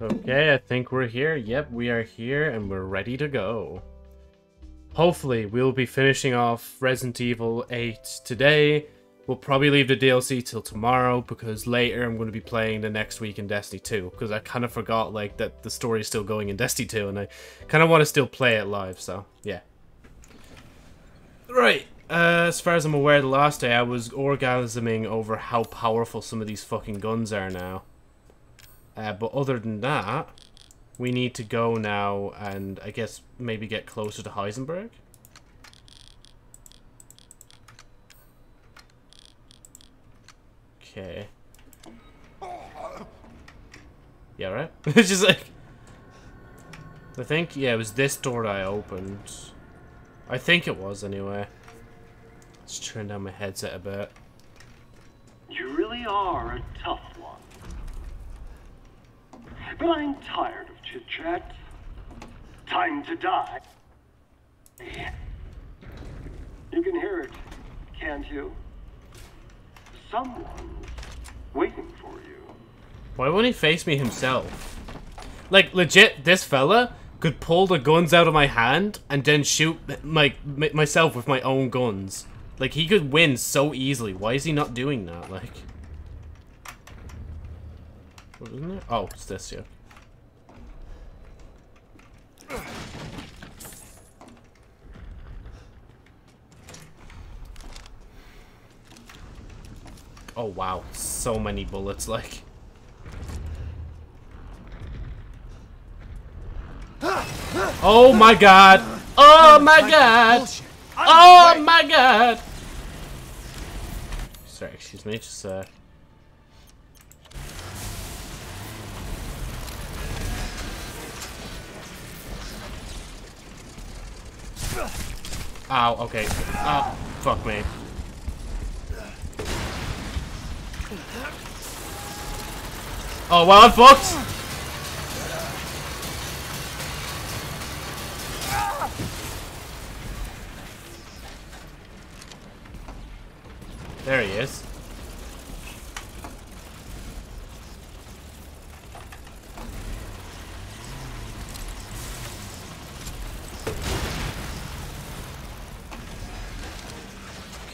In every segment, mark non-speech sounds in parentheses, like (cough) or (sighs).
Okay, I think we're here. Yep, we are here and we're ready to go. Hopefully, we'll be finishing off Resident Evil 8 today. We'll probably leave the DLC till tomorrow because later I'm going to be playing the next week in Destiny 2 because I kind of forgot like that the story is still going in Destiny 2 and I kind of want to still play it live, so yeah. Right, uh, as far as I'm aware, the last day I was orgasming over how powerful some of these fucking guns are now. Uh, but other than that, we need to go now and I guess maybe get closer to Heisenberg. Okay. Yeah, right? (laughs) it's just like... I think, yeah, it was this door that I opened. I think it was, anyway. Let's turn down my headset a bit. You really are a tough. But I'm tired of chit-chat. Time to die. You can hear it, can't you? Someone's waiting for you. Why won't he face me himself? Like, legit, this fella could pull the guns out of my hand and then shoot my, myself with my own guns. Like, he could win so easily. Why is he not doing that? Like... What isn't it? Oh, it's this, yeah. Oh wow, so many bullets, like. Oh my god! Oh my god! Oh my god! Sorry, excuse me, just uh... Ow, okay. Oh, fuck me. Oh, well, I'm fucked! There he is.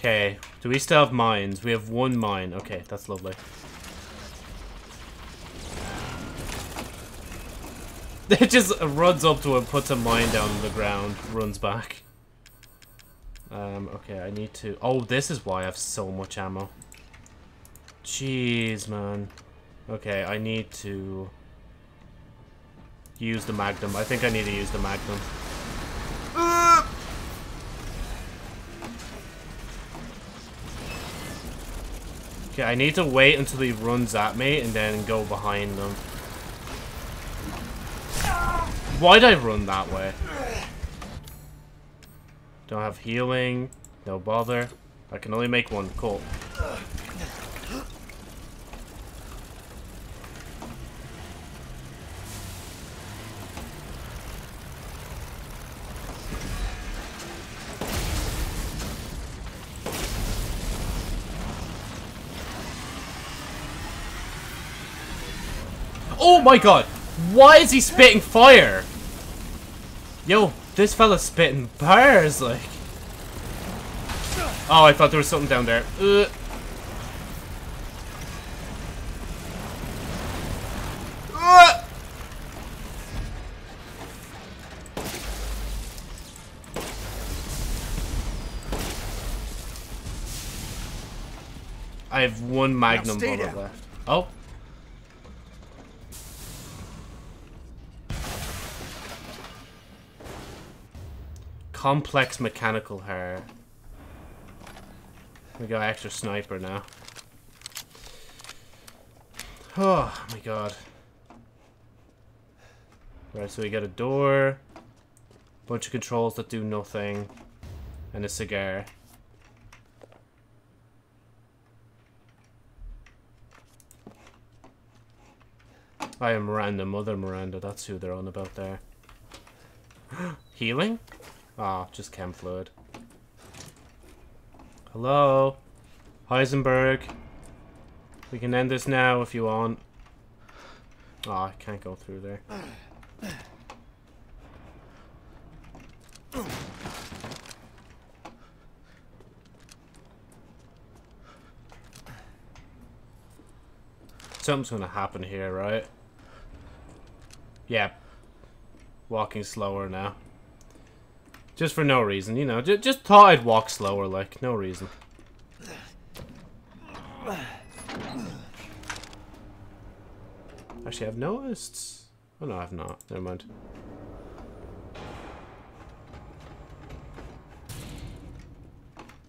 Okay, do we still have mines? We have one mine. Okay, that's lovely. (laughs) It just runs up to him, puts a mine down on the ground, runs back. Um, okay, I need to... Oh, this is why I have so much ammo. Jeez, man. Okay, I need to... Use the Magnum. I think I need to use the Magnum. Okay, I need to wait until he runs at me and then go behind them. Why'd I run that way? Don't have healing. No bother. I can only make one. Cool. Oh my god! Why is he spitting fire? Yo, this fella's spitting bars, like. Oh, I thought there was something down there. Uh. Uh. I have one magnum bullet left. Oh. Complex mechanical hair. We got extra sniper now. Oh my god. Right, so we got a door, bunch of controls that do nothing, and a cigar. I am Miranda, Mother Miranda, that's who they're on about there. (gasps) Healing? Ah, oh, just chem fluid. Hello? Heisenberg? We can end this now if you want. Oh, I can't go through there. Something's gonna happen here, right? Yeah. Walking slower now. Just for no reason, you know. J just thought I'd walk slower, like, no reason. Actually, I've noticed... Oh no, I've not. Never mind.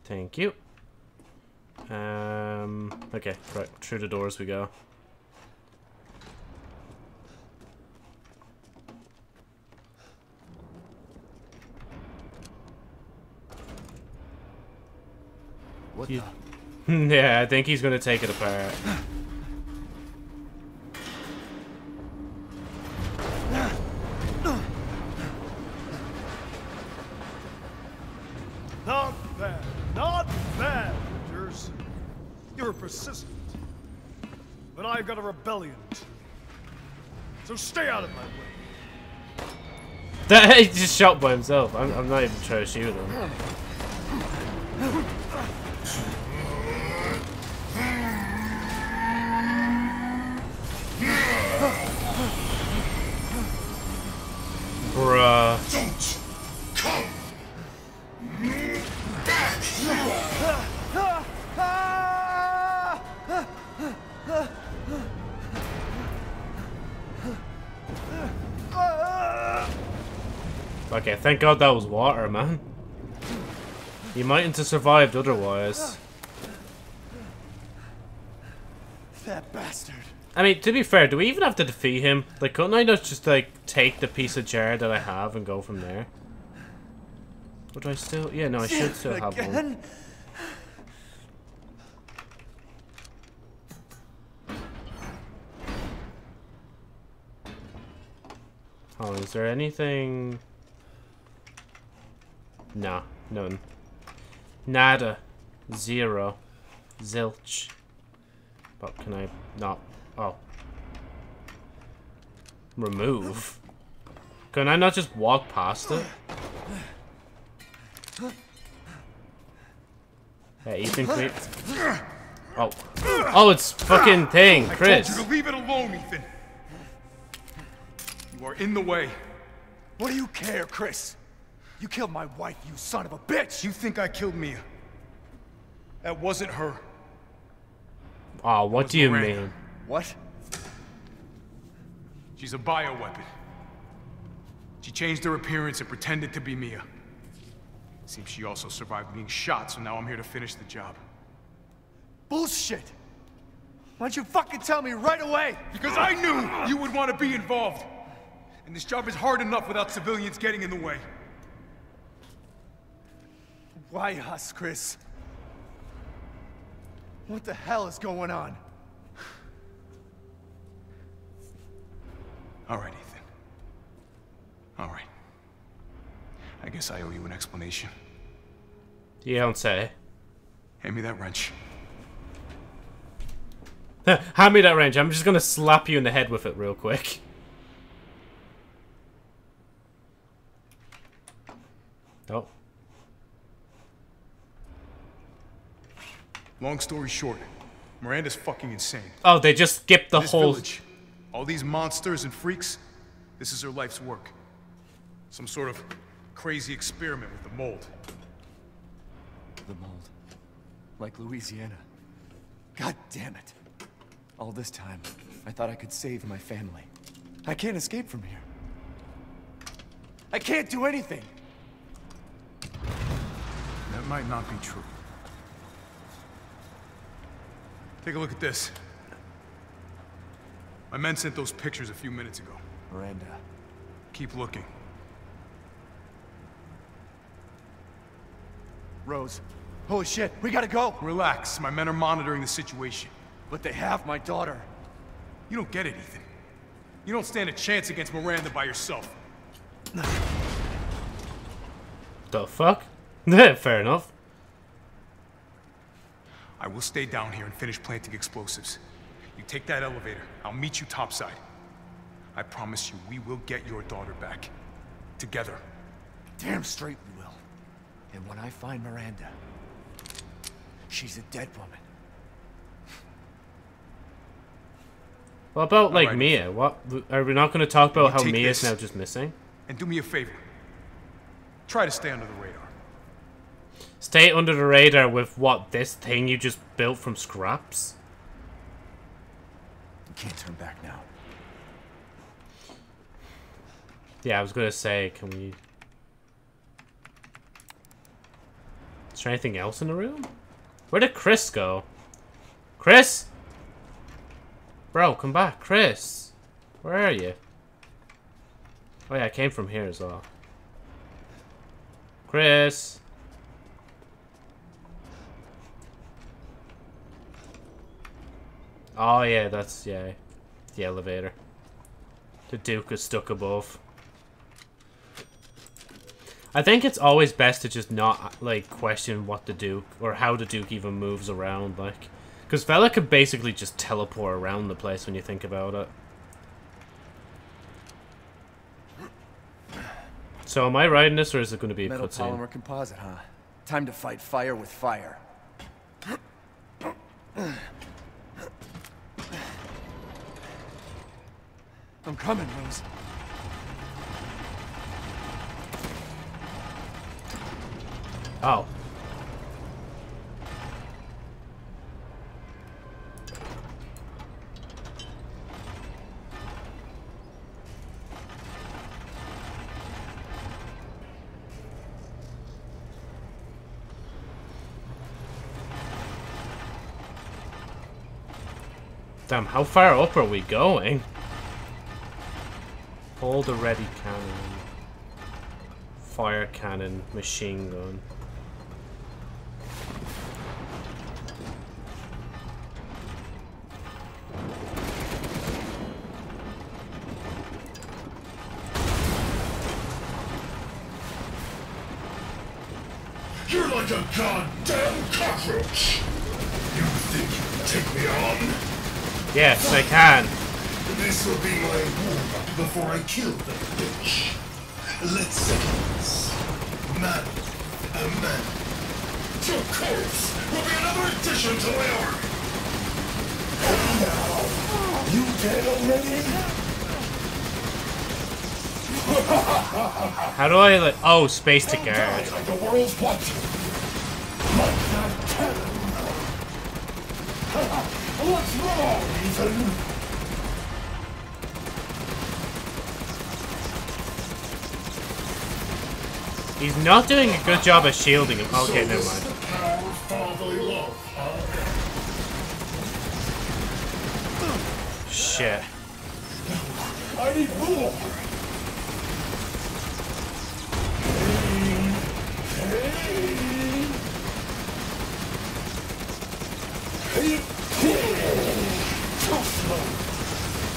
Thank you. Um, okay, right, through the doors we go. What You- the? (laughs) yeah, I think he's gonna take it apart. Not bad. Not bad, Rangers. You're persistent. But I've got a rebellion. too. So stay out of my way. That (laughs) he just shot by himself. I'm, I'm not even trying to shoot him. (laughs) Bruh. Okay, thank God that was water, man. You mightn't have survived otherwise. That bastard. I mean, to be fair, do we even have to defeat him? Like, couldn't I not just, like, take the piece of jar that I have and go from there? Or do I still... Yeah, no, I should still have one. Oh, is there anything... Nah, none. Nada. Zero. Zilch. But can I not... Oh. Remove? Can I not just walk past it? Hey, Ethan, quick. Oh. Oh, it's fucking thing, Chris. I told you to leave it alone, Ethan. You are in the way. What do you care, Chris? You killed my wife, you son of a bitch! You think I killed Mia? That wasn't her. Oh, what do you Miranda. mean? What? She's a bioweapon. She changed her appearance and pretended to be Mia. Seems she also survived being shot, so now I'm here to finish the job. Bullshit! Why don't you fucking tell me right away? Because I knew you would want to be involved. And this job is hard enough without civilians getting in the way. Why us, Chris? What the hell is going on? All right, Ethan. All right. I guess I owe you an explanation. You don't say. Hand me that wrench. (laughs) Hand me that wrench. I'm just gonna slap you in the head with it real quick. Oh. Long story short, Miranda's fucking insane. Oh, they just skipped the whole. village, all these monsters and freaks, this is her life's work. Some sort of crazy experiment with the mold. The mold. Like Louisiana. God damn it. All this time, I thought I could save my family. I can't escape from here. I can't do anything. That might not be true. Take a look at this. My men sent those pictures a few minutes ago. Miranda. Keep looking. Rose. Holy shit, we gotta go! Relax, my men are monitoring the situation. But they have my daughter. You don't get it, Ethan. You don't stand a chance against Miranda by yourself. The fuck? (laughs) Fair enough. I will stay down here and finish planting explosives. You take that elevator. I'll meet you topside. I promise you, we will get your daughter back. Together. Damn straight we will. And when I find Miranda, she's a dead woman. What about like Alright. Mia? What are we not going to talk about how take Mia's now just missing? And do me a favor. Try to stay under the radar. Stay under the radar with what this thing you just built from scraps. Can't turn back now. Yeah, I was gonna say, can we? Is there anything else in the room? Where did Chris go? Chris? Bro, come back, Chris. Where are you? Oh yeah, I came from here as well. Chris. Oh yeah, that's yeah, the elevator. The Duke is stuck above. I think it's always best to just not like question what the Duke or how the Duke even moves around, like, because Vela could basically just teleport around the place when you think about it. So am I riding this, or is it going to be a Metal cutscene? polymer composite, huh? Time to fight fire with fire. I'm coming, Rose. Oh. Damn, how far up are we going? Hold the ready cannon. Fire cannon, machine gun. You're like a goddamn cockroach. You think you can take me on? Yes, I can. This will be my warm-up before I kill that bitch. Let's settle this. Man, a man. Your corpse will be another addition to my army. Now, you dead (laughs) already? How do I like? Oh, space to guard. like the world's watching. Like. (laughs) What's wrong, Ethan? He's not doing a good job of shielding him. Okay, never mind. Shit. I need more.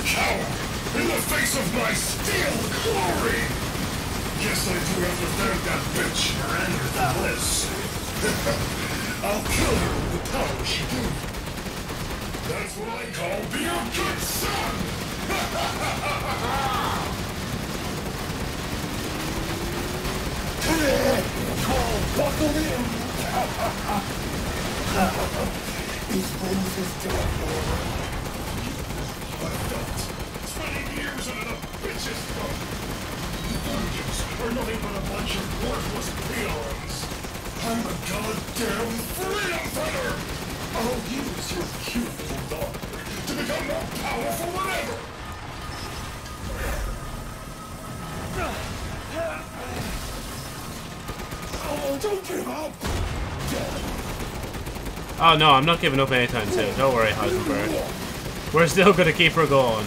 Coward! In the face of my steel glory! Guess I do have to thank that bitch Miranda for this. (laughs) I'll kill her with the power she gave me. That's what I call being a good son! (laughs) Call buckled (laughs) in! His rose is dead, Laura. I felt 20 years under the bitch's thumb. Virgins are nothing but a bunch of worthless peons. I'm a goddamn freedom fighter! I'll use your cute little daughter to become more powerful than ever! Oh, don't give up! Oh no, I'm not giving up anytime soon. Don't worry, Heisenberg. We're still gonna keep her going.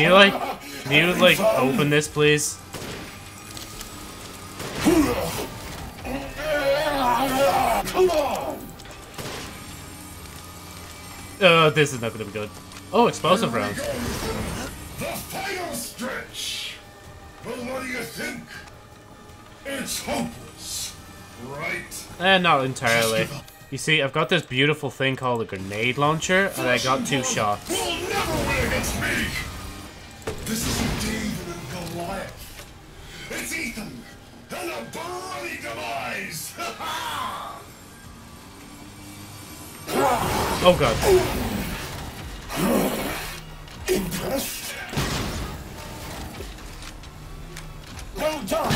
Can you like, can you like open this, please? Oh, this is not gonna be good. Oh, explosive rounds. The final stretch! Well, what do you think? It's hopeless, right? Eh, not entirely. You see, I've got this beautiful thing called a grenade launcher, and I got two shots. Oh god. Impressed? Well done!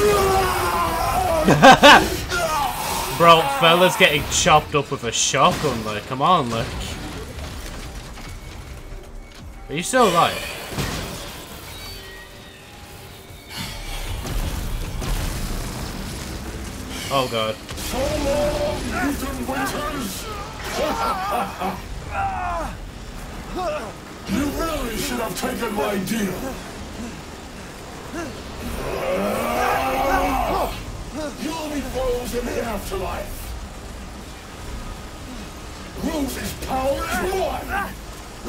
(laughs) Bro, fella's getting chopped up with a shotgun, like, come on, like. Are you still alive? Oh god. So long, Ethan Winters! You really should have taken my deal. You'll be frozen in the afterlife. Rose's power is one.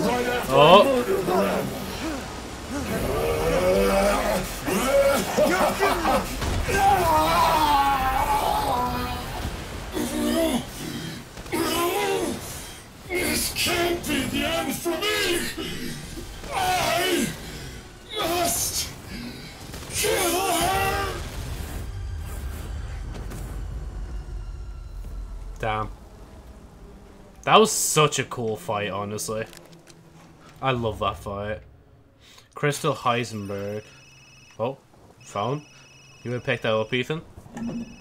Right after Oh. I murdered Miranda. This can't be the end for me! I must kill her! Damn. That was such a cool fight, honestly. I love that fight. Crystal Heisenberg. Oh, phone? You would pick that up, Ethan? Ethan?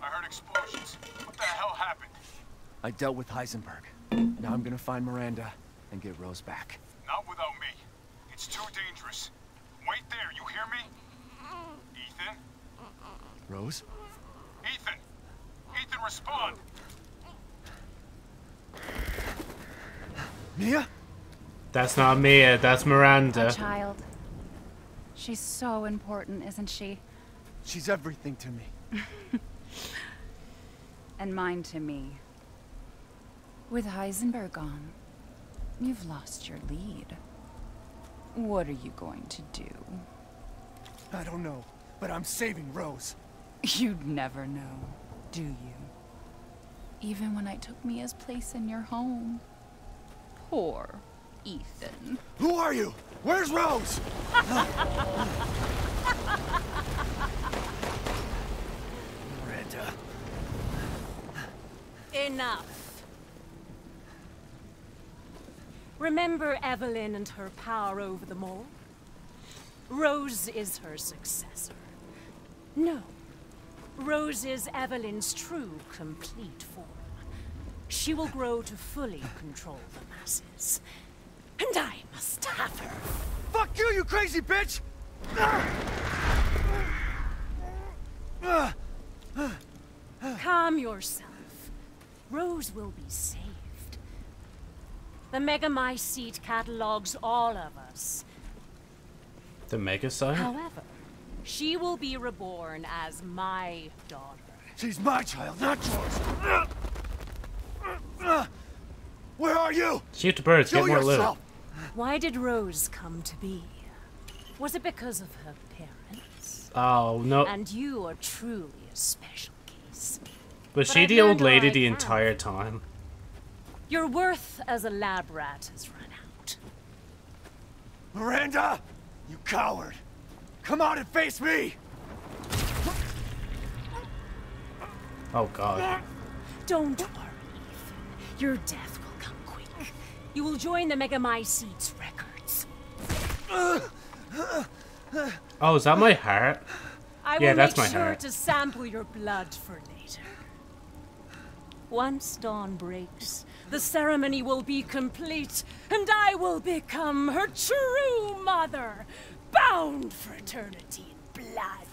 I heard explosions. What the hell happened? I dealt with Heisenberg. Now I'm gonna find Miranda and get Rose back. Not without me. It's too dangerous. Wait there, you hear me? Ethan? Rose? Ethan! Ethan, respond! Mia? That's not Mia, that's Miranda. A child. She's so important, isn't she? She's everything to me. (laughs) And mine to me. With Heisenberg gone, you've lost your lead. What are you going to do? I don't know, but I'm saving Rose. (laughs) You'd never know, do you? Even when I took Mia's place in your home. Poor Ethan. Who are you? Where's Rose? (laughs) Miranda. Enough. Remember Evelyn and her power over them all? Rose is her successor. No. Rose is Evelyn's true, complete form. She will grow to fully control the masses. And I must have her. Fuck you, you crazy bitch! Calm yourself. Rose will be saved. The Megamycete catalogs all of us. The Mega Sign? However, she will be reborn as my daughter. She's my child, not yours. Where are you? Shoot the birds, Show get more loot. Why did Rose come to be? Was it because of her parents? Oh, no. And you are truly a special case. Was but she I've the old lady the entire time? Your worth as a lab rat has run out. Miranda! You coward! Come out and face me! Oh god. Don't worry, Ethan. Your death will come quick. You will join the Megamycetes records. Oh, is that my heart? I Yeah, will that's make my sure heart. to sample your blood for later. Once dawn breaks, the ceremony will be complete, and I will become her true mother, bound for eternity in blood.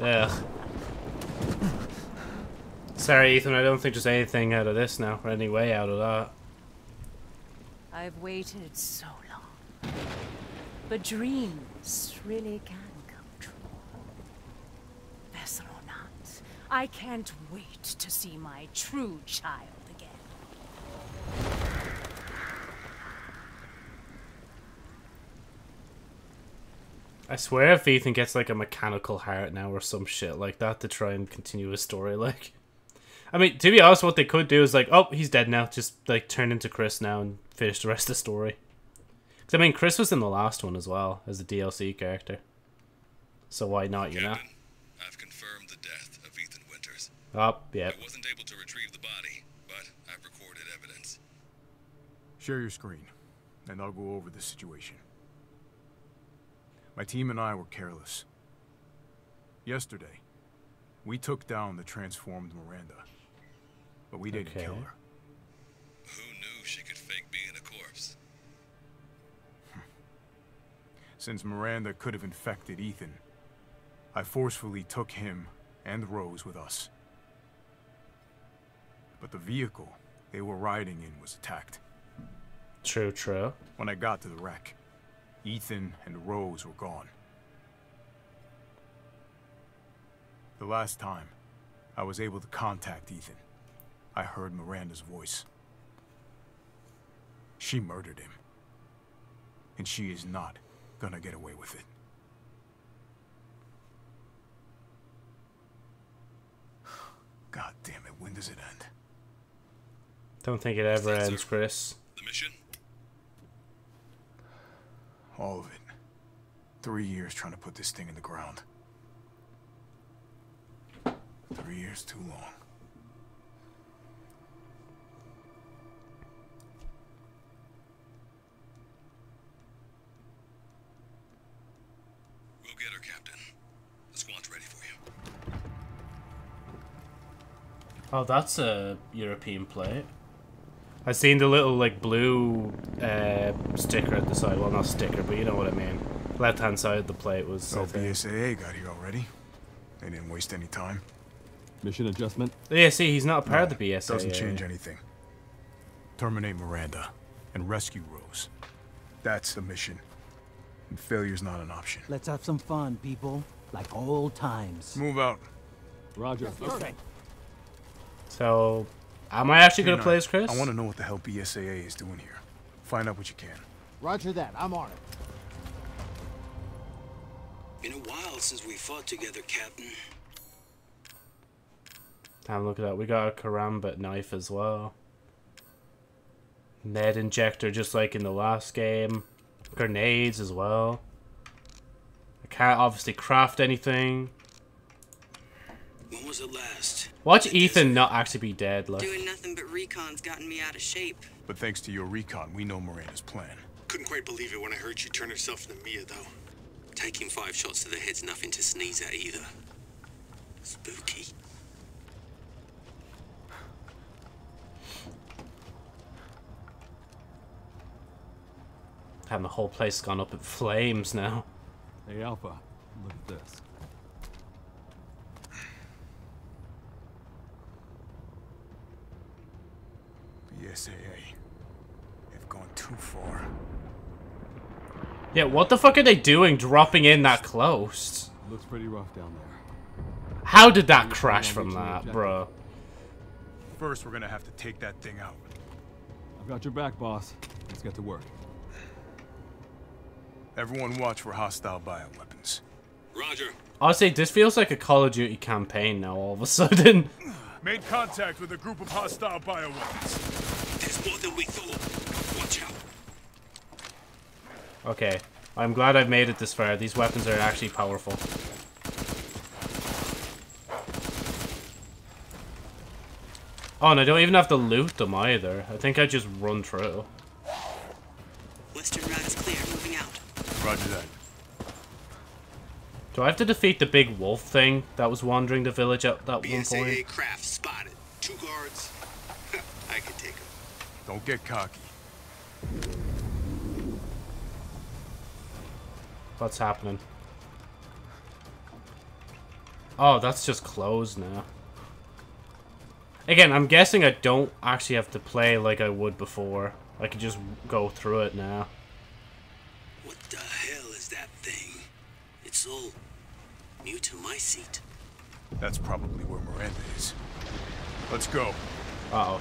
Ugh. Sorry, Ethan, I don't think there's anything out of this now, or any way out of that. I've waited so long. But dreams really can come true. Vessel or not, I can't wait to see my true child again. I swear if Ethan gets like a mechanical heart now or some shit like that to try and continue his story, like. I mean, to be honest, what they could do is like, oh, he's dead now. Just like turn into Chris now and finish the rest of the story. Because I mean, Chris was in the last one as well as a DLC character. So why not, you know? Captain, I've confirmed the death of Ethan Winters. Oh, yeah. I wasn't able to retrieve the body, but I've recorded evidence. Share your screen, and I'll go over the situation. My team and I were careless. Yesterday, we took down the transformed Miranda, but we didn't Okay. kill her. Who knew she could fake being a corpse? Hmm. Since Miranda could have infected Ethan, I forcefully took him and Rose with us. But the vehicle they were riding in was attacked. True, true. When I got to the wreck, Ethan and Rose were gone. The last time I was able to contact Ethan, I heard Miranda's voice. She murdered him. And she is not gonna get away with it. (sighs) God damn it, when does it end? Don't think it ever ends, Chris. The mission? All of it. Three years trying to put this thing in the ground. Three years too long. We'll get her, Captain. The squad's ready for you. Oh, that's a European plate. I seen the little like blue uh, sticker at the side. Well, not sticker, but you know what I mean. Left hand side of the plate was. So I think- BSAA got here already. They didn't waste any time. Mission adjustment. Yeah, see, he's not a part No, of the BSA. Doesn't change anything. Terminate Miranda and rescue Rose. That's the mission. And failure's not an option. Let's have some fun, people. Like old times. Move out. Roger. Okay. So, am I actually gonna play as Chris? I want to know what the hell BSAA is doing here. Find out what you can. Roger that. I'm on it. Been a while since we fought together, Captain. Damn, look at that. We got a karambit knife as well. Med injector, just like in the last game. Grenades as well. I can't obviously craft anything. When was it last? Watch Ethan not actually be dead, like. Doing nothing but recon's gotten me out of shape. But thanks to your recon, we know Miranda's plan. Couldn't quite believe it when I heard she turn herself into Mia, though. Taking five shots to the head's nothing to sneeze at either. Spooky. Damn, the whole place has gone up in flames now. Hey, Alpha. Look at this. BSAA. They've gone too far. Yeah, what the fuck are they doing dropping in that close? Looks pretty rough down there. How did that crash from that, bro? First, we're gonna have to take that thing out. I've got your back, boss. Let's get to work. Everyone watch for hostile bioweapons. Roger. Honestly, this feels like a Call of Duty campaign now all of a sudden. (laughs) Made contact with a group of hostile bioweapons. There's more than we thought. Watch out. Okay. I'm glad I've made it this far. These weapons are actually powerful. Oh, and I don't even have to loot them either. I think I just run through. Western route is clear. Moving out. Roger that. Do I have to defeat the big wolf thing that was wandering the village at that one BSAA point? craft spotted. Two guards. (laughs) I can take them. Don't get cocky. What's happening? Oh, that's just closed now. Again, I'm guessing I don't actually have to play like I would before. I can just go through it now. What the hell is that thing? It's all new to my seat. That's probably where Miranda is. Let's go. Uh-oh.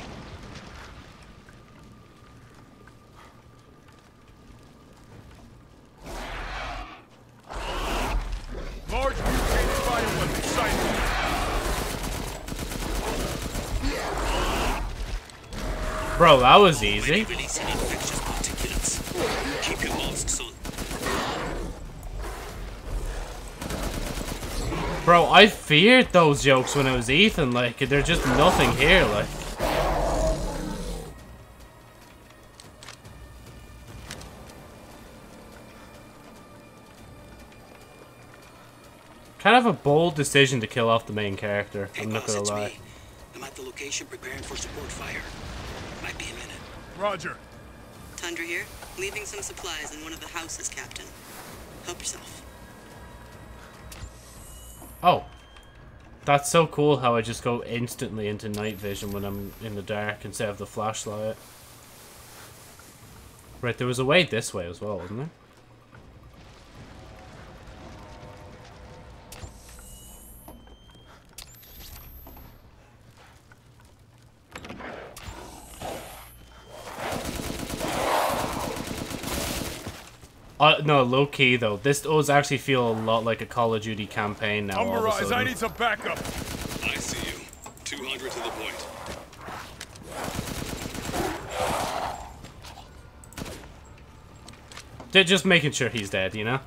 Large mutated bioweapon sighted. Bro, that was easy. Releasing infectious particulates. Keep your masks on. Bro, I feared those jokes when I was Ethan, like, there's just nothing here, like. Kind of a bold decision to kill off the main character, I'm not gonna it's lie. me. I'm at the location preparing for support fire. Might be a minute. Roger. Tundra here. Leaving some supplies in one of the houses, Captain. Help yourself. Oh. That's so cool how I just go instantly into night vision when I'm in the dark instead of the flashlight. Right, there was a way this way as well, wasn't there? Uh, no, low key though. This does actually feel a lot like a Call of Duty campaign now. all of a Umbaraz, I need some backup. I see you. 200 to the point. They're just making sure he's dead, you know?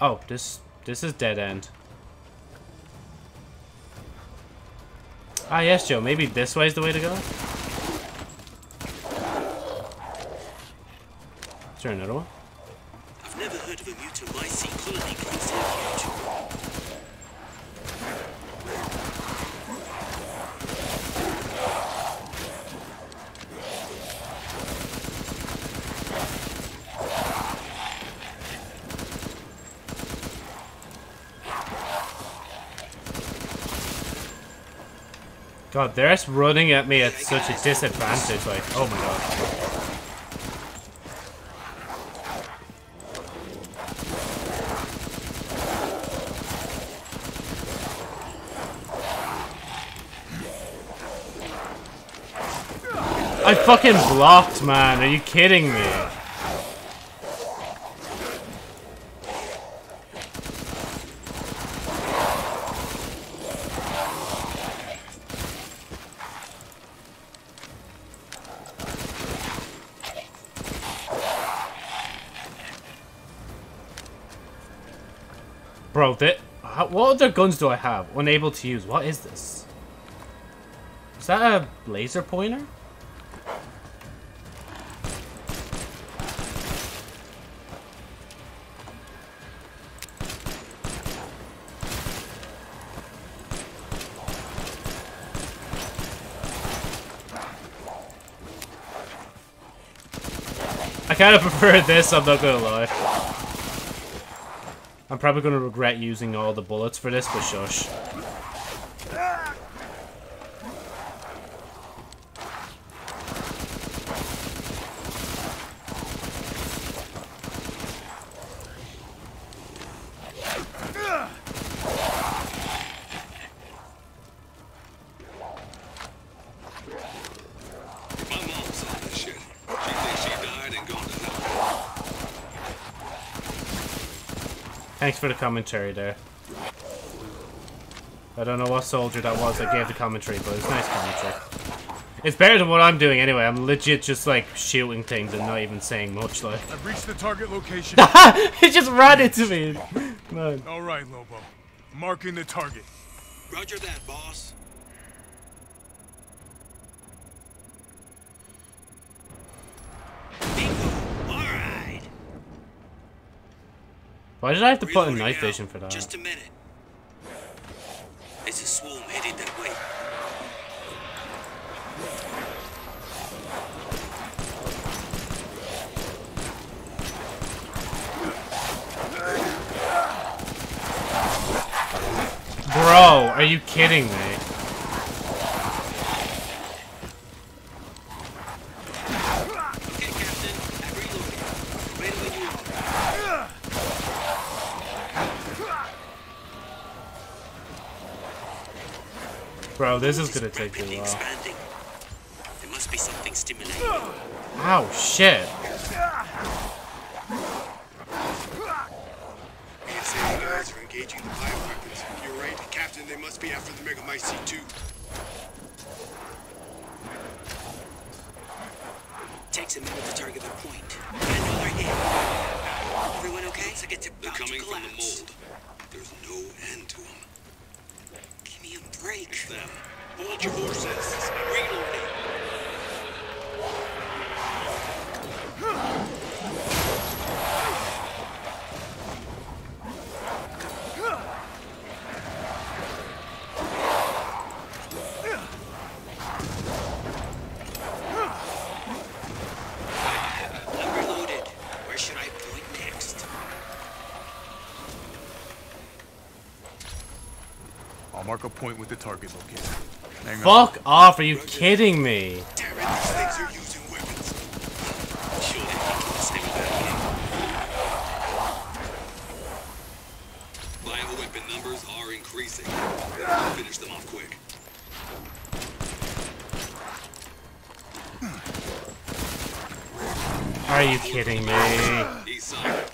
Oh, this this is dead end. Ah, yes, Joe. Maybe this way is the way to go? There another one? I've never heard of a colony close to huge. God, they're just running at me at such a disadvantage. Like, oh my god. I fucking blocked, man. Are you kidding me? Bro, that, what other guns do I have? Unable to use. What is this? Is that a laser pointer? Kind of prefer this, I'm not gonna lie. I'm probably gonna regret using all the bullets for this, but shush. My mom saw this shit. She thinks she died and gone to hell. Thanks for the commentary there. I don't know what soldier that was that gave the commentary, but it's nice commentary. It's better than what I'm doing anyway. I'm legit just like shooting things and not even saying much. Like I've reached the target location. (laughs) he just ran into me. Man. All right, Lobo. Marking the target. Roger that, boss. Bingo! All right. Why did I have to put a night vision for that? Just a minute. It's a swarm headed that way. Bro, are you kidding me? Okay, Captain. I've reloaded. Ready when you are. Bro, this is gonna take rapidly me a while. expanding. There must be something stimulating. Ow, shit. Guys are engaging the bioweapons. You're right, Captain. They must be after the Megamycete too. Takes a minute to target the point. Another hit. Everyone okay? It's like it's about They're coming to from the mold. There's no end to them. Give me a break. It's them. Hold your horses. Reloading. I'm reloaded. Where should I point next? I'll mark a point with the target locator. Hang on. Fuck off, are you kidding me? Damn it, these things are using weapons. Surely I can stay without Bioweapon numbers are increasing. Finish them off quick. Are you kidding me? East side.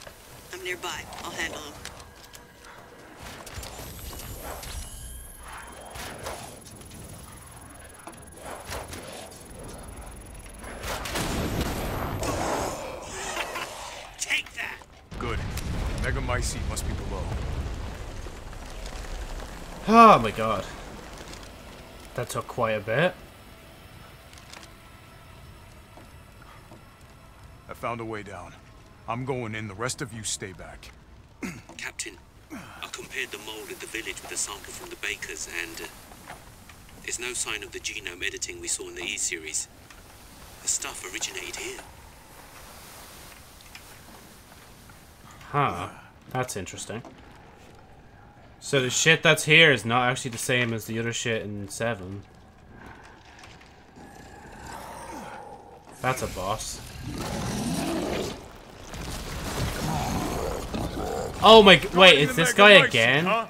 I'm nearby. I'll handle him. Take that! Good. Megamycete must be below. Oh my god. That took quite a bit. I found a way down. I'm going in. The rest of you stay back. (clears throat) Captain, I compared the mold at the village with a sample from the bakers, and uh, there's no sign of the genome editing we saw in the E-series. The stuff originated here. Huh. That's interesting. So the shit that's here is not actually the same as the other shit in 7. That's a boss. Oh my... g- Wait, is this guy again? Huh?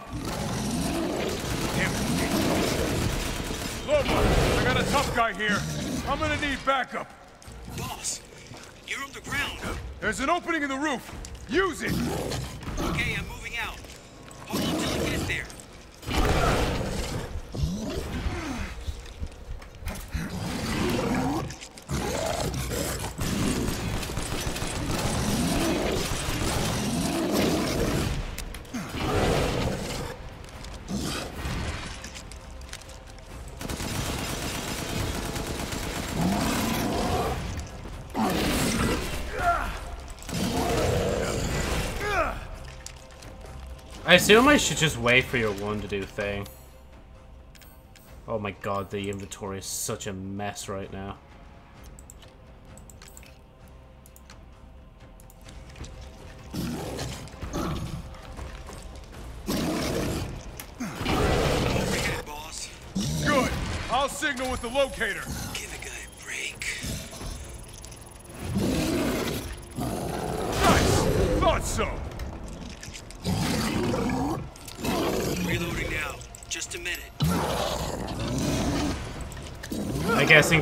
Lobo, I got a tough guy here. I'm gonna need backup. Boss, you're underground. There's an opening in the roof. Use it. Okay, I'm moving I assume I should just wait for your one to do thing. Oh my god, the inventory is such a mess right now. Good. I'll signal with the locator.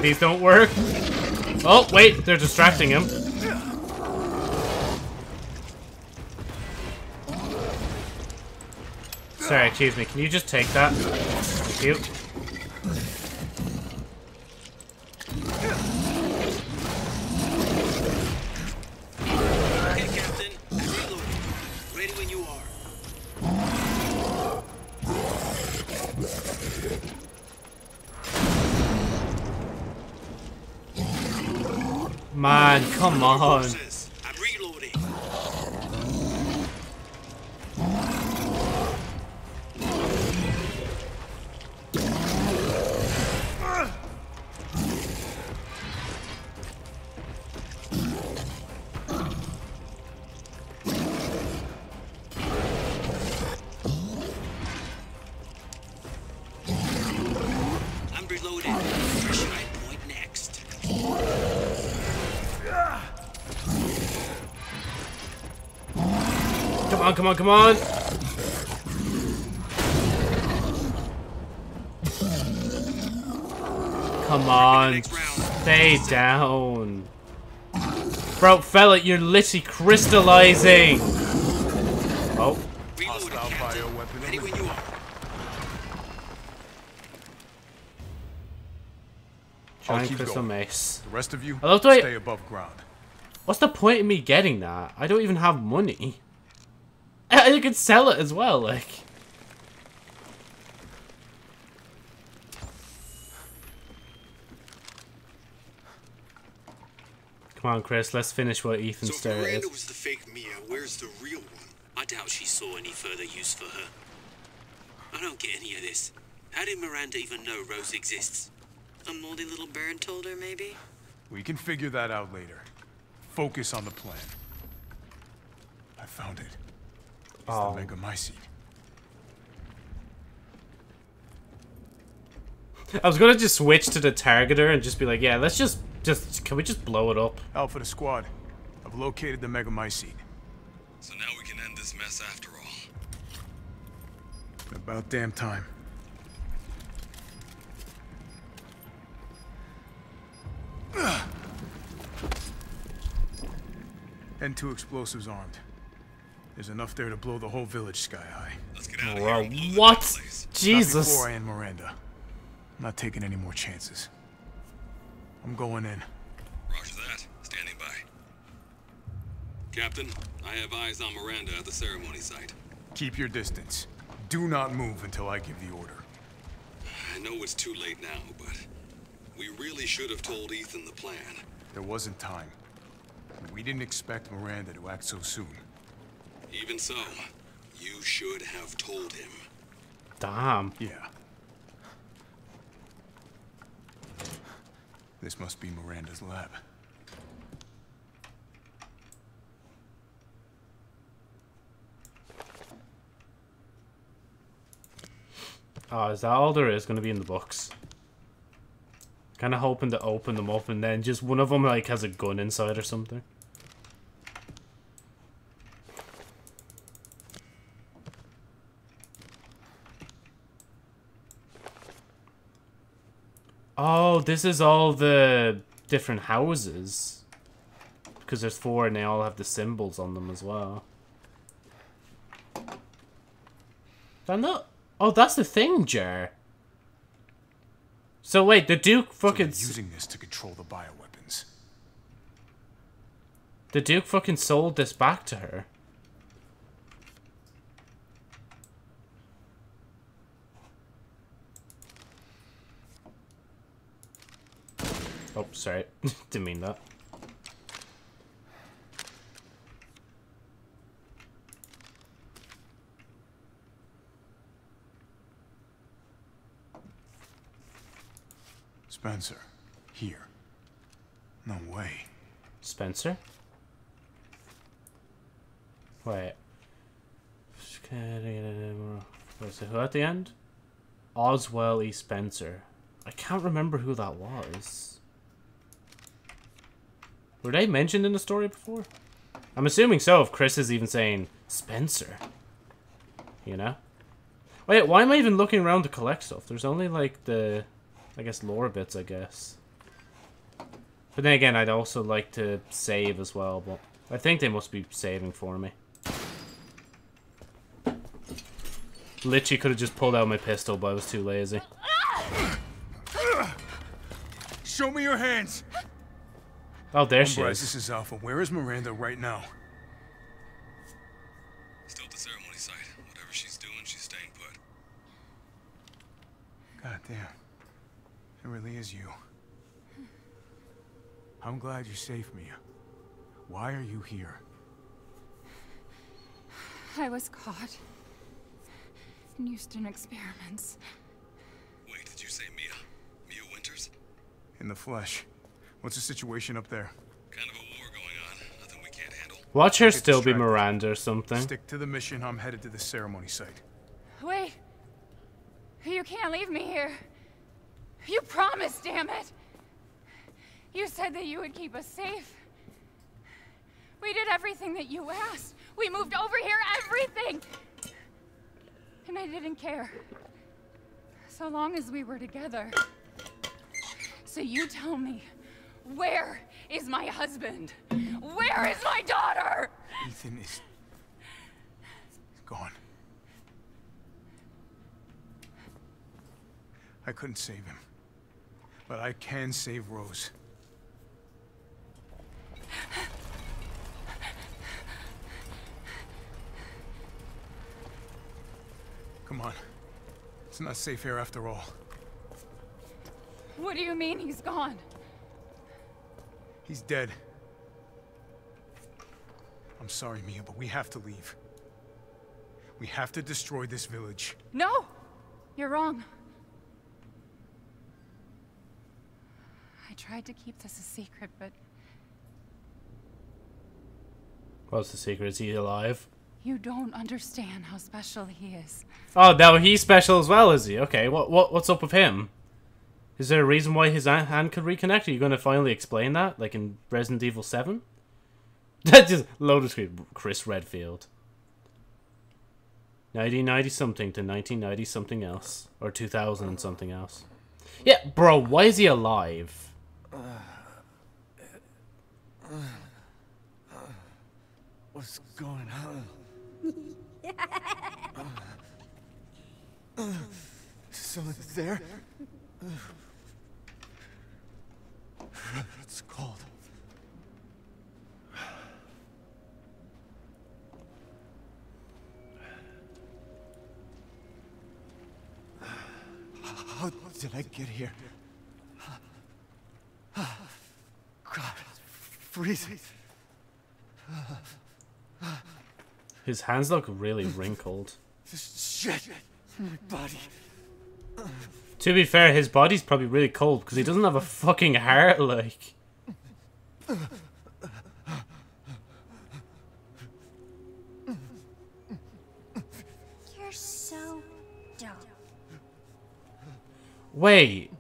These don't work. Oh, wait, they're distracting him. Sorry, excuse me, can you just take that? Thank you. Come on. Come on, come on, come on. Stay down. Bro, fella, you're literally crystallizing. Oh. Hostile bioweapon. Ready when you are. I'll Giant keep crystal going. mace. The rest of you, I love the way- stay above ground. What's the point in me getting that? I don't even have money. I, I could sell it as well, like. Come on, Chris, let's finish what Ethan So if started. Miranda was the fake Mia, where's the real one? I doubt she saw any further use for her. I don't get any of this. How did Miranda even know Rose exists? A moldy little bird told her, maybe? We can figure that out later. Focus on the plan. I found it. It's Oh. the Megamycete. I was gonna just switch to the targeter and just be like, yeah, let's just, just, can we just blow it up? Alpha to squad. I've located the Megamycete. So now we can end this mess after all. About damn time. (sighs) And two explosives armed. There's enough there to blow the whole village sky high. Let's get out of Bro, here. and what? damn place. Not Jesus. before I end Miranda. I'm not taking any more chances. I'm going in. Roger that. Standing by. Captain, I have eyes on Miranda at the ceremony site. Keep your distance. Do not move until I give the order. I know it's too late now, but we really should have told Ethan the plan. There wasn't time. We didn't expect Miranda to act so soon. Even so, you should have told him. Damn. Yeah. This must be Miranda's lab. Oh, is that all there is gonna be in the books? Kind of hoping to open them up and then just one of them like has a gun inside or something. Oh, this is all the different houses. Because there's four and they all have the symbols on them as well. They're not. Oh, that's the thing, Jer. So wait, the Duke So fucking they're using this to control the bioweapons. the Duke fucking sold this back to her. Oh, sorry. (laughs) Didn't mean that. Spencer, here. No way. Spencer? Wait. Was it who at the end? Oswell E. Spencer. I can't remember who that was. Were they mentioned in the story before? I'm assuming so if Chris is even saying Spencer. You know? Wait, why am I even looking around to collect stuff? There's only like the, I guess, lore bits, I guess. But then again, I'd also like to save as well, but I think they must be saving for me. Literally could have just pulled out my pistol, but I was too lazy. Show me your hands! Oh, there she Umbrise, is. this is Alpha. Where is Miranda right now? Still at the ceremony site. Whatever she's doing, she's staying put. God damn. It really is you. I'm glad you saved safe, Mia. Why are you here? I was caught in Houston experiments. Wait, did you say Mia? Mia Winters? In the flesh. What's the situation up there? Kind of a war going on. Nothing we can't handle. Watch her still be. Miranda or something. Stick to the mission. I'm headed to the ceremony site. Wait. You can't leave me here. You promised, damn it. You said that you would keep us safe. We did everything that you asked. We moved over here, everything. And I didn't care. So long as we were together. So you tell me, where is my husband? Where is my daughter? Ethan is... gone. I couldn't save him. But I can save Rose. Come on. It's not safe here after all. What do you mean he's gone? He's dead. I'm sorry, Mia, but we have to leave. We have to destroy this village. No! You're wrong. I tried to keep this a secret, but What's the secret? Is he alive? you don't understand how special he is. Oh, now he's special as well, is he? Okay, what what what's up with him? Is there a reason why his hand could reconnect? Are you going to finally explain that, like in Resident Evil Seven? That just loaded screen. Chris Redfield. 1990 something to 1990 something else, or 2000 and something else. Yeah, bro, why is he alive? What's going on? Someone there? It's cold. How did I get here? God, it's freezing. His hands look really wrinkled. This shit my body. To be fair, his body's probably really cold because he doesn't have a fucking heart, like. You're so dumb. Wait,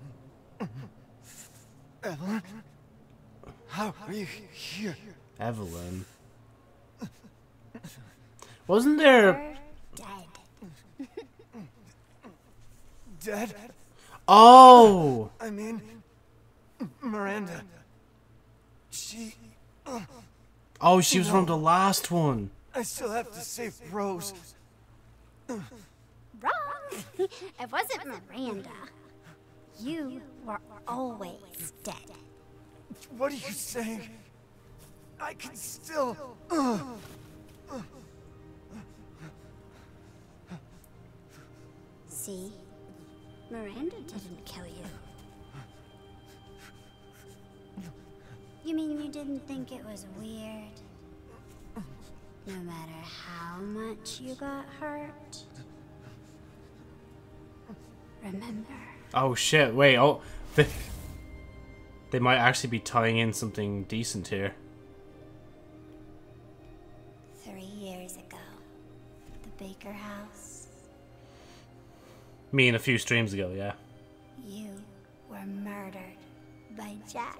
Evelyn? How are you here? Evelyn. Wasn't there. Dead. Dead? Oh! I mean, Miranda. She. uh, Oh, she was from the last one. I still have to save Rose. Wrong. it wasn't Miranda. You were always dead. What are you saying? I can still. uh, See? Miranda didn't kill you. You mean you didn't think it was weird? No matter how much you got hurt? Remember, Oh shit, wait, oh. They, they might actually be tying in something decent here. three years ago, the Baker house, Me and a few streams ago, yeah. you were murdered by Jack.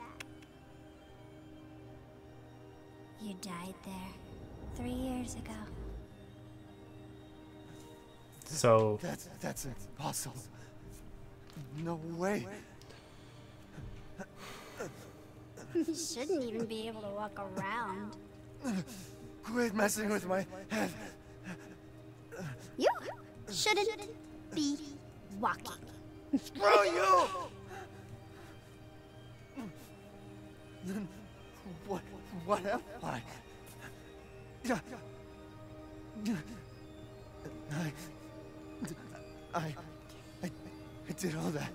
You died there three years ago. So, That's that's impossible. No way. You shouldn't even be able to walk around. Quit messing with my head. You shouldn't be walking. Screw you! Then what? What am I? I, I, I, I did all that.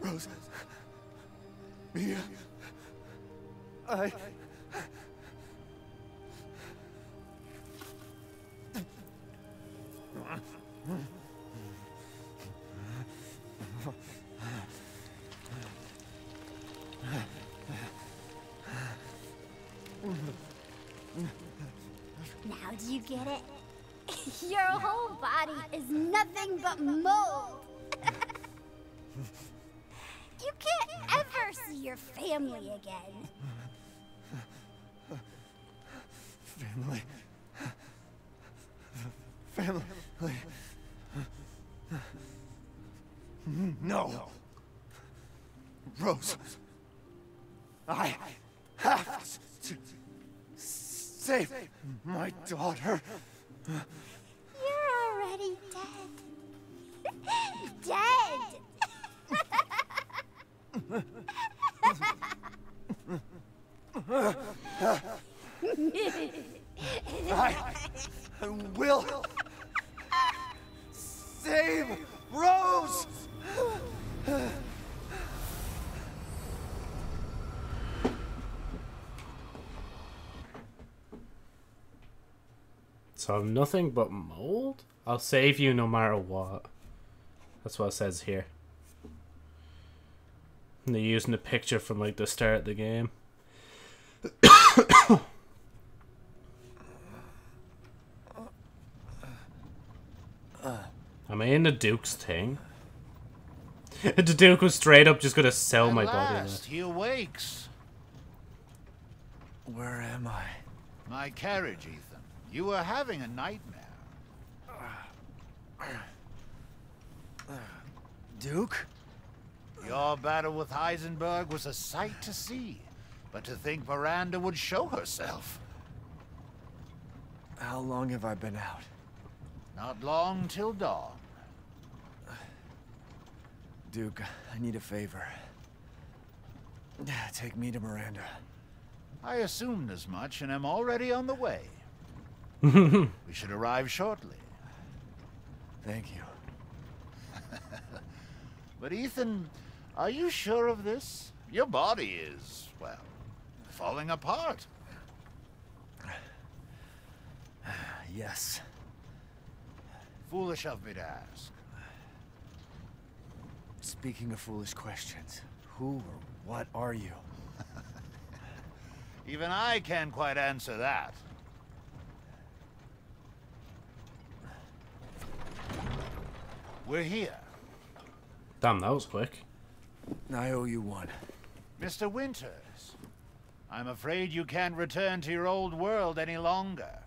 Rose. Mia. I. Now do you get it? (laughs) Your whole body is nothing but mold. (laughs) you can't ever see your family again. Family. Family. No. Rose. I have to save my daughter. You're already dead. dead. I will save Rose. So I'm nothing but mold? I'll save you no matter what. That's what it says here. And they're using the picture from like the start of the game. (coughs) (coughs) (coughs) Am I in the Duke's thing? (laughs) the Duke was straight up just gonna sell my body. last, he awakes. Where am I? My carriage, Ethan. You were having a nightmare. (sighs) Duke? Your battle with Heisenberg was a sight to see. But to think Miranda would show herself. How long have I been out? Not long till dawn. Duke, I need a favor. (sighs) Take me to Miranda. I assumed as much and am already on the way. (laughs) we should arrive shortly. Thank you. (laughs) But Ethan, are you sure of this? Your body is, well, falling apart. (sighs) Yes. Foolish of me to ask. Speaking of foolish questions, who or what are you? (laughs) Even I can't quite answer that. We're here. Damn, that was quick. I owe you one. Mr. Winters, I'm afraid you can't return to your old world any longer.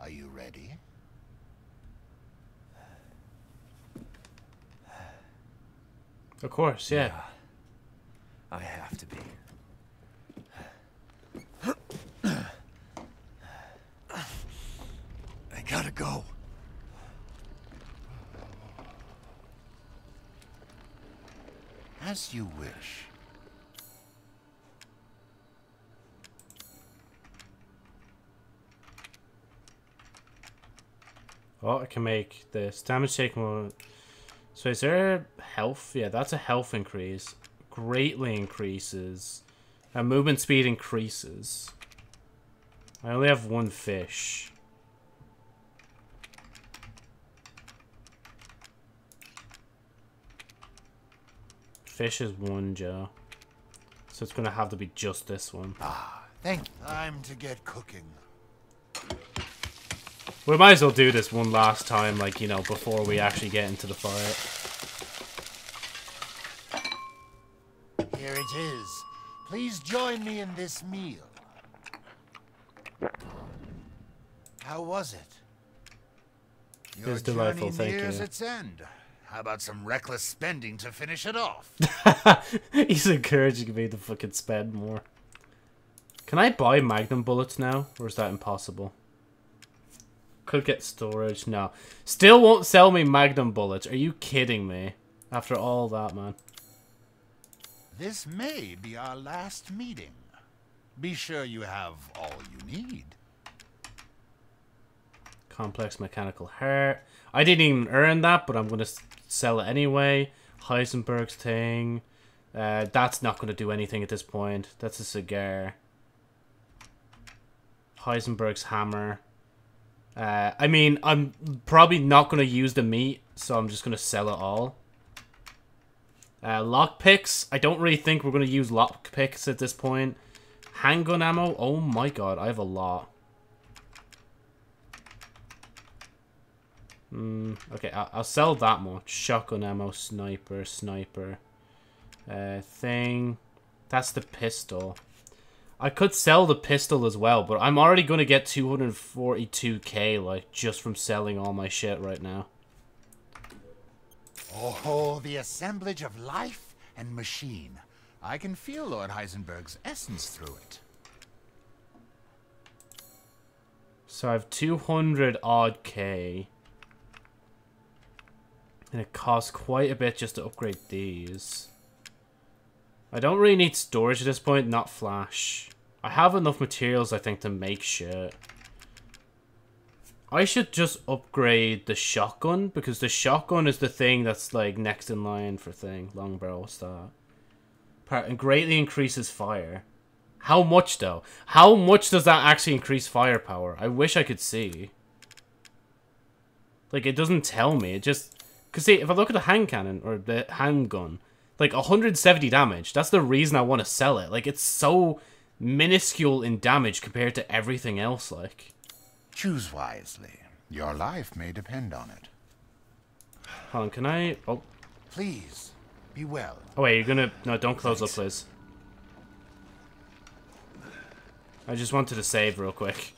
Are you ready? Of course, yeah. I have to be. I gotta go. As you wish. Oh, I can make this. Damage taken. So is there health? Yeah, that's a health increase. Greatly increases. And movement speed increases. I only have one fish. Fish is one, Joe. So it's gonna have to be just this one. Ah, thank Time to get cooking. We might as well do this one last time, like, you know, before we actually get into the fight. Here it is. Please join me in this meal. How was it? It was delightful, thank nears you. its end. How about some reckless spending to finish it off? (laughs) He's encouraging me to fucking spend more. Can I buy magnum bullets now? Or is that impossible? Could get storage. No. Still won't sell me magnum bullets. Are you kidding me? After all that, man. This may be our last meeting. Be sure you have all you need. Complex mechanical heart. I didn't even earn that, but I'm going to sell it anyway. Heisenberg's thing. Uh, that's not going to do anything at this point. That's a cigar. Heisenberg's hammer. Uh, I mean, I'm probably not going to use the meat, so I'm just going to sell it all. Uh, lockpicks. I don't really think we're going to use lockpicks at this point. Handgun ammo. Oh my god, I have a lot. Mm, okay, I'll, I'll sell that much. Shotgun ammo, sniper, sniper. Uh, thing. That's the pistol. I could sell the pistol as well, but I'm already going to get 242k, like, just from selling all my shit right now. Oh, the assemblage of life and machine. I can feel Lord Heisenberg's essence through it. So I have 200 odd K. And it costs quite a bit just to upgrade these. I don't really need storage at this point, not flash. I have enough materials, I think, to make shit. I should just upgrade the shotgun, because the shotgun is the thing that's, like, next in line for thing. Long barrel, what's that? And greatly increases fire. How much, though? How much does that actually increase firepower? I wish I could see. Like, it doesn't tell me. It just... Because, see, if I look at the hand cannon, or the handgun, like, 170 damage. That's the reason I want to sell it. Like, it's so minuscule in damage compared to everything else, like. Choose wisely. Your life may depend on it. Hold on, can I... Oh. Please, be well. Oh, wait, you're gonna... No, don't close up, please. I just wanted to save real quick.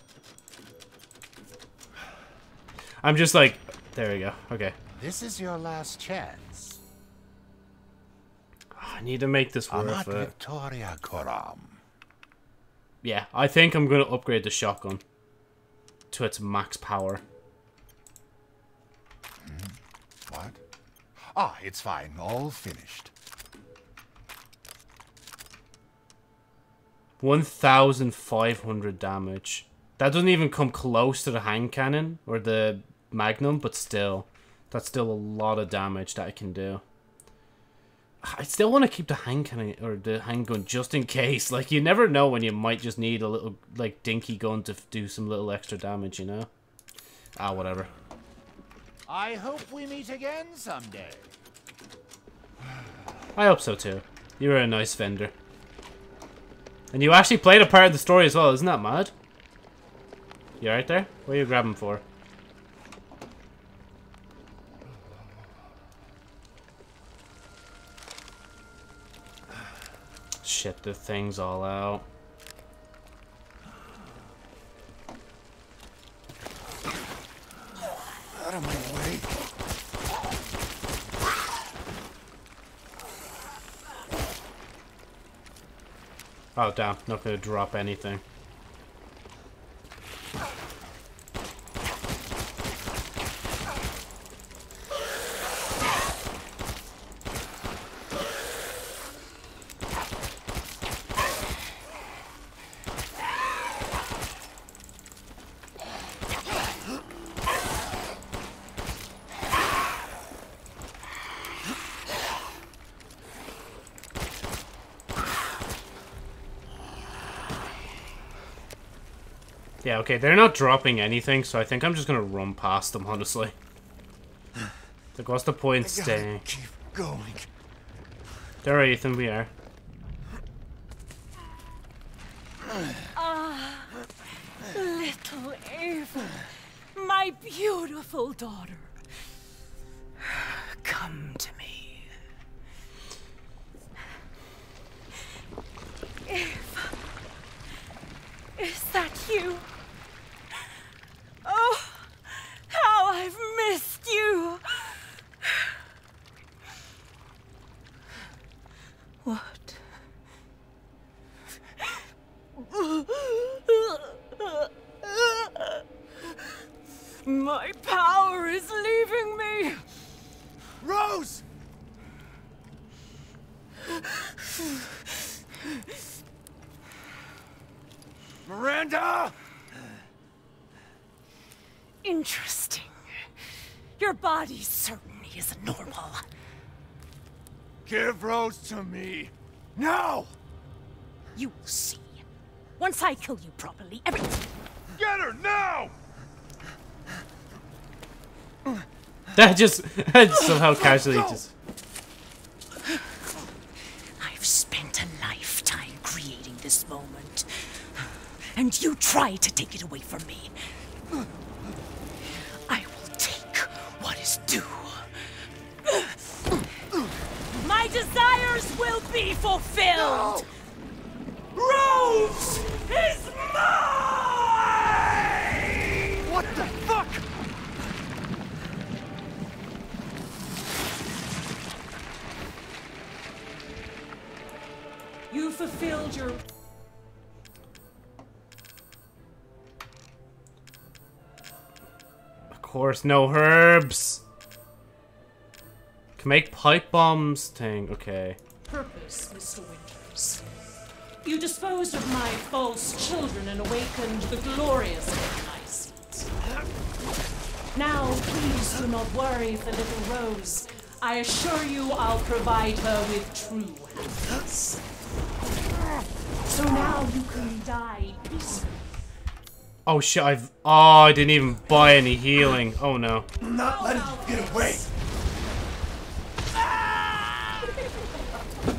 I'm just like... There we go. Okay. This is your last chance. I need to make this worth it. Victoria Coram. Yeah, I think I'm going to upgrade the shotgun to its max power. What? Ah, it's fine. All finished. 1,500 damage. That doesn't even come close to the hand cannon or the magnum, but still. That's still a lot of damage that I can do. I still want to keep the handgun or the handgun just in case. Like, you never know when you might just need a little, like, dinky gun to do some little extra damage, you know? Ah, whatever. I hope we meet again someday. (sighs) I hope so too. You were a nice vendor. And you actually played a part of the story as well, isn't that mad? You right there? What are you grabbing for? Shit, the thing's all out. Out of my way. Oh damn, not gonna drop anything. Okay, they're not dropping anything, so I think I'm just gonna run past them, honestly. Like, what's the point I staying? Keep going. There, Ethan, we are. Ah, little Ava, my beautiful daughter. Come to me. Ava, is that you? Oh, how I've missed you. What? My power is leaving me! Rose! Miranda! Interesting. Your body certainly isn't normal. Give Rose to me. Now! You will see. Once I kill you properly, everything. Get her now! (laughs) That just that somehow casually just. I've spent a lifetime creating this moment. And you try to take it away from me. Course, no herbs. Can make pipe bombs thing. Okay. purpose, Mr. Winters. You disposed of my false children and awakened the glorious Niceet. Now, please do not worry for little Rose. I assure you I'll provide her with true happiness. So now you can die peacefully. Oh shit! I've oh I didn't even buy any healing. Oh no. I'm not letting you get away.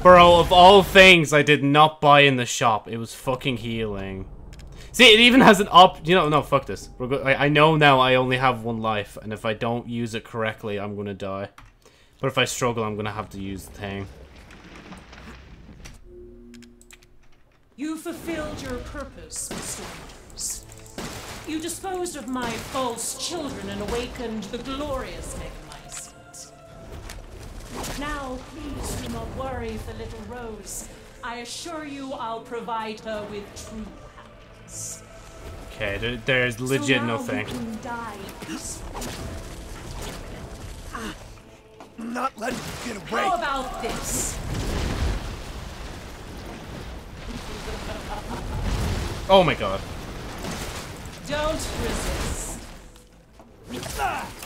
Bro, of all things, I did not buy in the shop. It was fucking healing. See, it even has an op. You know, no, fuck this. We're go I, I know now I only have one life, and if I don't use it correctly, I'm gonna die. But if I struggle, I'm gonna have to use the thing. You fulfilled your purpose, Mr. Winters. You disposed of my false children and awakened the glorious Megamycete. Now, please do not worry for little Rose. I assure you I'll provide her with true happiness. Okay, there, there's legit so now nothing. You can die not letting you get away. How about this? Oh my god. Don't resist.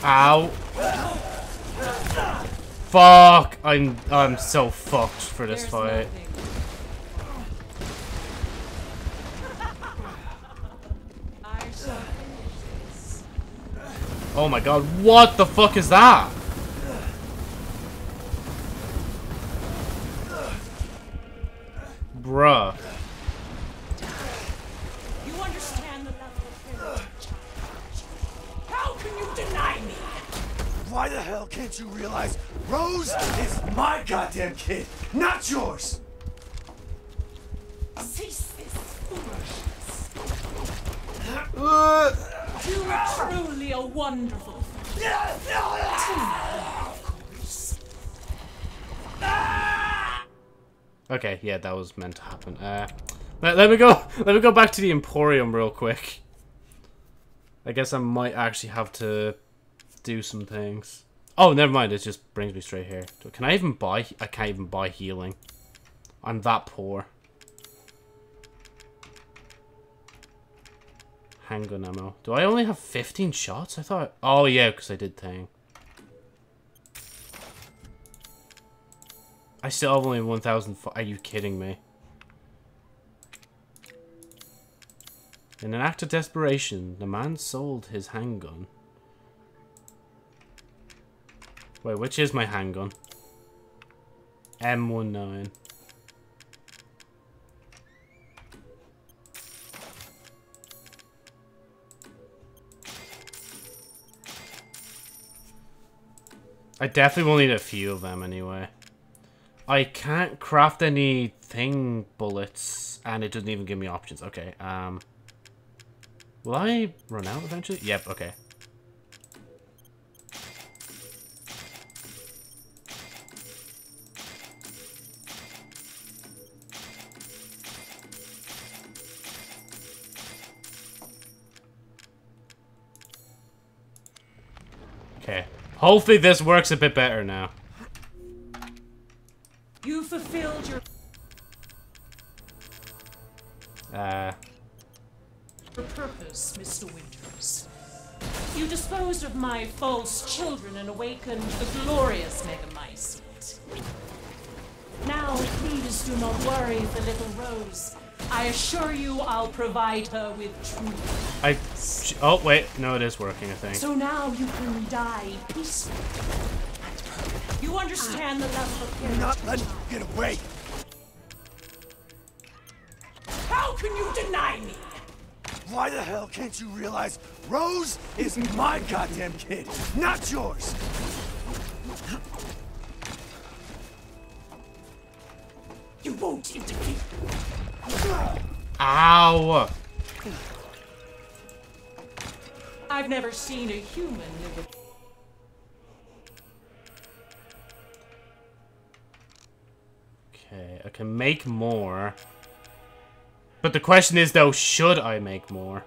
Ow. Fuck! I'm I'm so fucked for this There's fight. nothing. I shall finish this. Oh my god, what the fuck is that? Bruh. You understand the level of heritage How can you deny me? Why the hell can't you realize Rose is my goddamn kid, not yours? Cease this foolishness. Uh, You are truly a wonderful Okay, yeah, that was meant to happen. Uh, let, let me go. (laughs) Let me go back to the Emporium real quick. I guess I might actually have to do some things. Oh, never mind. It just brings me straight here. Can I even buy? I can't even buy healing. I'm that poor. Handgun ammo. Do I only have 15 shots? I thought... Oh, yeah, because I did thing. I still have only 1,000... Are you kidding me? In an act of desperation, the man sold his handgun. Wait, which is my handgun? M19. I definitely will need a few of them anyway. I can't craft any thing bullets, and it doesn't even give me options. Okay, um... Will I run out eventually? Yep, okay. Hopefully this works a bit better now. You fulfilled your Uh, your purpose, Mr. Winters. You disposed of my false children and awakened the glorious Megamycete. Now, please do not worry the little Rose. I assure you I'll provide her with truth. I. Oh wait, no, it is working. I think. So now you can die peacefully. You understand the level of You're not letting me get away. How can you deny me? Why the hell can't you realize Rose is my goddamn kid, not yours? You won't interfere. Ow! I've never seen a human with Okay, I can make more. But the question is though, should I make more?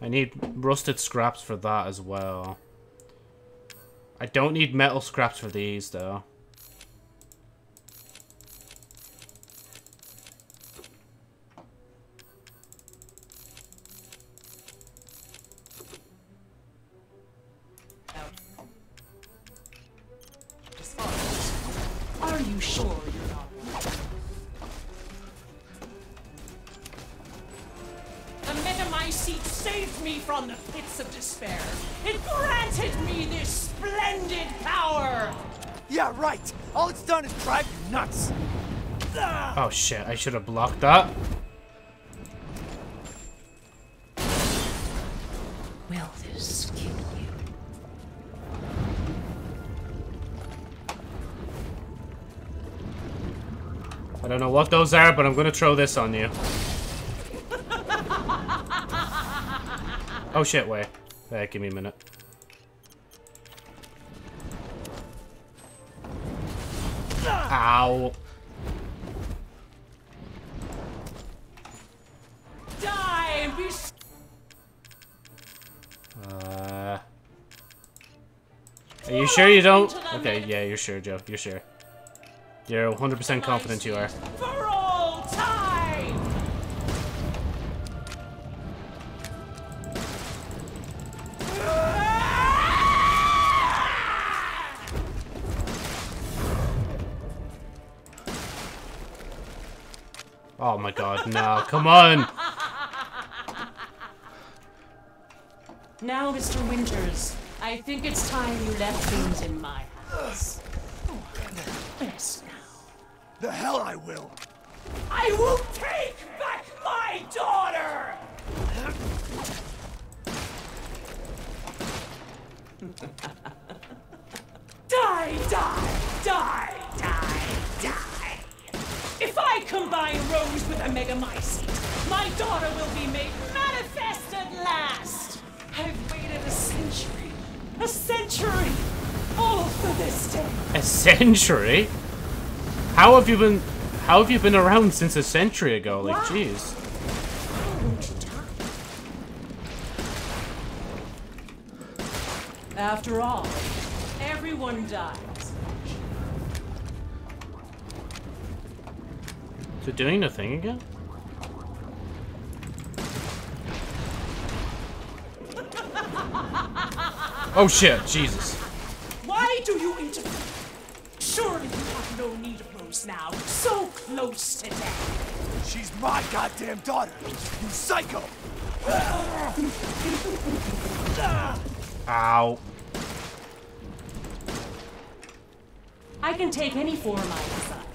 I need rusted scraps for that as well. I don't need metal scraps for these though. Shit, I should have blocked that. Will this kill you? I don't know what those are, but I'm gonna throw this on you. (laughs) Oh shit, wait. Hey, give me a minute. Sure you don't? Okay, yeah, you're sure, Joe. You're sure. You're 100% confident you are. for all time. Oh my god, no. Come on! (laughs) Now, Mr. Winters, I think it's time you left things in my hands. Yes, now. The hell I will. I will take back my daughter! (laughs) die, die, die, die, die. If I combine Rose with a Megamycete, my daughter will be made manifest a century, all for this day. A century? How have you been... How have you been around since a century ago? Like, jeez. After all, everyone dies. Is it doing the thing again? Oh shit, Jesus. Why do you interfere? Surely you have no need of Rose now, so close to death. She's my goddamn daughter, you psycho! Ow. I can take any form I desire.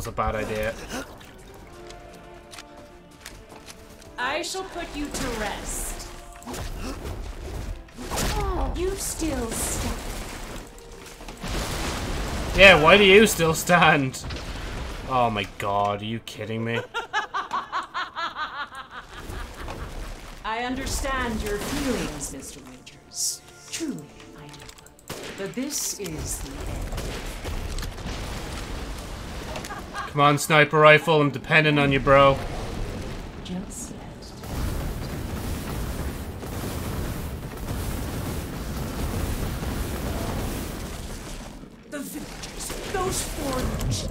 Was a bad idea. I shall put you to rest. You still stand. Yeah, why do you still stand? Oh my god, are you kidding me? (laughs) I understand your feelings, Mr. Winters. Truly, I know. But this is the end. Come on, sniper rifle. I'm dependent on you, bro. The those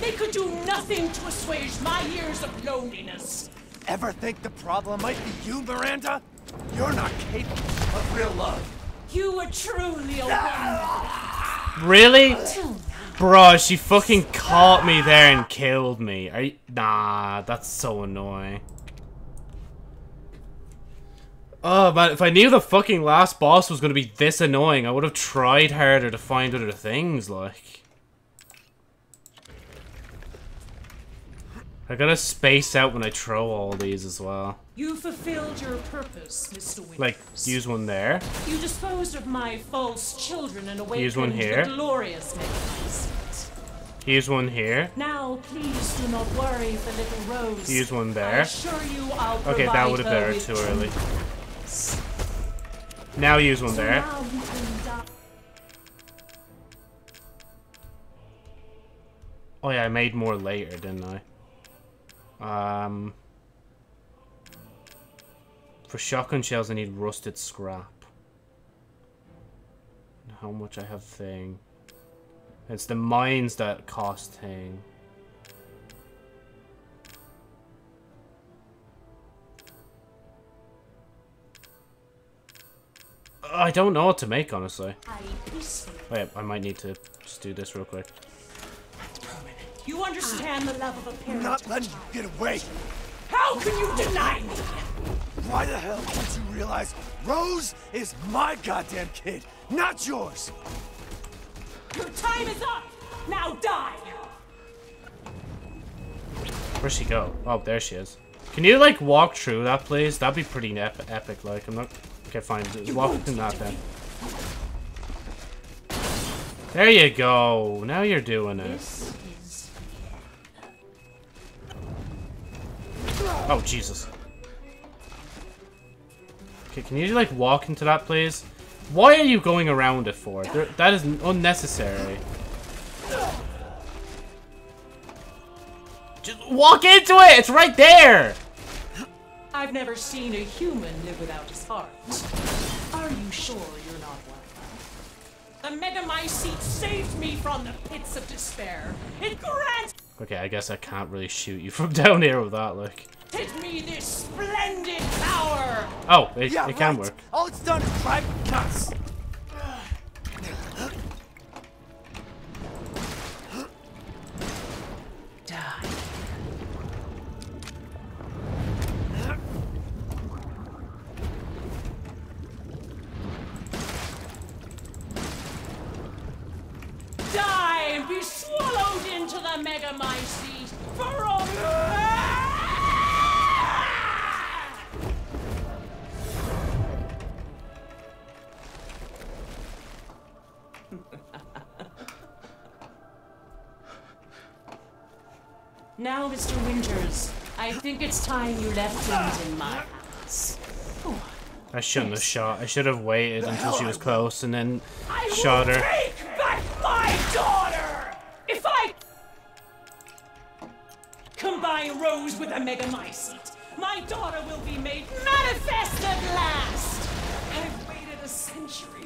they could do nothing to assuage my years of loneliness. Ever think the problem might be you, Miranda? You're not capable of real love. You were truly a. Really? Until Bro, she fucking caught me there and killed me. You- Nah, that's so annoying. Oh man, if I knew the fucking last boss was gonna be this annoying, I would have tried harder to find other things, like. I gotta space out when I throw all these as well. You fulfilled your purpose, Mr. Winters. Like, use one there. You disposed of my false children and awakened Use one here. the glorious Megamycete. Use one here. Now, please do not worry for little Rose. Use one I there. assure you I'll Okay, that would have been too early. Now use one So there. now you can. Oh yeah, I made more later, didn't I? Um, for shotgun shells, I need rusted scrap. How much I have thing? It's the mines that cost thing. I don't know what to make, honestly. Wait, I might need to just do this real quick. You understand the love of a parent. Not letting you get away. How can you deny me? Why the hell don't you realize Rose is my goddamn kid, not yours? Your time is up. Now die. Where'd she go? Oh, there she is. Can you, like, walk through that, please? That'd be pretty ep epic, like, I'm not... Okay, fine, just walk through that then. There you go. Now you're doing it. Oh, Jesus. Okay, can you, like, walk into that, please? Why are you going around it for? There, that is unnecessary. Just walk into it! It's right there! I've never seen a human live without his heart. Are you sure? The Megamycete saved me from the pits of despair. It grants Okay, I guess I can't really shoot you (laughs) from down here with that, look. like. me this splendid power. Oh, it, yeah, it can right. work. All it's done is drive me nuts. Die. And be swallowed into the all. (laughs) Now, Mr. Winters, I think it's time you left things in my hands. I shouldn't have shot. I should have waited until she was close and then I shot her. take back my daughter! If I combine Rose with a Megamycete, my daughter will be made manifest at last! I've waited a century,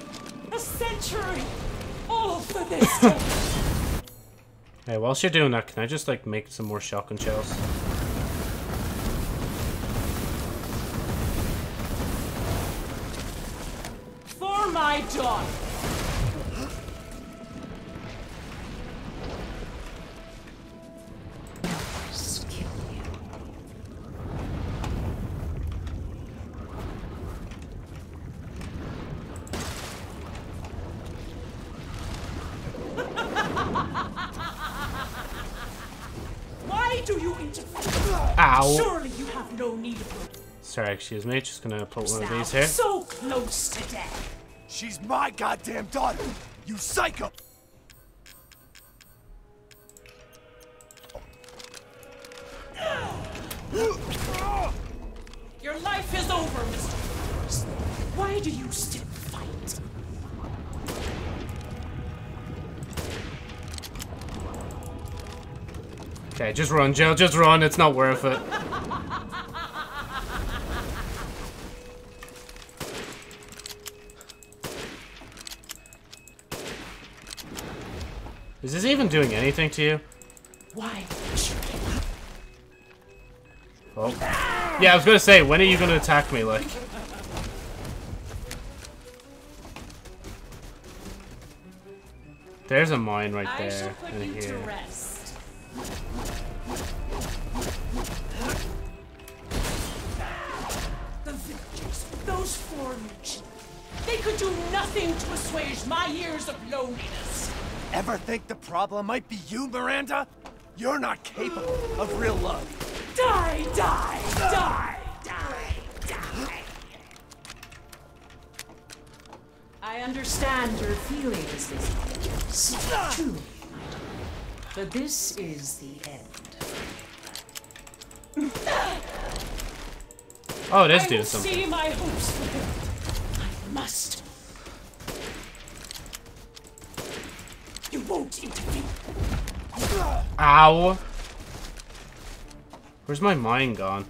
a century, all for this. Hey, whilst you're doing that, can I just like make some more shotgun shells? For my daughter. Excuse me. Just gonna put one of these here. So close to death. She's my goddamn daughter, you psycho! Your life is over, Mr. Forrest. Why do you still fight? Okay, just run, Jill. Just run. It's not worth it. (laughs) Is this even doing anything to you? Why did you give up? Oh. Yeah, I was gonna say, when are you gonna attack me, like? There's a mine right there. put and here. rest. The villagers, those four legion, they could do nothing to assuage my years of loneliness. Ever think the problem might be you, Miranda? You're not capable of real love. Die, die, die, die, die. I understand your feelings, Lizzie. Truly, my. But this is the end. Oh, it is I doing will something. see my hopes fulfilled. I must. You won't interfere. Ow! Where's my mine gone?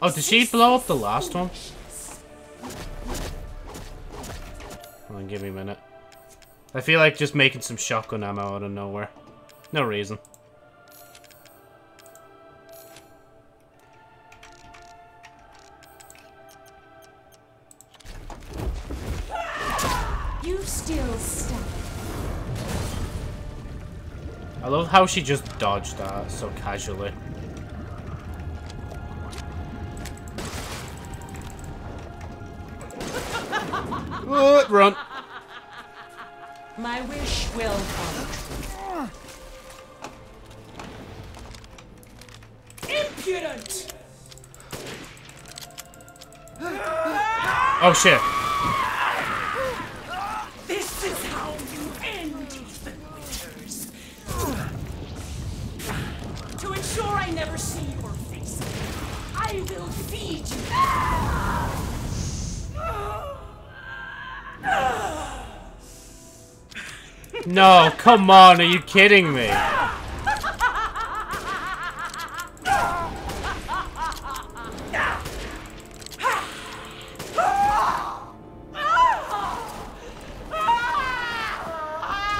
Oh, did she blow up the last one? Hold on, give me a minute. I feel like just making some shotgun ammo out of nowhere. No reason. I love how she just dodged that so casually. Uh, (laughs) run. My wish will come true. Impudent! Oh shit. To ensure I never see your face, I will feed you. No, come on, are you kidding me?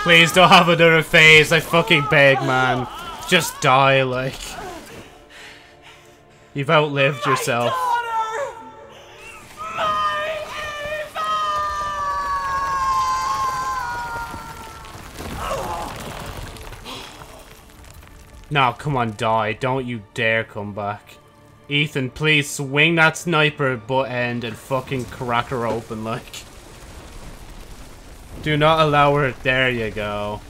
Please don't have another phase, I fucking beg, man. Just die, like. You've outlived yourself. Now, come on, die. Don't you dare come back. Ethan, please swing that sniper butt end and fucking crack her open, like. Do not allow her. There you go.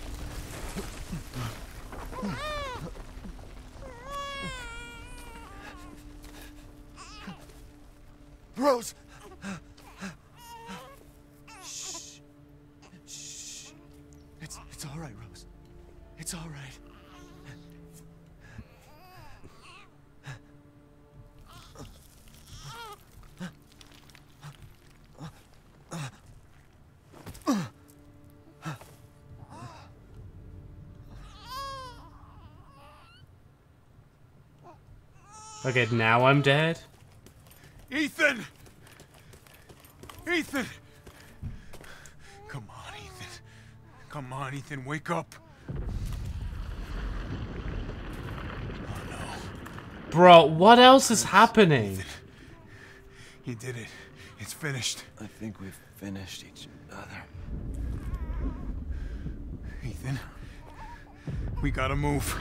Rose! Shh. Shh. It's, it's all right, Rose. It's all right. Okay, now I'm dead. Ethan! Ethan! Come on, Ethan. Come on, Ethan, wake up. Oh, no. Bro, what else is happening? You did it. It's finished. I think we've finished each other. Ethan, we gotta move.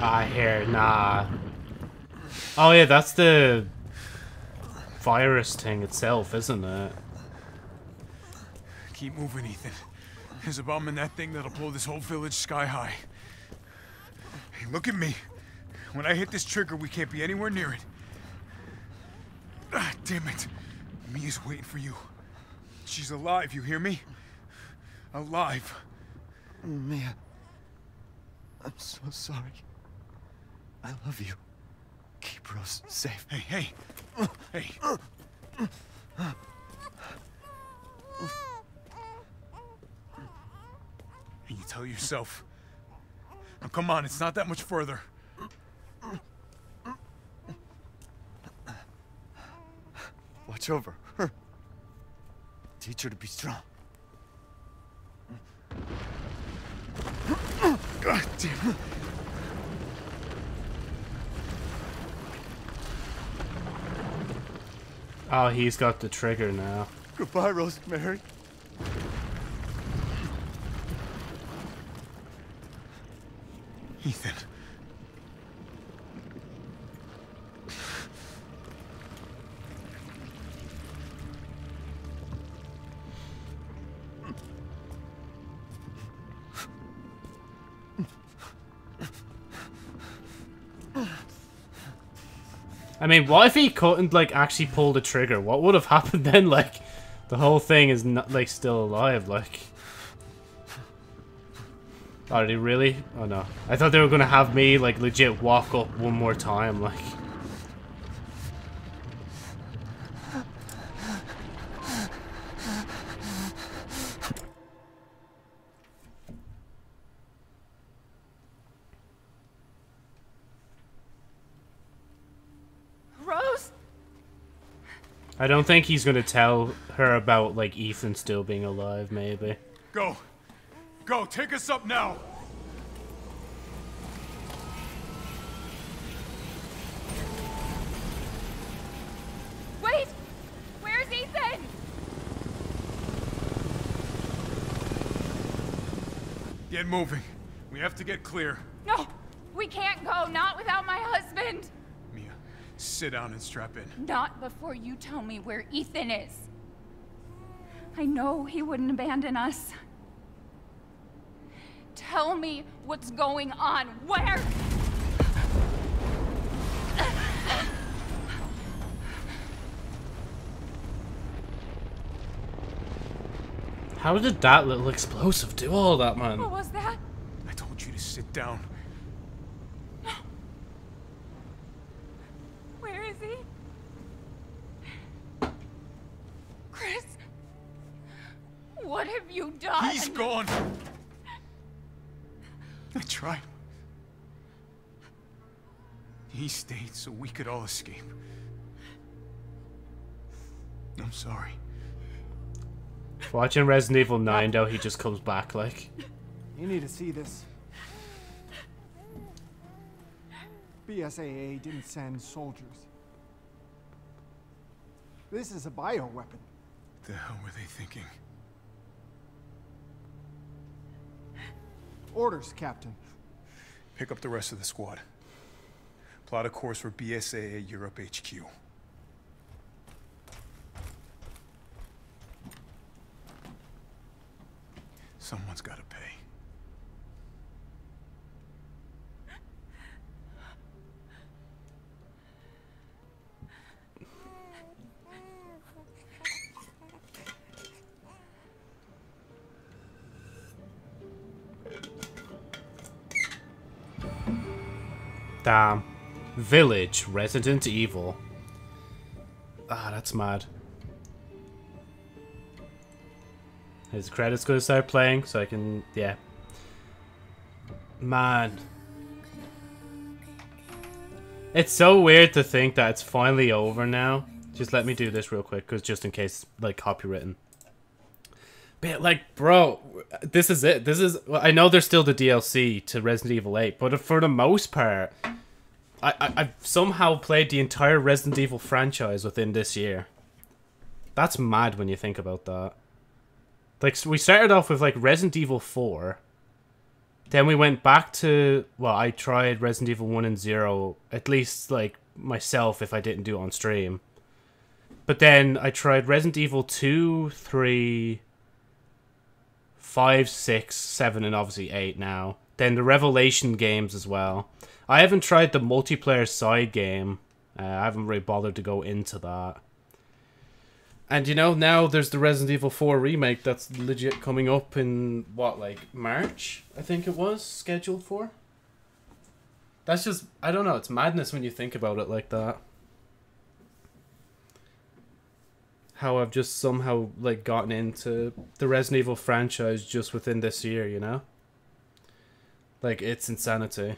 Ah, here, nah. Oh yeah, that's the virus thing itself, isn't it? Keep moving, Ethan. There's a bomb in that thing that'll blow this whole village sky high. Hey, look at me. When I hit this trigger, we can't be anywhere near it. Ah, damn it. Mia's waiting for you. She's alive, you hear me? Alive. Mia. I'm so sorry. I love you. Keep Rose safe. Hey, hey. Hey. And you tell yourself, now come on, it's not that much further. Watch over her. Teach her to be strong. God damn it. Oh, he's got the trigger now. Goodbye, Rosemary. Ethan. Mean, what if he couldn't like actually pull the trigger? What would have happened then? (laughs) Like, the whole thing is not like still alive. Like, are they really? Oh no! I thought they were gonna have me like legit walk up one more time. Like, I don't think he's gonna tell her about like Ethan still being alive. Maybe. Go. Go, take us up now. Wait! Where's Ethan? Get moving. We have to get clear. No! We can't go, not without my husband! Mia, sit down and strap in. Not before you tell me where Ethan is. I know he wouldn't abandon us. Tell me what's going on. Where? How did that little explosive do all that, man? What was that? I told you to sit down. Where is he? Chris? What have you done? He's gone. I tried. He stayed so we could all escape. I'm sorry. Watching Resident Evil 9 though, he just comes back like. You need to see this. BSAA didn't send soldiers. This is a bioweapon. What the hell were they thinking? Orders, Captain. Pick up the rest of the squad. Plot a course for BSAA Europe HQ. Someone's gotta pay. Damn. Village, Resident Evil. Ah, that's mad. His credits gonna start playing, so I can, yeah. Man. It's so weird to think that it's finally over now. Just let me do this real quick, because just in case, like, copywritten. But, like, bro, this is it. This is, I know there's still the DLC to Resident Evil 8, but for the most part, I, I, I've somehow played the entire Resident Evil franchise within this year. That's mad when you think about that. Like, we started off with, like, Resident Evil 4. Then we went back to, well, I tried Resident Evil 1 and 0, at least, like, myself if I didn't do it on stream. But then I tried Resident Evil 2, 3, 5, 6, 7, and obviously 8 now. Then the Revelation games as well. I haven't tried the multiplayer side game. Uh, I haven't really bothered to go into that. And you know, now there's the Resident Evil 4 remake that's legit coming up in what, like March? I think it was scheduled for. That's just I don't know, it's madness when you think about it like that. How I've just somehow like gotten into the Resident Evil franchise just within this year, you know? Like it's insanity.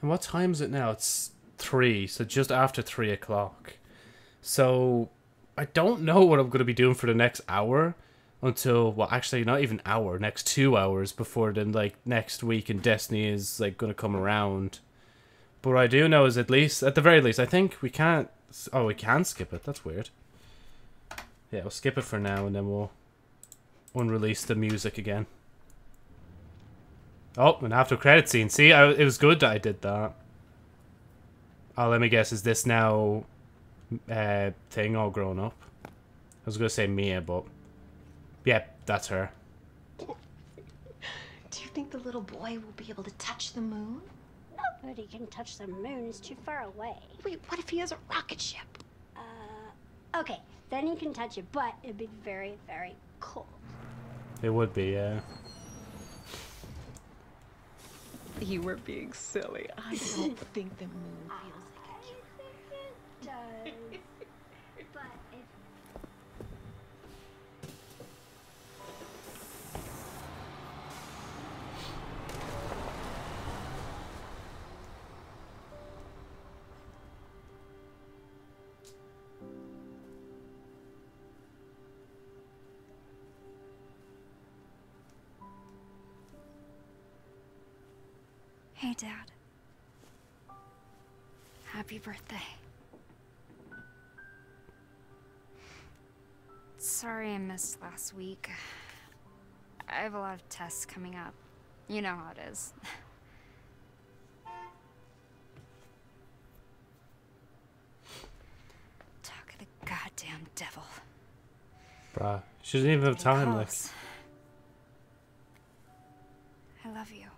And what time is it now? It's three, so just after three o'clock. So I don't know what I'm going to be doing for the next hour until well actually not even hour next two hours before then like next week and destiny is like going to come around but i do know is at least at the very least i think we can't oh we can skip it that's weird yeah we'll skip it for now and then we'll unrelease the music again oh an after credit scene see I, it was good that i did that oh let me guess is this now uh thing all grown up i was gonna say mia but yeah, that's her. Do you think the little boy will be able to touch the moon? Nobody can touch the moon. It's too far away. Wait, what if he has a rocket ship? Uh, okay, then he can touch it, but it'd be very, very cold. It would be, yeah. You were being silly. I don't (laughs) think the moon feels like a It does. Dad. Happy birthday. Sorry I missed last week. I have a lot of tests coming up. You know how it is. (laughs) Talk of the goddamn devil. Bruh. She doesn't even have time, like. Calls. I love you.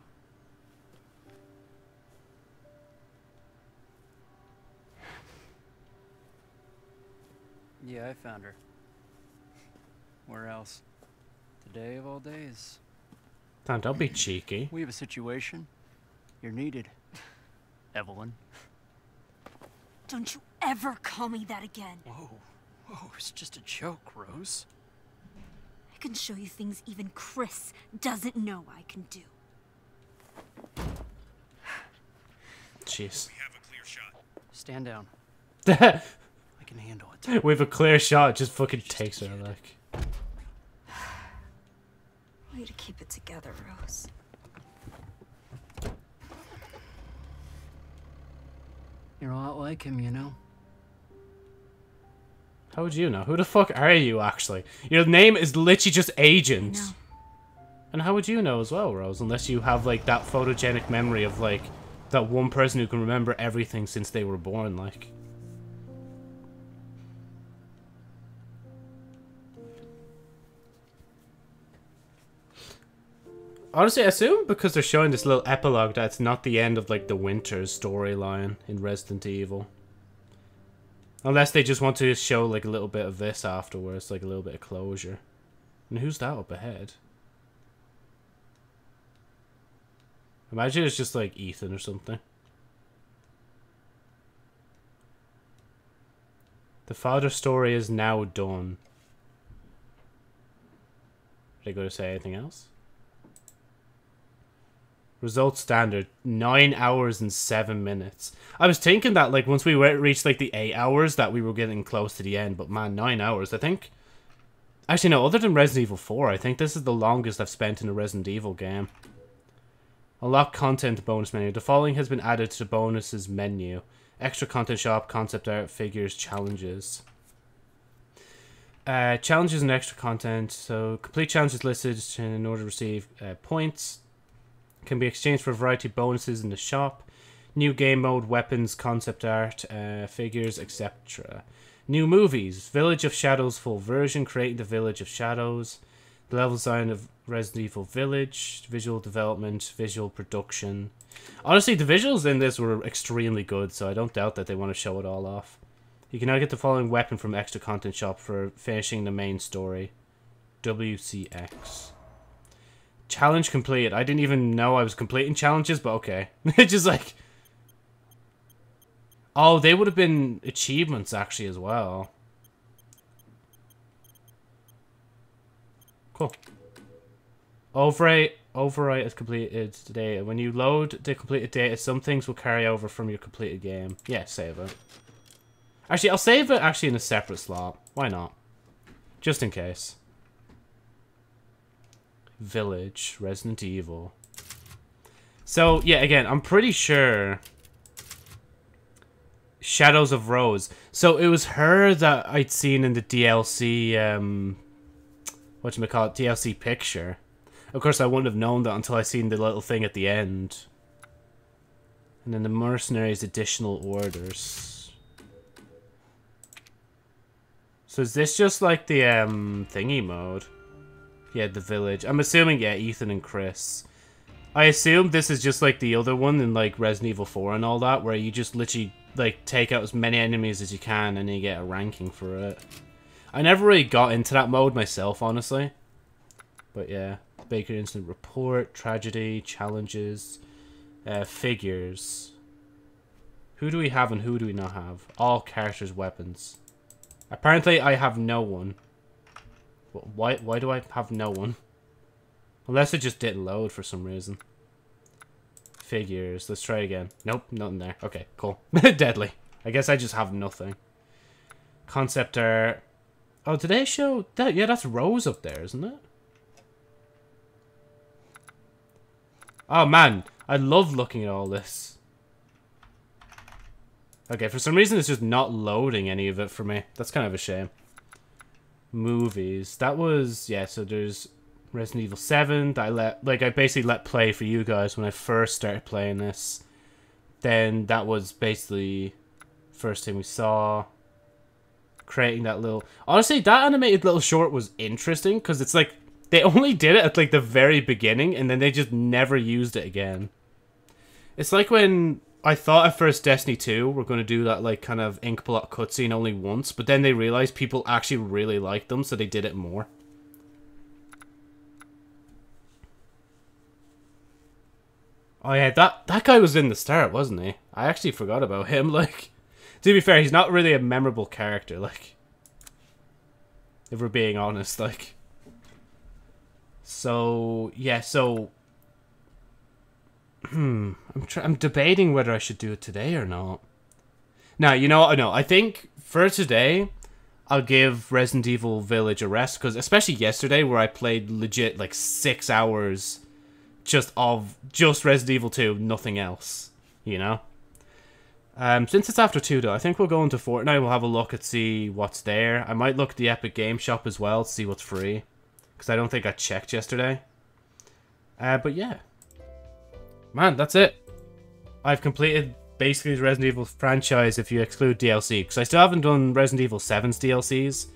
Yeah, I found her. Where else? Today of all days. Damn, don't be cheeky. We have a situation. You're needed. Eveline. Don't you ever call me that again. Whoa. Whoa, it's just a joke, Rose. I can show you things even Chris doesn't know I can do. Jeez. Stand down. (laughs) I can handle it. (laughs) With a clear shot, it just fucking takes her, like. (sighs) Way to keep it together, Rose. You're a lot like him, you know? How would you know? Who the fuck are you, actually? Your name is literally just Agent. And how would you know as well, Rose? Unless you have, like, that photogenic memory of, like, that one person who can remember everything since they were born, like. Honestly, I assume because they're showing this little epilogue that it's not the end of, like, the Winters storyline in Resident Evil. Unless they just want to show, like, a little bit of this afterwards, like a little bit of closure. And who's that up ahead? Imagine it's just, like, Ethan or something. The father story is now done. Are they going to say anything else? Result standard, 9 hours and 7 minutes. I was thinking that, like, once we reached, like, the 8 hours, that we were getting close to the end. But, man, 9 hours, I think... Actually, no, other than Resident Evil 4, I think this is the longest I've spent in a Resident Evil game. Unlock content bonus menu. The following has been added to the bonuses menu. Extra content shop, concept art, figures, challenges. Uh, challenges and extra content. So, complete challenges listed in order to receive uh, points can be exchanged for a variety of bonuses in the shop. New game mode, weapons, concept art, uh, figures, etc. New movies: Village of Shadows full version, creating the Village of Shadows, the level design of Resident Evil Village, visual development, visual production. Honestly, the visuals in this were extremely good, so I don't doubt that they want to show it all off. You can now get the following weapon from extra content shop for finishing the main story. WCX. Challenge completed. I didn't even know I was completing challenges, but okay. (laughs) it's just like... Oh, they would have been achievements, actually, as well. Cool. Overwrite, overwrite is completed today. When you load the completed data, some things will carry over from your completed game. Yeah, save it. Actually, I'll save it actually in a separate slot. Why not? Just in case. Village, Resident Evil. So, yeah, again, I'm pretty sure... Shadows of Rose. So, it was her that I'd seen in the DLC, um... Whatchamacallit, DLC picture. Of course, I wouldn't have known that until I seen the little thing at the end. And then the mercenaries' additional orders. So is this just like the um thingy mode? Yeah, the village. I'm assuming, yeah, Ethan and Chris. I assume this is just like the other one in like Resident Evil 4 and all that, where you just literally like take out as many enemies as you can and you get a ranking for it. I never really got into that mode myself, honestly. But yeah, Baker Instant Report, Tragedy, Challenges, uh, Figures. Who do we have and who do we not have? All characters' weapons. Apparently I have no one. Why, why do I have no one? Unless it just didn't load for some reason. Figures. Let's try again. Nope, nothing there. Okay, cool. (laughs) Deadly. I guess I just have nothing. Concept art. Oh, did they show... that? Yeah, that's Rose up there, isn't it? Oh, man. I love looking at all this. Okay, for some reason it's just not loading any of it for me. That's kind of a shame. Movies. That was... Yeah, so there's Resident Evil 7 that I let... Like, I basically let play for you guys when I first started playing this. Then that was basically... First thing we saw creating that little... Honestly, that animated little short was interesting because it's like they (laughs) only did it at like the very beginning and then they just never used it again. It's like when I thought at first Destiny 2 were going to do that like kind of ink blot cutscene only once, but then they realized people actually really liked them, so they did it more. Oh yeah, that that guy was in the start, wasn't he? I actually forgot about him. (laughs) Like, to be fair, he's not really a memorable character. Like, if we're being honest, like. So yeah, so. Hmm, I'm tr- I'm debating whether I should do it today or not. Now you know, no, I know. I think for today, I'll give Resident Evil Village a rest because especially yesterday where I played legit like six hours, just of just Resident Evil Two, nothing else. You know. Um, since it's after two though, I think we'll go into Fortnite. We'll have a look at see what's there. I might look at the Epic Game Shop as well see what's free, because I don't think I checked yesterday. Uh, but yeah, man, that's it. I've completed basically the Resident Evil franchise if you exclude DLC, because I still haven't done Resident Evil 7's DLCs,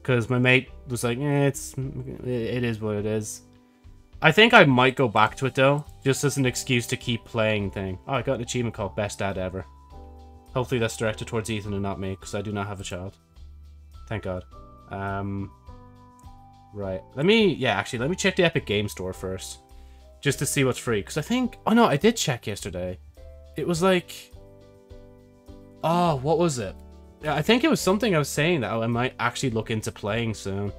because my mate was like, eh, it's it is what it is. I think I might go back to it though, just as an excuse to keep playing thing. Oh, I got an achievement called Best Dad Ever. Hopefully that's directed towards Ethan and not me, because I do not have a child. Thank God. Um, right. Let me, yeah, actually, let me check the Epic Game Store first. Just to see what's free. Because I think, oh no, I did check yesterday. It was like, oh, what was it? Yeah, I think it was something I was saying that I might actually look into playing soon.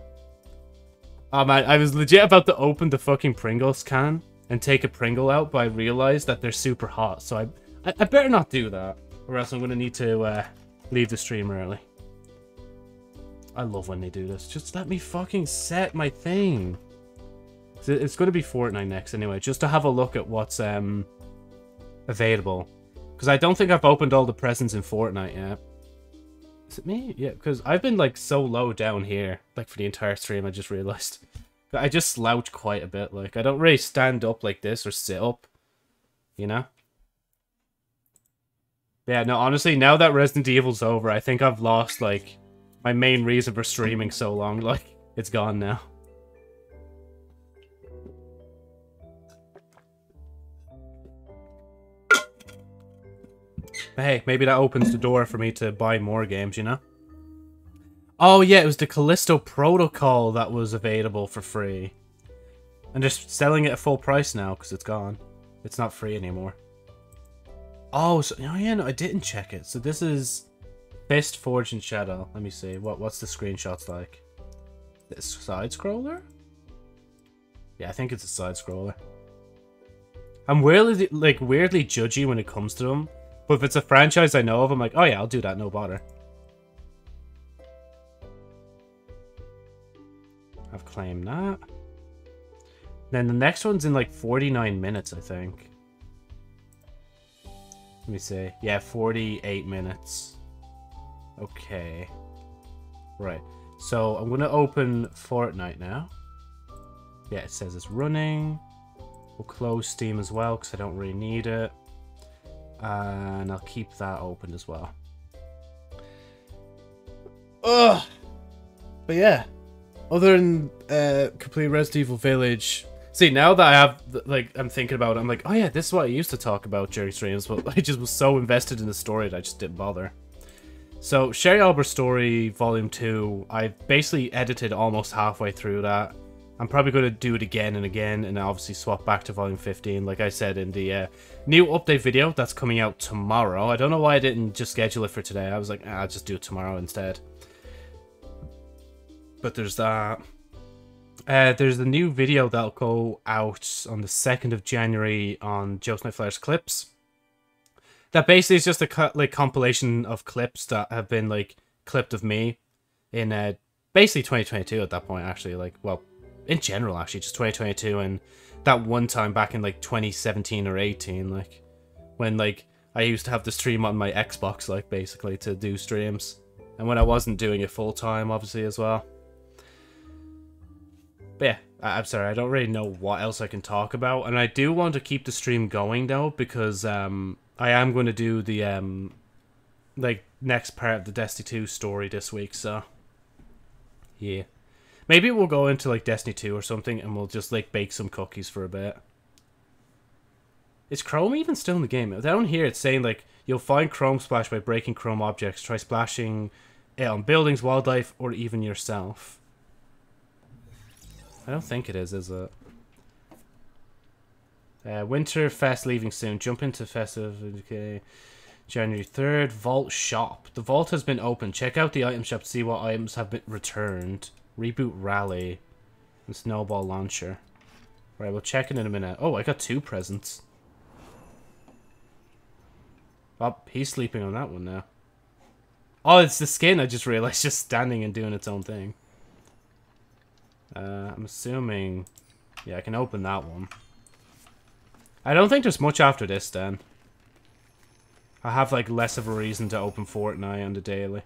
Oh man, I was legit about to open the fucking Pringles can and take a Pringle out, but I realized that they're super hot, so I, I, better not do that. Or else I'm going to need to uh, leave the stream early. I love when they do this. Just let me fucking set my thing. It's going to be Fortnite next anyway, just to have a look at what's um available. Because I don't think I've opened all the presents in Fortnite yet. Is it me? Yeah, because I've been like so low down here, like for the entire stream, I just realized. (laughs) I just slouch quite a bit, like I don't really stand up like this or sit up, you know? Yeah, no, honestly, now that Resident Evil's over, I think I've lost, like, my main reason for streaming so long. (laughs) Like, it's gone now. But hey, maybe that opens the door for me to buy more games, you know? Oh yeah, it was the Callisto Protocol that was available for free. And they're selling it at full price now because it's gone. It's not free anymore. Oh, so, oh yeah, no, I didn't check it. So this is Fist Forge, and Shadow. Let me see. What What's the screenshots like? This side scroller? Yeah, I think it's a side scroller. I'm weirdly like weirdly judgy when it comes to them, but if it's a franchise I know of, I'm like, oh yeah, I'll do that, no bother. I've claimed that. Then the next one's in like 49 minutes, I think. Let me see. Yeah, 48 minutes. Okay. Right. So I'm going to open Fortnite now. Yeah, it says it's running. We'll close Steam as well because I don't really need it. And I'll keep that open as well. Ugh. But yeah, other than uh, complete Resident Evil Village. See, now that I have, like, I'm thinking about it, I'm like, oh yeah, this is what I used to talk about during streams, but (laughs) I just was so invested in the story that I just didn't bother. So, Sherry Albert Story Volume 2, I basically edited almost halfway through that. I'm probably going to do it again and again, and obviously swap back to Volume 15, like I said in the uh, new update video that's coming out tomorrow. I don't know why I didn't just schedule it for today. I was like, ah, I'll just do it tomorrow instead. But there's that. Uh, there's a new video that'll go out on the 2nd of January on Joe's Night Flyers clips. That basically is just a like compilation of clips that have been like clipped of me in uh, basically 2022 at that point actually like well in general actually just 2022 and that one time back in like 2017 or 18 like when like I used to have the stream on my Xbox like basically to do streams and when I wasn't doing it full time obviously as well. But yeah, I- I'm sorry, I don't really know what else I can talk about. And I do want to keep the stream going though, because um, I am going to do the um, like next part of the Destiny 2 story this week, so yeah. Maybe we'll go into like Destiny 2 or something and we'll just like bake some cookies for a bit. Is Chrome even still in the game? Down here it's saying like you'll find Chrome Splash by breaking Chrome objects. Try splashing it on buildings, wildlife, or even yourself. I don't think it is, is it? Uh, Winter Fest leaving soon. Jump into Festive. Okay. January 3rd. Vault Shop. The vault has been opened. Check out the item shop to see what items have been returned. Reboot Rally. And Snowball Launcher. Right, we'll check in in a minute. Oh, I got two presents. Oh, he's sleeping on that one now. Oh, it's the skin, I just realized, (laughs) just standing and doing its own thing. Uh, I'm assuming... Yeah, I can open that one. I don't think there's much after this, then. I have, like, less of a reason to open Fortnite on the daily.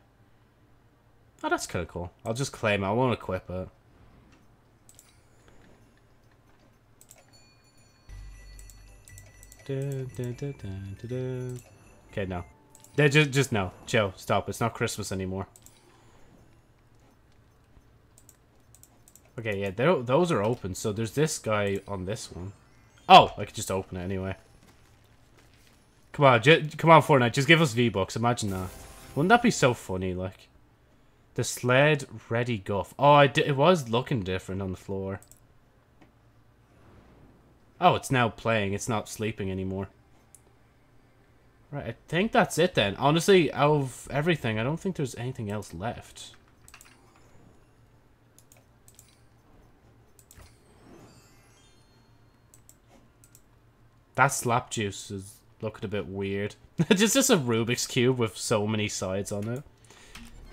Oh, that's kind of cool. I'll just claim it. I won't equip it. Okay, no. Just, just no. Joe, stop. It's not Christmas anymore. Okay, yeah, those are open. So there's this guy on this one. Oh, I could just open it anyway. Come on, come on, Fortnite. Just give us V-Bucks. Imagine that. Wouldn't that be so funny, like? The sled ready guff. Oh, it was looking different on the floor. Oh, it's now playing. It's not sleeping anymore. Right, I think that's it then. Honestly, out of everything, I don't think there's anything else left. That slap juice is looking a bit weird. (laughs) it's just a Rubik's Cube with so many sides on it.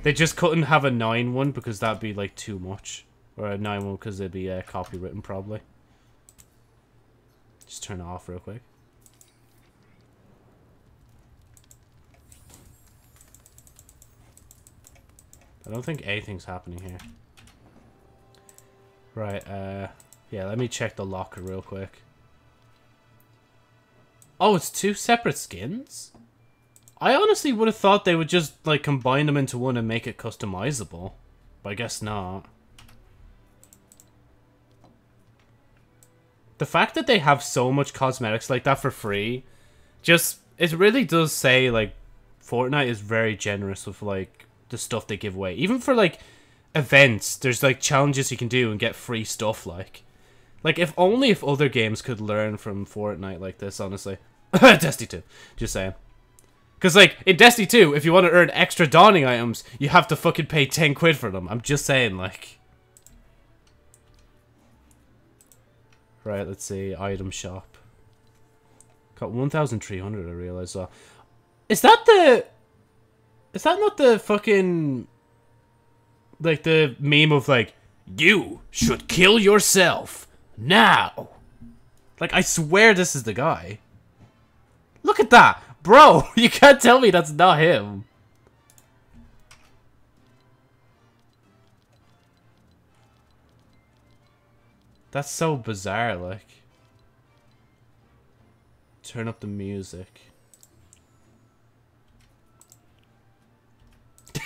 They just couldn't have a 9 one because that'd be like too much. Or a 9 one because it'd be uh, copywritten probably. Just turn it off real quick. I don't think anything's happening here. Right, uh... Yeah, let me check the locker real quick. Oh, it's two separate skins? I honestly would have thought they would just, like, combine them into one and make it customizable. But I guess not. The fact that they have so much cosmetics like that for free, just, it really does say, like, Fortnite is very generous with, like, the stuff they give away. Even for, like, events, there's, like, challenges you can do and get free stuff, like. Like, if only if other games could learn from Fortnite like this, honestly. (laughs) Destiny 2. Just saying. Because, like, in Destiny 2, if you want to earn extra dawning items, you have to fucking pay 10 quid for them. I'm just saying, like... Right, let's see. Item shop. Got 1,300, I realize. Well. Is that the... Is that not the fucking... Like, the meme of, like, You should kill yourself now. Like, I swear this is the guy. Look at that. Bro, (laughs) you can't tell me that's not him. That's so bizarre, like. Turn up the music.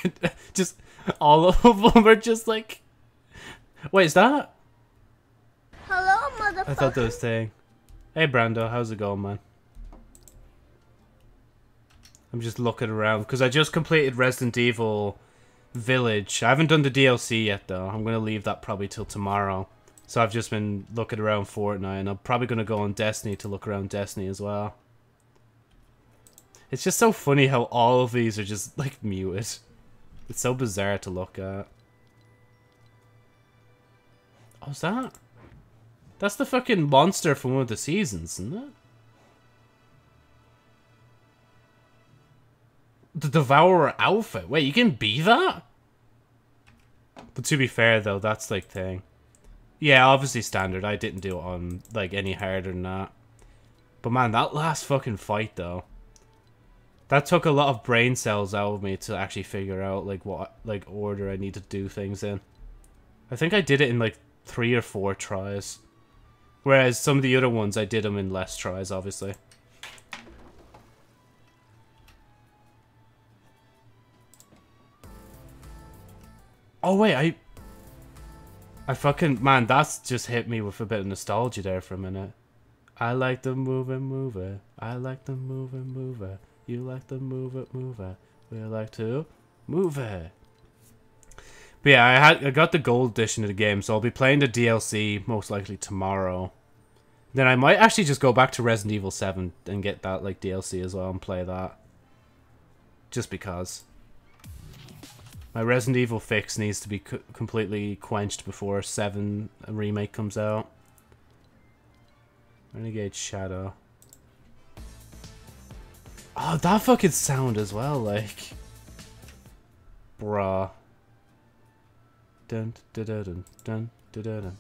(laughs) just all of (laughs) them are just like. Wait, is that? Hello, motherfucker. I thought that was saying. Hey, Brando, how's it going, man? I'm just looking around because I just completed Resident Evil Village. I haven't done the DLC yet, though. I'm gonna leave that probably till tomorrow. So I've just been looking around Fortnite, and I'm probably gonna go on Destiny to look around Destiny as well. It's just so funny how all of these are just like muted. It's so bizarre to look at. Oh, is that? That's the fucking monster from one of the seasons, isn't it? The Devourer outfit. Wait, you can be that? But to be fair, though, that's like thing. Yeah, obviously standard. I didn't do it on like any harder than that. But man, that last fucking fight though. That took a lot of brain cells out of me to actually figure out like what like order I need to do things in. I think I did it in like three or four tries. Whereas some of the other ones I did them in less tries, obviously. Oh wait, I I fucking man, that's just hit me with a bit of nostalgia there for a minute. I like the move and move it. I like the move and move it. You like the move it, move it. We like to move it. But yeah, I had I got the gold edition of the game, so I'll be playing the DLC most likely tomorrow. Then I might actually just go back to Resident Evil 7 and get that like DLC as well and play that. Just because. My Resident Evil fix needs to be completely quenched before 7 remake comes out. Renegade Shadow. Oh, that fucking sound as well, like. Bruh. Dun dun dun dun dun dun dun.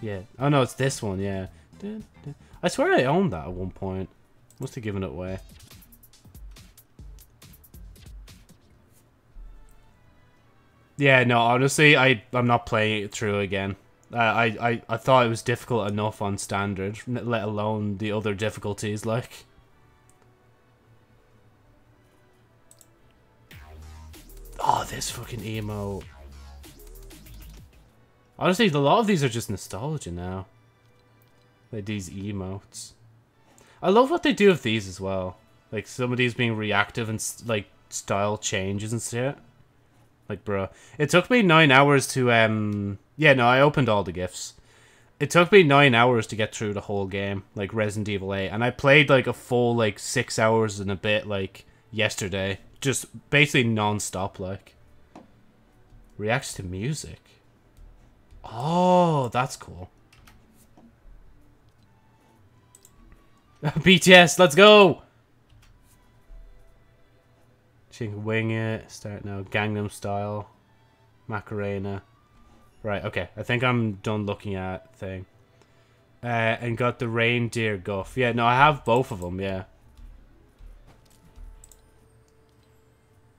Yeah. Oh no, it's this one. Yeah. Dun, dun. I swear I owned that at one point. Must have given it away. Yeah, no, honestly, I I'm not playing it through again. Uh, I I I thought it was difficult enough on standard, let alone the other difficulties. Like, oh, this fucking emo. Honestly, a lot of these are just nostalgia now. Like these emotes. I love what they do with these as well. Like some of these being reactive and like style changes and shit. Like, bro, it took me nine hours to um. Yeah, no, I opened all the gifts. It took me nine hours to get through the whole game, like Resident Evil 8, and I played like a full like six hours and a bit like yesterday, just basically non-stop like. Reacts to music. Oh, that's cool. (laughs) BTS, let's go! Can wing it. Start now. Gangnam Style. Macarena. Right, okay. I think I'm done looking at thing. Uh, and got the reindeer guff. Yeah, no, I have both of them, yeah.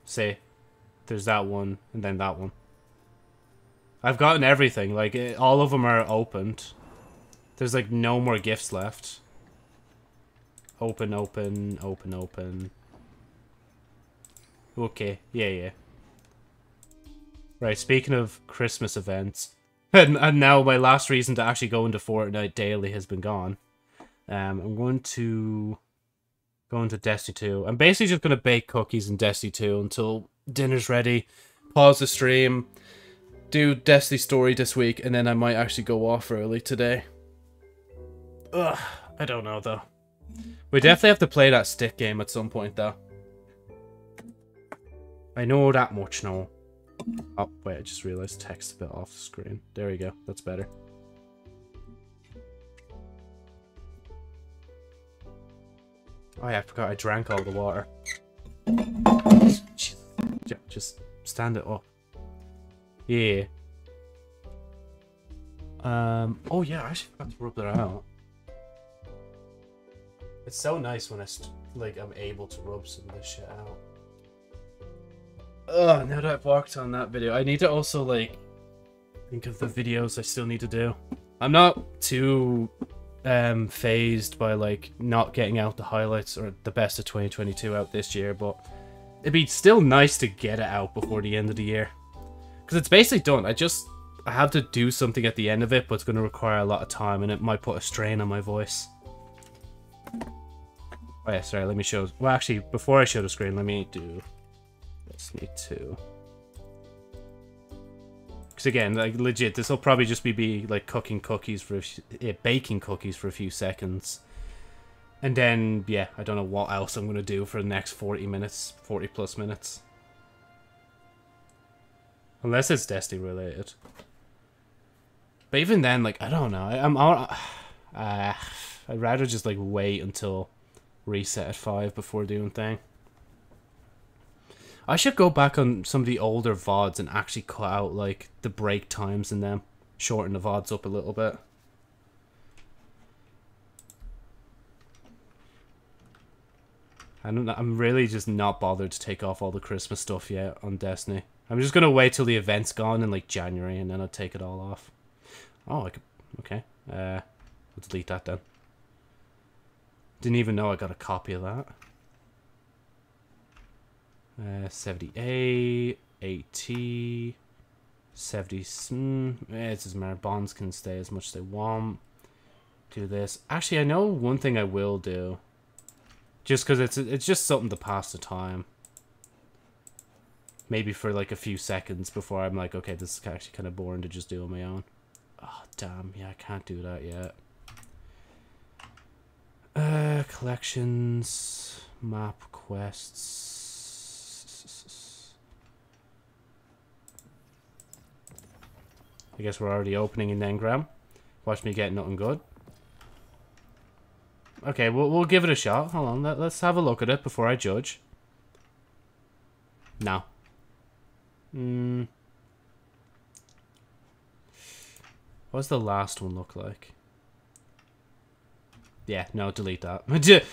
See? There's that one, and then that one. I've gotten everything. Like, it, all of them are opened. There's, like, no more gifts left. Open, open, open, open. Okay, yeah, yeah. Right, speaking of Christmas events, (laughs) and, and now my last reason to actually go into Fortnite daily has been gone. Um, I'm going to go into Destiny 2. I'm basically just going to bake cookies in Destiny 2 until dinner's ready, pause the stream, do Destiny story this week, and then I might actually go off early today. Ugh, I don't know though. We definitely have to play that stick game at some point though. I know that much now. Oh, wait, I just realized text a bit off the screen. There we go. That's better. Oh yeah, I forgot I drank all the water. Just stand it up. Yeah. Um, oh yeah, I actually forgot to rub that out. It's so nice when I like I'm able to rub some of this shit out. Ugh, now that I've worked on that video, I need to also like think of the videos I still need to do. I'm not too um phased by like not getting out the highlights or the best of 2022 out this year, but it'd be still nice to get it out before the end of the year. Cuz it's basically done. I just I have to do something at the end of it, but it's going to require a lot of time and it might put a strain on my voice. Oh yeah, sorry, let me show... Well, actually, before I show the screen, let me do... Let's need to... Because again, like, legit, this will probably just be, be like, cooking cookies for... A baking cookies for a few seconds. And then, yeah, I don't know what else I'm going to do for the next 40 minutes, 40 plus minutes. Unless it's Destiny related. But even then, like, I don't know. I, I'm... (sighs) Uh, I'd rather just, like, wait until reset at 5 before doing thing. I should go back on some of the older VODs and actually cut out, like, the break times in them. Shorten the VODs up a little bit. I don't know, I'm really just not bothered to take off all the Christmas stuff yet on Destiny. I'm just gonna wait till the event's gone in like January and then I'll take it all off. Oh, I could. Okay. Uh, we'll delete that then. Didn't even know I got a copy of that. Uh, 78, 80, 70. Mm, it doesn't matter. Bonds can stay as much as they want. Do this. Actually, I know one thing I will do. Just because it's it's just something to pass the time. Maybe for like a few seconds before I'm like, okay, this is actually kind of boring to just do on my own. Oh, damn. Yeah, I can't do that yet. Uh, collections, map quests. I guess we're already opening in Engram. Watch me get nothing good. Okay, we'll, we'll give it a shot. Hold on, let, let's have a look at it before I judge. No. Hmm. What does the last one look like? Yeah, no, delete that. (laughs)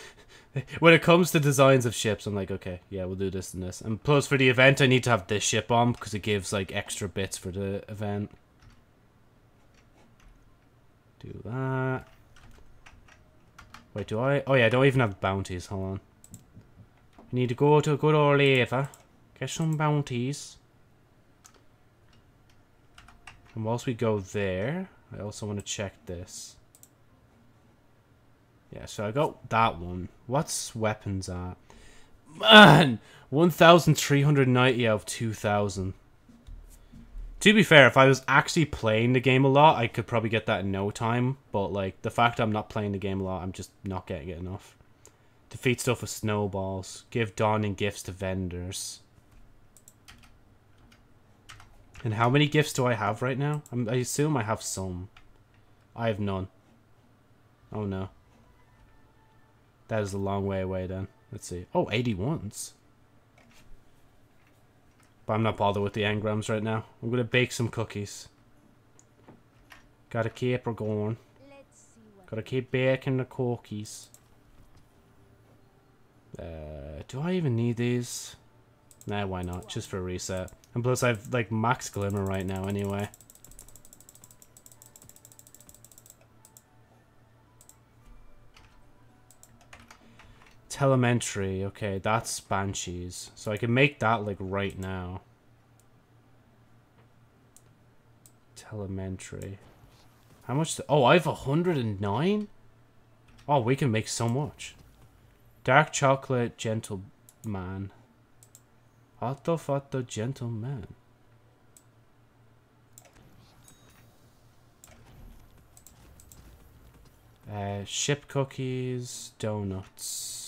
when it comes to designs of ships, I'm like, okay, yeah, we'll do this and this. And plus, for the event, I need to have this ship on because it gives, like, extra bits for the event. Do that. Wait, do I? Oh, yeah, I don't even have bounties. Hold on. Need to go to a good old Ava. Get some bounties. And whilst we go there, I also want to check this. Yeah, so I got that one. What's weapons at? Man! 1,390 out of 2,000. To be fair, if I was actually playing the game a lot, I could probably get that in no time. But, like, the fact I'm not playing the game a lot, I'm just not getting it enough. Defeat stuff with snowballs. Give dawning gifts to vendors. And how many gifts do I have right now? I assume I have some. I have none. Oh no. That is a long way away then. Let's see. Oh, 81s. But I'm not bothered with the engrams right now. I'm going to bake some cookies. Gotta keep her going. Gotta keep baking the cookies. Uh, do I even need these? Nah, why not? Just for a reset. And plus, I've, like, max glimmer right now anyway. Telemetry. Okay, that's Banshees. So I can make that, like, right now. Telemetry. How much? Oh, I have 109? Oh, we can make so much. Dark chocolate gentleman. Otto Fatto gentleman. Uh, ship cookies, donuts.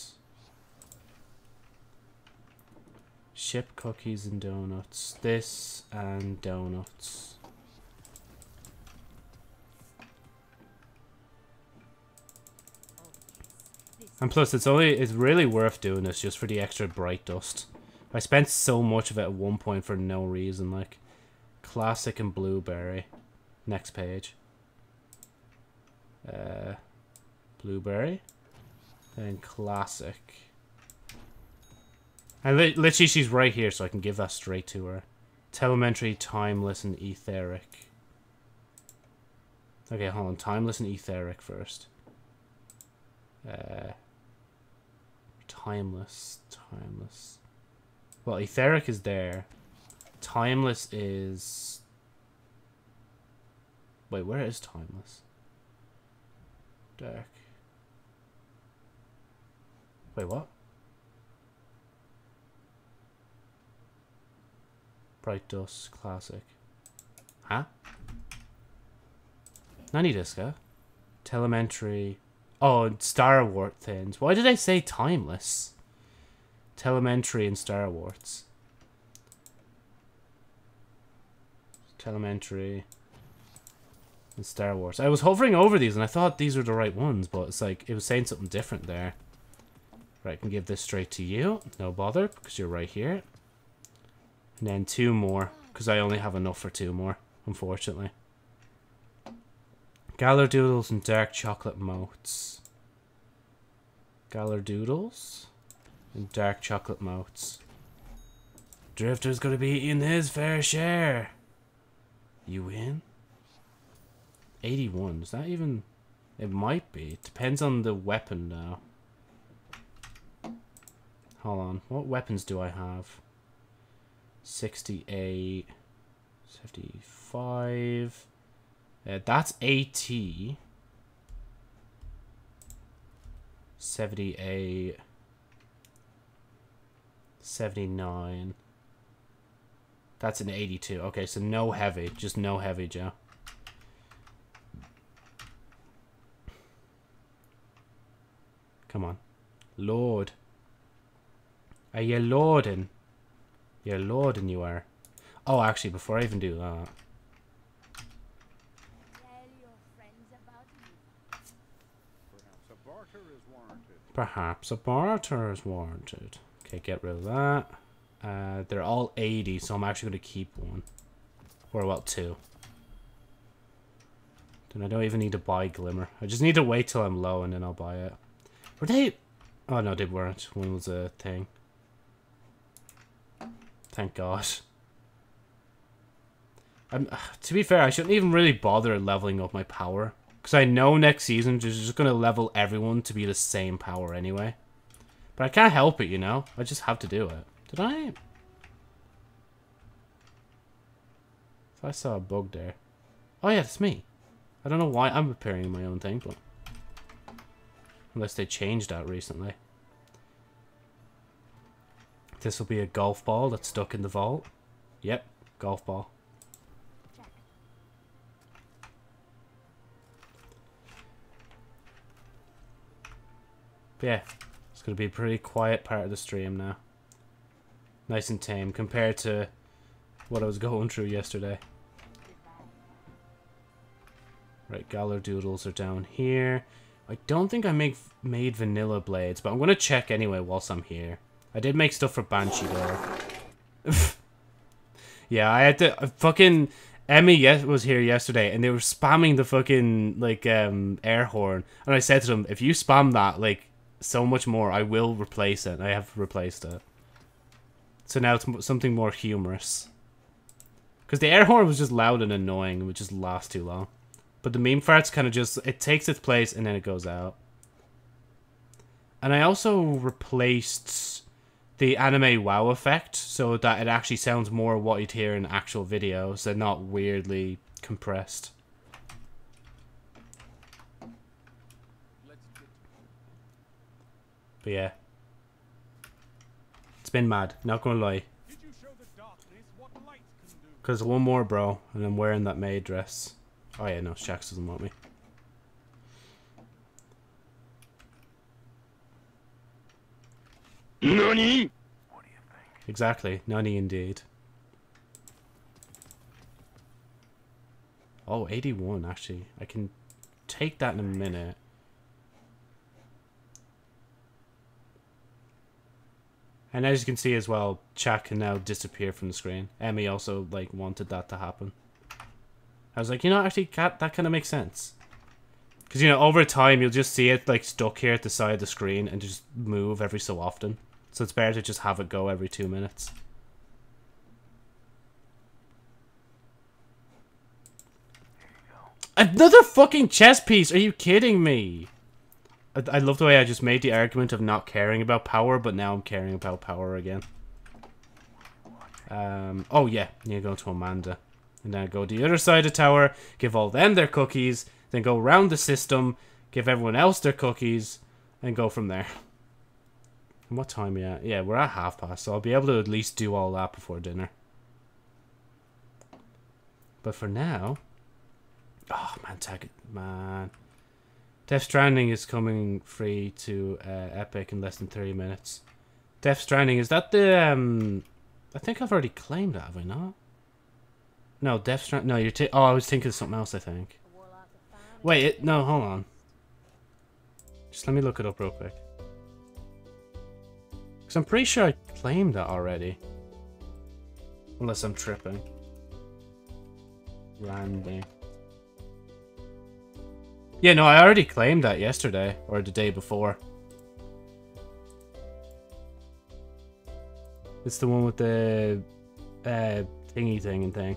Ship cookies and donuts. This and donuts. And plus, it's only it's really worth doing this just for the extra bright dust. I spent so much of it at one point for no reason, like classic and blueberry. Next page. Uh, blueberry. Then classic. And li literally she's right here, so I can give that straight to her. Telemetry, timeless, and etheric. Okay, hold on. Timeless and etheric first. Uh, timeless, timeless. Well, etheric is there. Timeless is... Wait, where is timeless? Dark. Wait, what? Bright Dust Classic. Huh? Nani Disca? Telemetry. Oh, Star Wars things. Why did I say timeless? Telemetry and Star Wars. Telemetry and Star Wars. I was hovering over these and I thought these were the right ones, but it's like it was saying something different there. Right, I can give this straight to you. No bother, because you're right here. And then two more, because I only have enough for two more, unfortunately. Doodles and dark chocolate motes. Doodles and dark chocolate motes. Drifter's gonna be eating his fair share. You win? 81, is that even... It might be. It depends on the weapon now. Hold on. What weapons do I have? 68. 75. Uh, that's AT. 78. 79. That's an 82. Okay, so no heavy. Just no heavy, Joe. Come on. Lord. Are you loading? You're loading, you are. Oh, actually, before I even do that. Perhaps a barter is warranted. Okay, get rid of that. Uh, they're all 80, so I'm actually going to keep one. Or, well, two. Then I don't even need to buy Glimmer. I just need to wait till I'm low and then I'll buy it. Were they... Oh, no, they weren't. One was a thing. Thank God. I'm, to be fair, I shouldn't even really bother leveling up my power. Because I know next season is just going to level everyone to be the same power anyway. But I can't help it, you know? I just have to do it. Did I? If I saw a bug there. Oh yeah, it's me. I don't know why I'm appearing in my own thing, but... Unless they changed that recently. This will be a golf ball that's stuck in the vault. Yep, golf ball. Yeah, it's going to be a pretty quiet part of the stream now. Nice and tame compared to what I was (laughs) going through yesterday. Right, Gjallardoodles are down here. I don't think I make made vanilla blades, but I'm going to check anyway whilst I'm here. I did make stuff for Banshee though. (laughs) yeah, I had to uh, fucking Emmy yes was here yesterday and they were spamming the fucking like um air horn and I said to them if you spam that like so much more I will replace it. I have replaced it. So now it's something more humorous. Because the air horn was just loud and annoying and would just last too long. But the meme farts kind of just, it takes its place and then it goes out. And I also replaced the anime wow effect so that it actually sounds more what you'd hear in actual videos and not weirdly compressed. But yeah. It's been mad, not gonna lie. Because one more, bro, and I'm wearing that maid dress. Oh yeah, no, Shaxx doesn't want me. NANI? Exactly, Nani indeed. Oh, 81 actually. I can take that in a minute. And as you can see as well, chat can now disappear from the screen. Emmy also like wanted that to happen. I was like, you know, actually, that kind of makes sense. Because, you know, over time, you'll just see it, like, stuck here at the side of the screen and just move every so often. So it's better to just have it go every two minutes. Another fucking chess piece! Are you kidding me? I, I love the way I just made the argument of not caring about power, but now I'm caring about power again. Um, oh yeah, you go to Amanda. And then go to the other side of the tower, give all them their cookies, then go around the system, give everyone else their cookies, and go from there. What time are you at? Yeah, we're at half past, so I'll be able to at least do all that before dinner. But for now... Oh, man, tag it. Man. Death Stranding is coming free to uh, Epic in less than 30 minutes. Death Stranding, is that the... um? I think I've already claimed that, have I not? No, Death Stranding... No, you're... oh, I was thinking of something else, I think. Wait, it, no, hold on. Just let me look it up real quick. Because I'm pretty sure I claimed that already. Unless I'm tripping. Landing. Yeah, no, I already claimed that yesterday, or the day before. It's the one with the uh, thingy thing and thing.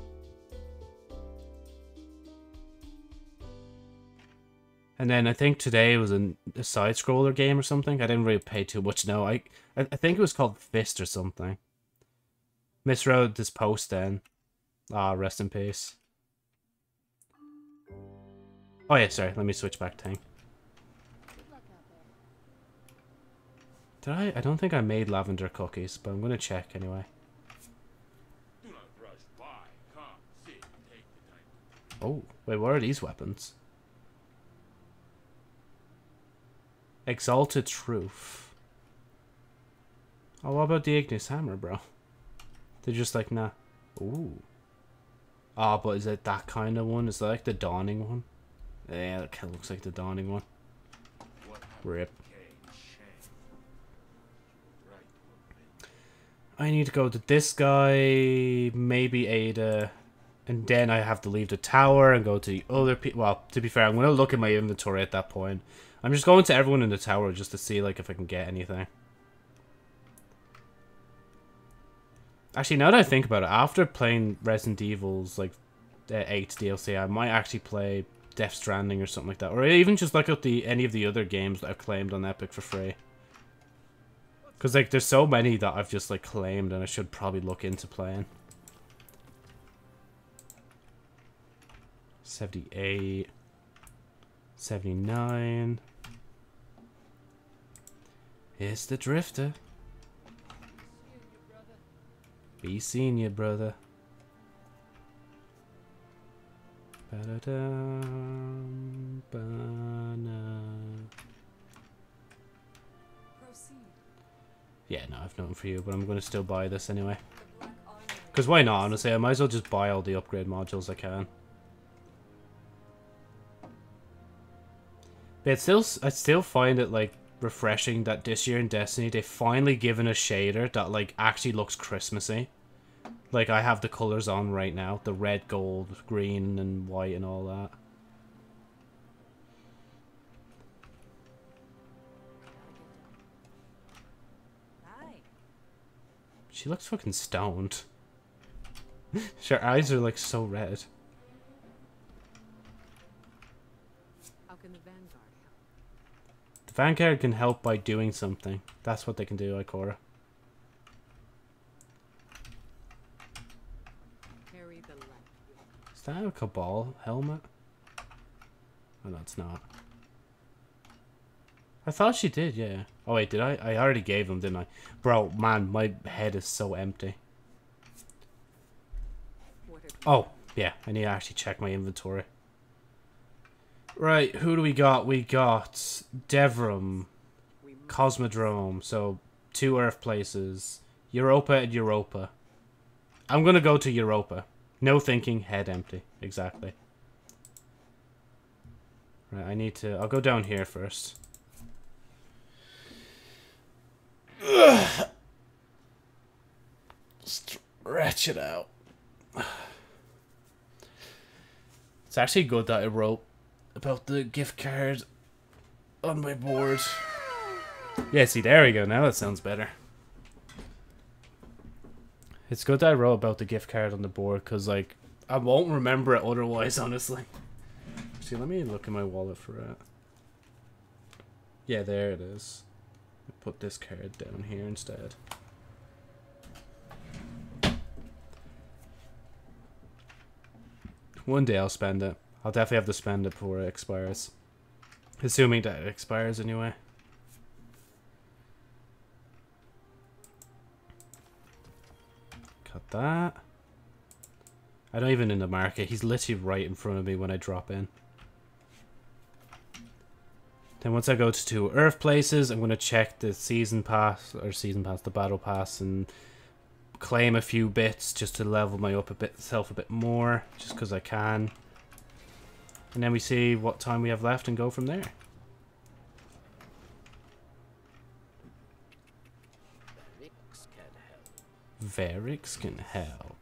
And then I think today was a, a side scroller game or something. I didn't really pay too much. No, I I, I think it was called Fist or something. Miswrote this post then. Ah, rest in peace. Oh yeah, sorry. Let me switch back to thing. Did I? I don't think I made lavender cookies, but I'm gonna check anyway. Oh, wait, what are these weapons? Exalted Truth. Oh, what about the Ignis Hammer, bro? They're just like, nah. Ooh. Ah, oh, but is it that kind of one? Is that like the Dawning one? Yeah, that kind of looks like the Dawning one. Rip. I need to go to this guy, maybe Ada, and then I have to leave the tower and go to the other people. Well, to be fair, I'm going to look at my inventory at that point. I'm just going to everyone in the tower just to see like if I can get anything. Actually, now that I think about it, after playing Resident Evil's like uh, 8 DLC, I might actually play Death Stranding or something like that. Or even just look at the any of the other games that I've claimed on Epic for free. Because like there's so many that I've just like claimed and I should probably look into playing. 78 79 It's the Drifter. Be seeing you, brother. Yeah, no, I've nothing for you, but I'm going to still buy this anyway. Because why not, honestly? I might as well just buy all the upgrade modules I can. But still, I still find it, like, refreshing that this year in Destiny, they've finally given a shader that, like, actually looks Christmassy. Like, I have the colors on right now. The red, gold, green, and white and all that. She looks fucking stoned. (laughs) Her eyes are like so red. How can the Vanguard help? The Vanguard can help by doing something. That's what they can do, Ikora. Carry the light. Is that a Cabal helmet? Oh, no, it's not. I thought she did, yeah. Oh, wait, did I? I already gave them, didn't I? Bro, man, my head is so empty. Oh, yeah, I need to actually check my inventory. Right, who do we got? We got Devrim, Cosmodrome, so two Earth places, Europa and Europa. I'm gonna go to Europa. No thinking, head empty. Exactly. Right, I need to... I'll go down here first. (sighs) Stretch it out. It's actually good that I wrote about the gift card on my board. Yeah, see, there we go. Now that sounds better. It's good that I wrote about the gift card on the board because, like, I won't remember it otherwise, honestly. See, let me look in my wallet for it. Yeah, there it is. Put this card down here instead. One day I'll spend it. I'll definitely have to spend it before it expires. Assuming that it expires anyway. Cut that. I don't even in the market. He's literally right in front of me when I drop in. Then once I go to two Earth places, I'm going to check the Season Pass, or Season Pass, the Battle Pass, and claim a few bits just to level my up a bit self a bit more, just because I can. And then we see what time we have left and go from there. Variks can help.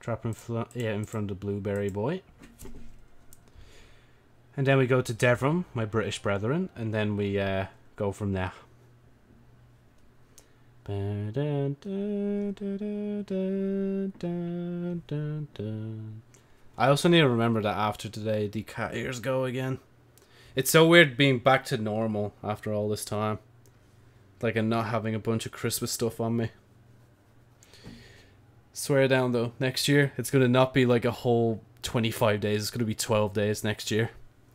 Trap in, yeah, in front of Blueberry Boy. And then we go to Devrim, my British brethren, and then we uh, go from there. I also need to remember that after today, the cat ears go again. It's so weird being back to normal after all this time. Like, and not having a bunch of Christmas stuff on me. Swear down though, next year it's gonna not be like a whole 25 days, it's gonna be 12 days next year.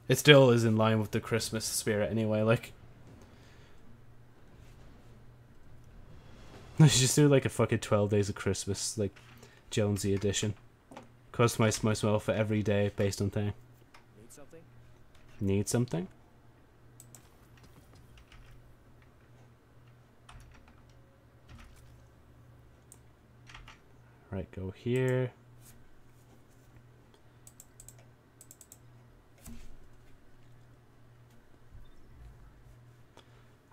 It still is in line with the Christmas spirit anyway, like. (laughs) Should just do like a fucking 12 days of Christmas, like Jonesy edition. Customize myself for every day based on thing. Need something? Need something? Right, go here.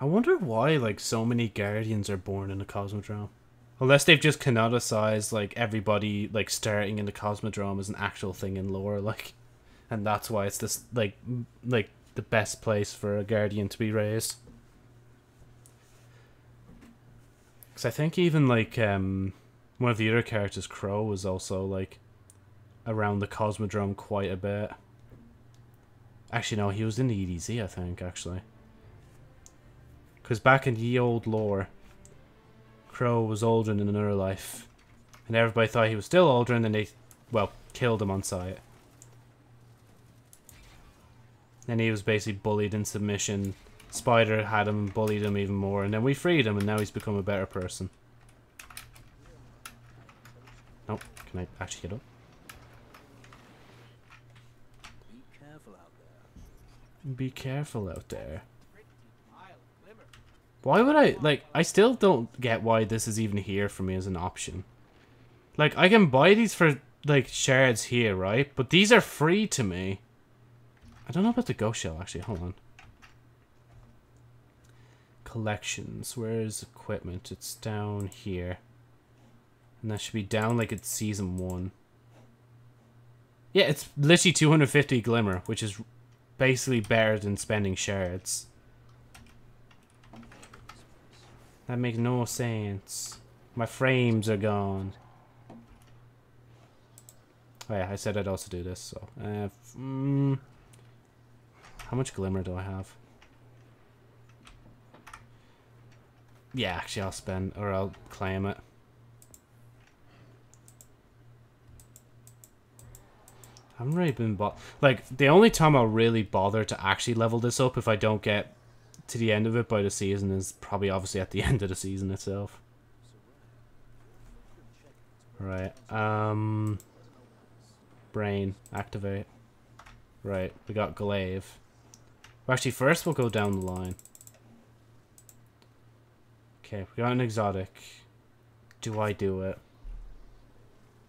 I wonder why like so many guardians are born in the Cosmodrome. Unless they've just canonicized like everybody like starting in the Cosmodrome as an actual thing in lore, like and that's why it's this like like the best place for a guardian to be raised. Cause I think even like um one of the other characters, Crow, was also like around the Cosmodrome quite a bit. Actually, no, he was in the EDZ, I think, actually. Because back in ye old lore, Crow was Uldren in another life. And everybody thought he was still Uldren, and they, well, killed him on sight. And he was basically bullied in submission. Spider had him, bullied him even more, and then we freed him, and now he's become a better person. Nope, can I actually get up? Be careful out there. Be careful out there. Why would I, like, I still don't get why this is even here for me as an option. Like, I can buy these for, like, shards here, right? But these are free to me. I don't know about the ghost shell, actually. Hold on. Collections. Where's equipment? It's down here. And that should be down like it's season one. Yeah, it's literally 250 glimmer, which is basically better than spending shards. That makes no sense. My frames are gone. Oh yeah, I said I'd also do this, so... Uh, mm, how much glimmer do I have? Yeah, actually I'll spend, or I'll claim it. I haven't really been bo- like the only time I'll really bother to actually level this up if I don't get to the end of it by the season is probably obviously at the (laughs) end of the season itself. Right. Um Brain activate. Right, we got Glaive. Actually first we'll go down the line. Okay, we got an exotic. Do I do it?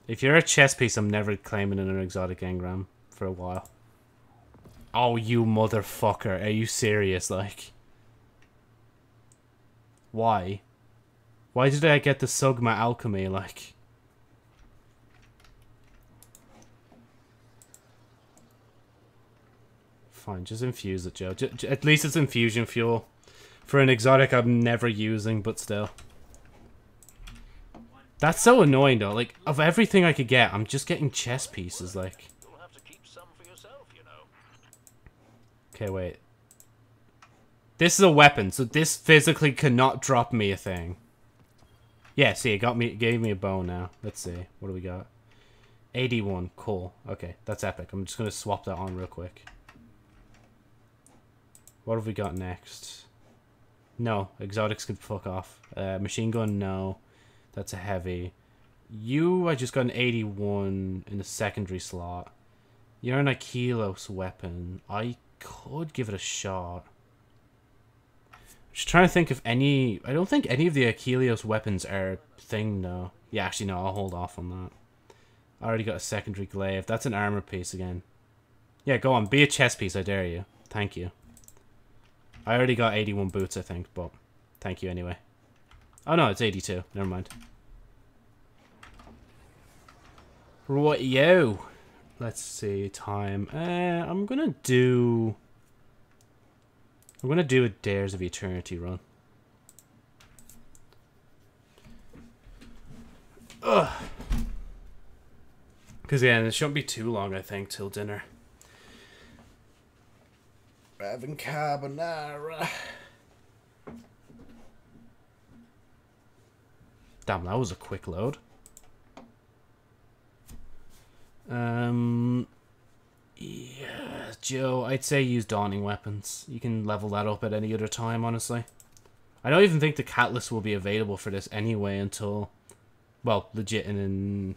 If you're a chess piece, I'm never claiming an exotic engram for a while. Oh, you motherfucker. Are you serious, like? Why? Why did I get the Sugma Alchemy, like... Fine, just infuse it, Joe. J at least it's infusion fuel. For an exotic I'm never using, but still. That's so annoying, though. Like, of everything I could get, I'm just getting chess pieces, like... Okay, wait. This is a weapon, so this physically cannot drop me a thing. Yeah, see, it got me, gave me a bow now. Let's see, what do we got? 81, cool. Okay, that's epic. I'm just gonna swap that on real quick. What have we got next? No, exotics can fuck off. Uh, machine gun, no. That's a heavy. You, I just got an 81 in the secondary slot. You're an Ikelos weapon. I could give it a shot. Just trying to think if any... I don't think any of the Ikelos weapons are thing, no. Yeah, actually, no, I'll hold off on that. I already got a secondary glaive. That's an armor piece again. Yeah, go on. Be a chess piece, I dare you. Thank you. I already got 81 boots, I think, but thank you anyway. Oh, no, it's 82. Never mind. Right, yo. Let's see, time. Uh, I'm gonna do... I'm gonna do a Dares of Eternity run. Ugh. Because, yeah, it shouldn't be too long, I think, till dinner. We're having carbonara. Damn, that was a quick load. Um, yeah, Joe, I'd say use Dawning Weapons. You can level that up at any other time, honestly. I don't even think the Catalyst will be available for this anyway until, well, legit in an,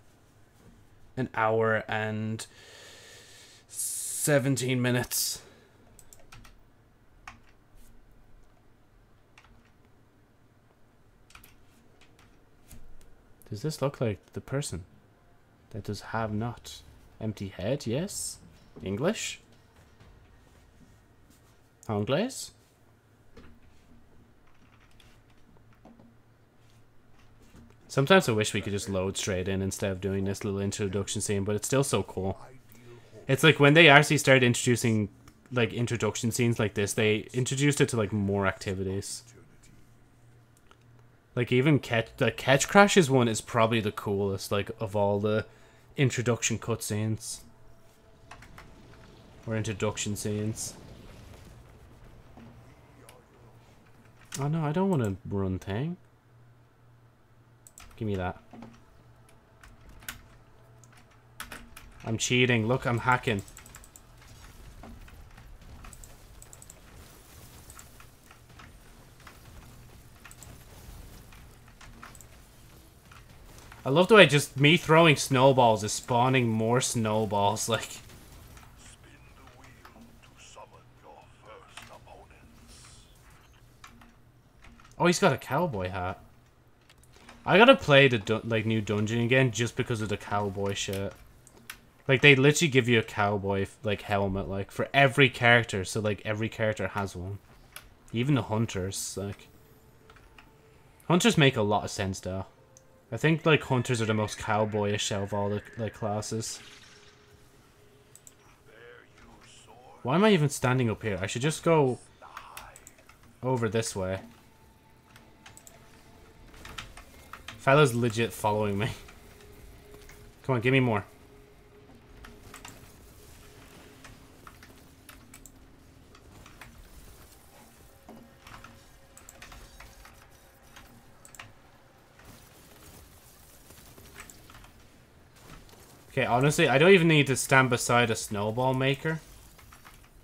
an hour and 17 minutes. Does this look like the person that does have not? Empty head, yes. English? Anglais? Sometimes I wish we could just load straight in instead of doing this little introduction scene, but it's still so cool. It's like when they actually started introducing like introduction scenes like this, they introduced it to like more activities. Like even catch the catch crashes one is probably the coolest, like of all the introduction cutscenes or introduction scenes. Oh no, I don't want to run thing. Give me that. I'm cheating. Look, I'm hacking. I love the way just me throwing snowballs is spawning more snowballs, (laughs) like... Oh, he's got a cowboy hat. I gotta play the like new dungeon again just because of the cowboy shirt. Like they literally give you a cowboy like helmet like for every character, so like every character has one. Even the hunters, like hunters make a lot of sense though. I think like hunters are the most cowboyish of all the like classes. Why am I even standing up here? I should just go over this way. Fella's legit following me. (laughs) Come on, give me more. Okay, honestly, I don't even need to stand beside a snowball maker.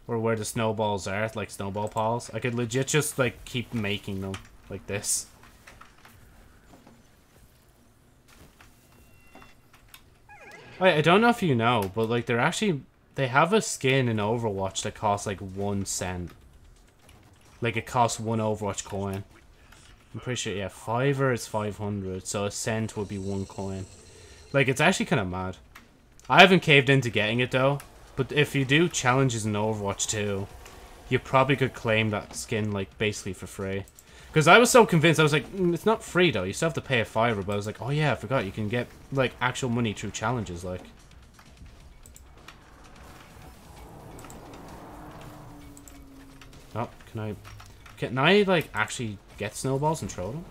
Or where the snowballs are, like snowball piles. I could legit just, like, keep making them. Like this. I don't know if you know, but, like, they're actually... They have a skin in Overwatch that costs, like, one cent. Like, it costs one Overwatch coin. I'm pretty sure, yeah, Fiverr is 500, so a cent would be one coin. Like, it's actually kind of mad. I haven't caved into getting it though, but if you do challenges in Overwatch 2, you probably could claim that skin like basically for free. Because I was so convinced, I was like, mm, it's not free though, you still have to pay a fiver, but I was like, oh yeah, I forgot, you can get like actual money through challenges, like. Oh, Can I... Can I, like, actually get snowballs and throw them?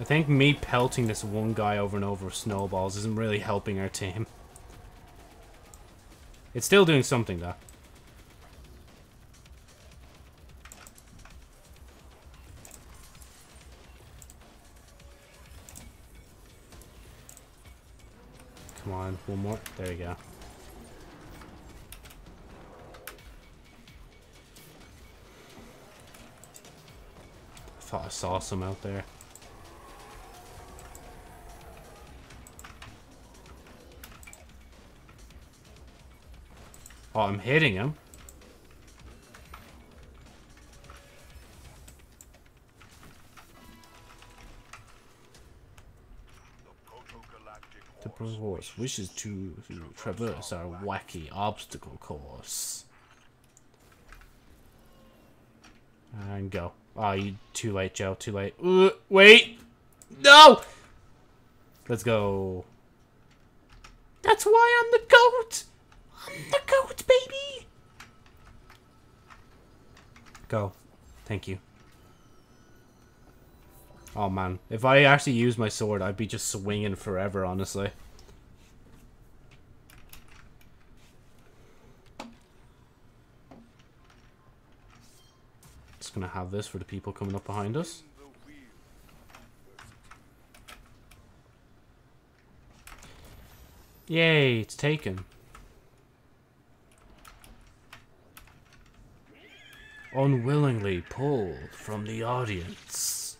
I think me pelting this one guy over and over with snowballs isn't really helping our team. It's still doing something, though. Come on, one more. There you go. I thought I saw some out there. Oh, I'm hitting him. The Blue Horse wishes to traverse our wacky obstacle course. And go. Oh, you too late, Joe. Too late. Uh, wait! No! Let's go. That's why I'm the goat! I'm the goat, baby! Go. Thank you. Oh man, if I actually used my sword, I'd be just swinging forever, honestly. Just gonna have this for the people coming up behind us. Yay, it's taken. Unwillingly pulled from the audience.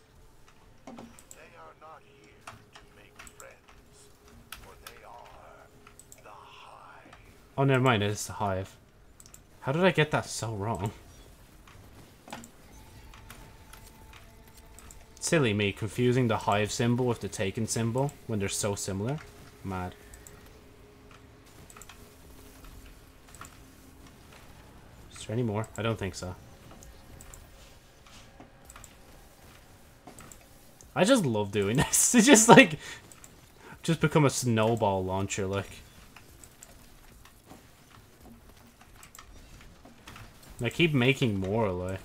Oh, never mind, it's the hive. How did I get that so wrong? Silly me, confusing the hive symbol with the taken symbol when they're so similar. Mad. Is there any more? I don't think so. I just love doing (laughs) this. It's just like, just become a snowball launcher, like. I keep making more, like.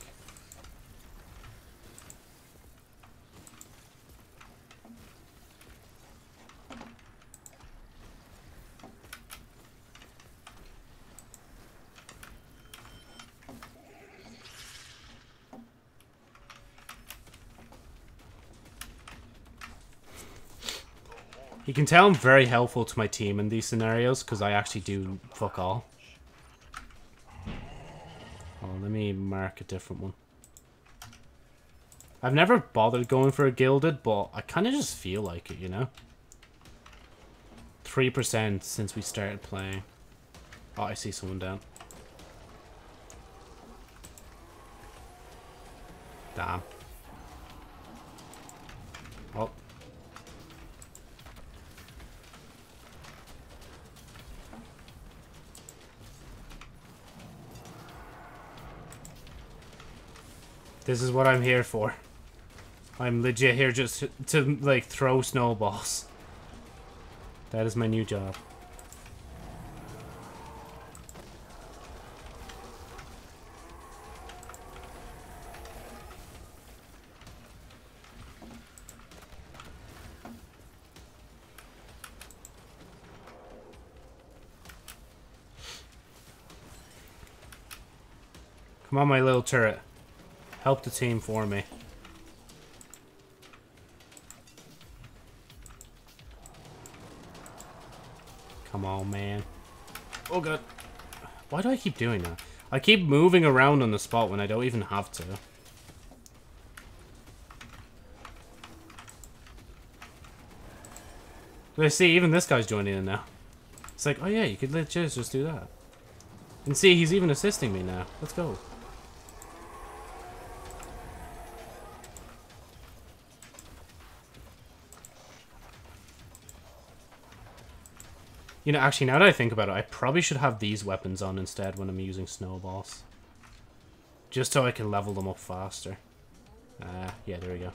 You can tell I'm very helpful to my team in these scenarios, because I actually do fuck all. Oh, let me mark a different one. I've never bothered going for a gilded, but I kind of just feel like it, you know? 3% since we started playing. Oh, I see someone down. Damn. This is what I'm here for. I'm legit here just to, to, like, throw snowballs. That is my new job. Come on, my little turret. Help the team for me. Come on, man. Oh, God. Why do I keep doing that? I keep moving around on the spot when I don't even have to. I see, even this guy's joining in now. It's like, oh yeah, you could legit just do that. And see, he's even assisting me now. Let's go. You know, actually, now that I think about it, I probably should have these weapons on instead when I'm using snowballs. Just so I can level them up faster. Uh, yeah, there we go.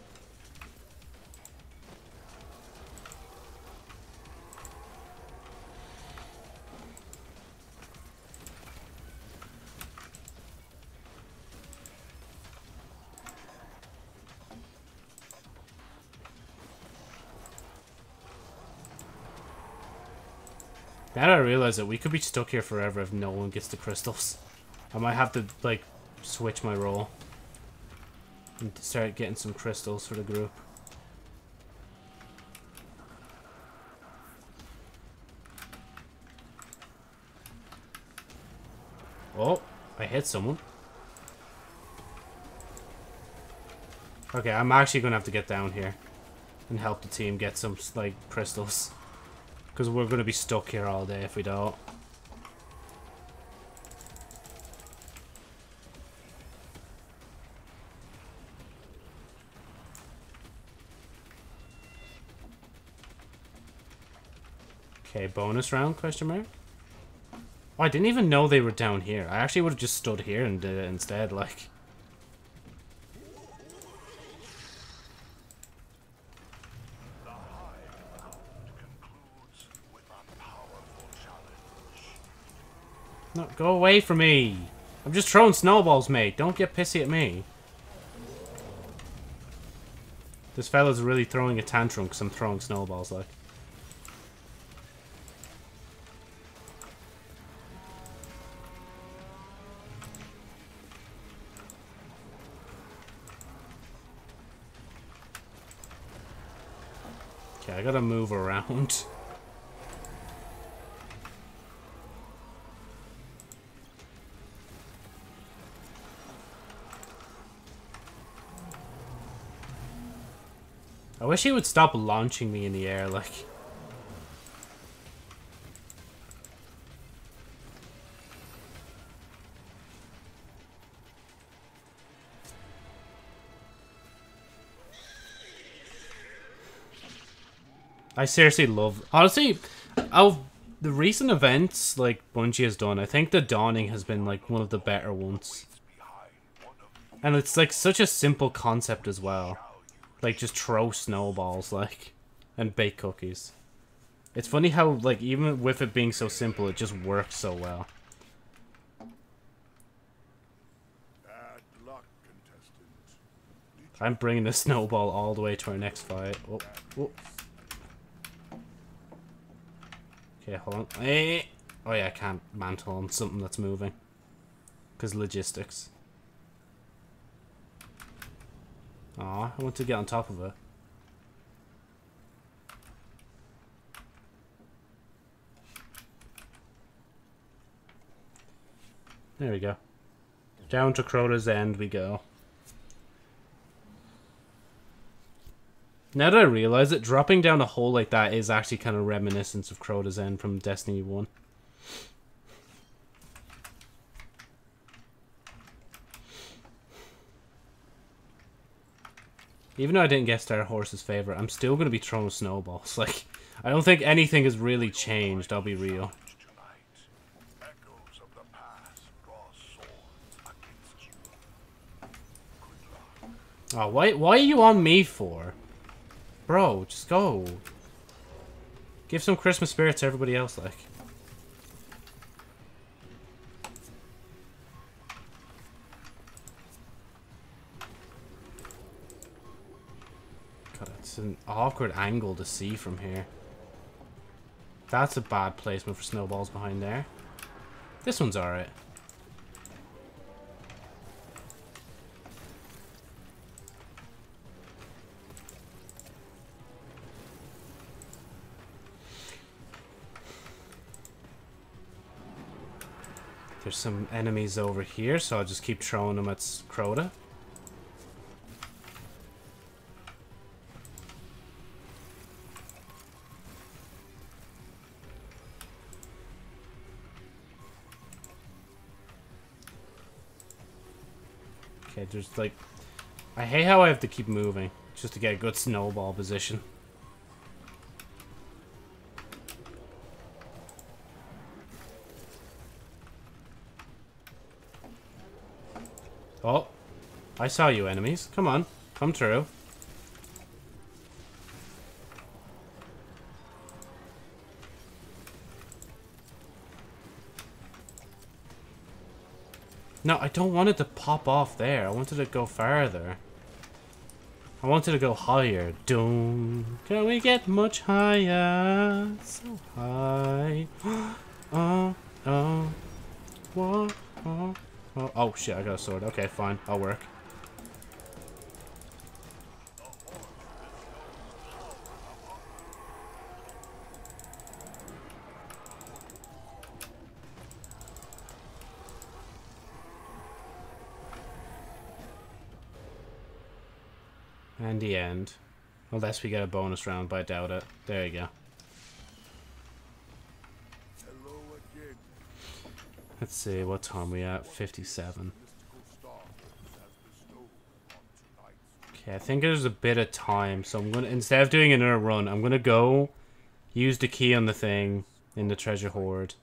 Now that I realize that we could be stuck here forever if no one gets the crystals. I might have to, like, switch my role. And start getting some crystals for the group. Oh, I hit someone. Okay, I'm actually going to have to get down here and help the team get some, like, crystals. Because we're going to be stuck here all day if we don't. Okay, bonus round, question mark? Oh, I didn't even know they were down here. I actually would have just stood here and did it instead, like... go away from me! I'm just throwing snowballs, mate. Don't get pissy at me. This fella's really throwing a tantrum because I'm throwing snowballs, like. Okay, I gotta move around. (laughs) I wish he would stop launching me in the air, like... I seriously love... Honestly, of the recent events, like, Bungie has done, I think The Dawning has been, like, one of the better ones. And it's, like, such a simple concept as well. Like, just throw snowballs, like, and bake cookies. It's funny how, like, even with it being so simple, it just works so well. I'm bringing the snowball all the way to our next fight. Oh, oh. Okay, hold on. Hey. Oh yeah, I can't mantle on something that's moving. Because logistics. Aw, I want to get on top of her. There we go. Down to Crota's End we go. Now that I realize it, dropping down a hole like that is actually kind of reminiscent of Crota's End from Destiny 1. Even though I didn't get Star Horse's favorite, I'm still going to be throwing snowballs. (laughs) Like, I don't think anything has really changed, I'll be real. Oh, why, why are you on me for? Bro, just go. Give some Christmas spirit to everybody else, like. God, it's an awkward angle to see from here. That's a bad placement for snowballs behind there. This one's alright. There's some enemies over here, so I'll just keep throwing them at Crota. There's like... I hate how I have to keep moving, just to get a good snowball position. Oh, I saw you enemies. Come on, come through. No, I don't want it to pop off there. I wanted to go further. I wanted to go higher. Don't. Can we get much higher? So high. oh, oh. What? Oh, oh. Oh, shit, I got a sword. Okay, fine. I'll work. The end. Unless we get a bonus round, but I doubt it. There you go. Let's see, what time we at? 57. Okay, I think there's a bit of time, so I'm gonna instead of doing another run, I'm gonna go use the key on the thing in the treasure hoard.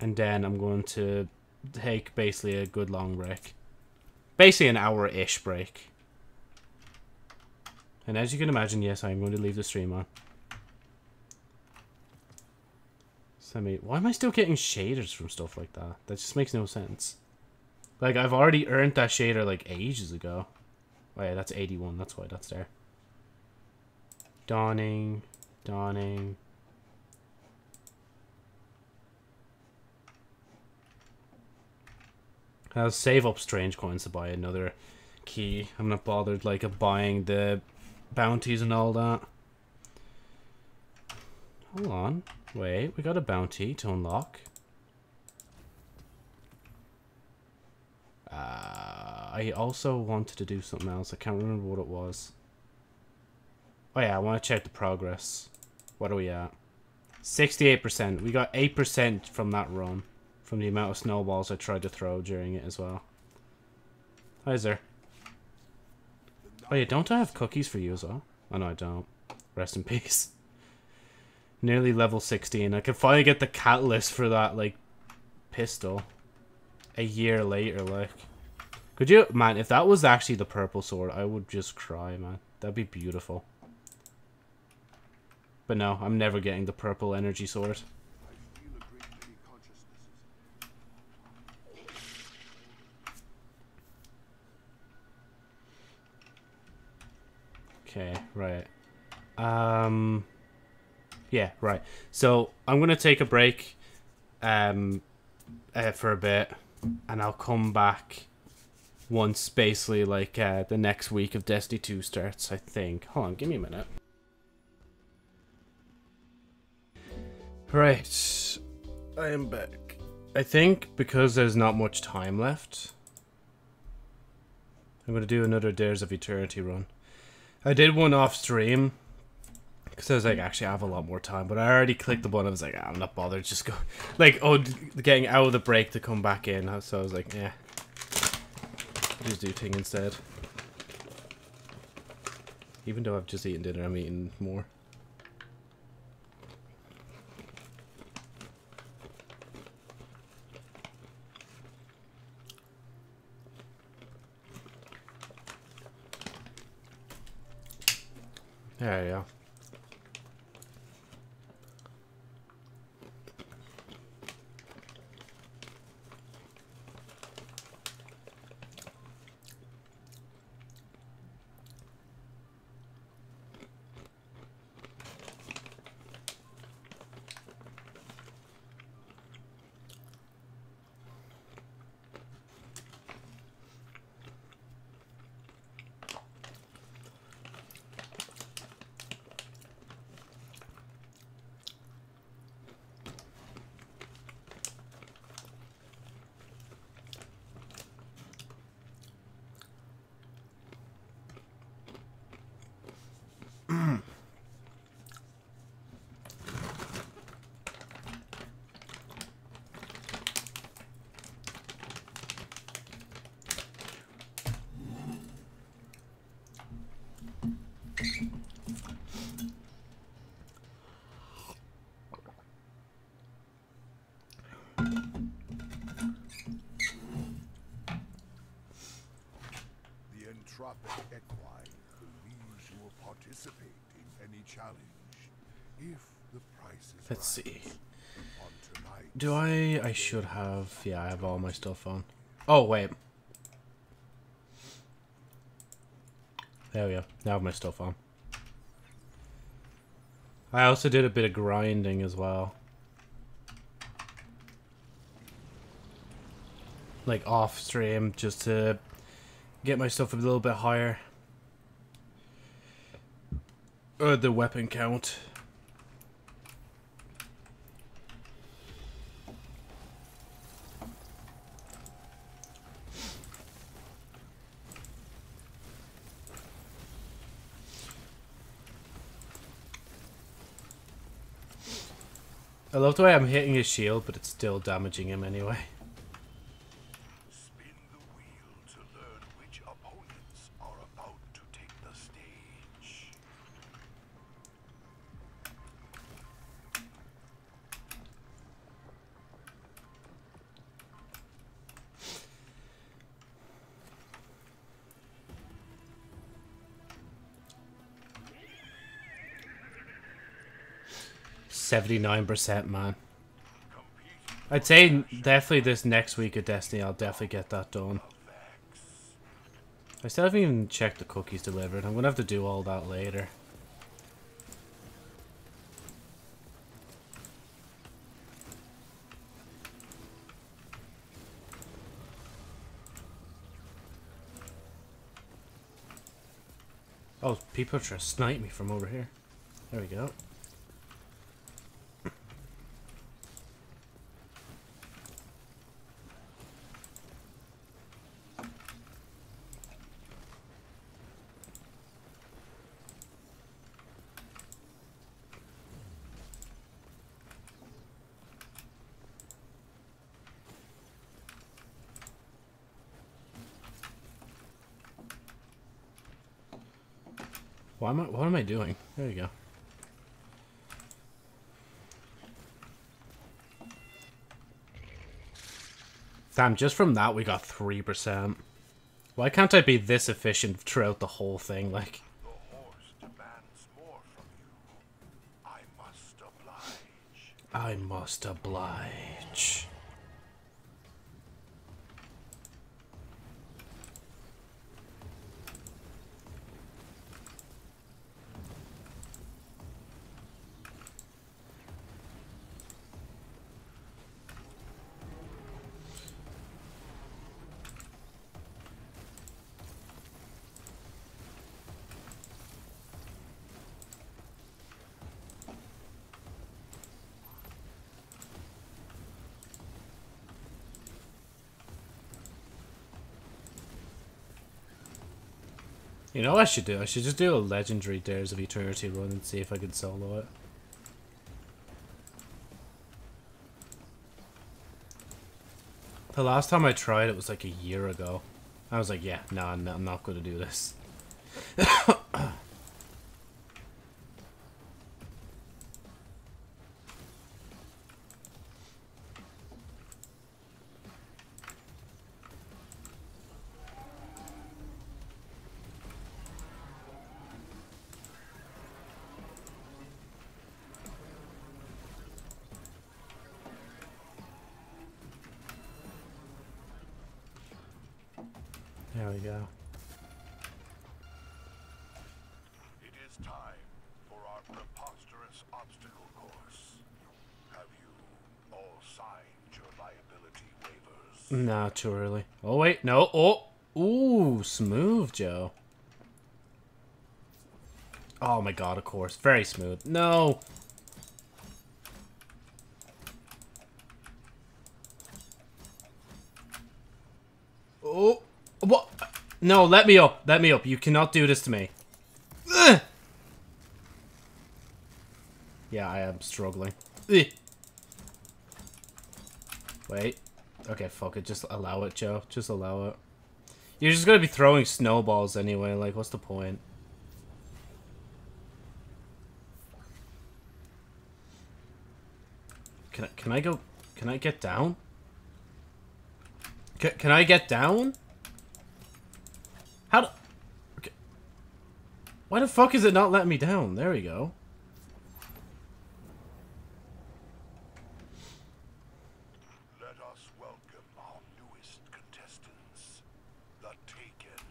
And then I'm going to take basically a good long break. Basically an hour-ish break. And as you can imagine, yes, I'm going to leave the stream on. Semi. Why am I still getting shaders from stuff like that? That just makes no sense. Like, I've already earned that shader, like, ages ago. Oh yeah, that's 81. That's why that's there. Dawning. Dawning. I'll save up strange coins to buy another key. I'm not bothered, like, buying the bounties and all that. Hold on. Wait, we got a bounty to unlock. Uh, I also wanted to do something else. I can't remember what it was. Oh yeah, I want to check the progress. What are we at? 68%. We got 8% from that run. From the amount of snowballs I tried to throw during it as well. Hi there. Oh yeah, don't I have cookies for you as well? Oh no, I don't. Rest in (laughs) peace. Nearly level 16. I can finally get the catalyst for that, like, pistol. A year later, like. Could you... Man, if that was actually the purple sword, I would just cry, man. That'd be beautiful. But no, I'm never getting the purple energy sword. Okay, right. Um, yeah, right. So I'm gonna take a break, um, uh, for a bit, and I'll come back once basically like uh, the next week of Destiny 2 starts. I think. Hold on, give me a minute. Right, I am back. I think because there's not much time left, I'm gonna do another Dares of Eternity run. I did one off stream because I was like, actually, I have a lot more time. But I already clicked the button. I was like, ah, I'm not bothered. Just go, (laughs) like, oh, getting out of the break to come back in. So I was like, yeah, just do thing instead. Even though I've just eaten dinner, I'm eating more. There you go. The entropic equine believes you will participate in any challenge if the price is Let's right. see. On tonight, Do I? I should have. Yeah, I have all my stuff on. Oh wait. There we go. Now I have my stuff on. I also did a bit of grinding as well. Like off stream just to get my stuff a little bit higher. Uh, the weapon count. I the way I'm hitting his shield, but it's still damaging him anyway. 79%, man. I'd say definitely this next week of Destiny, I'll definitely get that done. I still haven't even checked the cookies delivered. I'm going to have to do all that later. Oh, people are trying to snipe me from over here. There we go. Am I, what am I doing? There you go. Damn, just from that we got 3%. Why can't I be this efficient throughout the whole thing, like? I must oblige. You know what I should do? I should just do a legendary Dares of Eternity run and see if I can solo it. The last time I tried it was like a year ago. I was like, yeah, no, not, I'm not going to do this. There we go. It is time for our preposterous obstacle course. Have you all signed your liability waivers? Nah, too early. Oh, wait, no. Oh, ooh, smooth, Joe. Oh my god, of course. Very smooth. No. Oh, what? No, let me up. Let me up. You cannot do this to me. Ugh. Yeah, I am struggling. Ugh. Wait. Okay, fuck it. Just allow it, Joe. Just allow it. You're just gonna be throwing snowballs anyway. Like, what's the point? Can I, can I go... Can I get down? Can, can I get down? How do... Okay. Why the fuck is it not letting me down? There we go. Let us welcome our newest contestants, the Taken.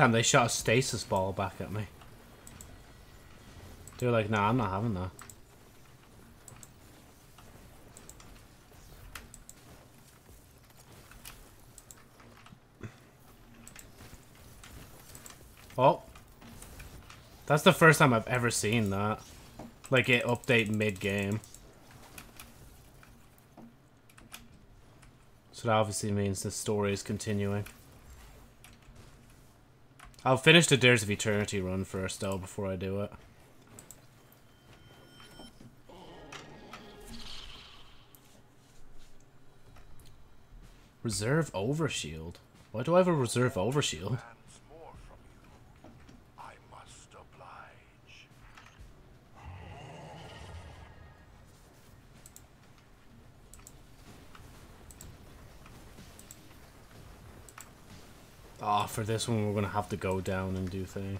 Damn, they shot a stasis ball back at me. They're like, nah, I'm not having that. Oh. That's the first time I've ever seen that. Like, it update mid-game. So that obviously means the story is continuing. I'll finish the Dares of Eternity run first, though, before I do it. Reserve overshield? Why do I have a reserve overshield? I must oblige. Ah, for this one we're gonna have to go down and do thing.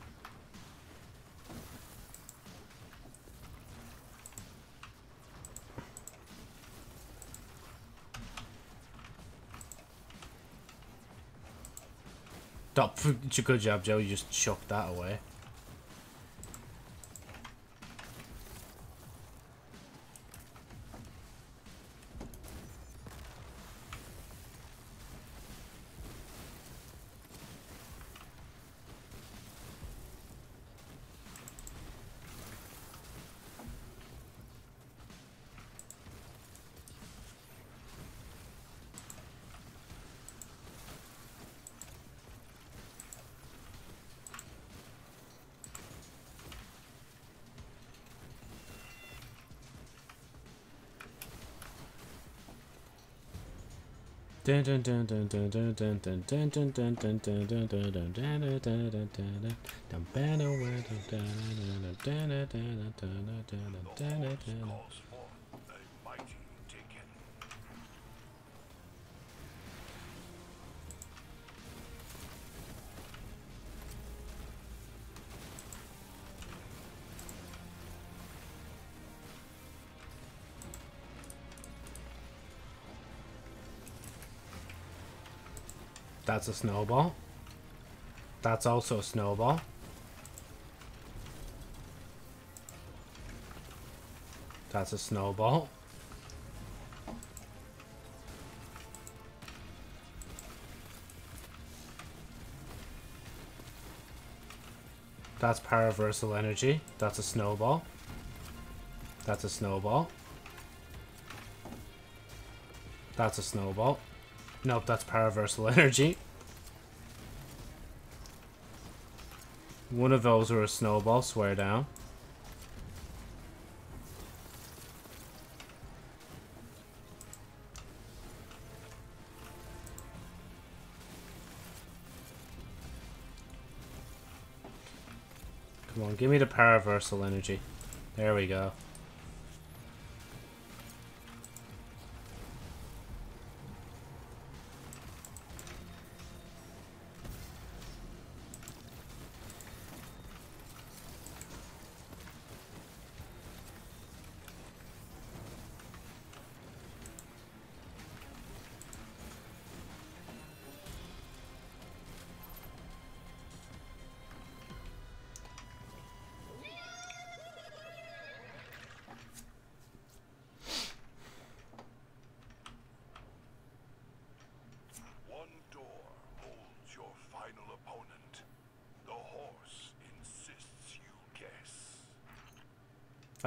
Oh, (laughs) good job, Joe. You just chucked that away. calls. That's a snowball. That's also a snowball. That's a snowball. That's paraversal energy. That's a snowball. That's a snowball. That's a snowball. Nope, that's paraversal (laughs) energy. One of those are a snowball, swear down. Come on, give me the paraversal energy. There we go.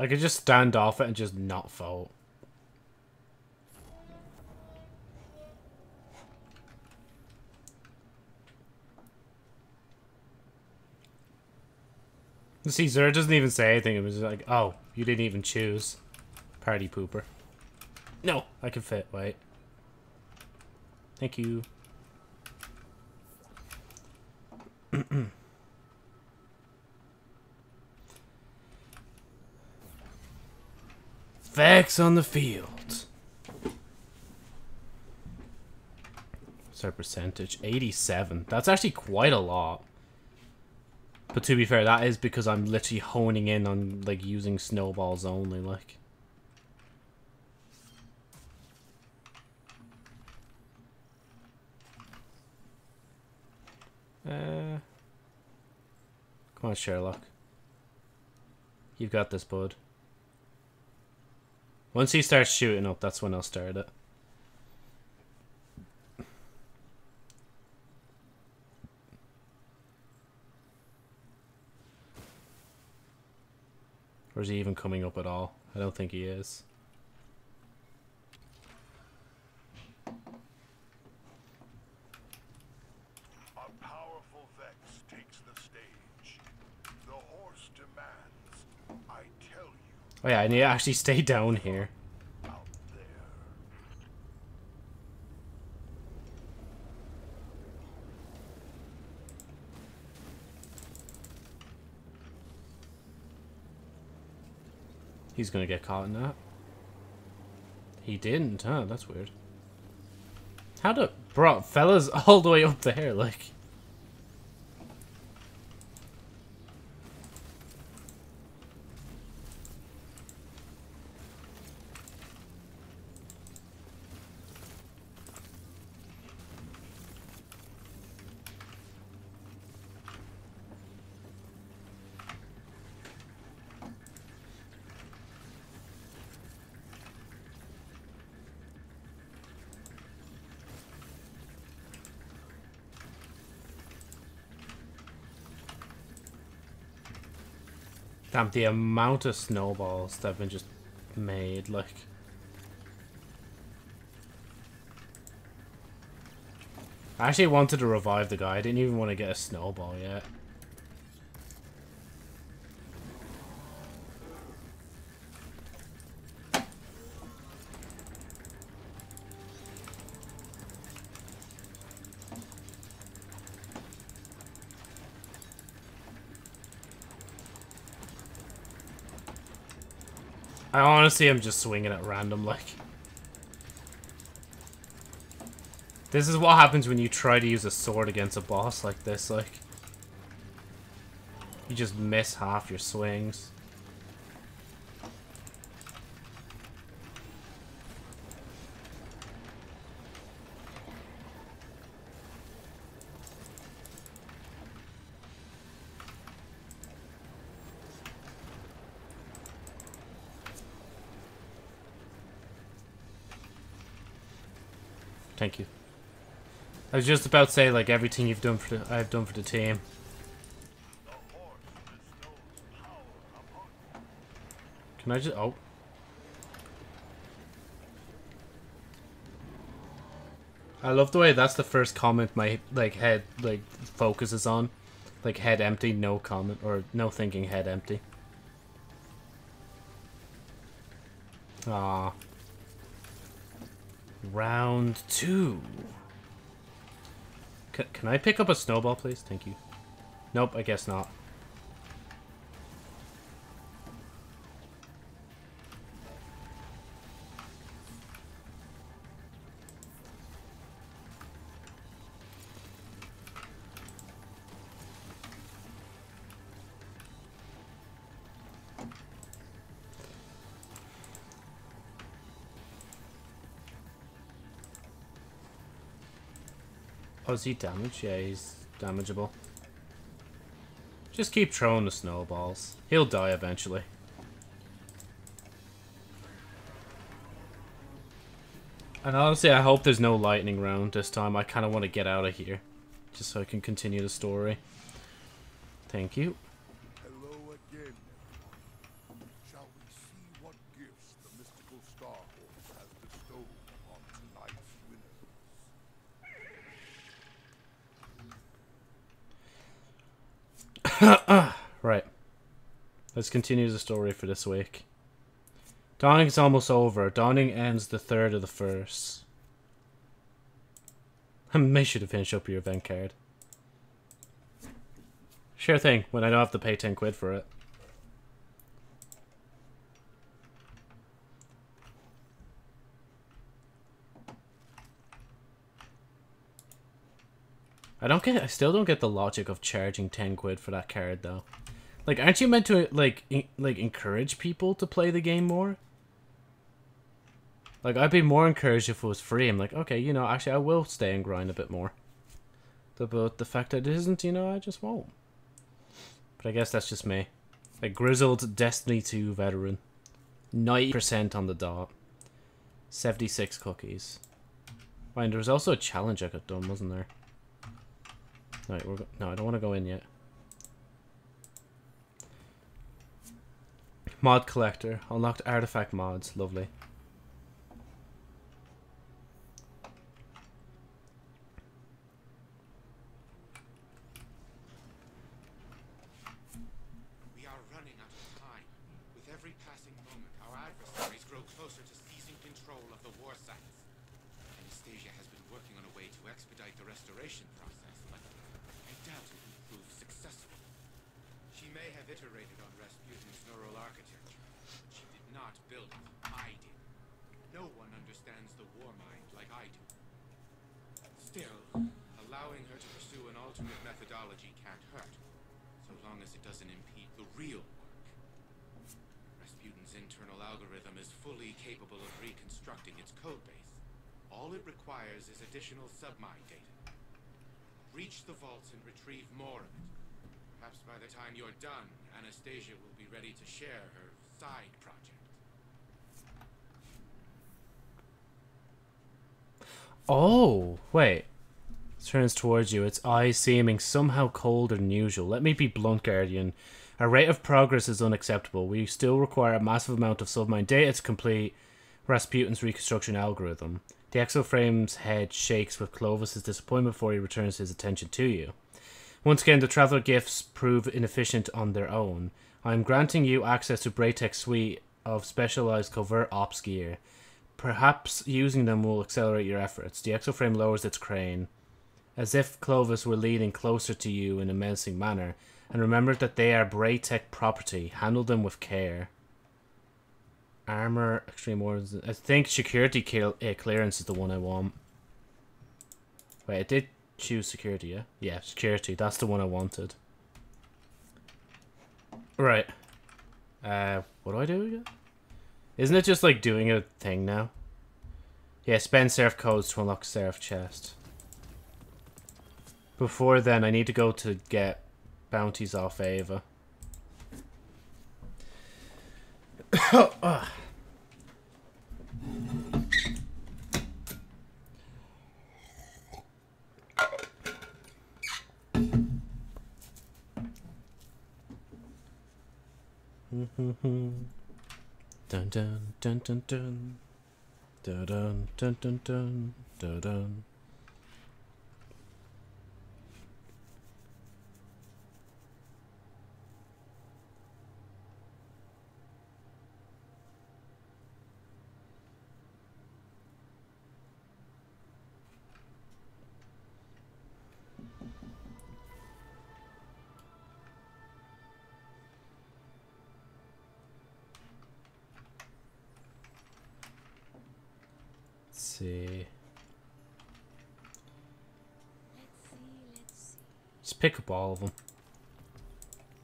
I could just stand off it and just not vote. See, Zer doesn't even say anything. It was like, oh, you didn't even choose. Party pooper. No, I can fit. Wait. Thank you. Vex on the field. What's our percentage? 87. That's actually quite a lot. But to be fair, that is because I'm literally honing in on, like, using snowballs only, like. Uh, Come on, Sherlock. You've got this, bud. Once he starts shooting up, that's when I'll start it. Or is he even coming up at all? I don't think he is. A powerful Vex takes the stage. The horse demands. I tell you, Oh yeah, I need to actually stay down here. He's gonna get caught in that. He didn't, huh? That's weird. How the bro fellas (laughs) all the way up there, like Damn, the amount of snowballs that have been just made, like. I actually wanted to revive the guy. I didn't even want to get a snowball yet. Honestly am just swinging at random, like. This is what happens when you try to use a sword against a boss like this, like. You just miss half your swings. Thank you. I was just about to say, like, everything you've done for the, I've done for the team. Can I just, oh. I love the way that's the first comment my, like, head, like, focuses on. Like, head empty, no comment, or no thinking, head empty. Ah. Round two. Can I pick up a snowball, please? Thank you. Nope, I guess not. Is he damaged? Yeah, he's damageable. Just keep throwing the snowballs. He'll die eventually. And honestly, I hope there's no lightning round this time. I kind of want to get out of here. Just so I can continue the story. Thank you. hello again. Shall we see what gifts the mystical Star Horse has bestowed upon tonight's winners? right. Let's continue the story for this week. Dawning is almost over. Dawning ends the third of the first. (laughs) Make sure to finish up your event card. Sure thing, when I don't have to pay 10 quid for it. I don't get. I still don't get the logic of charging ten quid for that card, though. Like, aren't you meant to like like encourage people to play the game more? Like, I'd be more encouraged if it was free. I'm like, okay, you know, actually, I will stay and grind a bit more. But the fact that it isn't, you know, I just won't. But I guess that's just me. A grizzled Destiny 2 veteran. 90% on the dot. 76 cookies. Fine, there was also a challenge I got done, wasn't there? Right, we're no, I don't want to go in yet. Mod collector. Unlocked artifact mods. Lovely. We are running out of time. With every passing moment, our adversaries grow closer to seizing control of the war sites. Anastasia has been working on a way to expedite the restoration process, but I doubt it will prove successful. She may have iterated on Rasputin's neural architecture, but she did not build it. I did. No one understands the Warmind like I do. Still, allowing her to pursue an alternate methodology can't hurt, so long as it doesn't impede the real work. Rasputin's internal algorithm is fully capable of reconstructing its codebase. All it requires is additional submind data. Reach the vaults and retrieve more of it. Perhaps by the time you're done, Anastasia will be ready to share her side project. Oh, wait. Turns towards you, its eyes seeming somehow colder than usual. Let me be blunt, Guardian. Our rate of progress is unacceptable. We still require a massive amount of submind data to complete Rasputin's reconstruction algorithm. The exoframe's head shakes with Clovis's disappointment before he returns his attention to you. Once again, the traveler gifts prove inefficient on their own. I am granting you access to BrayTech's suite of specialized covert ops gear. Perhaps using them will accelerate your efforts. The exoframe lowers its crane, as if Clovis were leaning closer to you in a menacing manner, and remember that they are Braytek property. Handle them with care. Armor, extreme orders. I think security kill, uh, clearance is the one I want. Wait, I did choose security, yeah? Yeah, security. That's the one I wanted. Right. Uh, what do I do again? Isn't it just like doing a thing now? Yeah, spend Seraph codes to unlock Seraph chest. Before then, I need to go to get bounties off Ava. Ugh. dun dun dun dun dun dun dun dun dun dun dun see. Just pick up all of them.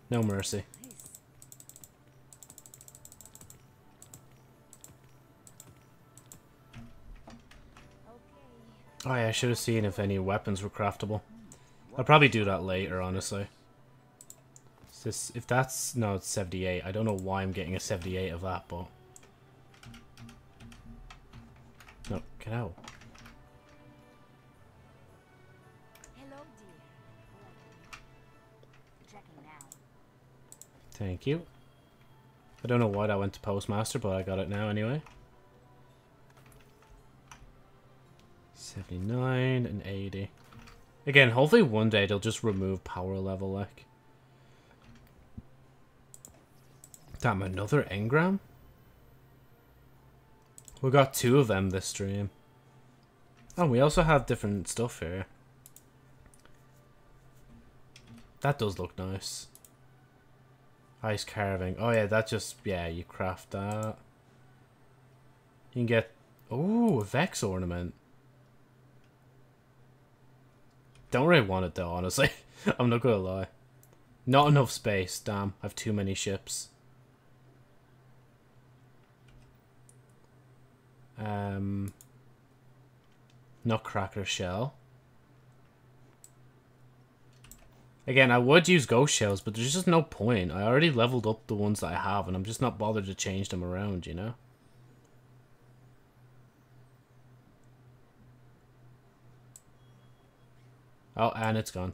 No mercy. Oh yeah, I should have seen if any weapons were craftable. I'll probably do that later, honestly. Is this, if that's, no, it's 78. I don't know why I'm getting a 78 of that, but... Get out. Hello, dear. Checking now. Thank you. I don't know why that went to Postmaster, but I got it now anyway. 79 and 80. Again, hopefully one day they'll just remove power level, like. Damn, another engram? We got two of them this stream. Oh, we also have different stuff here. That does look nice. Ice carving. Oh yeah, that just, yeah, you craft that. You can get, oh, a Vex ornament. Don't really want it though, honestly. (laughs) I'm not gonna lie. Not enough space, damn. I have too many ships. Um, Nutcracker shell. Again, I would use ghost shells, but there's just no point. I already leveled up the ones that I have, and I'm just not bothered to change them around, you know? Oh, and it's gone.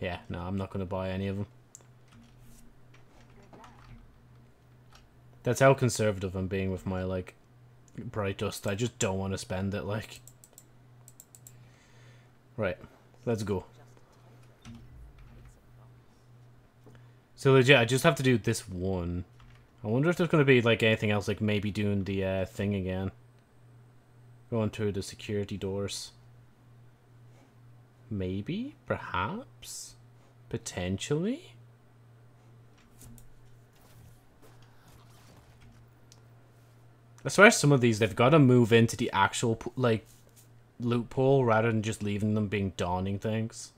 Yeah, no, I'm not going to buy any of them. That's how conservative I'm being with my, like, bright dust. I just don't want to spend it, like. Right, let's go. So legit, I just have to do this one. I wonder if there's going to be, like, anything else, like maybe doing the uh, thing again. Going through the security doors. Maybe? Perhaps? Potentially? I swear some of these, they've got to move into the actual, like, loot pool rather than just leaving them being dawning things.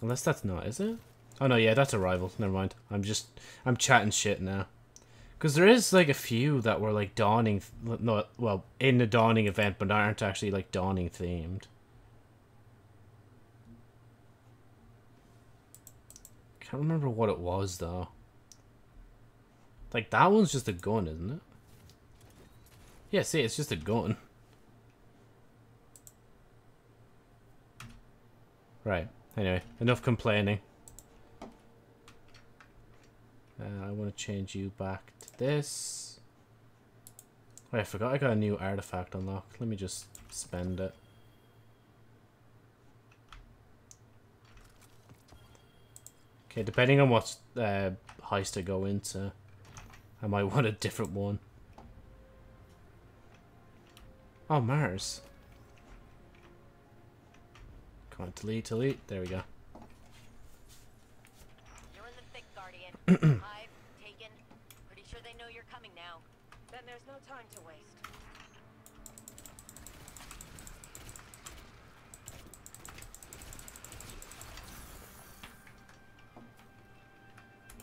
Unless that's not, is it? Oh no, yeah, that's Arrival. Never mind. I'm just, I'm chatting shit now. Because there is, like, a few that were, like, dawning, no, well, in the dawning event, but aren't actually, like, dawning themed. Can't remember what it was, though. Like, that one's just a gun, isn't it? Yeah, see, it's just a gun. Right. Anyway, enough complaining. Uh, I want to change you back to this. Wait, I forgot I got a new artifact unlocked. Let me just spend it. Okay, depending on what uh, heist I go into, I might (laughs) want a different one. Oh, Mars. Come on, delete, delete. There we go. You're in the thick, Guardian. (clears throat) Hive, taken. Pretty sure they know you're coming now. Then there's no time to waste.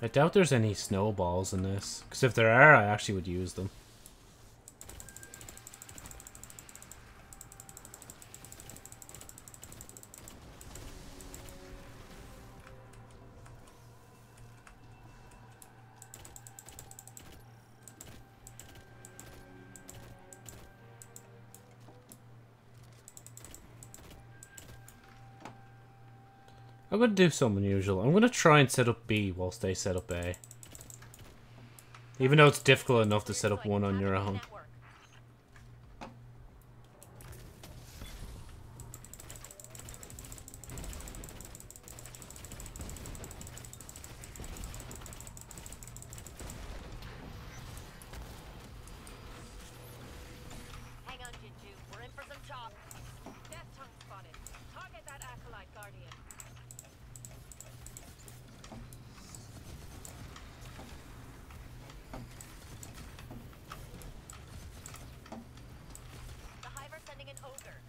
I doubt there's any snowballs in this. Because if there are, I actually would use them. I'm gonna do something unusual. I'm gonna try and set up B whilst they set up A. Even though it's difficult enough to set up one on your own. Hang on, Jinju. We're in for some chop. Death tongue spotted. Target that acolyte, Guardian. The Hive are sending an ogre.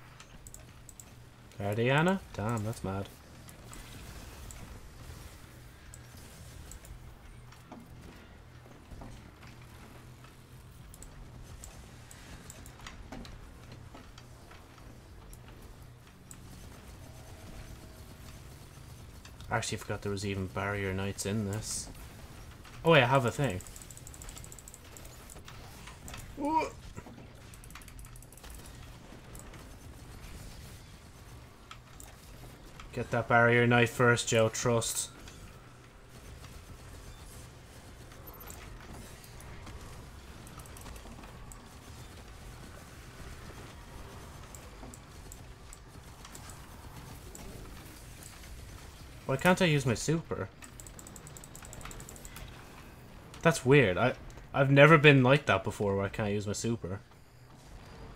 Guardiana? Damn, that's mad. I actually forgot there was even barrier knights in this. Oh wait, I have a thing. Get that barrier knight first, Joe. Trust. Why can't I use my super? That's weird. I I've never been like that before where I can't use my super.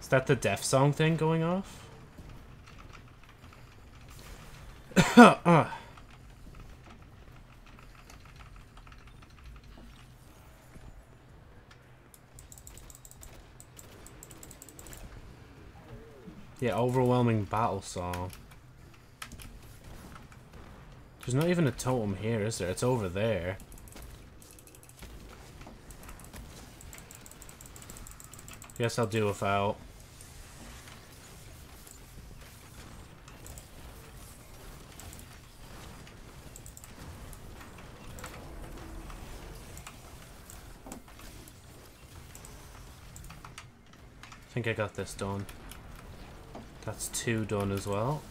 Is that the deaf song thing going off? battle saw. There's not even a totem here, is there? It's over there. Guess I'll do without. I think I got this done. That's two done as well.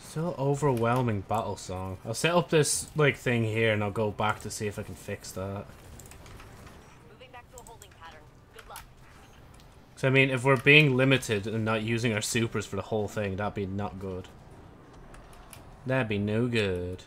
Still overwhelming battle song. I'll set up this like thing here and I'll go back to see if I can fix that. So I mean, if we're being limited and not using our supers for the whole thing, that'd be not good. That'd be no good.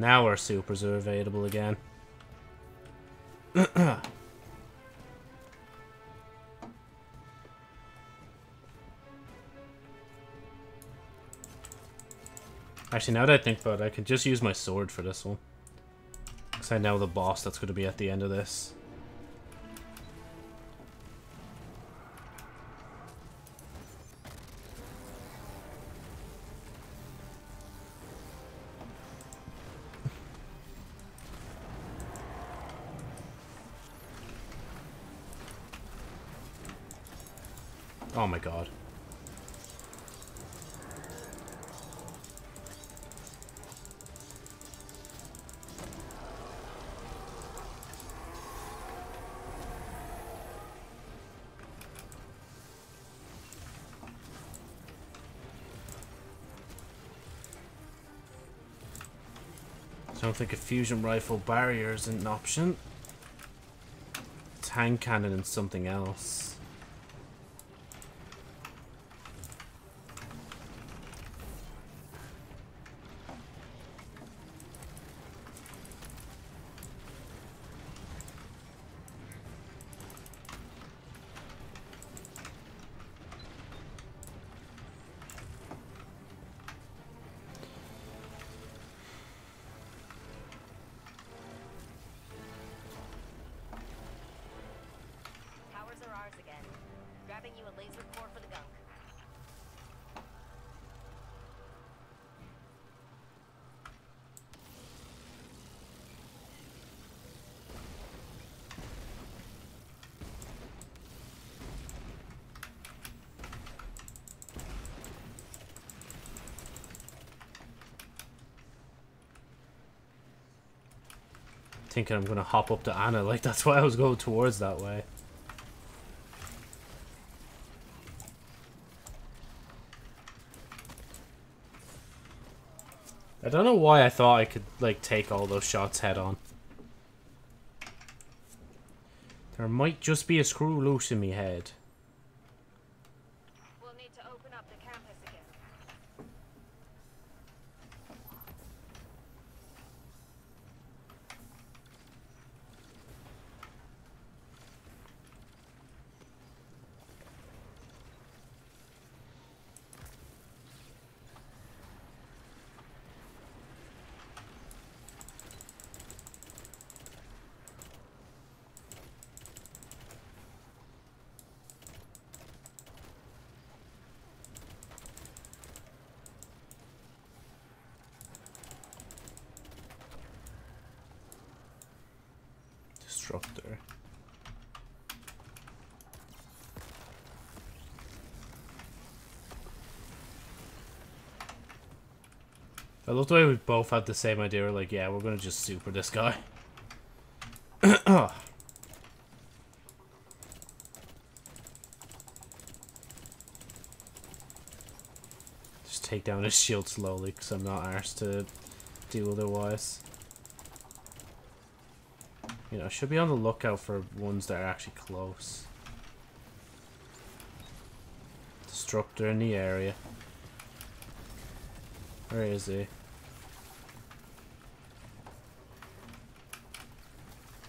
Now our supers are available again. (clears throat) Actually, now that I think about it, I can just use my sword for this one. Because I know the boss that's going to be at the end of this. Don't think a fusion rifle barrier is an option. Tank cannon and something else. Thinking I'm gonna hop up to Anna, (laughs) like that's why I was going towards that way. I don't know why I thought I could, like, take all those shots head on. There might just be a screw loose in me head. We'll need to open up the campus again. Disruptor. I love the way we both had the same idea. We're like, yeah, we're gonna just super this guy. (coughs) just take down his shield slowly, because I'm not arsed to do otherwise. You know, should be on the lookout for ones that are actually close. Destructor in the area. Where is he?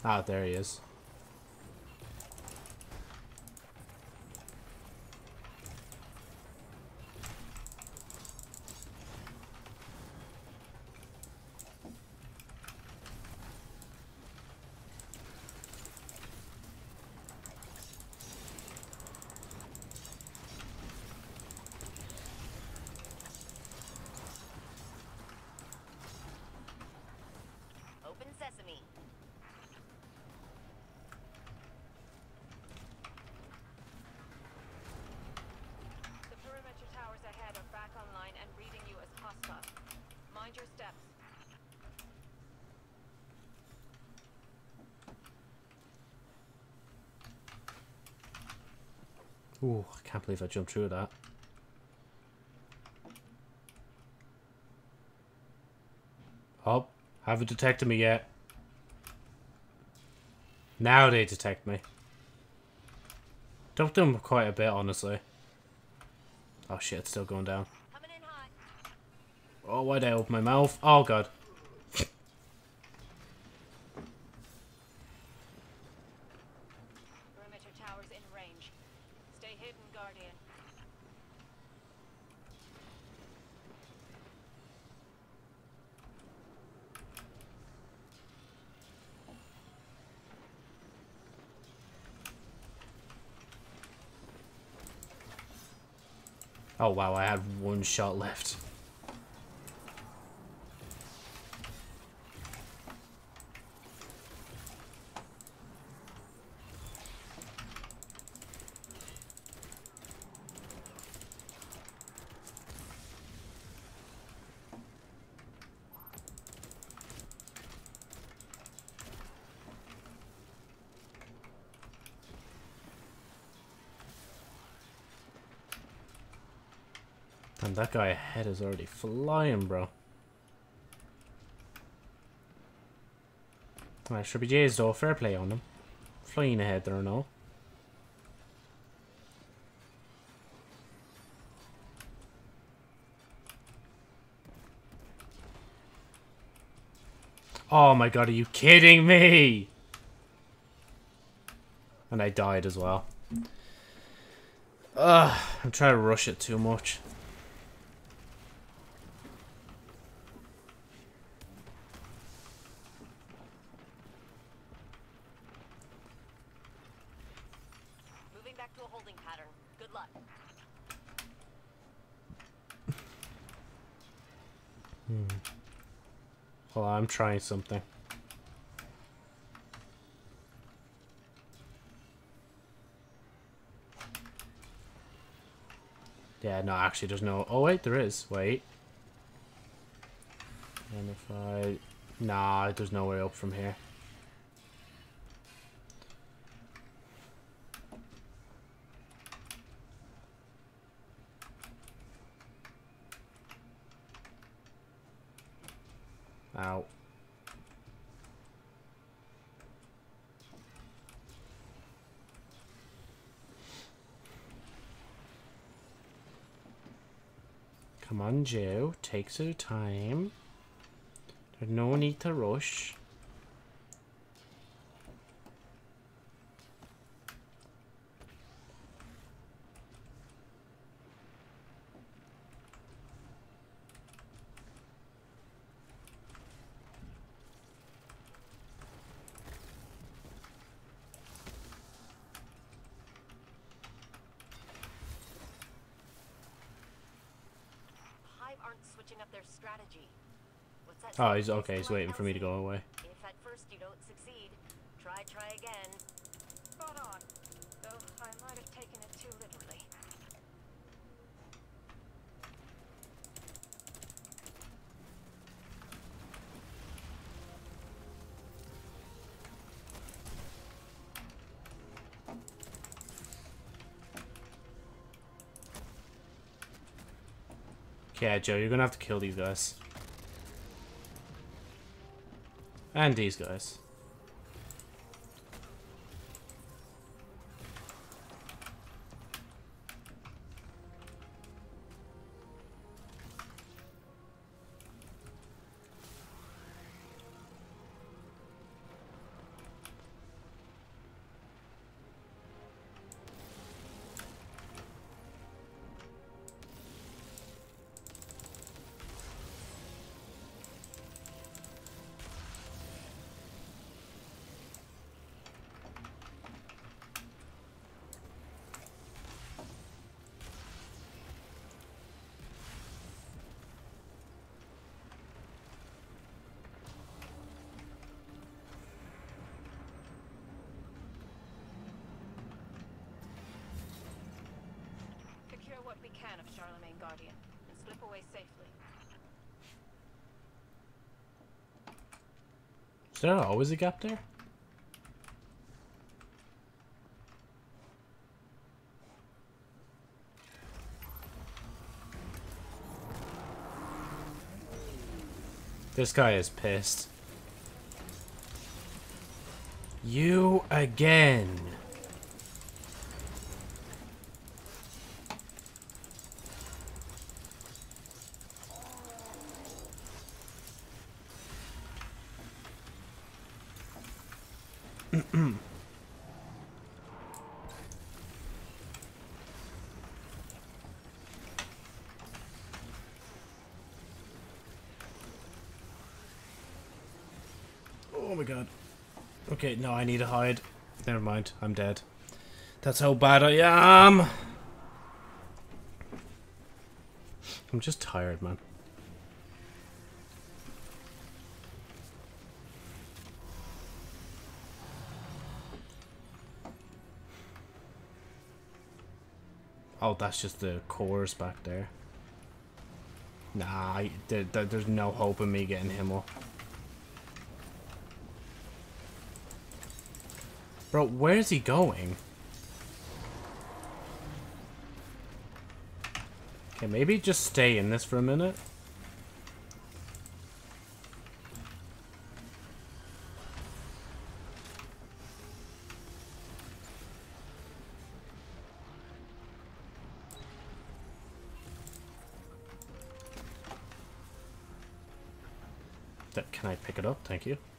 Ah, there he is. Ooh, I can't believe I jumped through that. Oh, haven't detected me yet. Now they detect me. Dumped them quite a bit, honestly. Oh shit, it's still going down. Oh, why'd I open my mouth? Oh god. Perimeter towers in range. Stay hidden, Guardian. Oh wow, I had one shot left. And that guy ahead is already flying, bro. Alright, should be Jay's though. Fair play on him. Flying ahead there all. Oh my god, are you kidding me? And I died as well. Ugh, I'm trying to rush it too much. Moving back to a holding pattern. Good luck. Hmm. Hold on, I'm trying something. Yeah, no, actually, there's no... Oh, wait, there is. Wait. And if I... Nah, there's no way up from here. Ow. Come on, Joe. takes your time. There's no need to rush. Hive aren't switching up their strategy. What's that? Oh, he's okay. He's waiting for me to go away. If at first you don't succeed, try, try again. Spot on. Though I might have taken it too literally. Okay, Joe, you're gonna have to kill these guys. And these guys. Is there always a gap there? This guy is pissed. You again. (clears throat) Oh my god. Okay, no, I need to hide. Never mind, I'm dead. That's how bad I am. I'm just tired, man. That's just the cores back there. Nah, there, there, there's no hope of me getting him up. Bro, where's he going? Okay, maybe just stay in this for a minute. Thank you.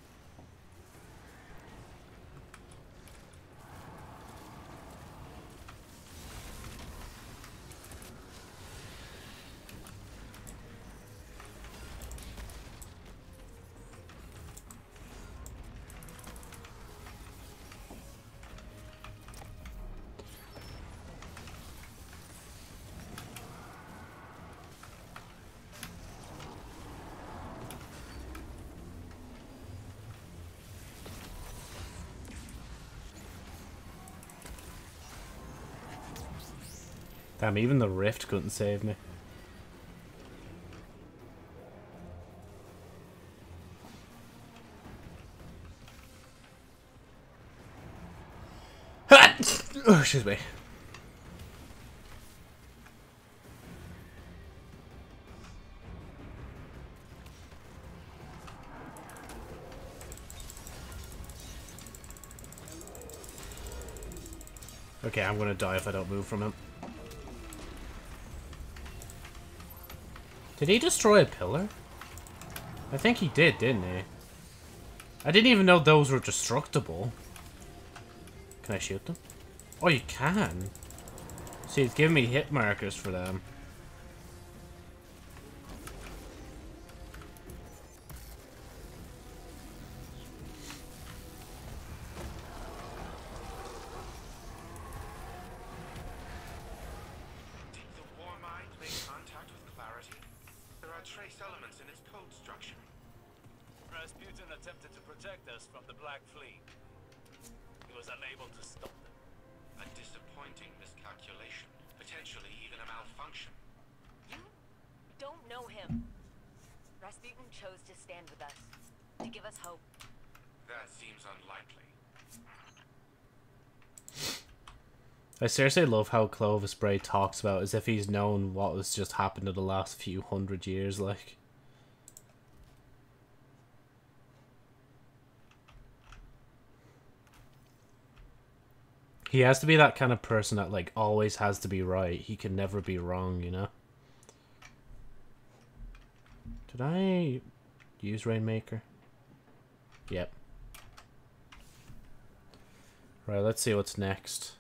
Damn, even the rift couldn't save me. Ah, oh, excuse me. Okay, I'm gonna die if I don't move from him. Did he destroy a pillar? I think he did, didn't he? I didn't even know those were destructible. Can I shoot them? Oh, you can. See, it's giving me hit markers for them. I seriously love how Clovis Bray talks about as if he's known what has just happened in the last few hundred years, like. He has to be that kind of person that, like, always has to be right. He can never be wrong, you know? Did I use Rainmaker? Yep. Right, let's see what's next.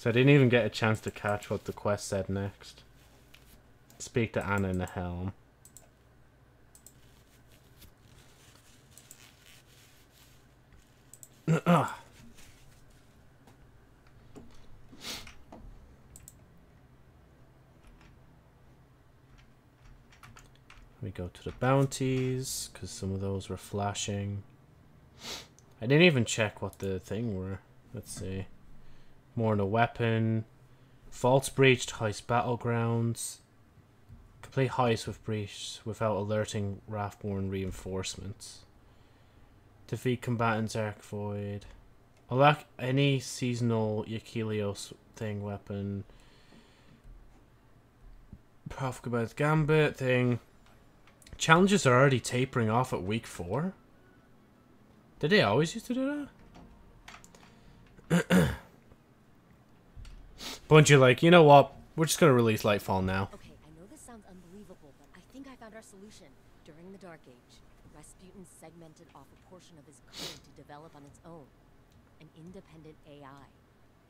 So I didn't even get a chance to catch what the quest said next. Speak to Anna in the helm. We go to the bounties, because some of those were flashing. I didn't even check what the thing were. Let's see. More than a weapon. False breach to heist battlegrounds. Complete heist with breach without alerting Rathborn reinforcements. Defeat combatants Arc Void. Unlock any seasonal Ikelos thing weapon. Profitable Gambit thing. Challenges are already tapering off at week four. Did they always used to do that? (clears throat) Bungie like, you know what? We're just gonna release Lightfall now. Okay, I know this sounds unbelievable, but I think I found our solution. During the Dark Age, Rasputin segmented off a portion of his code to develop on its own. An independent AI.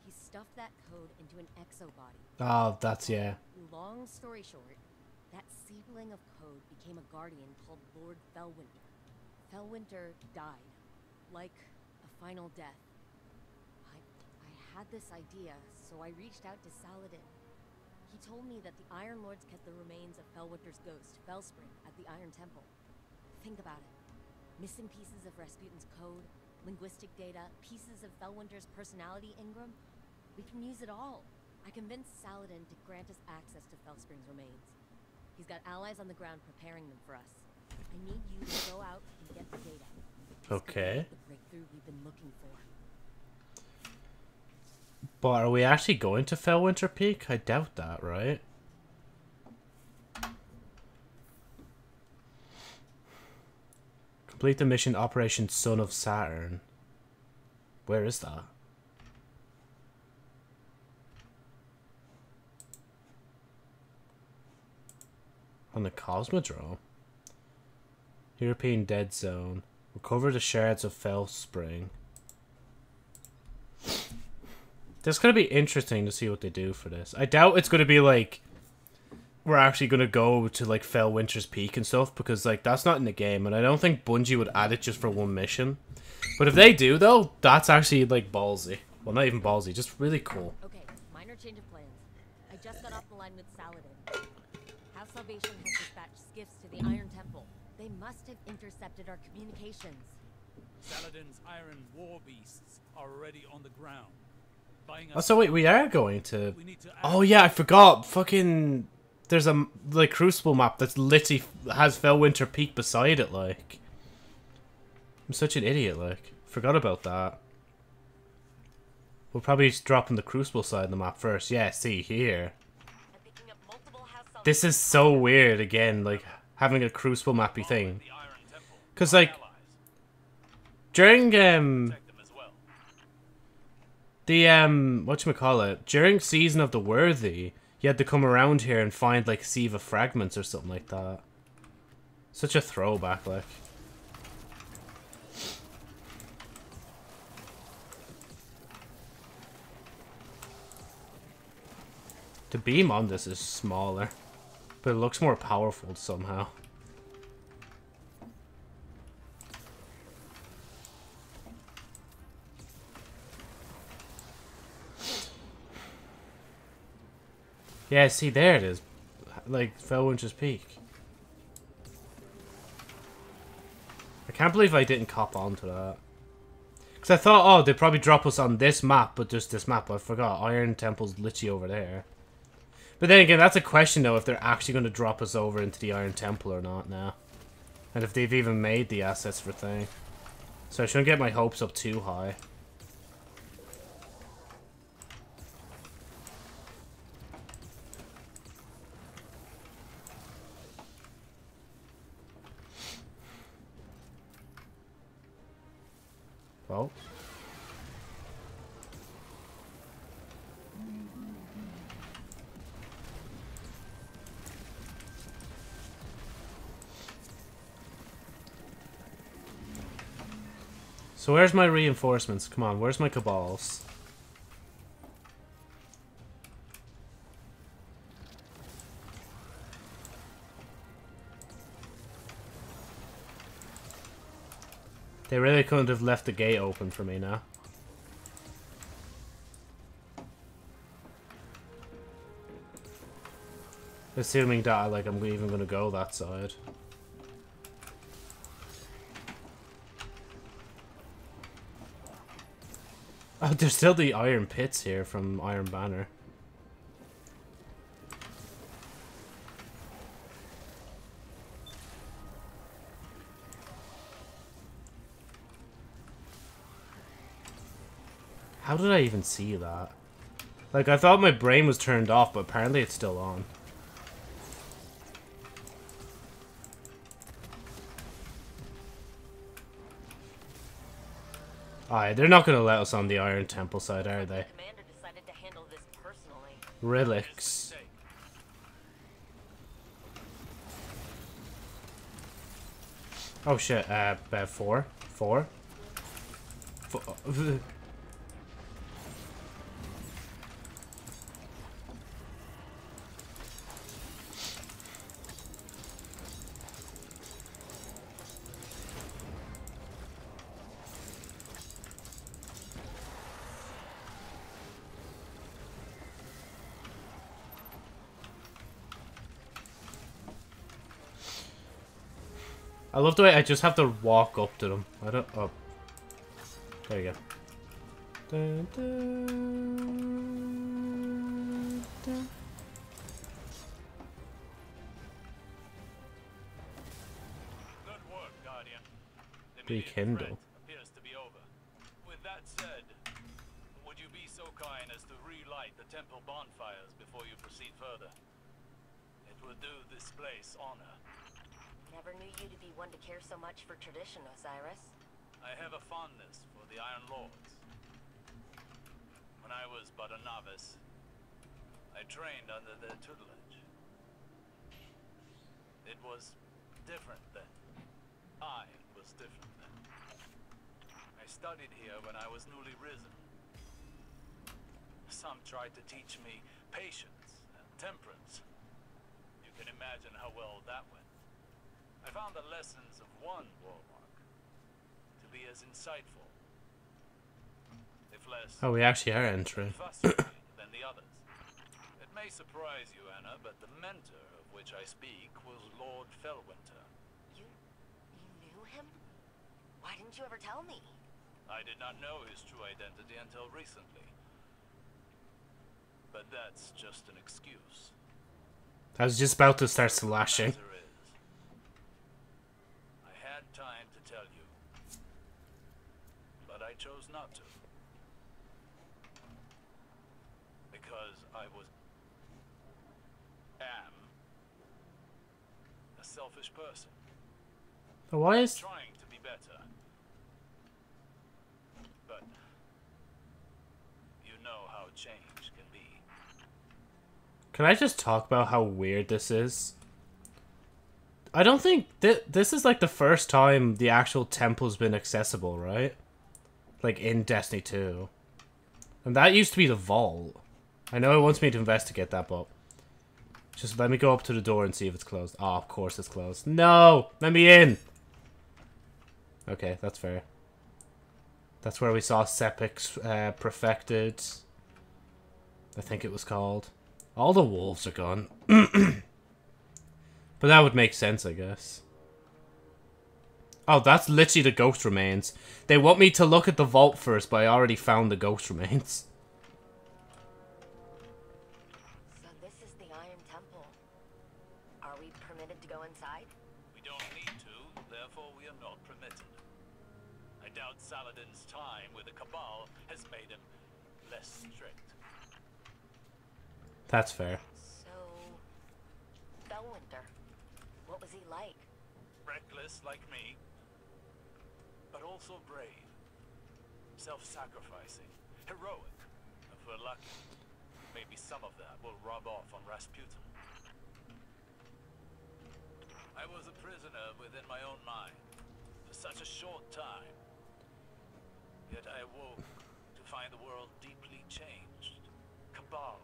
He stuffed that code into an exobody. Oh, that's yeah. Long story short, that seedling of code became a guardian called Lord Felwinter. Felwinter died. Like a final death. I I had this idea, so I reached out to Saladin. He told me that the Iron Lords kept the remains of Felwinter's ghost, Felspring, at the Iron Temple. Think about it. Missing pieces of Rasputin's code, linguistic data, pieces of Felwinter's personality engram. We can use it all. I convinced Saladin to grant us access to Felspring's remains. He's got allies on the ground preparing them for us. I need you to go out and get the data. Okay. The breakthrough we've been looking for. But are we actually going to Felwinter Peak? I doubt that, right? Complete the mission Operation Son of Saturn. Where is that? On the Cosmodrome. European Dead Zone. Recover the shards of Felspring. This is gonna be interesting to see what they do for this. I doubt it's gonna be like we're actually gonna go to like Felwinter's Peak and stuff because like that's not in the game, and I don't think Bungie would add it just for one mission. But if they do though, that's actually like ballsy. Well, not even ballsy, just really cool. Okay, minor change of plans. I just got off the line with Saladin. House Salvation has dispatched skiffs to the Iron Temple. They must have intercepted our communications. Saladin's iron war beasts are already on the ground. Oh, so wait, we are going to. We need to Oh yeah, I forgot. Fucking, there's a like Crucible map that's literally has Felwinter Peak beside it. Like, I'm such an idiot. Like, forgot about that. We'll probably just drop on the Crucible side of the map first. Yeah, see here. This is so weird. Again, like having a Crucible mappy thing. Cause like during um the um what you call it during season of the worthy, you had to come around here and find like Siva fragments or something like that. Such a throwback, like. The beam on this is smaller, but it looks more powerful somehow. Yeah, see, there it is. Like, Felwinter's Peak. I can't believe I didn't cop onto that. Because I thought, oh, they'd probably drop us on this map, but just this map. I forgot. Iron Temple's literally over there. But then again, that's a question, though, if they're actually going to drop us over into the Iron Temple or not now. And if they've even made the assets for thing. So I shouldn't get my hopes up too high. Well. So where's my reinforcements? Come on, where's my cabals? They really couldn't have left the gate open for me now. Assuming that like I'm even gonna go that side. Oh, there's still the iron pits here from Iron Banner. How did I even see that? Like, I thought my brain was turned off, but apparently it's still on. Alright, they're not gonna let us on the Iron Temple side, are they? Relics. Oh shit, uh, uh four? Four? four. Uh, I love the way I just have to walk up to them. I don't. Oh. There you go. Dun, dun, dun. Good work, Guardian. The Rekindle. appears to be over. With that said, would you be so kind as to relight the temple bonfires before you proceed further? It would do this place honor. Never knew you to be one to care so much for tradition, Osiris. I have a fondness for the Iron Lords. When I was but a novice, I trained under their tutelage. It was different then. I was different then. I studied here when I was newly risen. Some tried to teach me patience and temperance. You can imagine how well that went. I found the lessons of one warlock to be as insightful, if less Oh, we actually are entering. frustrating than the others. It may surprise you, Anna, but the mentor of which I speak was Lord Felwinter. You knew him? Why didn't you ever tell me? I did not know his true identity until recently. But that's just an excuse. I was just about to start slashing. Matter is, I had time to tell you, but I chose not to. Because I was am a selfish person. Why is trying to be better. But you know how change can be. Can I just talk about how weird this is? I don't think th this is like the first time the actual temple's been accessible, right? Like in Destiny 2. And that used to be the vault. I know it wants me to investigate that, but just let me go up to the door and see if it's closed. Oh, of course it's closed. No! Let me in! Okay, that's fair. That's where we saw Sepiks uh, perfected. I think it was called. All the wolves are gone. (clears throat) but that would make sense, I guess. Oh, that's literally the ghost remains. They want me to look at the vault first, but I already found the ghost remains. (laughs) So this is the Iron Temple. Are we permitted to go inside? We don't need to, therefore we are not permitted. I doubt Saladin's time with the Cabal has made him less strict. That's fair. So, Felwinter, what was he like? Like me, but also brave. Self-sacrificing, heroic. If we're lucky, maybe some of that will rub off on Rasputin. I was a prisoner within my own mind for such a short time. Yet I awoke to find the world deeply changed. Cabal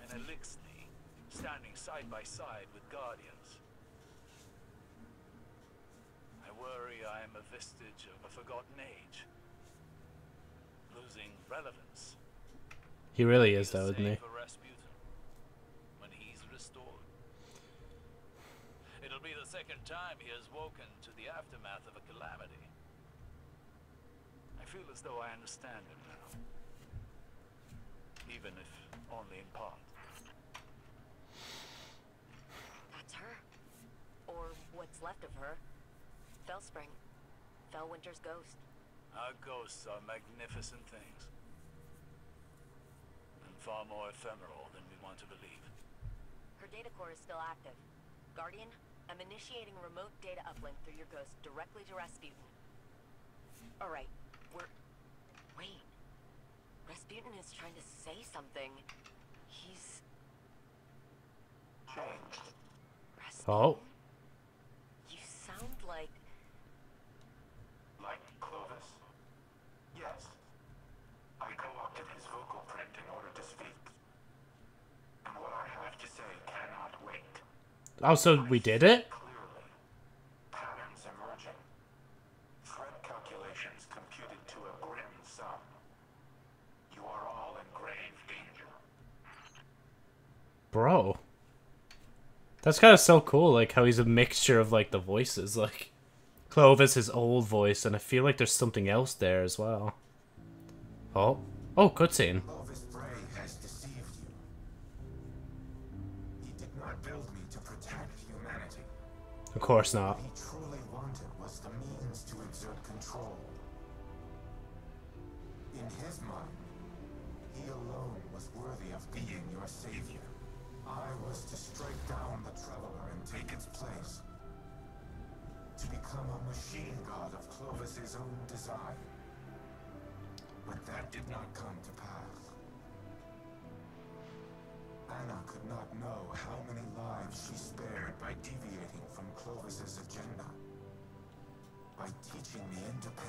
and Eliksni standing side by side with Guardians. I worry I am a vestige of a forgotten age. Losing relevance. He really is, though, isn't he? Save for Rasputin when he's restored. It'll be the second time he has woken to the aftermath of a calamity. I feel as though I understand him now. Even if only in part. That's her. Or what's left of her. Felspring. Felwinter's ghost. Our ghosts are magnificent things. And far more ephemeral than we want to believe. Her data core is still active. Guardian, I'm initiating remote data uplink through your ghost directly to Rasputin. Alright, we're Wait. Rasputin is trying to say something. He's Changed. Oh. You sound like Like Clovis? Yes. I co-opted his vocal print in order to speak. And what I have to say cannot wait. Oh, so we did it? Bro. That's kind of so cool, like how he's a mixture of like the voices, like Clovis, his old voice, and I feel like there's something else there as well. Oh, oh, cutscene. Of course not.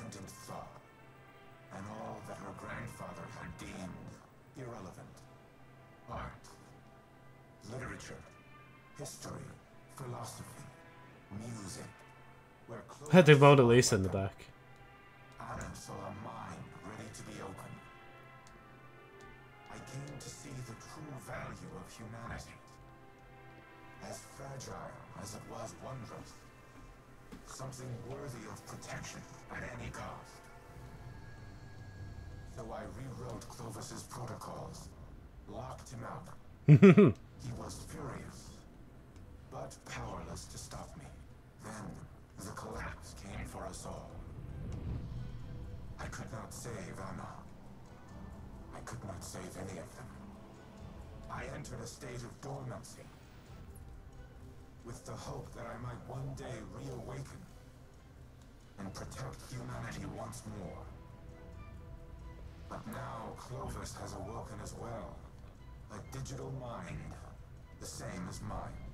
Independent thought and all that her grandfather had deemed irrelevant. Art, literature, history, philosophy, music. Where Had the Clovis Mona Lisa in the back. Anna saw a mind ready to be opened. I came to see the true value of humanity. As fragile as it was wondrous. Something worthy of protection at any cost. So I rewrote Clovis's protocols, locked him out. (laughs) he was furious, but powerless to stop me. Then the collapse came for us all. I could not save Anna. I could not save any of them. I entered a state of dormancy. With the hope that I might one day reawaken and protect humanity once more. But now Clovis has awoken as well. A digital mind, the same as mine.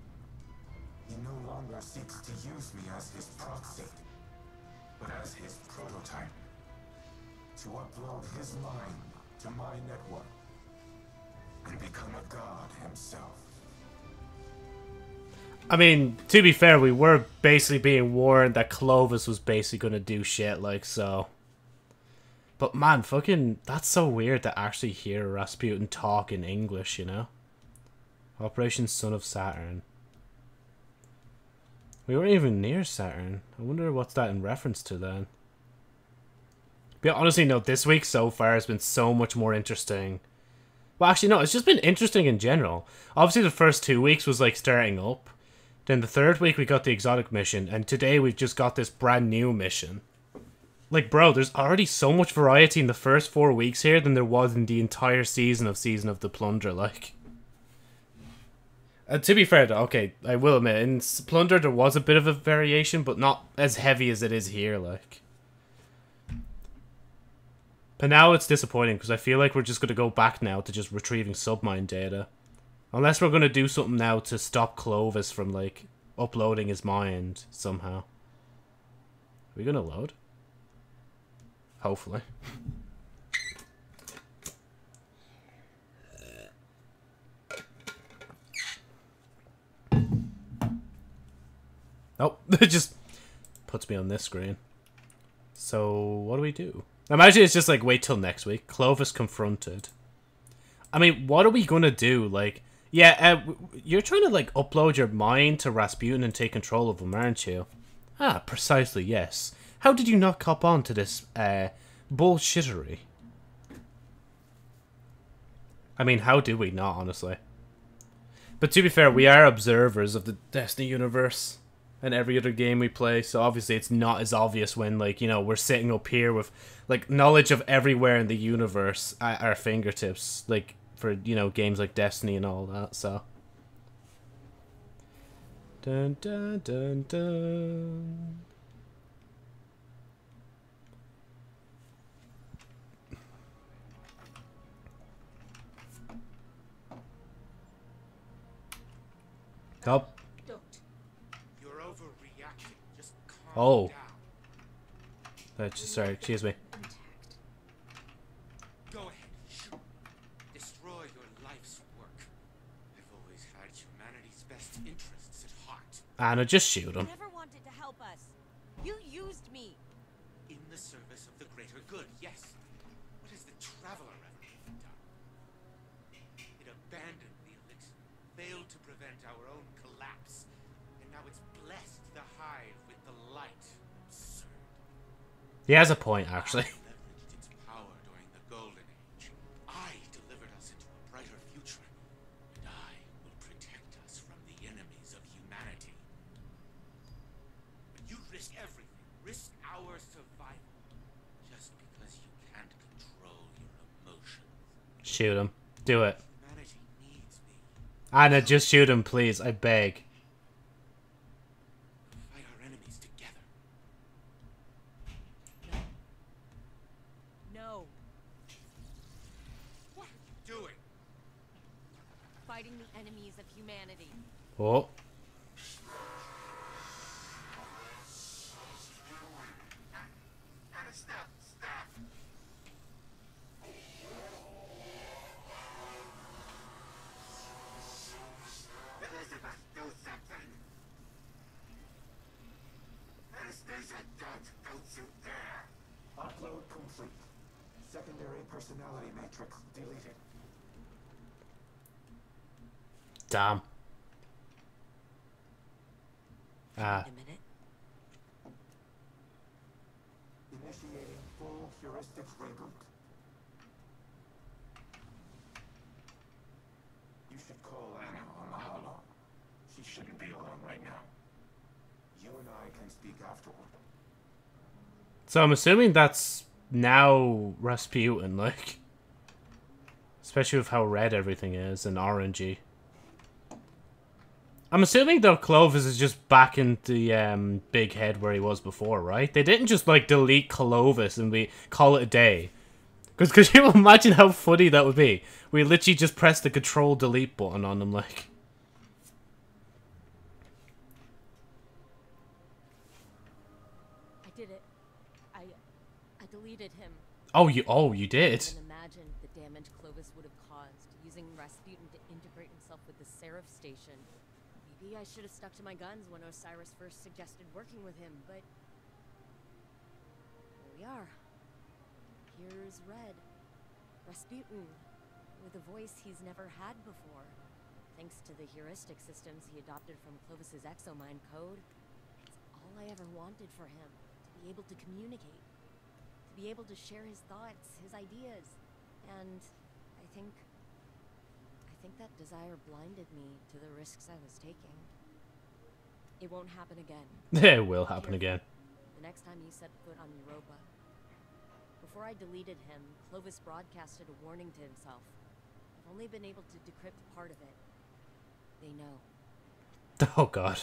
He no longer seeks to use me as his proxy, but as his prototype. To upload his mind to my network and become a god himself. I mean, to be fair, we were basically being warned that Clovis was basically gonna do shit like so. But man, fucking, that's so weird to actually hear Rasputin talk in English, you know? Operation Son of Saturn. We weren't even near Saturn. I wonder what's that in reference to then. But honestly, no, this week so far has been so much more interesting. Well, actually, no, it's just been interesting in general. Obviously, the first two weeks was like starting up. Then the third week we got the exotic mission, and today we've just got this brand new mission. Like, bro, there's already so much variety in the first four weeks here than there was in the entire season of Season of the Plunder, like. And to be fair, though, okay, I will admit, in Plunder there was a bit of a variation, but not as heavy as it is here, like. But now it's disappointing, because I feel like we're just going to go back now to just retrieving submind data. Unless we're going to do something now to stop Clovis from, like, uploading his mind somehow. Are we going to load? Hopefully. Nope, (laughs) it just puts me on this screen. So, what do we do? Imagine it's just like, wait till next week. Clovis confronted. I mean, what are we gonna do? Like, yeah, uh, you're trying to, like, upload your mind to Rasputin and take control of him, aren't you? Ah, precisely, yes. How did you not cop on to this, uh, bullshittery? I mean, how do we not, honestly? But to be fair, we are observers of the Destiny universe and every other game we play, so obviously it's not as obvious when, like, you know, we're sitting up here with, like, knowledge of everywhere in the universe at our fingertips, like, for you know games like Destiny and all that. So. Dun dun dun dun. Help. Don't. You're overreacting. Just Nope. Oh. That's uh, just, sorry, excuse me. Anna, just shoot him. never wanted to help us. You used me. In the service of the greater good, yes. What has the Traveler ever done? It abandoned the Eliksni, failed to prevent our own collapse, and now it's blessed the hive with the light. Absurd. He has a point, actually. Shoot him. Do it. Humanity needs me. Anna, just shoot him, please. I beg. Fight our enemies together. No. What are you doing? Fighting the enemies of humanity. Oh. Stop, stop. Elizabeth, do something. Anastasia, don't, don't you dare. Upload complete. Secondary personality matrix deleted. Damn. Ah. Wait a minute. Initiating full heuristic reboot. You should call Anna on the holo. She shouldn't be alone right now. You and I can speak afterward. So I'm assuming that's now Rasputin, like. Especially with how red everything is and orangey. I'm assuming though Clovis is just back in the um, big head where he was before, right? They didn't just like delete Clovis and we call it a day. Because could (laughs) you imagine how funny that would be? We literally just press the control delete button on him like. I did it. I I deleted him. Oh, you oh you did. I can imagine the damage Clovis would have caused using Rasputin to integrate himself with the Seraph station. Maybe I should have stuck to my guns when Osiris first suggested working with him, but here we are. Here's Red. Rasputin, with a voice he's never had before. Thanks to the heuristic systems he adopted from Clovis's exomind code, it's all I ever wanted for him, to be able to communicate to be able to share his thoughts, his ideas. And I think I think that desire blinded me to the risks I was taking. It won't happen again. (laughs) It will happen careful. again. The next time you set foot on Europa. Before I deleted him, Clovis broadcasted a warning to himself. I've only been able to decrypt part of it. They know. (laughs) Oh god.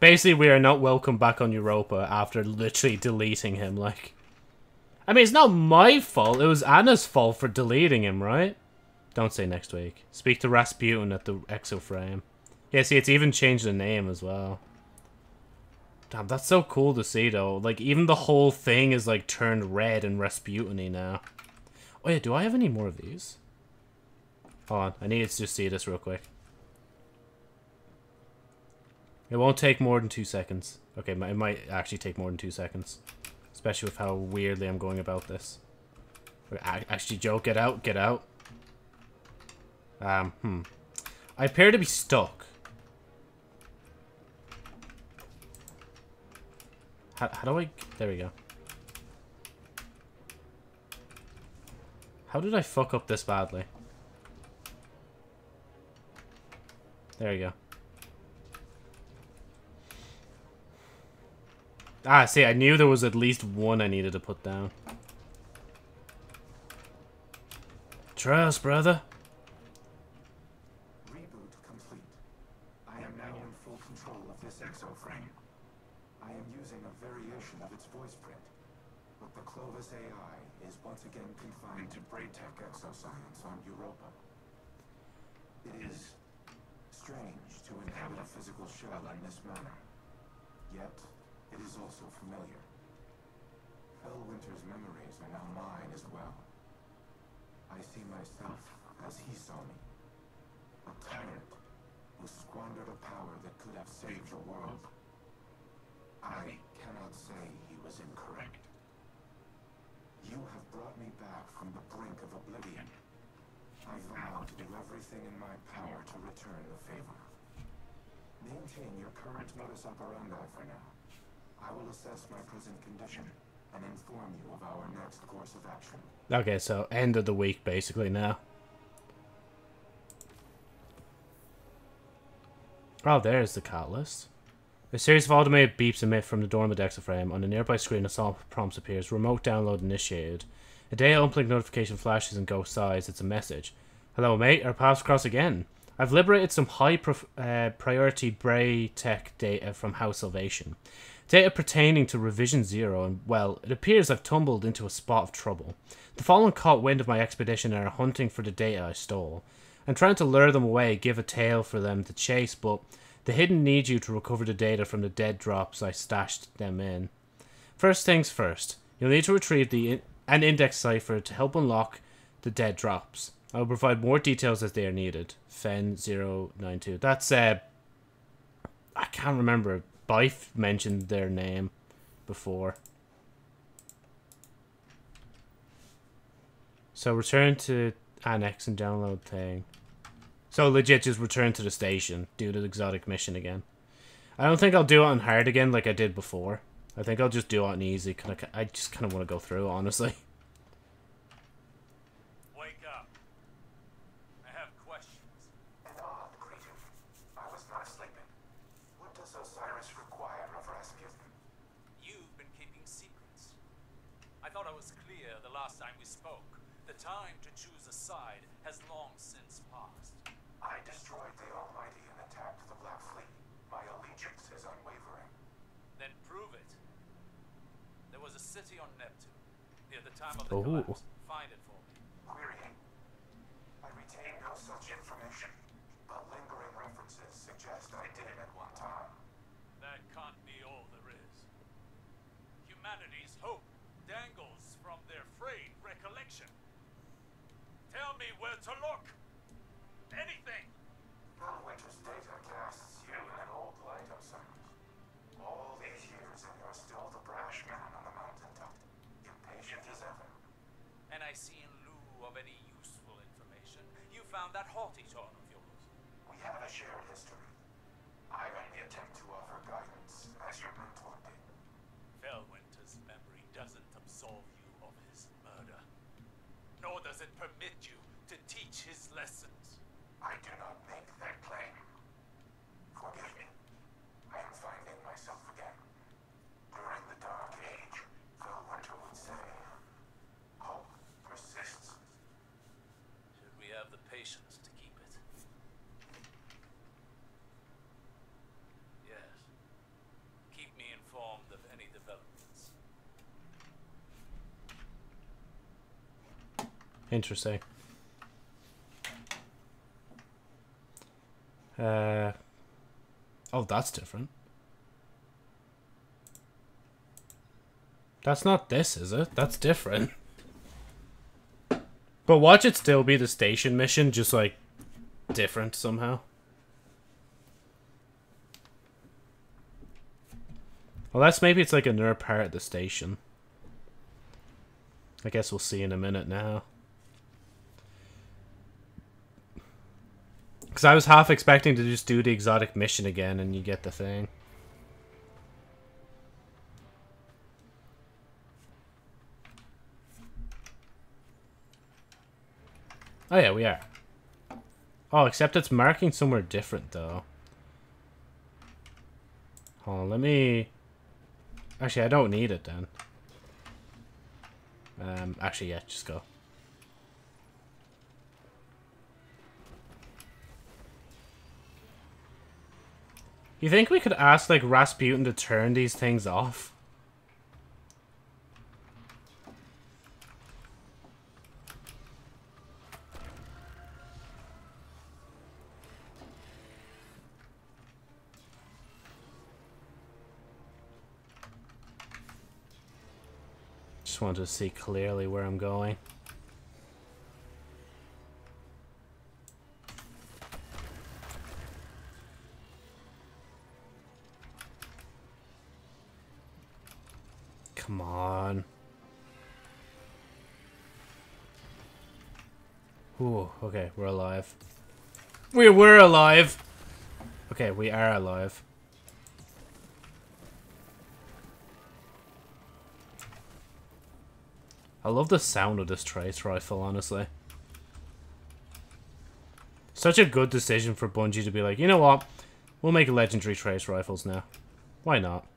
Basically, we are not welcome back on Europa after literally deleting him, like... I mean, it's not my fault, it was Anna's fault for deleting him, right? Don't say next week. Speak to Rasputin at the exoframe. Yeah, see, it's even changed the name as well. Damn, that's so cool to see, though. Like, even the whole thing is, like, turned red and Rasputin now. Oh, yeah, do I have any more of these? Hold on, I need to just see this real quick. It won't take more than two seconds. Okay, it might actually take more than two seconds. Especially with how weirdly I'm going about this. Actually, Joe, get out, get out. Um, hmm. I appear to be stuck. How, how do I... There we go. How did I fuck up this badly? There we go. Ah, see, I knew there was at least one I needed to put down. Trust, brother. Reboot complete. I am now in full control of this exoframe. I am using a variation of its voice print, but the Clovis AI is once again confined to BrayTech exoscience on Europa. It is strange to inhabit a physical shell in this manner. Yet, it is also familiar. Felwinter's memories are now mine as well. I see myself as he saw me. A tyrant who squandered a power that could have saved the world. I cannot say he was incorrect. You have brought me back from the brink of oblivion. I vow to do everything in my power to return the favor. Maintain your current modus operandi for now. I will assess my present condition and inform you of our next course of action. Okay, so end of the week basically now. Oh, there's the catalyst. A series of automated beeps emit from the dormant exoframe. On the nearby screen, a soft prompt appears. Remote download initiated. A data uplink notification flashes and ghost sighs. It's a message. Hello, mate. Our paths cross again. I've liberated some high uh, priority BrayTech data from House Salvation. Data pertaining to Revision Zero, and well, it appears I've tumbled into a spot of trouble. The Fallen caught wind of my expedition and are hunting for the data I stole. I'm trying to lure them away, give a tail for them to chase, but the Hidden need you to recover the data from the dead drops I stashed them in. First things first, you'll need to retrieve the in an index cipher to help unlock the dead drops. I will provide more details as they are needed. Fen092. That's, uh, I can't remember. Bife mentioned their name before. So return to annex and download thing. So legit just return to the station, do the exotic mission again. I don't think I'll do it on hard again like I did before. I think I'll just do it on easy. I, I just kind of want to go through, honestly. (laughs) Wake up. I have questions. Ah, Cretan. I was not sleeping. What does Osiris require of Rasputin? You've been keeping secrets. I thought I was clear the last time we spoke. The time to choose a side has long since passed. I destroyed the Almighty and attacked the Black Fleet. My allegiance is unwavering. Then prove it. There was a city on Neptune, near the time of the Ooh. collapse. Find it for me. Query. I retain no such information, but lingering references suggest I did it at one time. That can't be all there is. Humanity's hope dangles from their frayed recollection. Tell to look. Anything. Winter's data casts you in an old light, Osiris. All these years and you're still the brash man on the mountaintop. Impatient as ever. And I see in lieu of any useful information, you found that haughty tone of yours. We have a shared history. I only attempt to offer guidance as your mentor did. Felwinter's memory doesn't absolve you of his murder. Nor does it permit you to teach his lessons. I do not make that claim. Forgive me. I am finding myself again. During the Dark Age, Felwinter would say, hope persists. Should we have the patience to keep it? Yes. Keep me informed of any developments. Interesting. Uh, oh, that's different. That's not this, is it? That's different. But watch it still be the station mission, just like different somehow. Unless maybe it's like another part of the station. I guess we'll see in a minute now. Because I was half expecting to just do the exotic mission again and you get the thing. Oh yeah, we are. Oh, except it's marking somewhere different though. Hold on, let me... Actually, I don't need it then. Um, actually, yeah, just go. You think we could ask, like, Rasputin to turn these things off? Just want to see clearly where I'm going. Come on. Ooh, okay, we're alive. We were alive! Okay, we are alive. I love the sound of this trace rifle, honestly. Such a good decision for Bungie to be like, you know what? We'll make legendary trace rifles now. Why not?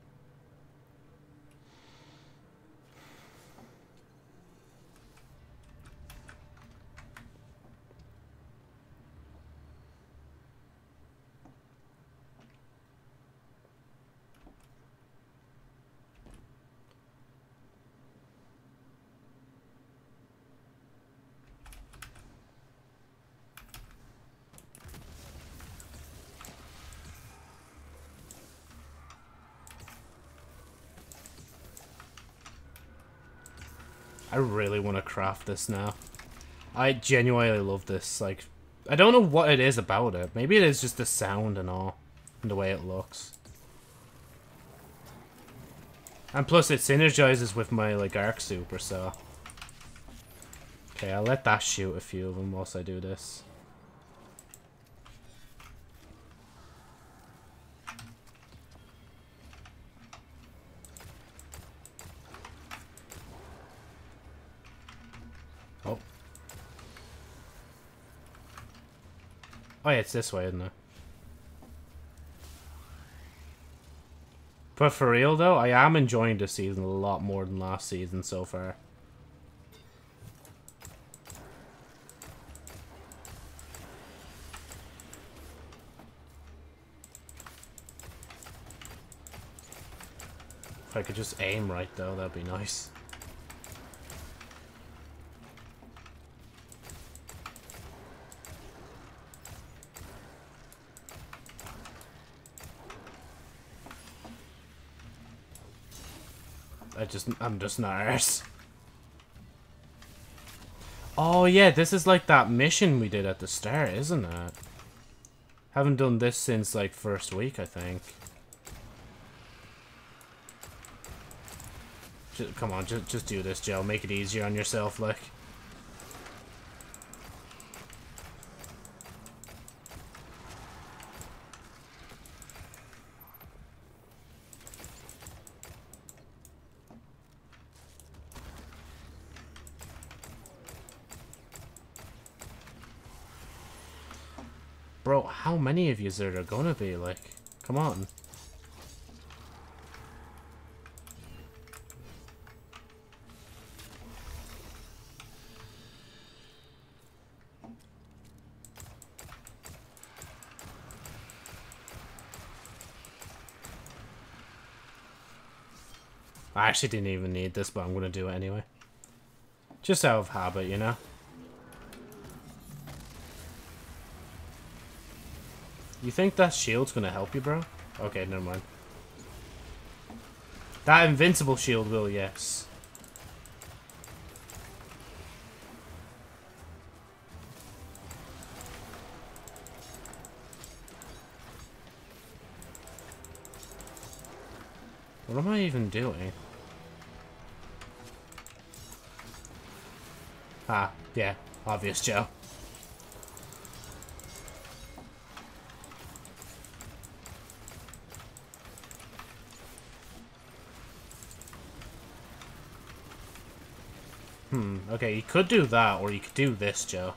I really craft this now. I genuinely love this. Like, I don't know what it is about it. Maybe it is just the sound and all, and the way it looks. And plus, it synergizes with my like arc super. So, okay, I'll let that shoot a few of them whilst I do this. It's this way, isn't it? But for real though, I am enjoying this season a lot more than last season so far. If I could just aim right though, that'd be nice. Just, I'm just arse. Oh yeah, this is like that mission we did at the start, isn't it? Haven't done this since like first week, I think. Just, come on, just, just do this, Joe. Make it easier on yourself, like. Bro, how is there gonna be? Like, come on. I actually didn't even need this, but I'm gonna do it anyway. Just out of habit, you know? You think that shield's gonna help you, bro? Okay, never mind. That invincible shield will, yes. What am I even doing? Ah, yeah, obvious, Joe. Hmm, okay, you could do that, or you could do this, Joe.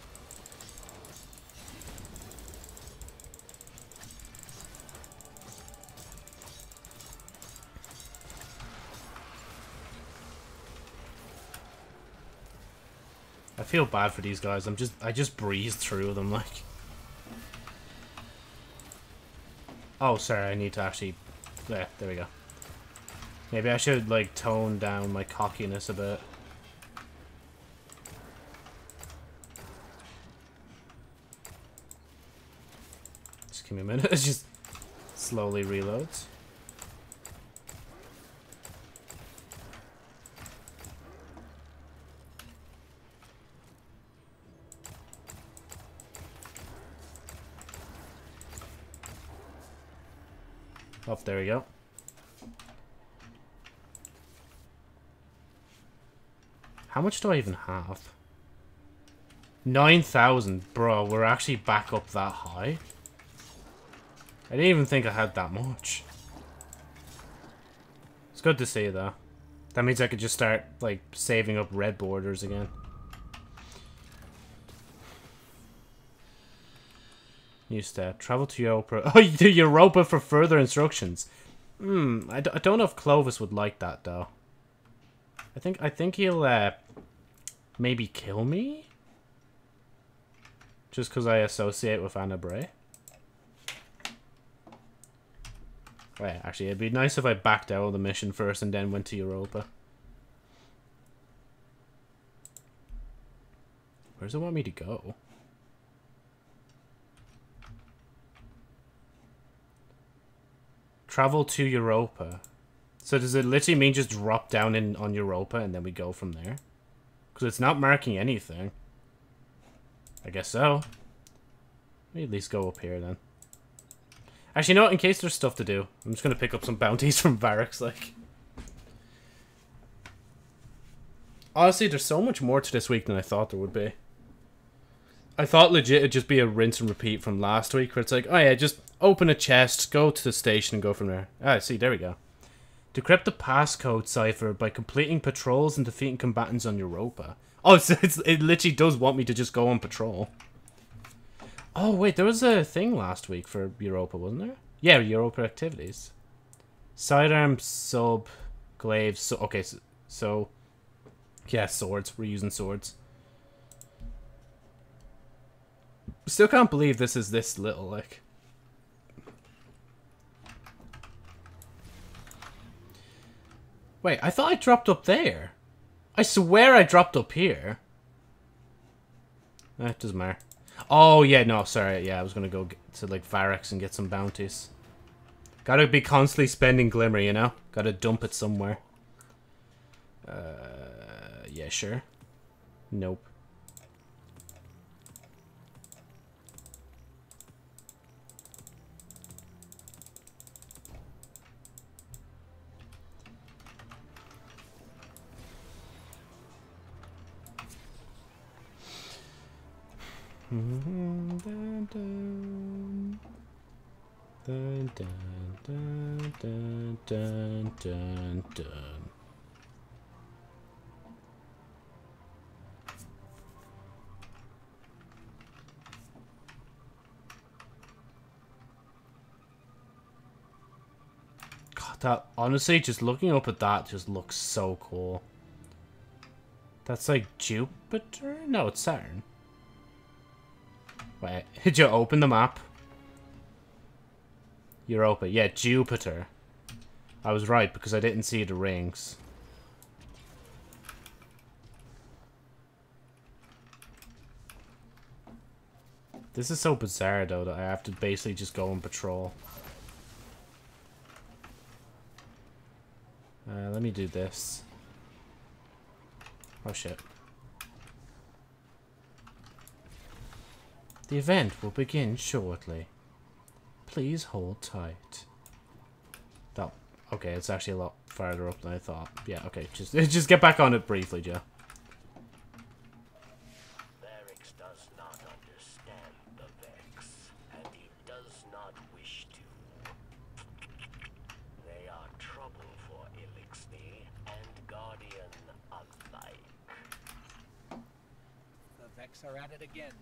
I feel bad for these guys. I'm just, I just breezed through them, like. Oh, sorry, I need to actually... Yeah, there we go. Maybe I should, like, tone down my cockiness a bit. me a minute. (laughs) It just slowly reloads. Off, there we go. How much do I even have? 9,000. Bro, we're actually back up that high. I didn't even think I had that much. It's good to see, though. That means I could just start, like, saving up red borders again. New step. Travel to Europa. (laughs) Oh, to Europa for further instructions. Hmm, I d I don't know if Clovis would like that, though. I think I think he'll, uh, maybe kill me? Just because I associate with Anna Bray? Right, actually, it'd be nice if I backed out of the mission first and then went to Europa. Where does it want me to go? Travel to Europa. So does it literally mean just drop down in on Europa and then we go from there? Because it's not marking anything. I guess so. Let me at least go up here then. Actually, you know what? In case there's stuff to do, I'm just going to pick up some bounties (laughs) from Variks, like. Honestly, there's so much more to this week than I thought there would be. I thought legit it'd just be a rinse and repeat from last week, where it's like, oh yeah, just open a chest, go to the station, and go from there. Ah, see, there we go. Decrypt the passcode cipher by completing patrols and defeating combatants on Europa. Oh, (laughs) it's, it's, it literally does want me to just go on patrol. Oh, wait, there was a thing last week for Europa, wasn't there? Yeah, Europa activities. Sidearm, sub, glaives, so, okay, so, so, yeah, swords, we're using swords. Still can't believe this is this little, like. Wait, I thought I dropped up there. I swear I dropped up here. That doesn't matter. Oh, yeah, no, sorry. Yeah, I was going to go to, like, Variks and get some bounties. Gotta be constantly spending Glimmer, you know? Gotta dump it somewhere. Uh, yeah, sure. Nope. God, that honestly, just looking up at that just looks so cool. That's like Jupiter? No, it's Saturn. Wait, (laughs) did you open the map? Europa. Yeah, Jupiter. I was right because I didn't see the rings. This is so bizarre though that I have to basically just go and patrol. Uh, let me do this. Oh shit. The event will begin shortly. Please hold tight. That okay, it's actually a lot farther up than I thought. Yeah, okay, just (laughs) just get back on it briefly, Joe. Variks does not understand the Vex, and he does not wish to. They are trouble for Eliksni and Guardian alike. The Vex are at it again.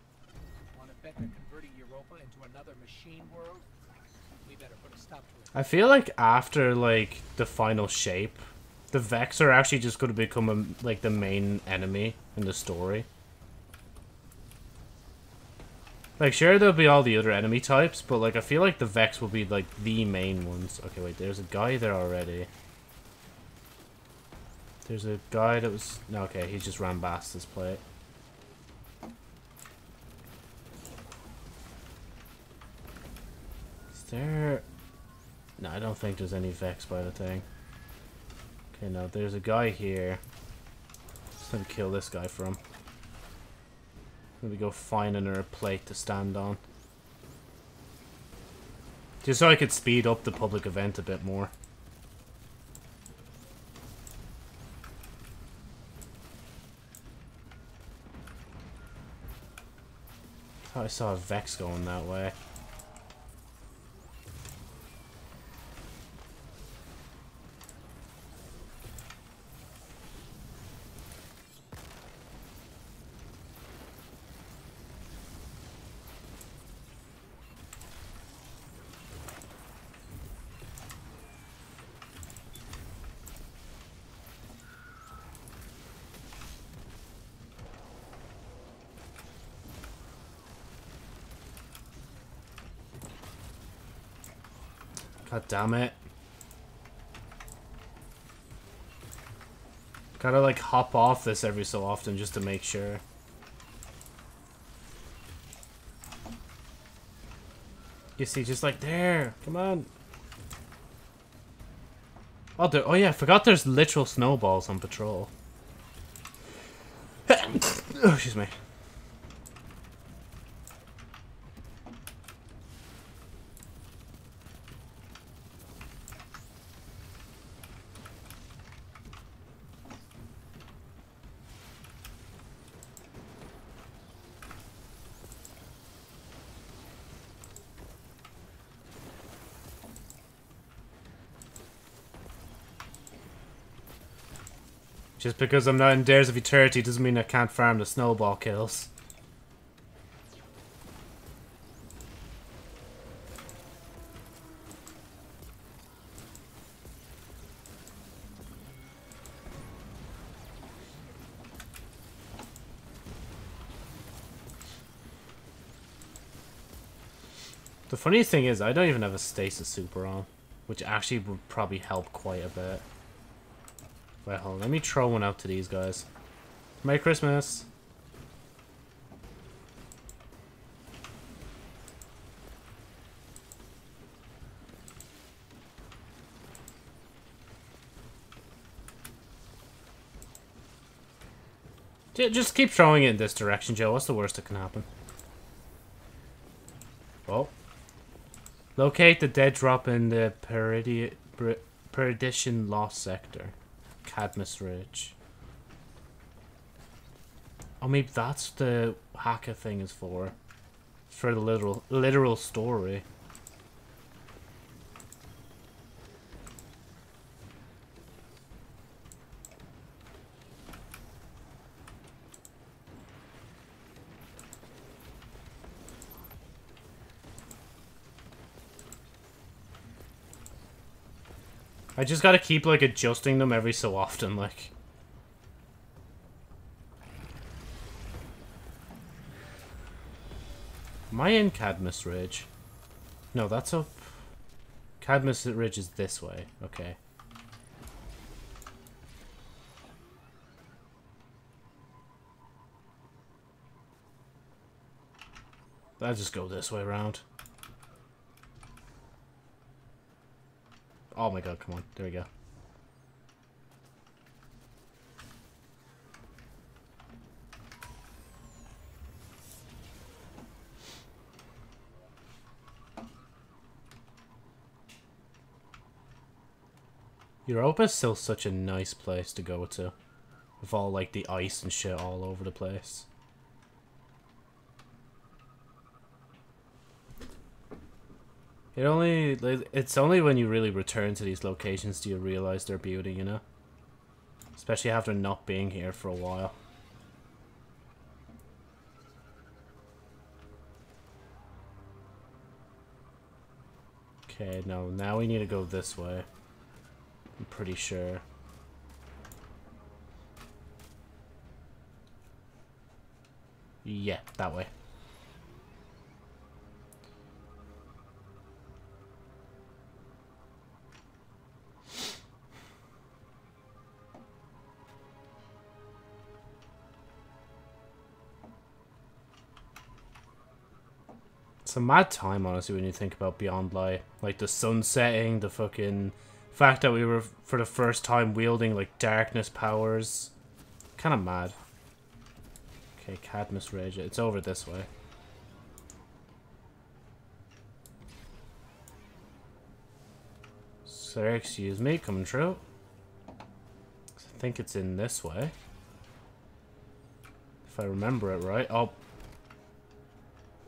I feel like after like the final shape, the Vex are actually just going to become a, like the main enemy in the story. Like sure there'll be all the other enemy types, but like I feel like the Vex will be like the main ones. Okay, wait, there's a guy there already. There's a guy that was no okay, he just ran past this plate. There... No, I don't think there's any Vex by the thing. Okay, now there's a guy here. Gonna kill this guy for him. Maybe go find another plate to stand on. Just so I could speed up the public event a bit more. Thought I saw a Vex going that way. God damn it. Gotta like hop off this every so often just to make sure. You see, just like there. Come on. Oh, there, oh yeah, I forgot there's literal snowballs on patrol. (laughs) oh, excuse me. Just because I'm not in Dares of Eternity doesn't mean I can't farm the snowball kills. The funny thing is, I don't even have a stasis super on, which actually would probably help quite a bit. Hold on. Let me throw one out to these guys. Merry Christmas! Just keep throwing it in this direction, Joe. What's the worst that can happen? Oh. Locate the dead drop in the Peridi Perdition Lost Sector. Cadmus Ridge. Oh, maybe that's the hacker thing is for. For the literal literal story. I just gotta keep, like, adjusting them every so often, like... Am I in Cadmus Ridge? No, that's up... Cadmus Ridge is this way. Okay. I'll just go this way around. Oh my god, come on. There we go. Europa is still such a nice place to go to. With all like the ice and shit all over the place. It only it's only when you really return to these locations do you realize their beauty, you know? Especially after not being here for a while. Okay, no, now we need to go this way. I'm pretty sure. Yeah, that way. It's a mad time, honestly, when you think about Beyond Light. Like, the sun setting, the fucking fact that we were, for the first time, wielding, like, darkness powers. Kind of mad. Okay, Cadmus Ridge. It's over this way. Sorry, excuse me, coming through. I think it's in this way. If I remember it right. Oh.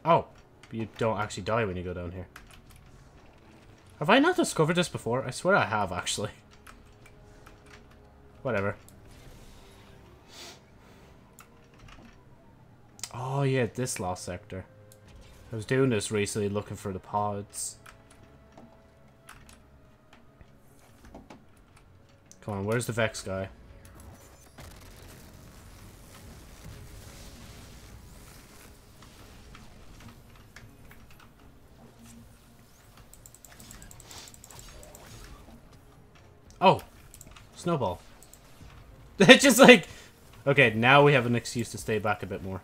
Oh. You don't actually die when you go down here. Have I not discovered this before? I swear I have, actually. (laughs) Whatever. Oh, yeah, this lost sector. I was doing this recently, looking for the pods. Come on, where's the Vex guy? Snowball. (laughs) It's just like... Okay, now we have an excuse to stay back a bit more.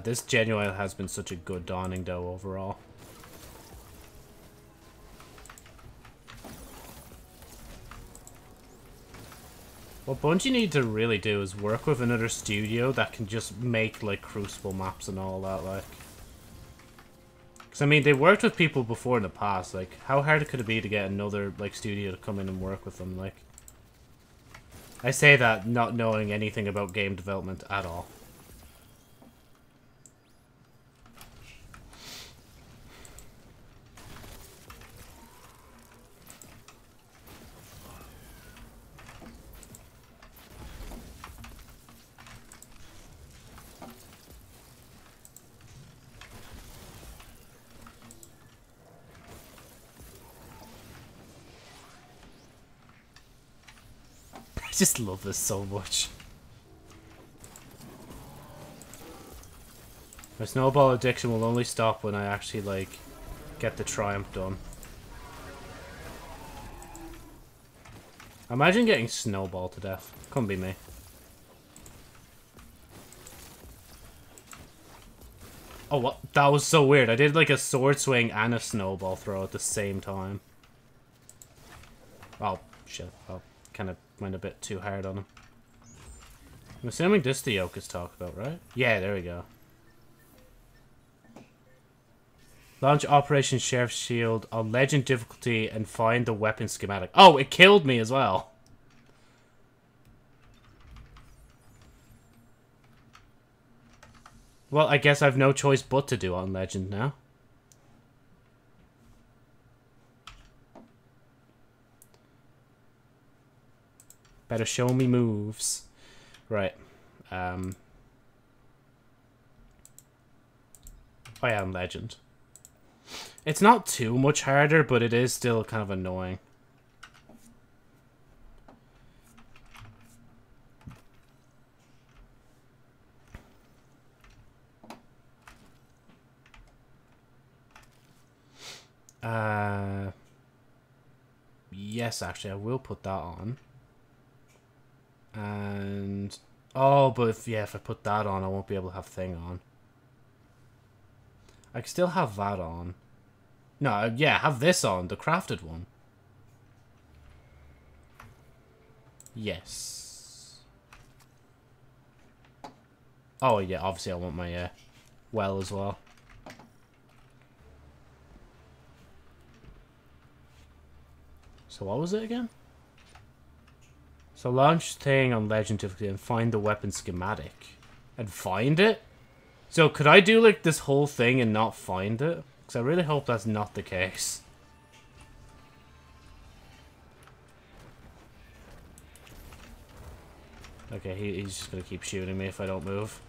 Now, this genuine has been such a good dawning, though, overall. What Bungie need to really do is work with another studio that can just make, like, Crucible maps and all that, like. Because, I mean, they worked with people before in the past, like, how hard could it be to get another, like, studio to come in and work with them, like? I say that not knowing anything about game development at all. Just love this so much. My snowball addiction will only stop when I actually, like, get the triumph done. Imagine getting snowball to death. Couldn't be me. Oh, what? That was so weird. I did, like, a sword swing and a snowball throw at the same time. Oh, shit. Oh, kind of went a bit too hard on him. I'm assuming this the yoke is talk about, right? Yeah, there we go. Launch Operation Seraph's Shield on Legend difficulty and find the weapon schematic. Oh, it killed me as well. Well, I guess I've no choice but to do on Legend now. Better show me moves. Right. Um. I am Legend. It's not too much harder, but it is still kind of annoying. Uh, yes, actually, I will put that on. And... Oh, but if, yeah, if I put that on, I won't be able to have thing on. I can still have that on. No, yeah, have this on, the crafted one. Yes. Oh, yeah, obviously I want my uh, well as well. So what was it again? So launch thing on Legend and find the weapon schematic. And find it? So could I do like this whole thing and not find it? Because I really hope that's not the case. Okay, he, he's just going to keep shooting me if I don't move.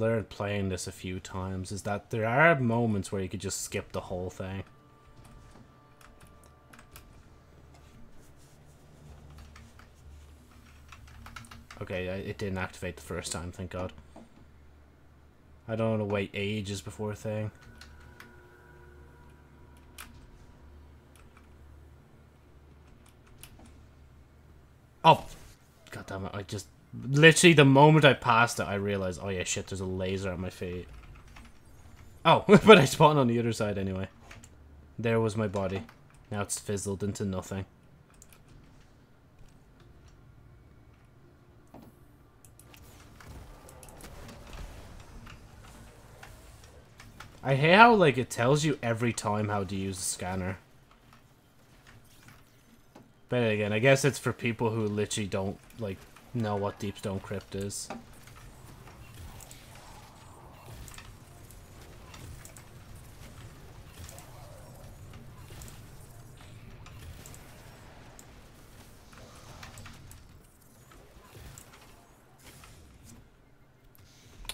Learned playing this a few times is that there are moments where you could just skip the whole thing. Okay, it didn't activate the first time, thank god. I don't want to wait ages before a thing. Oh! God damn it, I just... Literally, the moment I passed it, I realized, oh yeah, shit, there's a laser at my feet. Oh, (laughs) but I spawned on the other side anyway. There was my body. Now it's fizzled into nothing. I hate how, like, it tells you every time how to use the scanner. But again, I guess it's for people who literally don't, like, know what Deepstone Crypt is.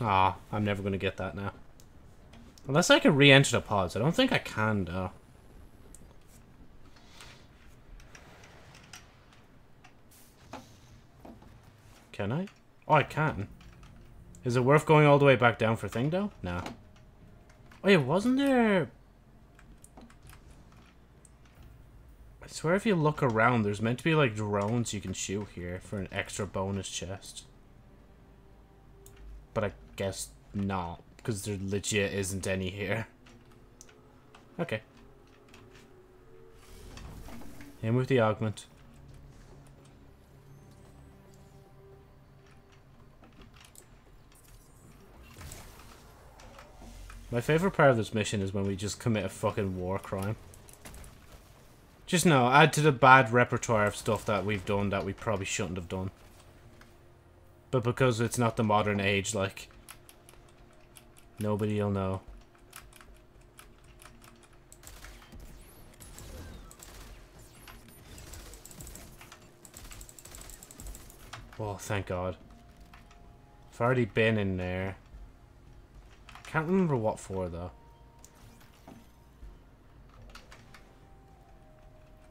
Ah, I'm never going to get that now. Unless I can re-enter the pods. I don't think I can, though. Can I? Oh, I can. Is it worth going all the way back down for thing, though? Nah. Oh, yeah, wasn't there... I swear if you look around, there's meant to be, like, drones you can shoot here for an extra bonus chest. But I guess not because there legit isn't any here. Okay. In with the augment. My favorite part of this mission is when we just commit a fucking war crime. Just no, add to the bad repertoire of stuff that we've done that we probably shouldn't have done. But because it's not the modern age, like, Nobody'll know. Oh, thank God. I've already been in there. Can't remember what for, though.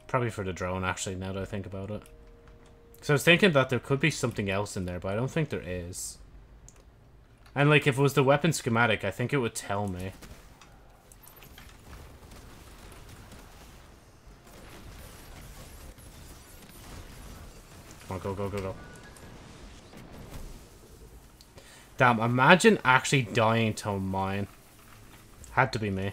Probably for the drone, actually, now that I think about it. Because I was thinking that there could be something else in there, but I don't think there is. And like, if it was the weapon schematic, I think it would tell me. Come on, go, go, go, go. Damn, imagine actually dying to mine. Had to be me.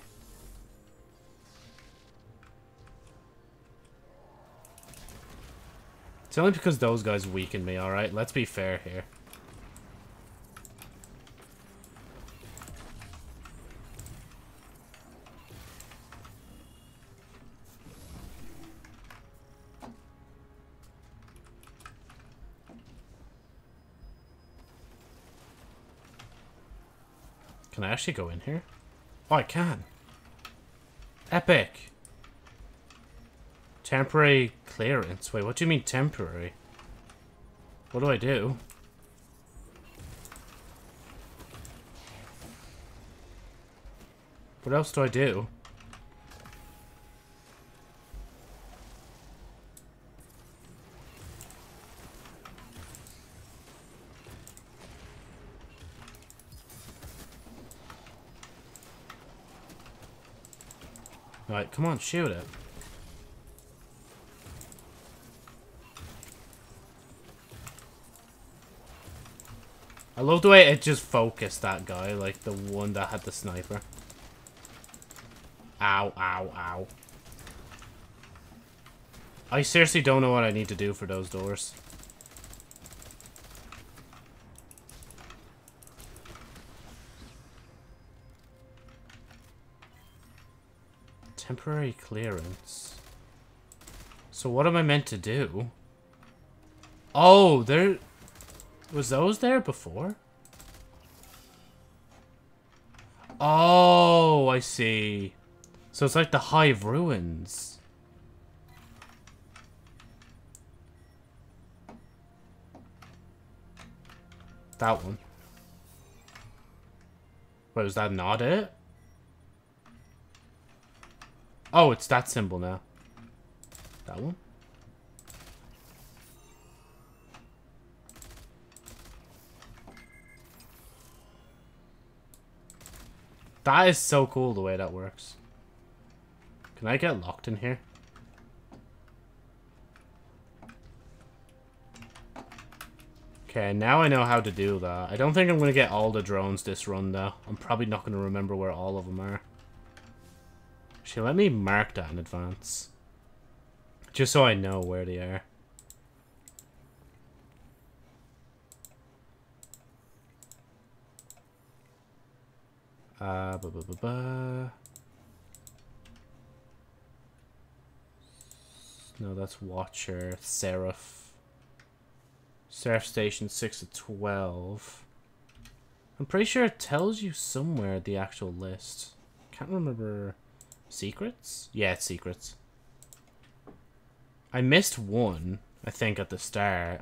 It's only because those guys weakened me, alright? Let's be fair here. Can I actually go in here? Oh, I can. Epic. Temporary clearance. Wait, what do you mean temporary? What do I do? What else do I do? Right, come on, shoot it. I love the way it just focused that guy, like the one that had the sniper. Ow, ow, ow. I seriously don't know what I need to do for those doors. Temporary clearance. So what am I meant to do? Oh, there... Was those there before? Oh, I see. So it's like the Hive Ruins. That one. Wait, was that not it? Oh, it's that symbol now. That one? That is so cool the way that works. Can I get locked in here? Okay, now I know how to do that. I don't think I'm going to get all the drones this run, though. I'm probably not going to remember where all of them are. Actually, let me mark that in advance. Just so I know where they are. Uh, ba ba ba ba. No, that's Watcher, Seraph. Seraph Station 6 to 12. I'm pretty sure it tells you somewhere the actual list. Can't remember. Secrets? Yeah, it's secrets. I missed one, I think, at the start.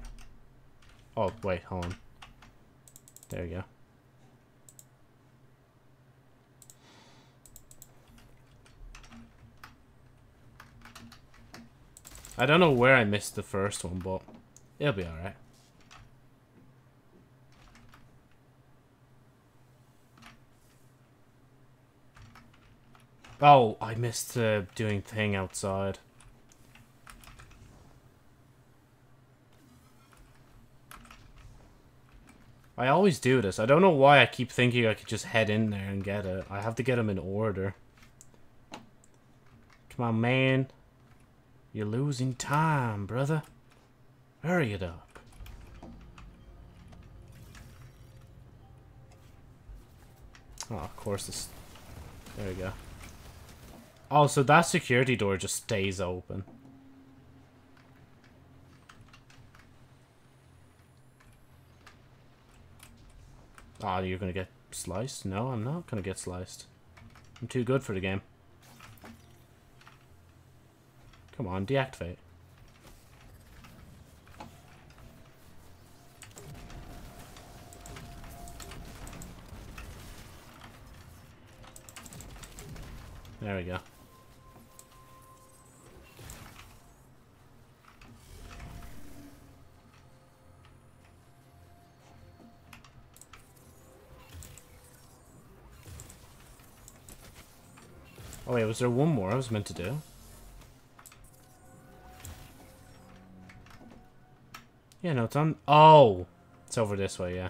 Oh, wait, hold on. There we go. I don't know where I missed the first one, but it'll be alright. Oh, I missed uh, doing thing outside. I always do this. I don't know why I keep thinking I could just head in there and get it. I have to get them in order. Come on, man. You're losing time, brother. Hurry it up. Oh, of course this... There we go. Oh, so that security door just stays open. Ah, oh, you're gonna get sliced? No, I'm not gonna get sliced. I'm too good for the game. Come on, deactivate. There we go. Oh wait, was there one more I was meant to do? Yeah, no, it's on... Oh! It's over this way, yeah.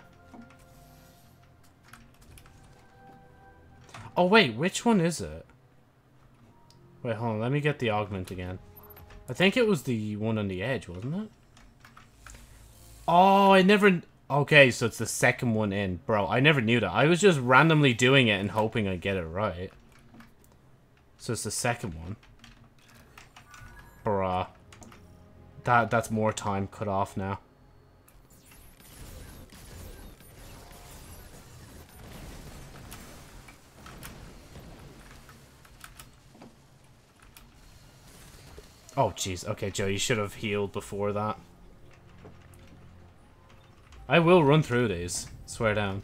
Oh, wait, which one is it? Wait, hold on, let me get the augment again. I think it was the one on the edge, wasn't it? Oh, I never... Okay, so it's the second one in. Bro, I never knew that. I was just randomly doing it and hoping I'd get it right. So it's the second one. Bruh. That that's more time cut off now. Oh jeez, okay Joe, you should have healed before that. I will run through these, swear down.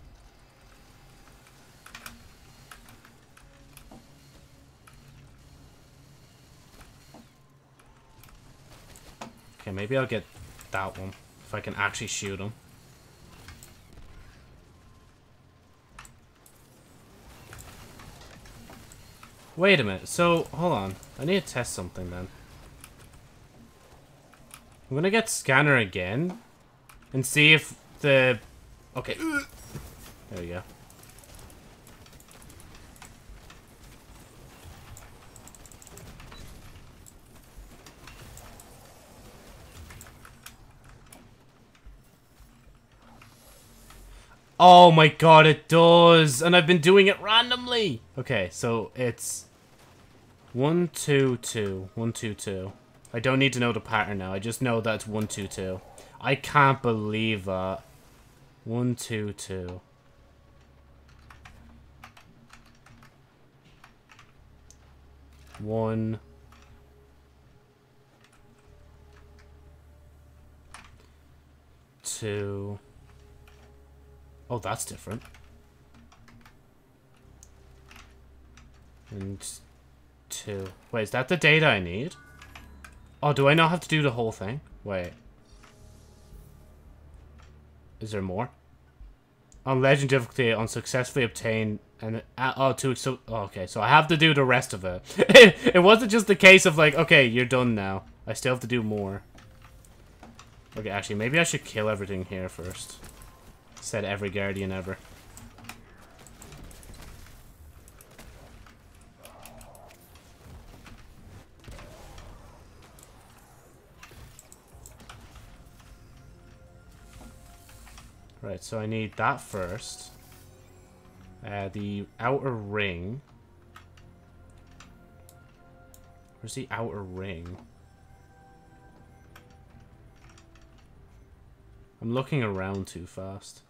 Okay, maybe I'll get that one. If I can actually shoot him. Wait a minute. So, hold on. I need to test something then. I'm gonna get scanner again. And see if the... Okay. There we go. Oh my god, it does! And I've been doing it randomly! Okay, so it's... One, two, two. One, two, two. I don't need to know the pattern now. I just know that it's one, two, two. I can't believe that. One, two, two. One... Two... Oh, that's different. And two. Wait, is that the data I need? Oh, do I not have to do the whole thing? Wait. Is there more? On legend difficulty, unsuccessfully obtained and uh, oh, to so oh, okay, so I have to do the rest of it. (laughs) it wasn't just the case of like, okay, you're done now. I still have to do more. Okay, actually, maybe I should kill everything here first. Said every guardian ever. Right, so I need that first. Uh, the outer ring. Where's the outer ring? I'm looking around too fast.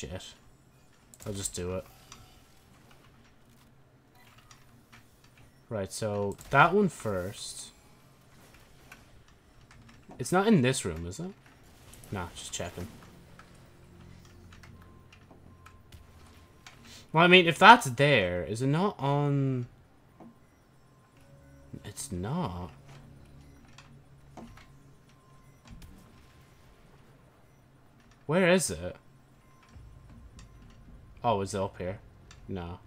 Shit. I'll just do it. Right, so that one first. It's not in this room, is it? Nah, just checking. Well, I mean, if that's there, is it not on... It's not. Where is it? Oh, is it up here? No.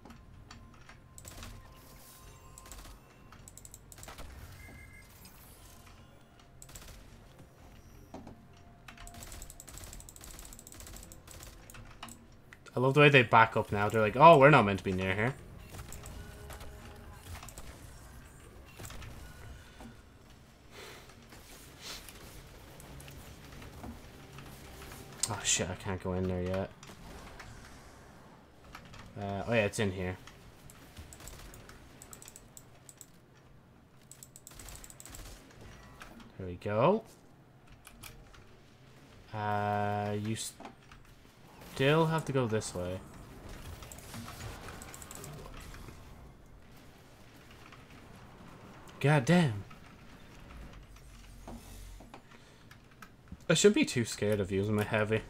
I love the way they back up now. They're like, oh, we're not meant to be near here. Oh shit, I can't go in there yet. Uh, oh yeah, it's in here. There we go. Uh, you still have to go this way. God damn. I shouldn't be too scared of using my heavy.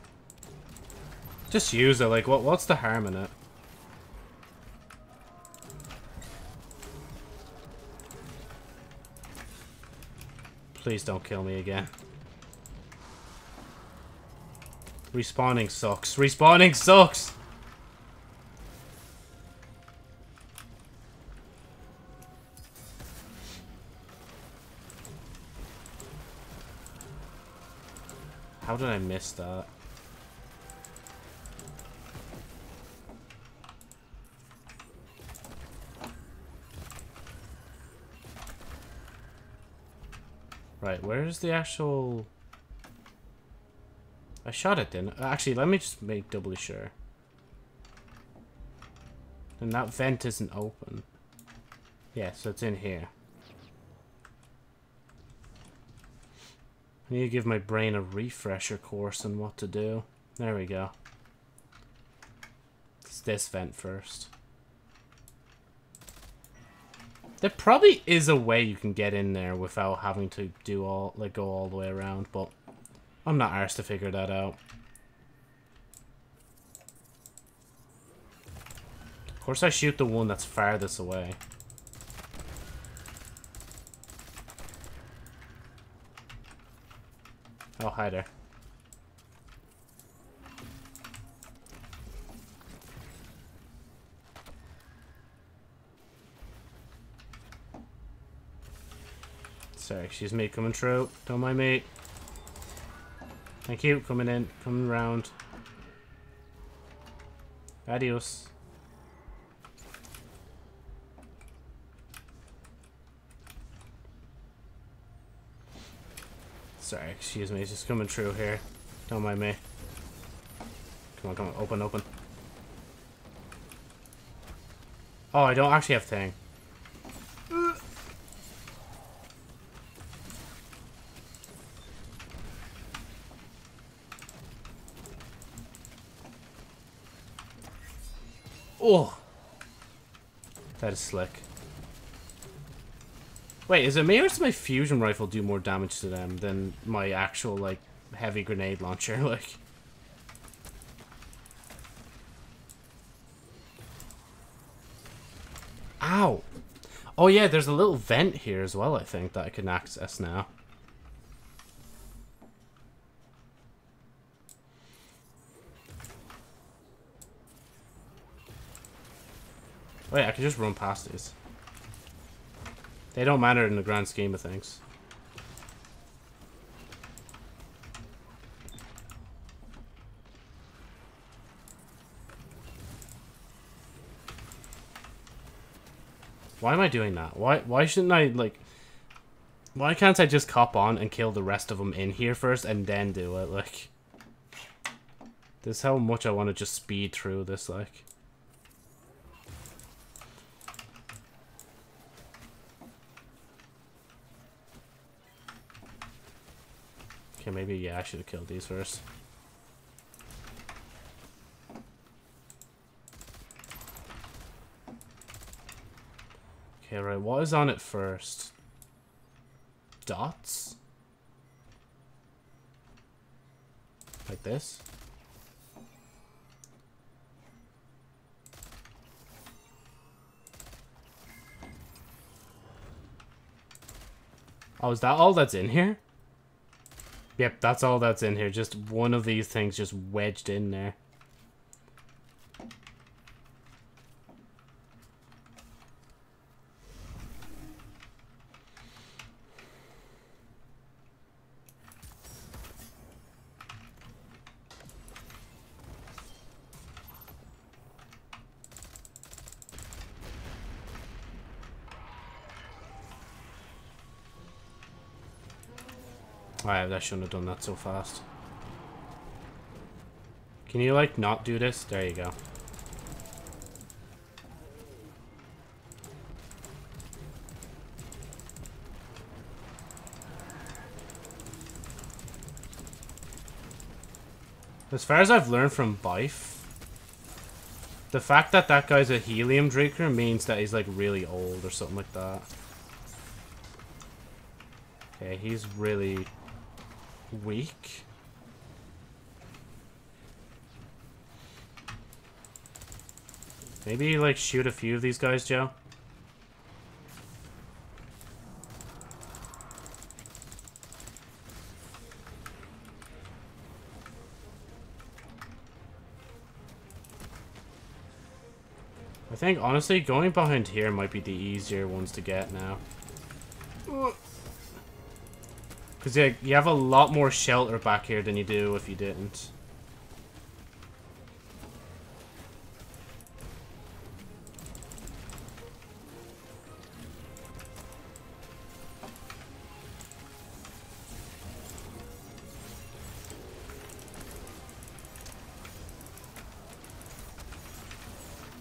Just use it, like, what? what's the harm in it? Please don't kill me again. Respawning sucks. Respawning sucks! How did I miss that? Right, where's the actual... I shot it then. Uh, actually, let me just make doubly sure. And that vent isn't open. Yeah, so it's in here. I need to give my brain a refresher course on what to do. There we go. It's this vent first. There probably is a way you can get in there without having to do all like go all the way around, but I'm not arsed to figure that out. Of course I shoot the one that's farthest away. Oh, hi there. Sorry, excuse me, coming through. Don't mind me. Thank you, coming in, coming round. Adios. Sorry, excuse me, just coming through here. Don't mind me. Come on, come on, open, open. Oh, I don't actually have thing. Oh! That is slick. Wait, is it me or does my fusion rifle do more damage to them than my actual, like, heavy grenade launcher? (laughs) Like... Ow! Oh yeah, there's a little vent here as well, I think, that I can access now. Can just run past these. They don't matter in the grand scheme of things. Why am I doing that? Why why shouldn't I, like... Why can't I just cop on and kill the rest of them in here first and then do it, like... This is how much I want to just speed through this, like... Okay, maybe, yeah, I should have killed these first. Okay, right, what is on it first? Dots? Like this? Oh, is that all that's in here? Yep, that's all that's in here. Just one of these things just wedged in there. I shouldn't have done that so fast. Can you, like, not do this? There you go. As far as I've learned from Byf, the fact that that guy's a helium drinker means that he's like really old or something like that. Okay, he's really weak. Maybe, like, shoot a few of these guys, Joe? I think, honestly, going behind here might be the easier ones to get now. Because yeah, you have a lot more shelter back here than you do if you didn't.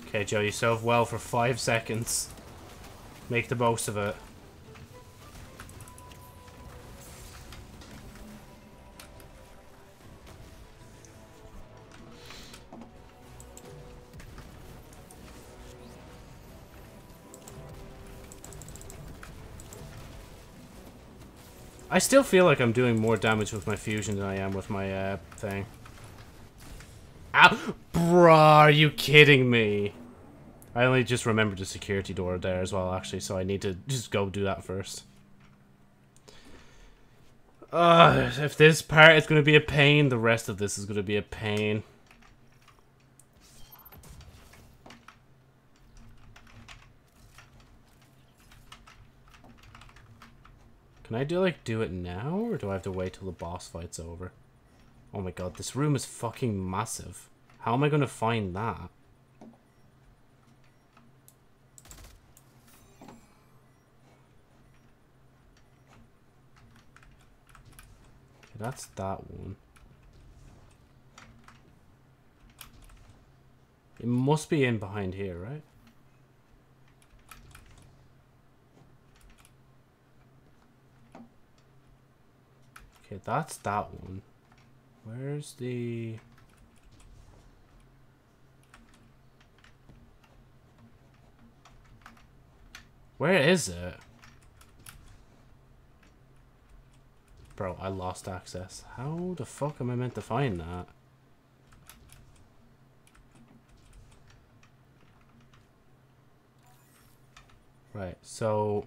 Okay, Joe, you well for five (laughs) seconds. Make the most of it. I still feel like I'm doing more damage with my fusion than I am with my uh, thing. Ow! Bruh, are you kidding me? I only just remembered the security door there as well, actually, so I need to just go do that first. Uh, if this part is going to be a pain, the rest of this is going to be a pain. Can I do like do it now or do I have to wait till the boss fight's over? Oh my god, this room is fucking massive. How am I gonna find that? Okay, that's that one. It must be in behind here, right? Okay, that's that one. Where's the... Where is it? Bro, I lost access. How the fuck am I meant to find that? Right, so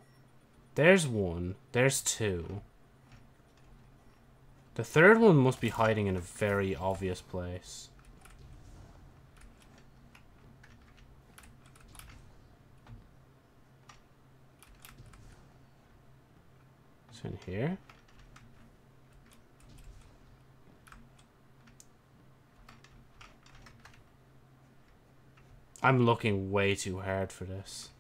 there's one, there's two. The third one must be hiding in a very obvious place. It's in here. I'm looking way too hard for this.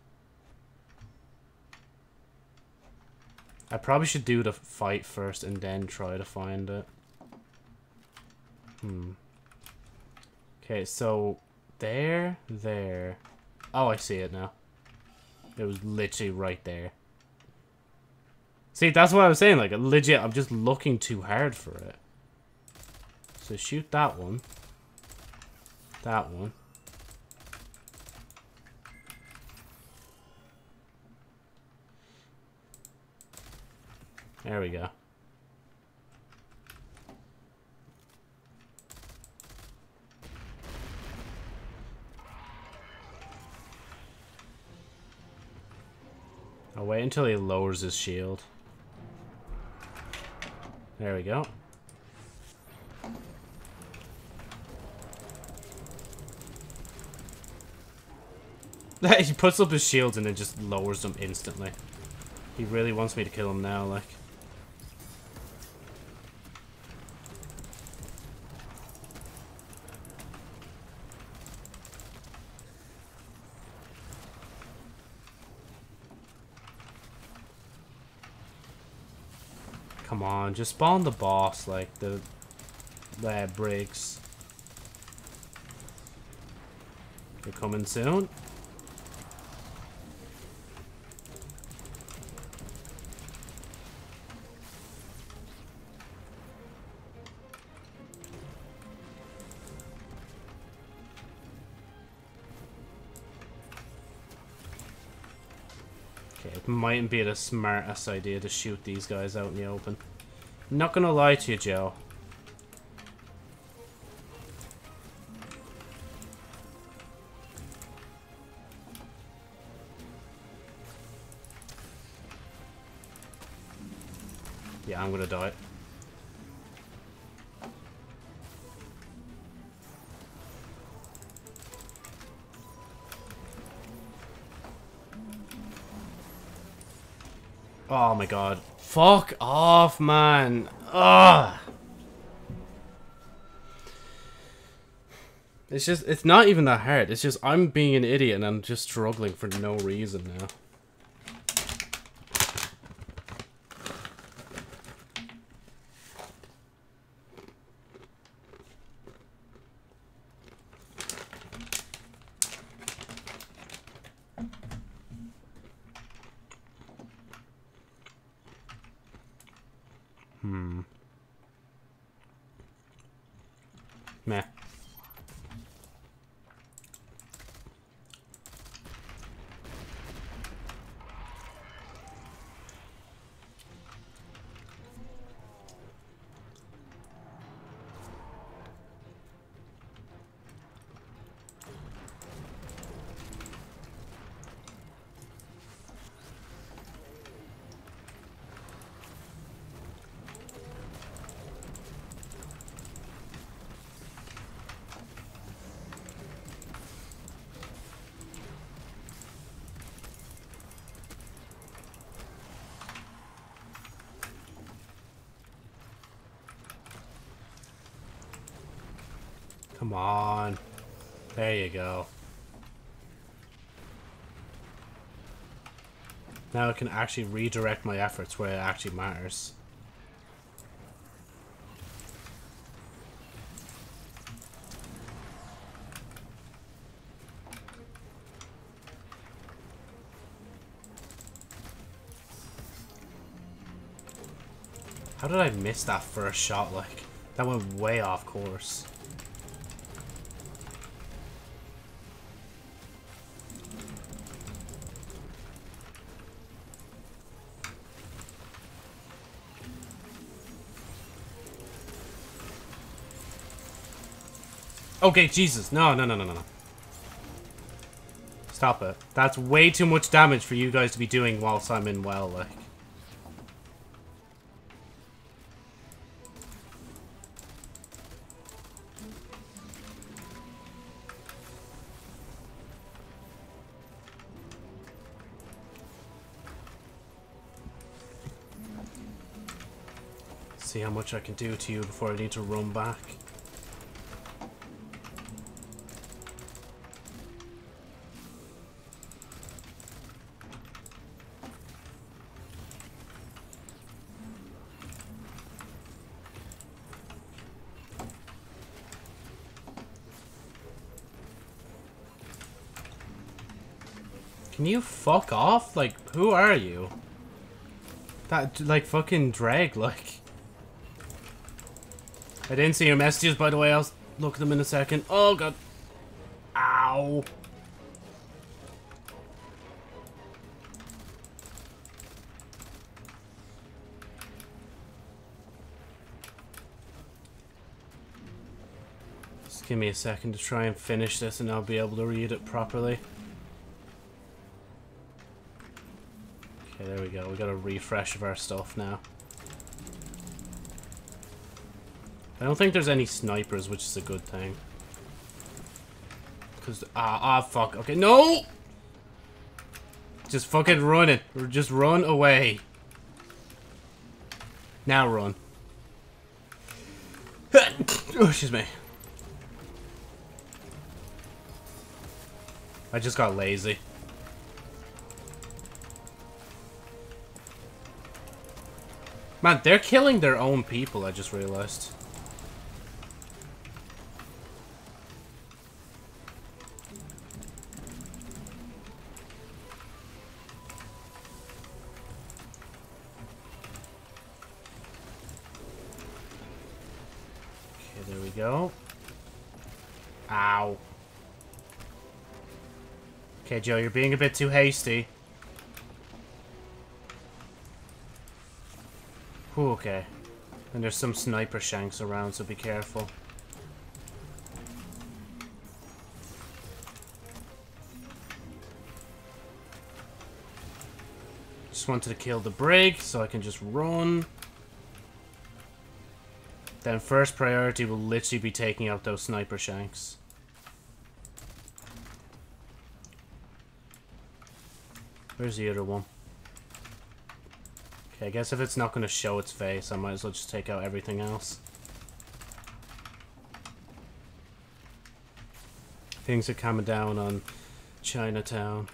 I probably should do the fight first and then try to find it. Hmm. Okay, so there, there. Oh, I see it now. It was literally right there. See, that's what I was saying. Like, legit, I'm just looking too hard for it. So shoot that one. That one. There we go. I'll wait until he lowers his shield. There we go. (laughs) he puts up his shields and then just lowers them instantly. He really wants me to kill him now, like. Come on, just spawn the boss, like the lab breaks. They're coming soon? Mightn't be the smartest idea to shoot these guys out in the open. Not gonna lie to you, Joe. Yeah, I'm gonna die. Oh my god. Fuck off, man. Ugh. It's just, it's not even that hard. It's just I'm being an idiot and I'm just struggling for no reason now. Hmm. Meh. Come on. There you go. Now I can actually redirect my efforts where it actually matters. How did I miss that first shot, like? That went way off course. Okay, Jesus. No, no, no, no, no, no. Stop it. That's way too much damage for you guys to be doing whilst I'm in well, like. See how much I can do to you before I need to run back. You fuck off? Like, who are you? That, like, fucking drag, like. I didn't see your messages, by the way. I'll look at them in a second. Oh, God. Ow. Just give me a second to try and finish this and I'll be able to read it properly. Okay, there we got a refresh of our stuff now. I don't think there's any snipers, which is a good thing. Because, ah, ah, fuck. Okay, no! Just fucking run it. Just run away. Now run. (coughs) oh, excuse me. I just got lazy. Man, they're killing their own people, I just realized. Okay, there we go. Ow. Okay, Joe, you're being a bit too hasty. Ooh, okay. And there's some sniper shanks around, so be careful. Just wanted to kill the brig, so I can just run. Then first priority will literally be taking out those sniper shanks. Where's the other one? Okay, I guess if it's not going to show its face, I might as well just take out everything else. Things are coming down on Chinatown.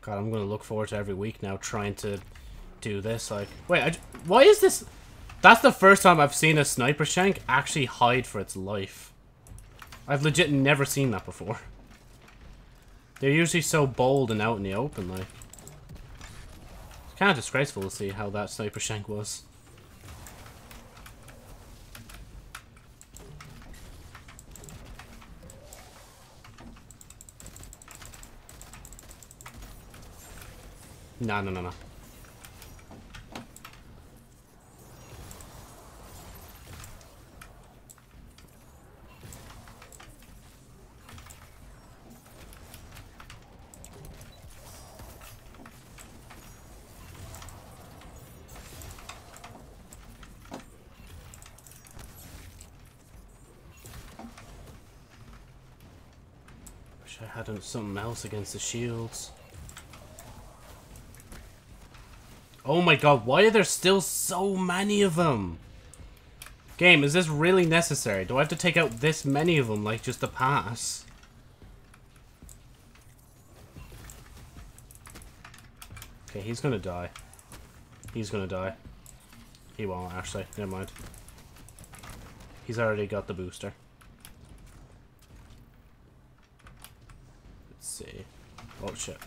God, I'm going to look forward to every week now trying to do this. Like, wait, I, why is this? That's the first time I've seen a sniper shank actually hide for its life. I've legit never seen that before. They're usually so bold and out in the open, like. It's kind of disgraceful to see how that sniper shank was. No, no, no, no. Had something else against the shields. Oh my god, why are there still so many of them? Game, is this really necessary? Do I have to take out this many of them, like, just to pass? Okay, he's gonna die. He's gonna die. He won't, actually. Never mind. He's already got the booster. See. Oh, shit.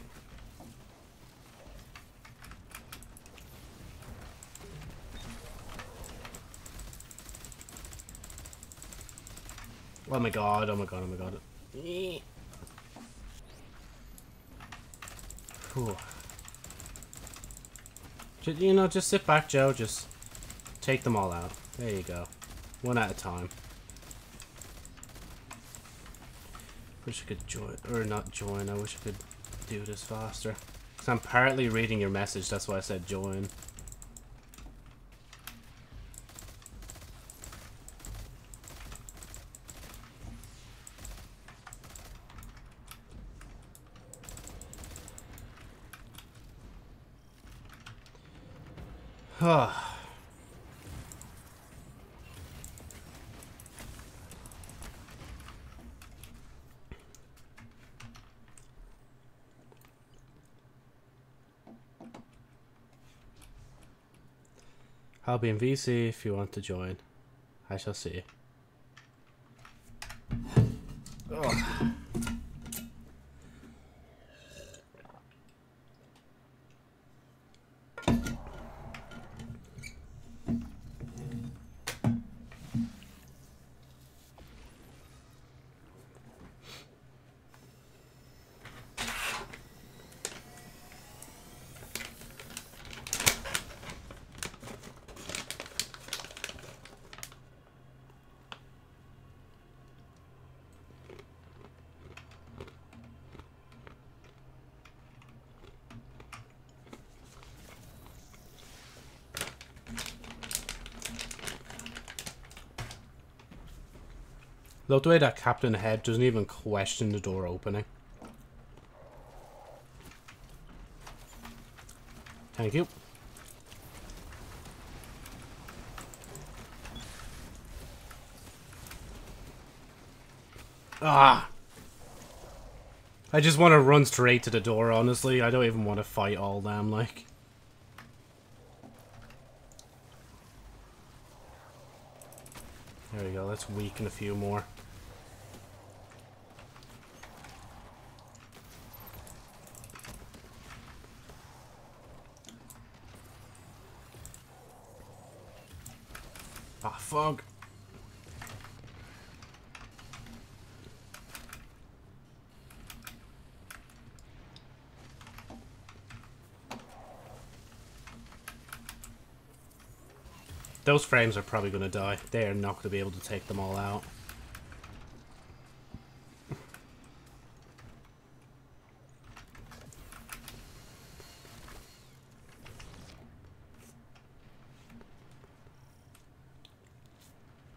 Oh my god, oh my god, oh my god. Whew. You know, just sit back, Joe. Just take them all out. There you go. One at a time. Wish I could join, or not join, I wish I could do this faster. Because I'm partly reading your message, that's why I said join. (sighs) Ah. Be in VC if you want to join. I shall see. Love the way that Captain Head doesn't even question the door opening. Thank you. Ah! I just want to run straight to the door, honestly. I don't even want to fight all them, like. There we go, let's weaken a few more. Ah, fog. Those frames are probably going to die. They are not going to be able to take them all out.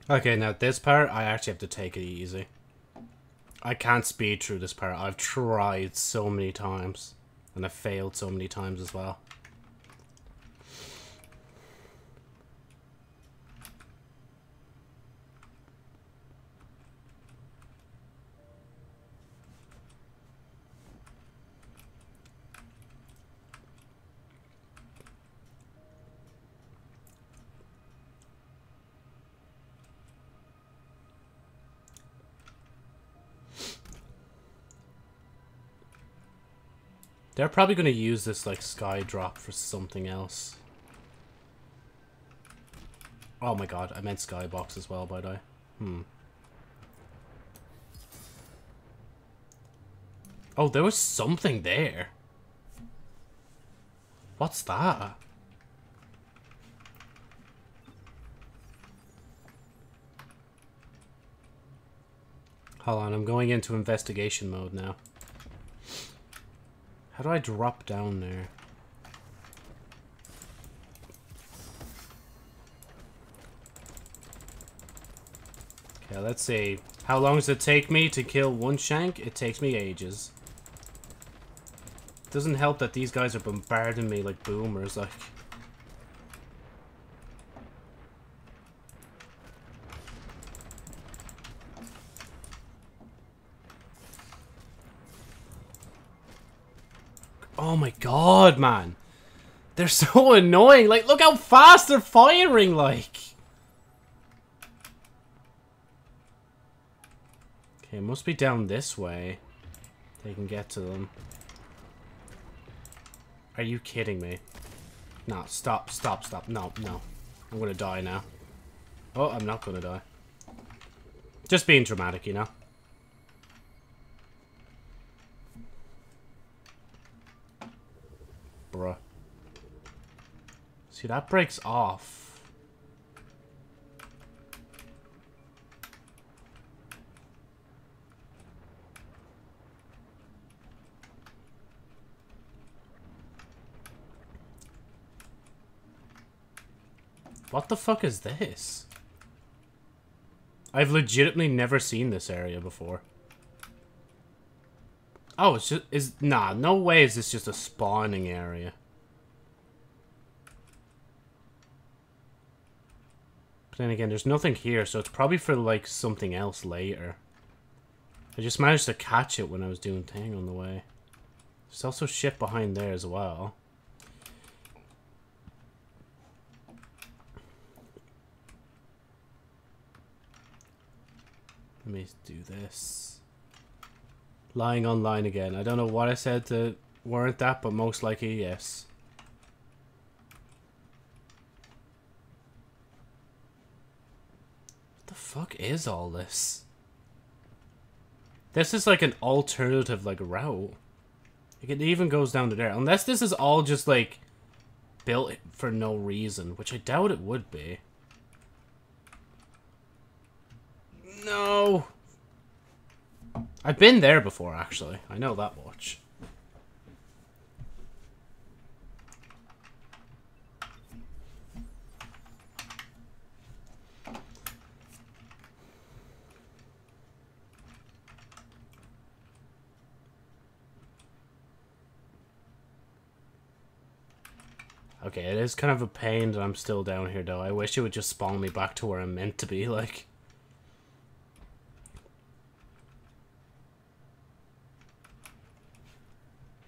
Okay, now this part, I actually have to take it easy. I can't speed through this part. I've tried so many times. And I've failed so many times as well. They're probably going to use this, like, sky drop for something else. Oh my god, I meant skybox as well, by the way. Hmm. Oh, there was something there. What's that? Hold on, I'm going into investigation mode now. How do I drop down there? Okay, let's see. How long does it take me to kill one shank? It takes me ages. Doesn't help that these guys are bombarding me like boomers, like... Oh my god, man. They're (laughs) so annoying. Like, look how fast they're firing, like. Okay, must be down this way. They can get to them. Are you kidding me? No, stop, stop, stop. No, no. I'm gonna die now. Oh, I'm not gonna die. Just being dramatic, you know? bruh. See, that breaks off. What the fuck is this? I've legitimately never seen this area before. Oh, it's just is nah, no way is this just a spawning area. But then again, there's nothing here, so it's probably for like something else later. I just managed to catch it when I was doing thing on the way. There's also shit behind there as well. Let me do this. Lying online again. I don't know what I said to warrant that, but most likely yes. What the fuck is all this? This is like an alternative like route. Like it even goes down to there. Unless this is all just like built for no reason, which I doubt it would be. No. I've been there before, actually. I know that much. Okay, it is kind of a pain that I'm still down here, though. I wish it would just spawn me back to where I'm meant to be, like...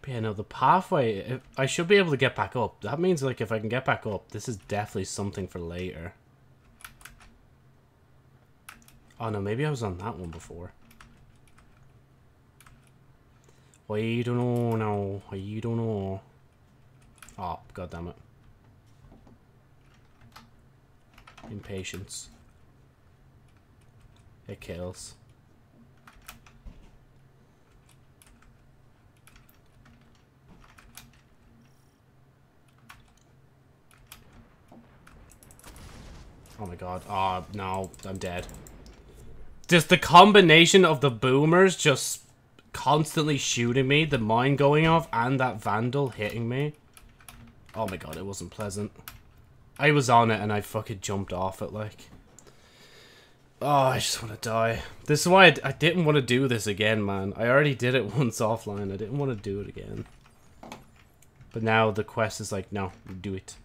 But yeah, no, the pathway, I should be able to get back up. That means, like, if I can get back up, this is definitely something for later. Oh, no, maybe I was on that one before. I don't know, no. I don't know. Oh, god damn it. Impatience. It kills. Oh my god. Oh, no. I'm dead. Just the combination of the boomers just constantly shooting me, the mine going off, and that vandal hitting me. Oh my god, it wasn't pleasant. I was on it and I fucking jumped off it, like. Oh, I just want to die. This is why I, I didn't want to do this again, man. I already did it (laughs) once offline. I didn't want to do it again. But now the quest is like, no, do it.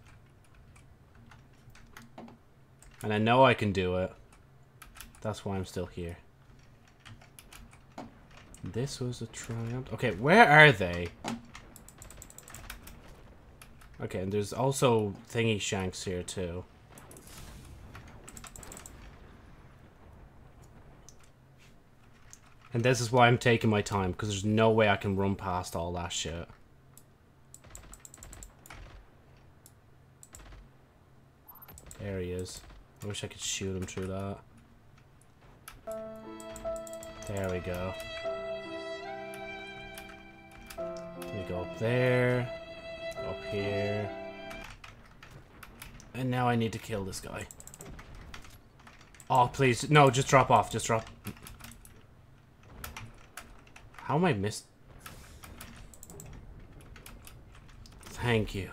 And I know I can do it. That's why I'm still here. This was a triumph. Okay, where are they? Okay, and there's also thingy shanks here too. And this is why I'm taking my time, because there's no way I can run past all that shit. There he is. I wish I could shoot him through that. There we go. We go up there. Up here. And now I need to kill this guy. Oh, please. No, just drop off. Just drop. How am I missed? Thank you.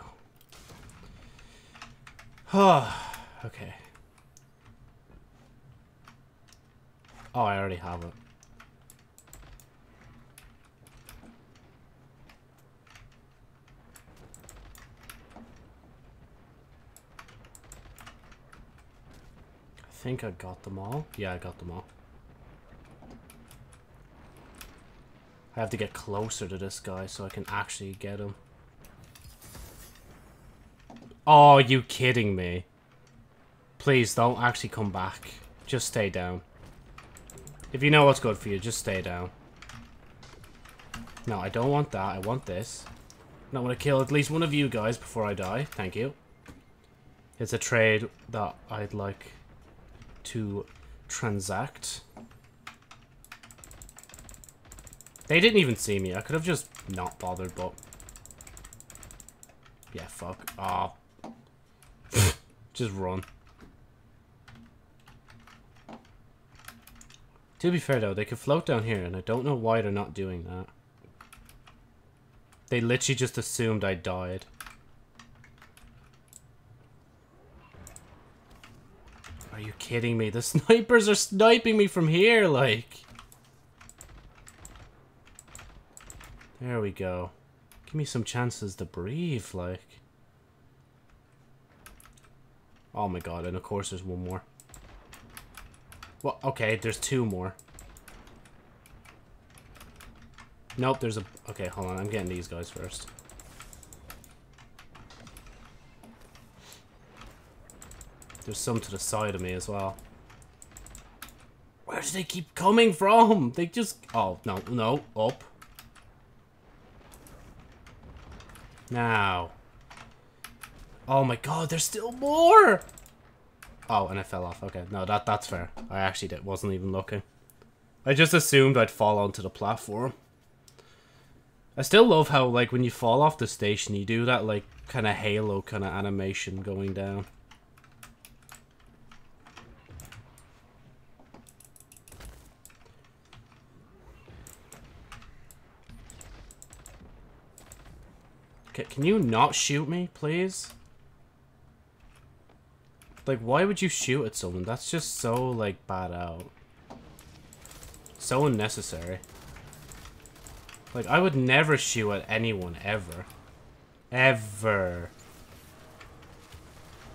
(sighs) Okay. Oh, I already have it. Think I got them all. Yeah, I got them all. I have to get closer to this guy so I can actually get him. Oh, you kidding me? Please, don't actually come back. Just stay down. If you know what's good for you, just stay down. No, I don't want that. I want this. And I want to kill at least one of you guys before I die. Thank you. It's a trade that I'd like to transact. They didn't even see me. I could have just not bothered, but... Yeah, fuck. Oh. (laughs) Just run. To be fair though, they could float down here, and I don't know why they're not doing that. They literally just assumed I died. Are you kidding me? The snipers are sniping me from here, like. There we go. Give me some chances to breathe, like. Oh my god, and of course there's one more. Well, okay, there's two more. Nope, there's a... Okay, hold on, I'm getting these guys first. There's some to the side of me as well. Where do they keep coming from? They just... Oh, no, no, up. Now. Oh my god, there's still more! Oh, and I fell off. Okay, no, that that's fair. I actually did, wasn't even looking. I just assumed I'd fall onto the platform. I still love how, like, when you fall off the station, you do that, like, kind of halo kind of animation going down. Can you not shoot me, please? Like, why would you shoot at someone? That's just so, like, bad out. So unnecessary. Like, I would never shoot at anyone, ever. Ever.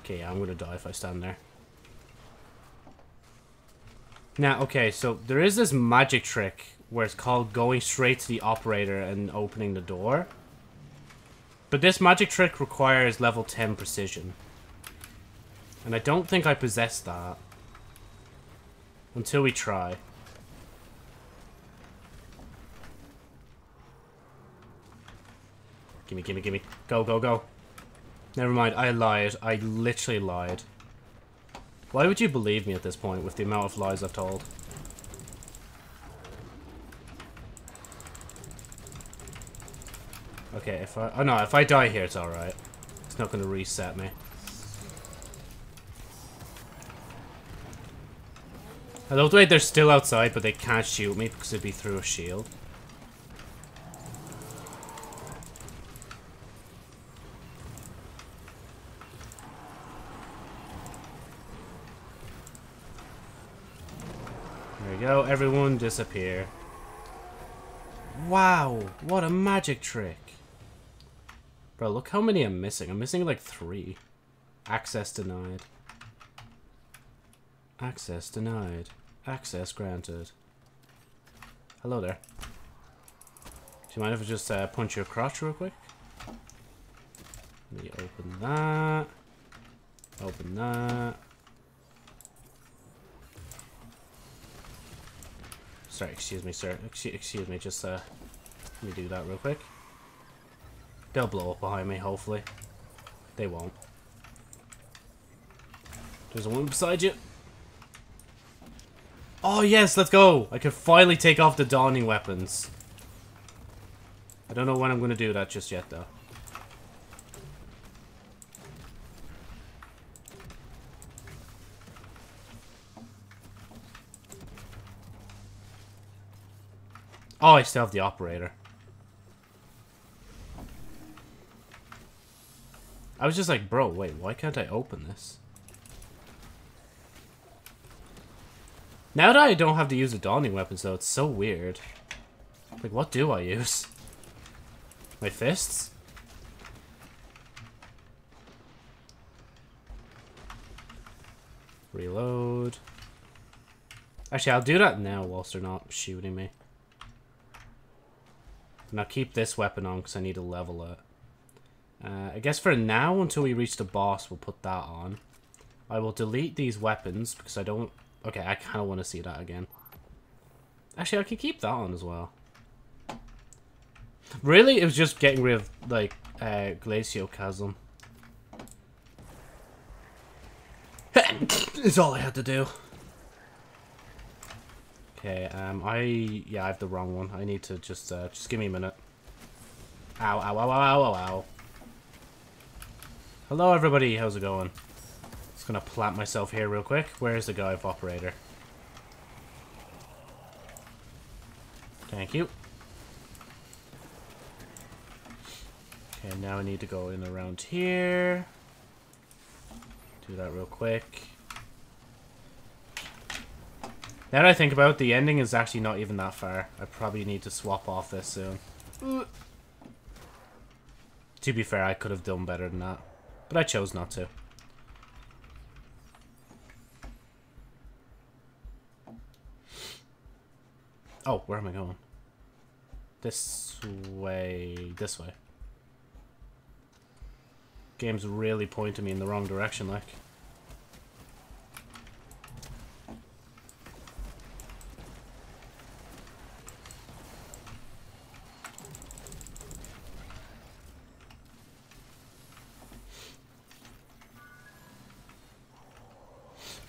Okay, I'm gonna die if I stand there. Now, okay, so there is this magic trick where it's called going straight to the operator and opening the door. But this magic trick requires level 10 precision. And I don't think I possess that. Until we try. Gimme, gimme, gimme. Go, go, go. Never mind, I lied. I literally lied. Why would you believe me at this point with the amount of lies I've told? Okay, if I... Oh no, if I die here, it's alright. It's not going to reset me. I love the way they're still outside, but they can't shoot me because it'd be through a shield. There we go, everyone disappear. Wow, what a magic trick. Bro, look how many I'm missing. I'm missing like three. Access denied. Access denied. Access granted. Hello there. Do you mind if I just uh, punch your crotch real quick? Let me open that. Open that. Sorry, excuse me, sir. Excuse, excuse me, just uh, let me do that real quick. They'll blow up behind me, hopefully. They won't. There's a one beside you. Oh, yes, let's go. I can finally take off the dawning weapons. I don't know when I'm going to do that just yet, though. Oh, I still have the operator. I was just like, bro, wait, why can't I open this? Now that I don't have to use the dawning weapons, though, it's so weird. Like, what do I use? My fists? Reload. Actually, I'll do that now whilst they're not shooting me. And I'll keep this weapon on because I need to level it. Uh, I guess for now, until we reach the boss, we'll put that on. I will delete these weapons because I don't... Okay, I kind of want to see that again. Actually, I can keep that on as well. Really, it was just getting rid of, like, uh, Glacioclasm. (laughs) it's all I had to do. Okay, um, I... Yeah, I have the wrong one. I need to just, uh, just give me a minute. Ow, ow, ow, ow, ow, ow, ow. Hello, everybody. How's it going? Just gonna plant myself here real quick. Where's the guy operator? Thank you. Okay, now I need to go in around here. Do that real quick. Now that I think about it, the ending is actually not even that far. I probably need to swap off this soon. Uh. To be fair, I could have done better than that. But I chose not to. Oh, where am I going? This way. This way. Game's really pointing me in the wrong direction, like.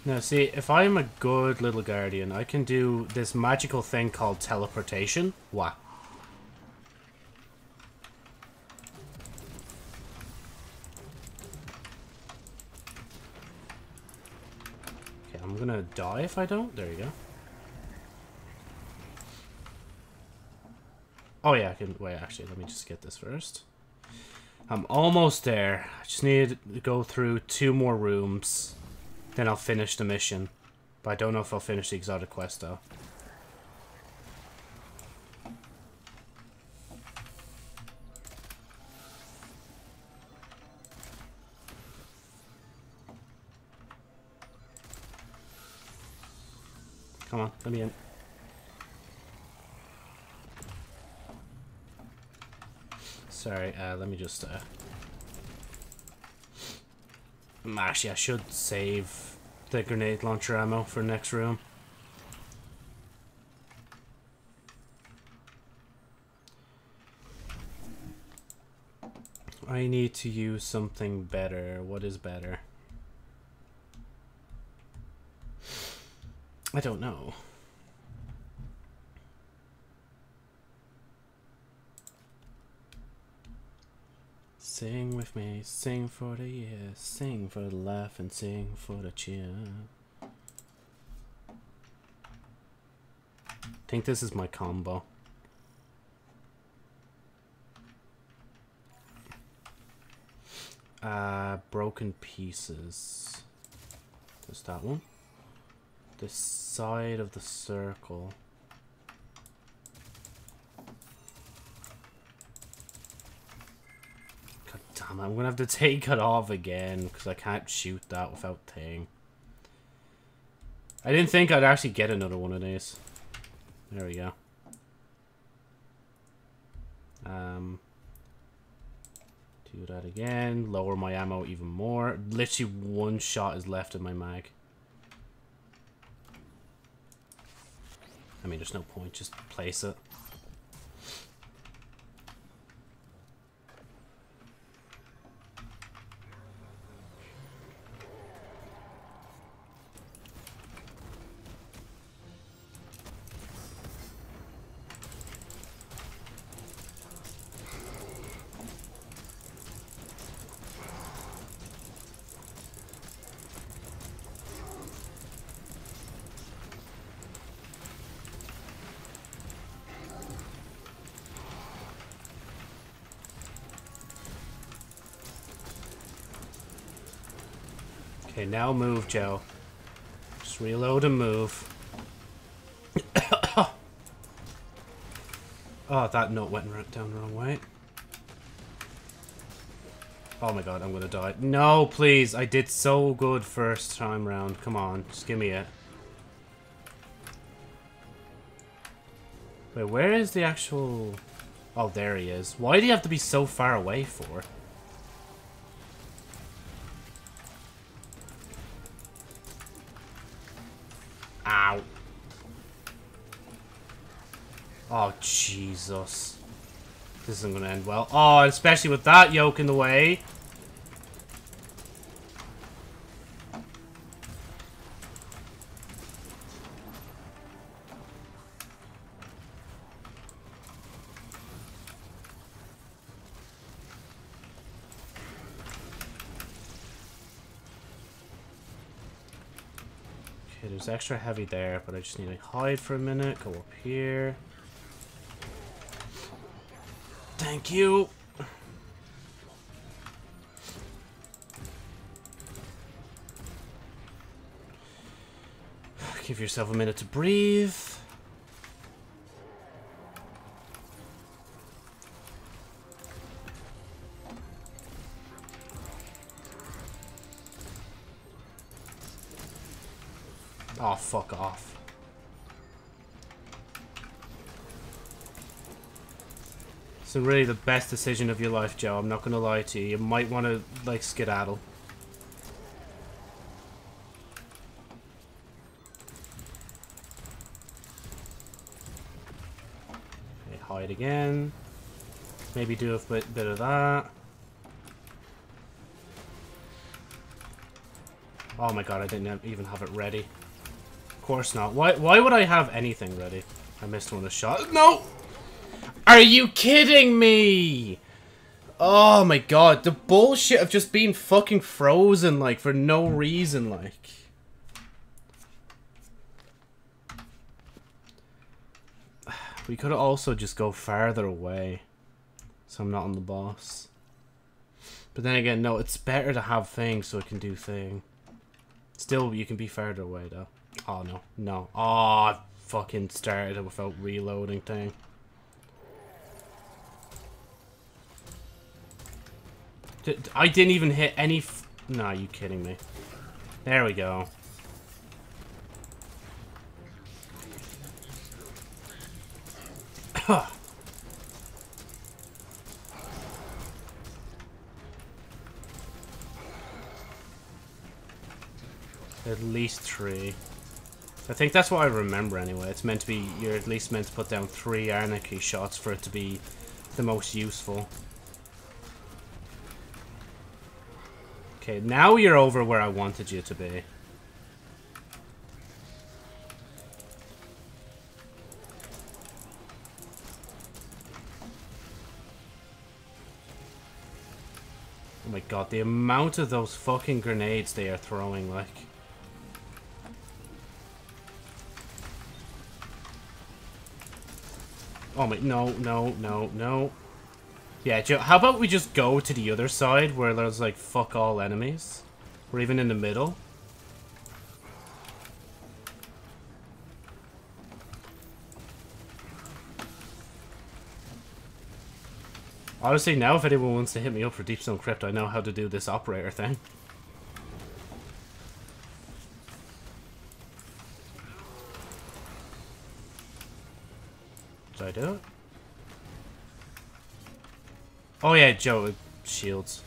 Now, see, if I'm a good little guardian, I can do this magical thing called teleportation. What? Okay, I'm gonna die if I don't. There you go. Oh yeah, I can... Wait, actually, let me just get this first. I'm almost there. I just need to go through two more rooms. Then I'll finish the mission. But I don't know if I'll finish the exotic quest, though. Come on, let me in. Sorry, uh, let me just, uh... Actually, I should save the grenade launcher ammo for next room. I need to use something better. What is better? I don't know. Sing with me, sing for the years, sing for the laugh and sing for the cheer. I think this is my combo. Uh, broken pieces. There's that one. The side of the circle. God damn it, I'm gonna have to take it off again because I can't shoot that without thing. I didn't think I'd actually get another one of these. There we go. Um, do that again. Lower my ammo even more. Literally one shot is left in my mag. I mean, there's no point. Just place it. Now move, Joe. Just reload and move. (coughs) oh, that note went right down the wrong way. Oh my god, I'm gonna die. No, please. I did so good first time round. Come on, just give me it. Wait, where is the actual... Oh, there he is. Why do you have to be so far away for? Jesus. This isn't going to end well. Oh, especially with that yoke in the way. Okay, there's extra heavy there, but I just need to hide for a minute, go up here. Thank you. Give yourself a minute to breathe. Oh, fuck off. So really the best decision of your life, Joe. I'm not gonna lie to you. You might want to, like, skedaddle. Okay, hide again. Maybe do a bit, bit of that. Oh my god, I didn't even have it ready. Of course not. Why, why would I have anything ready? I missed one of the shot. No! Are you kidding me? Oh my god, the bullshit of just being fucking frozen, like, for no reason, like. (sighs) We could also just go farther away. So I'm not on the boss. But then again, no, it's better to have things so it can do thing. Still, you can be farther away, though. Oh, no. No. Oh, I fucking started it without reloading thing. I didn't even hit any f- Nah, you kidding me. There we go. (coughs) At least three. I think that's what I remember anyway. It's meant to be, you're at least meant to put down three Anarchy shots for it to be the most useful. Okay, now you're over where I wanted you to be. Oh my god, the amount of those fucking grenades they are throwing, like... Oh my, no, no, no, no. Yeah, Joe, how about we just go to the other side where there's like fuck all enemies? Or even in the middle? Honestly, now if anyone wants to hit me up for Deepstone Crypt, I know how to do this operator thing. Did I do it? Oh yeah, Joe, shields.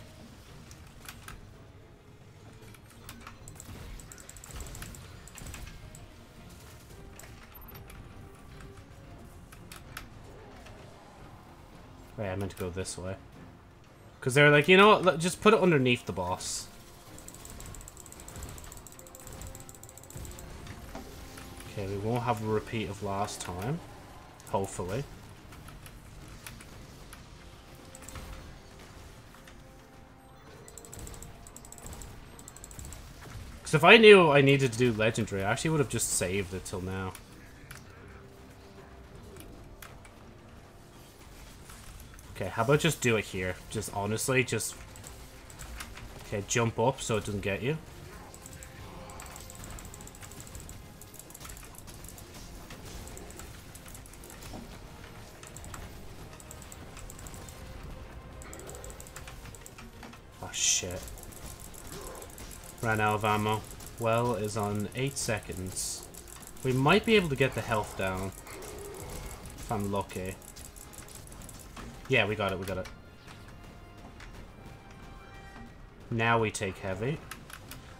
Wait, I meant to go this way. Because they're like, you know what, just put it underneath the boss. Okay, we won't have a repeat of last time. Hopefully. Because if I knew I needed to do Legendary, I actually would have just saved it till now. Okay, how about just do it here? Just honestly, just... Okay, jump up so it doesn't get you. Ran out of ammo. Well is on 8 seconds. We might be able to get the health down. If I'm lucky. Yeah, we got it, we got it. Now we take heavy.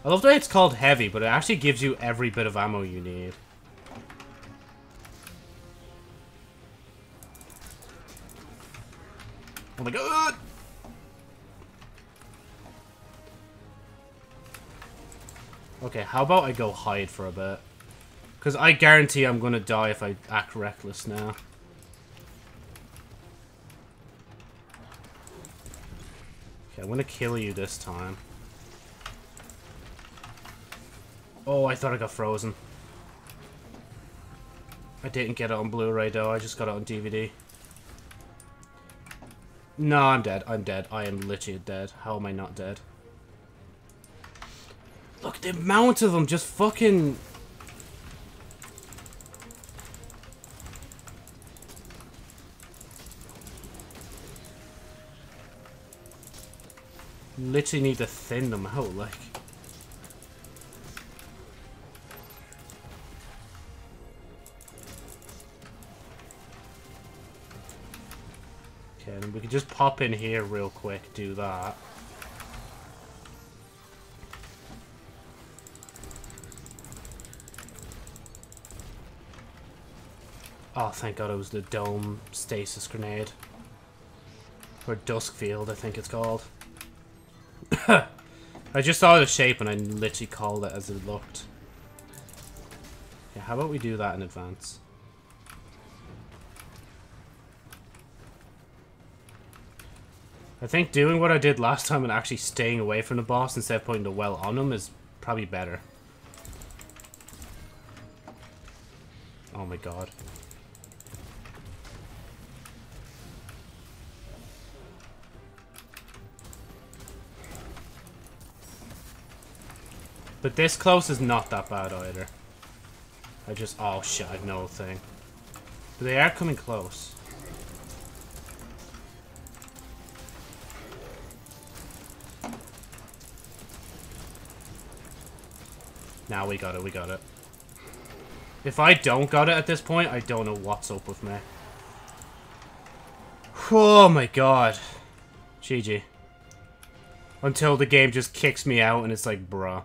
I love that it's called heavy, but it actually gives you every bit of ammo you need. Oh my god! Okay, how about I go hide for a bit? Because I guarantee I'm going to die if I act reckless now. Okay, I'm going to kill you this time. Oh, I thought I got frozen. I didn't get it on Blu-ray though, I just got it on DVD. No, I'm dead. I'm dead. I am literally dead. How am I not dead? The amount of them just fucking... Literally need to thin them out, like... Okay, we can just pop in here real quick, do that. Oh, thank god it was the dome stasis grenade. Or Duskfield, I think it's called. (coughs) I just saw the shape and I literally called it as it looked. Yeah, how about we do that in advance? I think doing what I did last time and actually staying away from the boss instead of putting the well on him is probably better. Oh my god. But this close is not that bad either. I just... Oh shit, I have no thing. But they are coming close. Now we got it, we got it. If I don't got it at this point, I don't know what's up with me. Oh my god. GG. Until the game just kicks me out and it's like, bruh.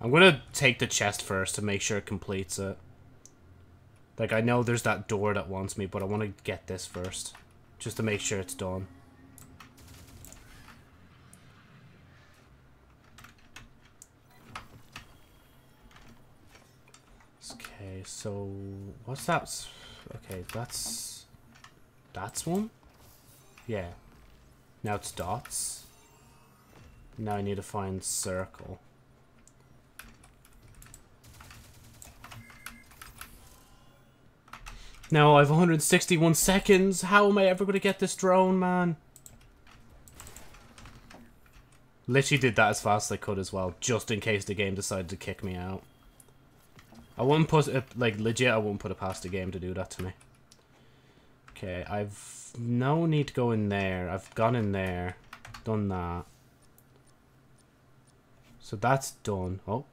I'm gonna take the chest first to make sure it completes it. Like, I know there's that door that wants me, but I want to get this first. Just to make sure it's done. Okay, so... What's that? Okay, that's... That's one? Yeah. Now it's dots. Now I need to find circle. No, I have 161 seconds. How am I ever going to get this drone, man? Literally did that as fast as I could as well, just in case the game decided to kick me out. I wouldn't put it, like, legit, I wouldn't put it past the game to do that to me. Okay, I've no need to go in there. I've gone in there, done that. So that's done. Oh,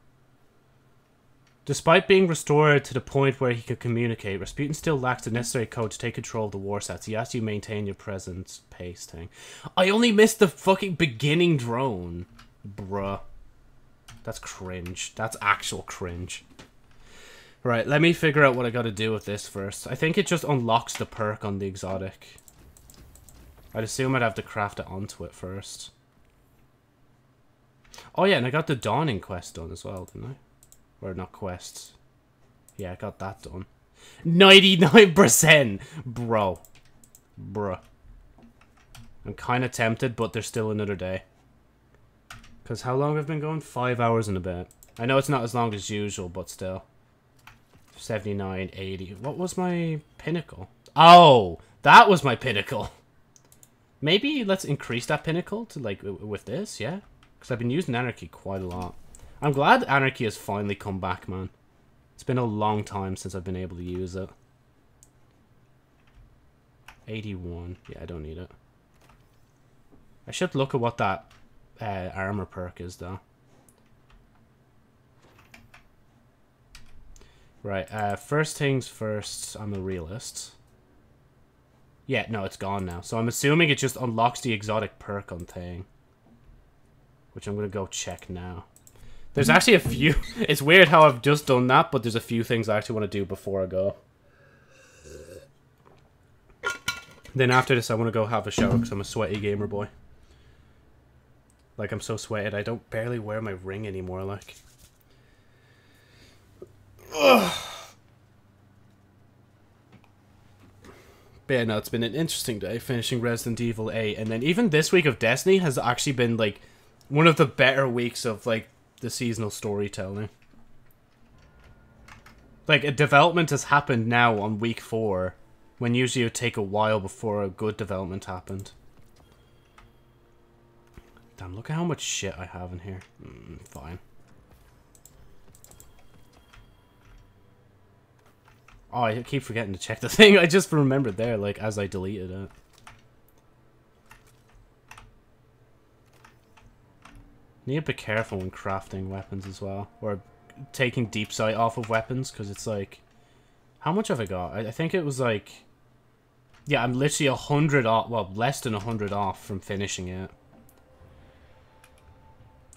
Despite being restored to the point where he could communicate, Rasputin still lacks the necessary code to take control of the Warsats. He asks you maintain your presence pace thing. I only missed the fucking beginning drone. Bruh. That's cringe. That's actual cringe. Right, let me figure out what I gotta do with this first. I think it just unlocks the perk on the exotic. I'd assume I'd have to craft it onto it first. Oh yeah, and I got the Dawning quest done as well, didn't I? Or not quests. Yeah, I got that done. 99%! Bro. Bruh. I'm kind of tempted, but there's still another day. Because how long have been going? Five hours and a bit. I know it's not as long as usual, but still. 79, 80. What was my pinnacle? Oh! That was my pinnacle! Maybe let's increase that pinnacle to, like, with this, yeah? Because I've been using Anarchy quite a lot. I'm glad Anarchy has finally come back, man. It's been a long time since I've been able to use it. 81. Yeah, I don't need it. I should look at what that uh, armor perk is, though. Right, uh, first things first, I'm a realist. Yeah, no, it's gone now. So I'm assuming it just unlocks the exotic perk on thing. Which I'm going to go check now. There's mm-hmm. actually a few... (laughs) It's weird how I've just done that, but there's a few things I actually want to do before I go. Then after this, I want to go have a shower because I'm a sweaty gamer boy. Like, I'm so sweated, I don't barely wear my ring anymore, like. Ugh. But yeah, no, it's been an interesting day finishing Resident Evil 8. And then even this week of Destiny has actually been, like, one of the better weeks of, like, the seasonal storytelling. Like, a development has happened now on week four, when usually it would take a while before a good development happened. Damn, look at how much shit I have in here. Mm, fine. Oh, I keep forgetting to check the (laughs) thing. I just remembered there, like, as I deleted it. Need to be careful when crafting weapons as well. Or taking Deepsight off of weapons, because it's like... How much have I got? I, I think it was like... Yeah, I'm literally a hundred off, well, less than a hundred off from finishing it.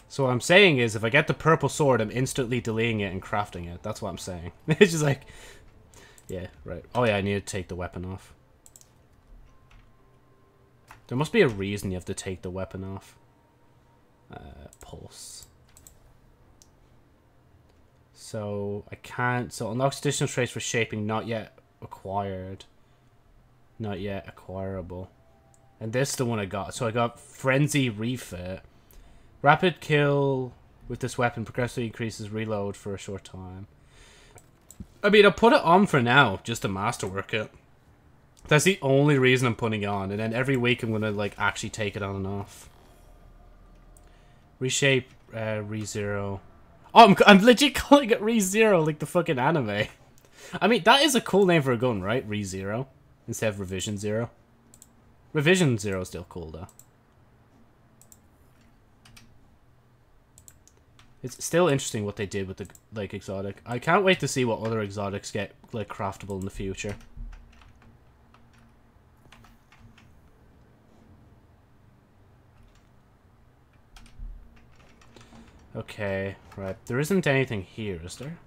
So what I'm saying is, if I get the purple sword, I'm instantly delaying it and crafting it. That's what I'm saying. (laughs) it's just like... Yeah, right. Oh yeah, I need to take the weapon off. There must be a reason you have to take the weapon off. Uh, pulse. So, I can't... So, unlocks additional traits for shaping not yet acquired. Not yet acquirable. And this is the one I got. So I got Frenzy Refit. Rapid kill with this weapon progressively increases reload for a short time. I mean, I'll put it on for now, just to masterwork it. That's the only reason I'm putting it on. And then every week I'm going to, like, actually take it on and off. Reshape, uh, ReZero. Oh, I'm, I'm legit (laughs) calling it ReZero, like the fucking anime. I mean, that is a cool name for a gun, right? ReZero. Instead of Revision Zero. Revision Zero is still cool, though. It's still interesting what they did with the, like, exotic. I can't wait to see what other exotics get, like, craftable in the future. Okay, right. There isn't anything here, is there?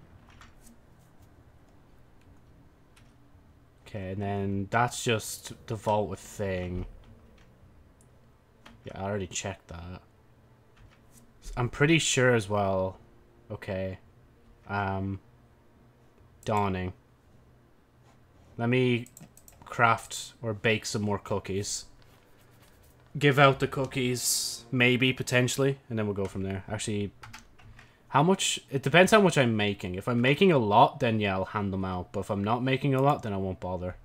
Okay, and then that's just the vault with thing. Yeah, I already checked that. I'm pretty sure as well. Okay. Um, dawning. Let me craft or bake some more cookies. Give out the cookies, maybe, potentially, and then we'll go from there. Actually, how much? It depends how much I'm making. If I'm making a lot, then yeah, I'll hand them out. But if I'm not making a lot, then I won't bother.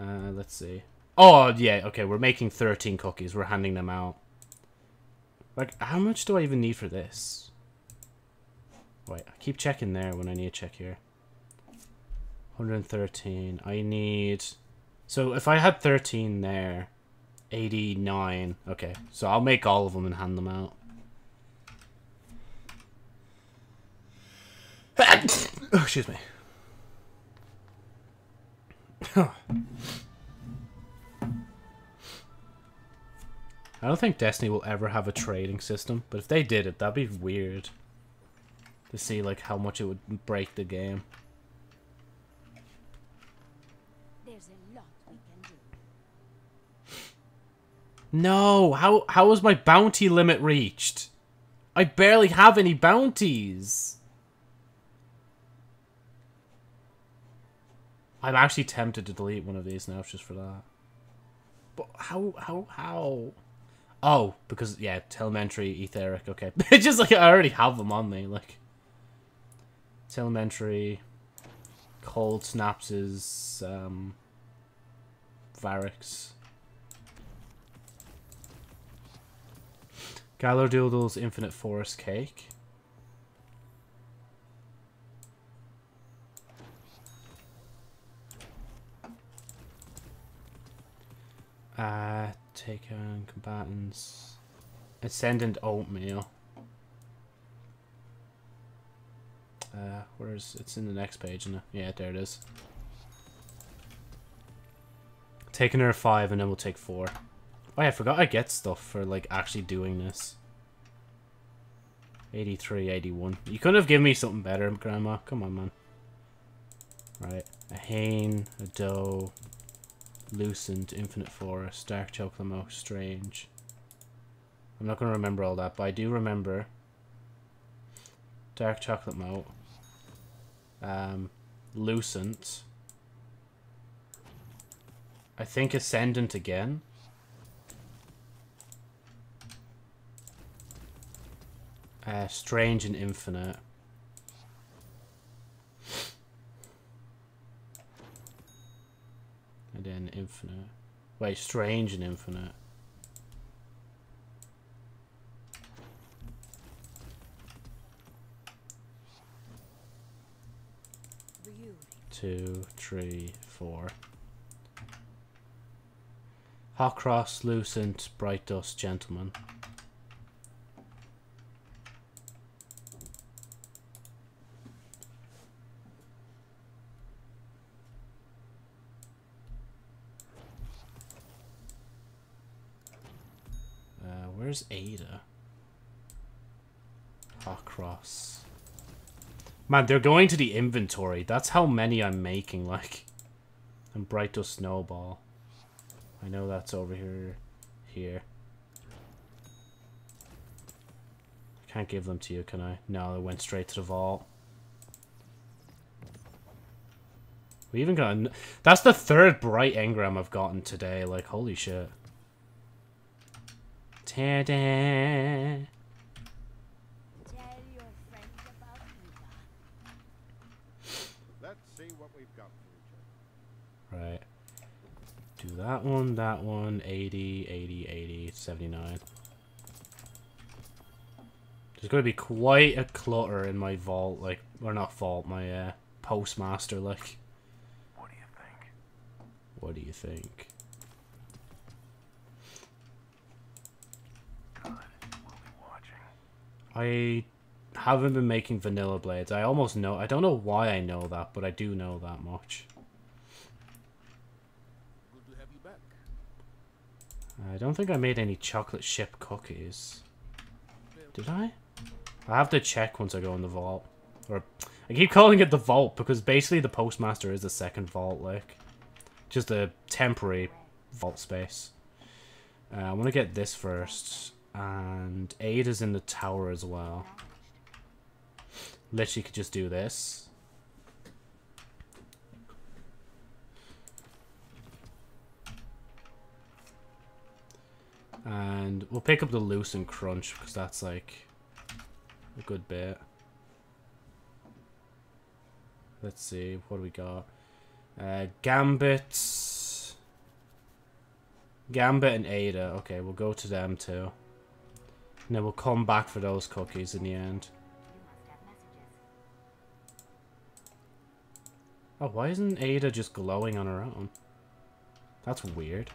Uh, let's see. Oh, yeah, okay, we're making 13 cookies. We're handing them out. Like, how much do I even need for this? Wait, I keep checking there when I need to check here. 113. I need... So, if I had 13 there... 89. Okay, so I'll make all of them and hand them out. (coughs) oh, excuse me. I don't think Destiny will ever have a trading system, but if they did it, that'd be weird. To see, like, how much it would break the game. There's a lot we can do. No! How, how was my bounty limit reached? I barely have any bounties! I'm actually tempted to delete one of these now just for that. But how, how, how? Oh, because, yeah, Telemetry, Etheric, okay. (laughs) it's just like I already have them on me, like. Telemetry, Cold Synapses, um, Variks. Gjallardoodle's Infinite Forest Cake. Uh, take on combatants. Ascendant oatmeal. Uh, where's it's in the next page, it? Yeah, there it is. Taking her five, and then we'll take four. Oh, I forgot I get stuff for like actually doing this. 83, 81. You couldn't have given me something better, Grandma. Come on, man. Right, a Hane, a doe, Lucent, Infinite Forest, Dark Chocolate Milk, Strange. I'm not going to remember all that, but I do remember Dark Chocolate Milk, um, Lucent, I think Ascendant again. Uh, strange and infinite. And then infinite. Wait, strange and infinite. Two, three, four. Hawcross, Lucent, Bright Dust, Gentleman. Where's Ada? Hot cross. Man, they're going to the inventory. That's how many I'm making, like. And Bright Dust Snowball. I know that's over here. Here. I can't give them to you, can I? No, they went straight to the vault. We even got... That's the third Bright Engram I've gotten today. Like, holy shit. Ta-da! Let's see what we've got for each other. Right. Do that one, that one, 80, 80, 80, 79. There's going to be quite a clutter in my vault, like, or not vault, my uh, postmaster, like. What do you think? What do you think? Good. We'll be watching. I haven't been making vanilla blades. I almost know. I don't know why I know that, but I do know that much. Good to have you back. I don't think I made any chocolate chip cookies. Did I? I have to check once I go in the vault. Or I keep calling it the vault because basically the postmaster is the second vault, like just a temporary vault space. Uh, I want to get this first, and Ada's in the tower as well. Literally could just do this. And we'll pick up the loose and crunch because that's like a good bit. Let's see, what do we got? Uh, Gambit. Gambit and Ada. Okay, we'll go to them too. And then we'll come back for those cookies in the end. Oh, why isn't Ada just glowing on her own? That's weird.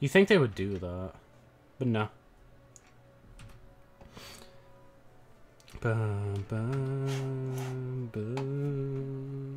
You think they would do that, but no. Bum, bum, bum.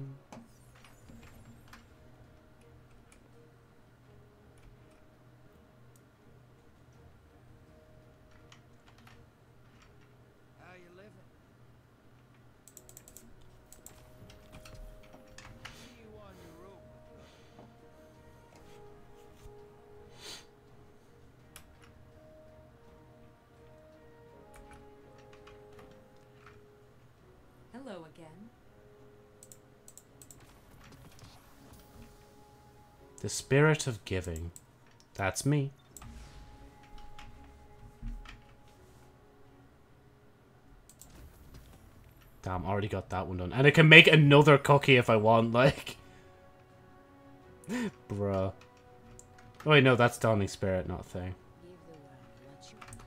The spirit of giving. That's me. Damn, already got that one done. And I can make another cookie if I want, like. (laughs) Bruh. Oh wait, no, that's Dawning Spirit, not Thing.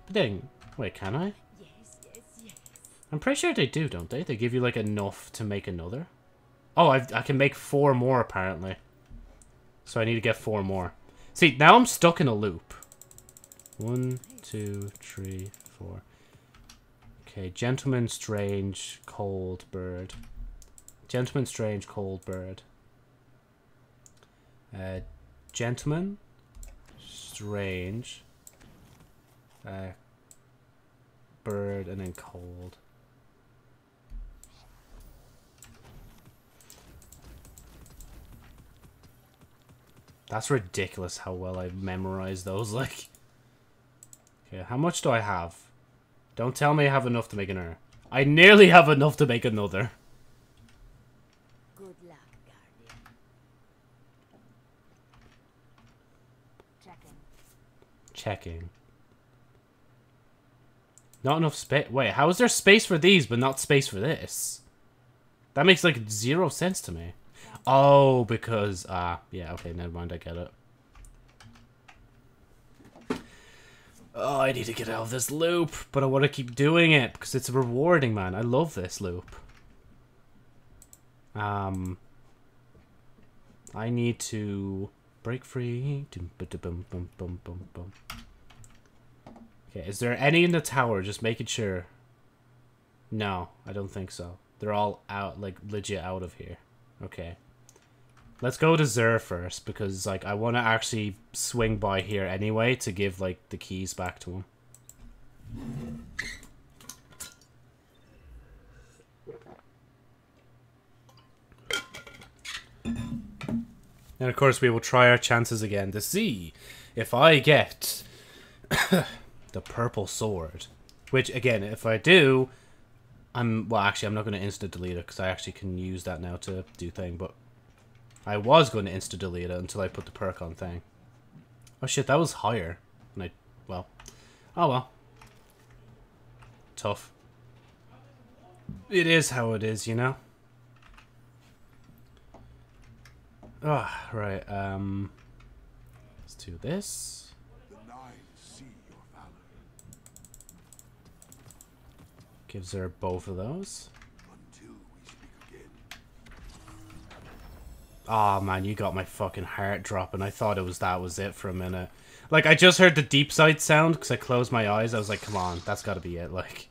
Then, wait, can I? I'm pretty sure they do, don't they? They give you like enough to make another. Oh, I've, I can make four more apparently. So I need to get four more. See, now I'm stuck in a loop. One, two, three, four. Okay, Gentleman Strange, Cold Bird. Gentleman Strange, Cold Bird. Uh, Gentleman Strange. Uh, bird and then cold. That's ridiculous how well I memorized those, (laughs) like. Okay, how much do I have? Don't tell me I have enough to make another. I nearly have enough to make another. Good luck, Guardian. Checking. Checking. Not enough space. Wait, how is there space for these but not space for this? That makes like zero sense to me. Oh, because ah, yeah. Okay, never mind. I get it. Oh, I need to get out of this loop, but I want to keep doing it because it's rewarding, man. I love this loop. Um, I need to break free. Okay, is there any in the tower? Just making sure. No, I don't think so. They're all out, like, legit out of here. Okay. Let's go to Zer first, because, like, I want to actually swing by here anyway to give, like, the keys back to him. And of course, we will try our chances again to see if I get (coughs) the purple sword. Which, again, if I do, I'm... Well, actually, I'm not going to instant delete it because I actually can use that now to do thing, but... I was going to insta-delete it until I put the perk on thing. Oh shit, that was higher. And I... Well... Oh well. Tough. It is how it is, you know? Ah, right, um... Let's do this. Gives her both of those. Oh man, you got my fucking heart dropping. I thought it was that was it for a minute. Like, I just heard the Deepsight sound because I closed my eyes. I was like, come on, that's gotta be it. Like,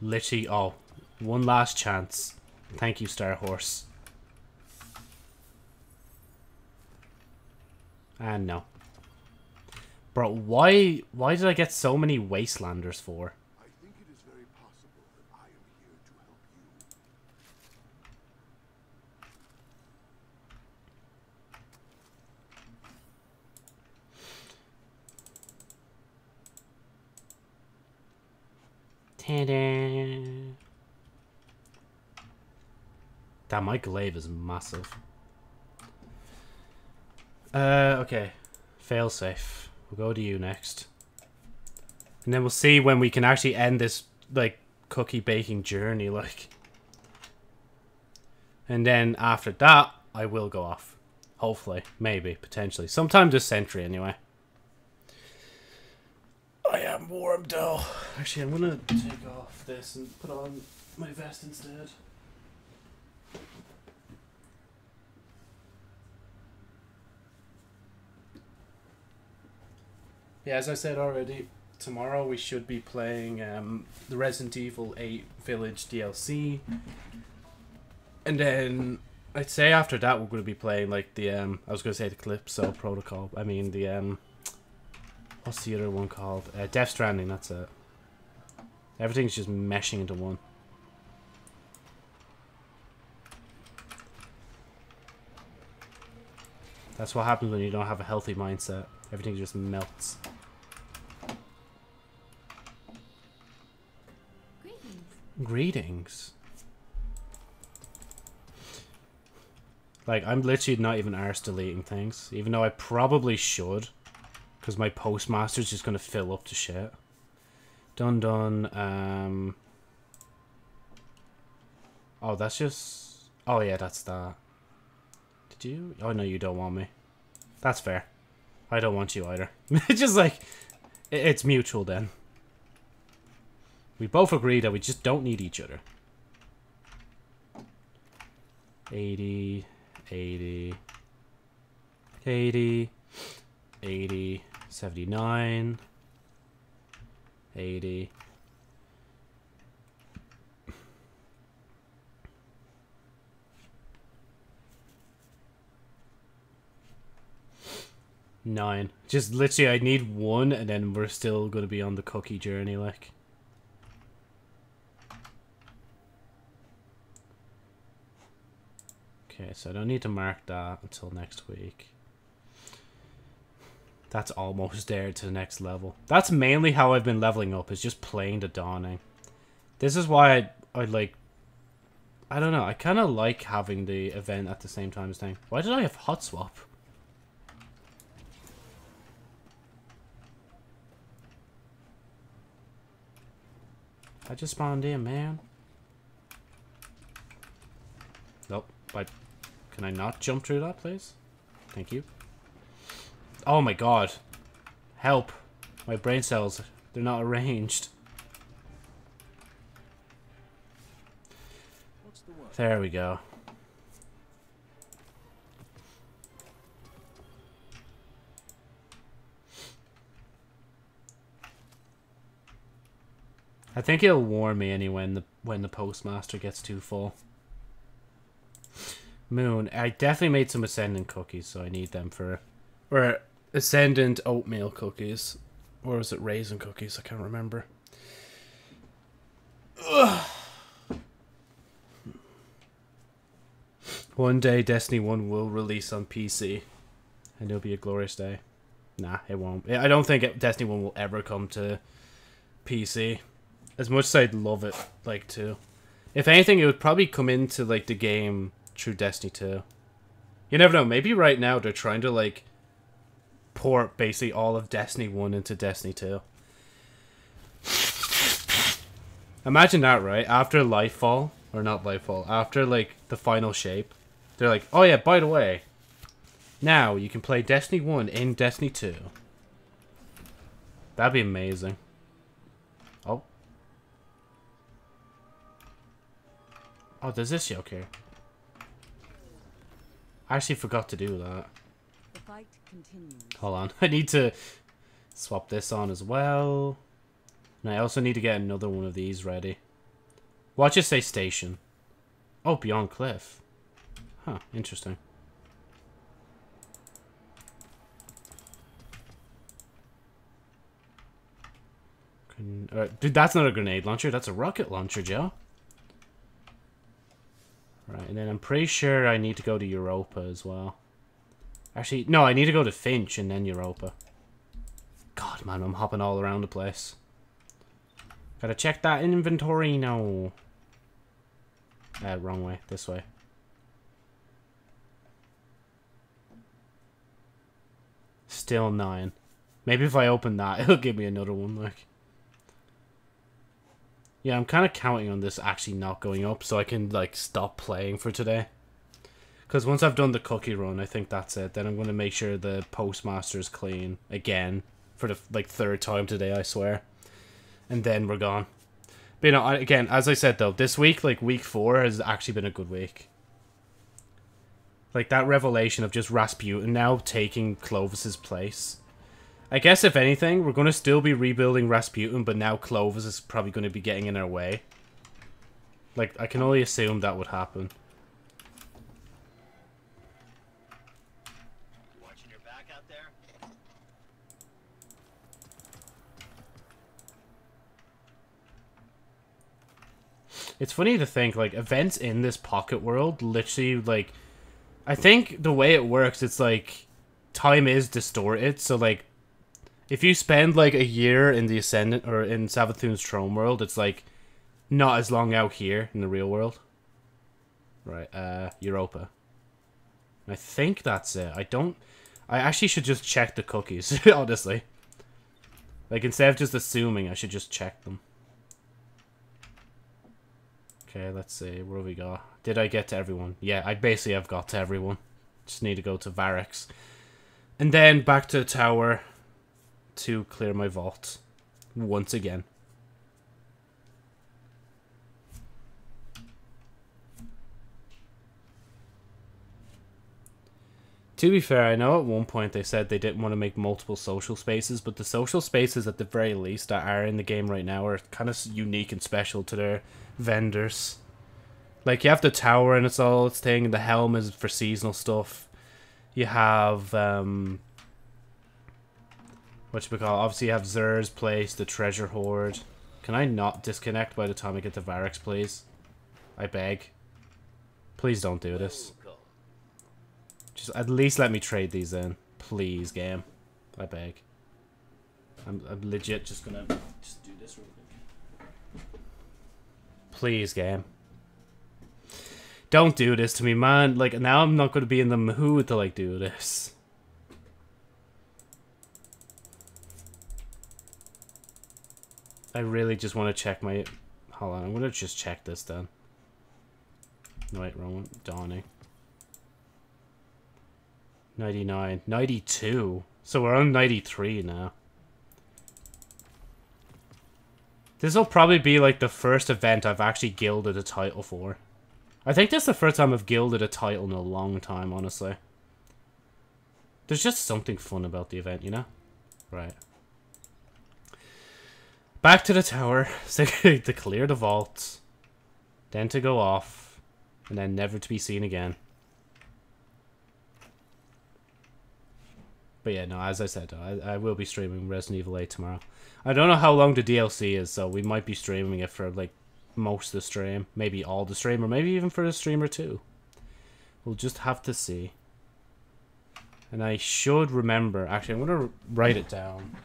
literally, oh, one last chance. Thank you, Star Horse. And no. Bro, why why did I get so many Wastelanders for? Ta-da! Damn, my is massive. Uh, okay. Failsafe. We'll go to you next. And then we'll see when we can actually end this, like, cookie baking journey, (laughs) like. And then after that, I will go off. Hopefully. Maybe. Potentially. Sometime this century, anyway. I am warm, though. Actually, I'm gonna take off this and put on my vest instead. Yeah, as I said already, tomorrow we should be playing um, the Resident Evil 8 Village DLC. And then I'd say after that we're going to be playing like the um I was going to say the Callisto Protocol. I mean the um what's the other one called? Uh, Death Stranding, that's it. Everything's just meshing into one. That's what happens when you don't have a healthy mindset. Everything just melts. Greetings. Like, I'm literally not even arse deleting things. Even though I probably should. Because my postmaster's just going to fill up to shit. Done, done. Um... Oh, that's just... Oh, yeah, that's that. Did you? Oh, no, you don't want me. That's fair. I don't want you either. it's (laughs) just like... It's mutual then. We both agree that we just don't need each other. 80, 80, 80, 80, 79, 80. Nine. Just literally, I need one, and then we're still going to be on the cookie journey, like. Okay, so I don't need to mark that until next week. That's almost there to the next level. That's mainly how I've been leveling up, is just playing the Dawning. This is why I, I like... I don't know, I kind of like having the event at the same time as thing. Why did I have Hot Swap? I just spawned in, man. Nope. But can I not jump through that, please? Thank you. Oh my god. Help. My brain cells, they're not arranged. There we go. I think it'll warn me anyway when the when the postmaster gets too full. Moon, I definitely made some ascendant cookies, so I need them for or ascendant oatmeal cookies. Or was it raisin cookies? I can't remember. Ugh. One day Destiny 1 will release on PC. And it'll be a glorious day. Nah, it won't. I don't think it, Destiny 1 will ever come to PC. As much as I'd love it, like, to. If anything, it would probably come into, like, the game through Destiny 2. You never know. Maybe right now they're trying to, like, port basically all of Destiny 1 into Destiny 2. Imagine that, right? After Lightfall, or not Lightfall, after, like, the final shape, they're like, oh yeah, by the way, now you can play Destiny 1 in Destiny 2. That'd be amazing. Oh. Oh, does this yoke here? I actually forgot to do that. Continues. Hold on. (laughs) I need to swap this on as well. And I also need to get another one of these ready. Watch it say station. Oh, Beyond Cliff. Huh, interesting. Uh, dude, that's not a grenade launcher. That's a rocket launcher, Joe. Right, and then I'm pretty sure I need to go to Europa as well. Actually, no, I need to go to Finch and then Europa. God, man, I'm hopping all around the place. Gotta check that inventory now. Uh, wrong way. This way. Still nine. Maybe if I open that, (laughs) it'll give me another one, like. Yeah, I'm kind of counting on this actually not going up so I can, like, stop playing for today. Because once I've done the cookie run, I think that's it. Then I'm going to make sure the postmaster is clean again for the, like, third time today, I swear. And then we're gone. But, you know, again, as I said, though, this week, like, week four has actually been a good week. Like, that revelation of just Rasputin now taking Clovis's place I guess if anything, we're going to still be rebuilding Rasputin, but now Clovis is probably going to be getting in our way. Like, I can only assume that would happen. Watching your back out there? It's funny to think, like, events in this pocket world literally, like... I think the way it works, it's like... Time is distorted, so, like, if you spend like a year in the Ascendant or in Savathun's Throne World, it's like not as long out here in the real world. Right, uh, Europa. I think that's it. I don't... I actually should just check the cookies, (laughs) honestly. Like, instead of just assuming, I should just check them. Okay, let's see. Where have we got? Did I get to everyone? Yeah, I basically have got to everyone. Just need to go to Variks. And then back to the tower to clear my vault once again. To be fair, I know at one point they said they didn't want to make multiple social spaces, but the social spaces at the very least that are in the game right now are kind of unique and special to their vendors. Like, you have the tower and it's all its thing, the helm is for seasonal stuff. You have, um, what you call obviously you have Xur's place, the treasure hoard. Can I not disconnect by the time I get to Variks, please? I beg. Please don't do this. Just at least let me trade these in. Please, game. I beg. I'm, I'm legit just gonna just Please, game. Don't do this to me, man. Like, now I'm not going to be in the mood to, like, do this. I really just want to check my... Hold on, I'm going to just check this then. No, wait, wrong one. Donnie. 99. 92. So we're on 93 now. This will probably be like the first event I've actually gilded a title for. I think this is the first time I've gilded a title in a long time, honestly. There's just something fun about the event, you know? Right. Back to the tower. (laughs) to clear the vault, Then to go off. And then never to be seen again. But yeah, no, as I said, I, I will be streaming Resident Evil 8 tomorrow. I don't know how long the DLC is, so we might be streaming it for like most of the stream. Maybe all the stream, or maybe even for the streamer too. We'll just have to see. And I should remember, actually I'm going to write it down.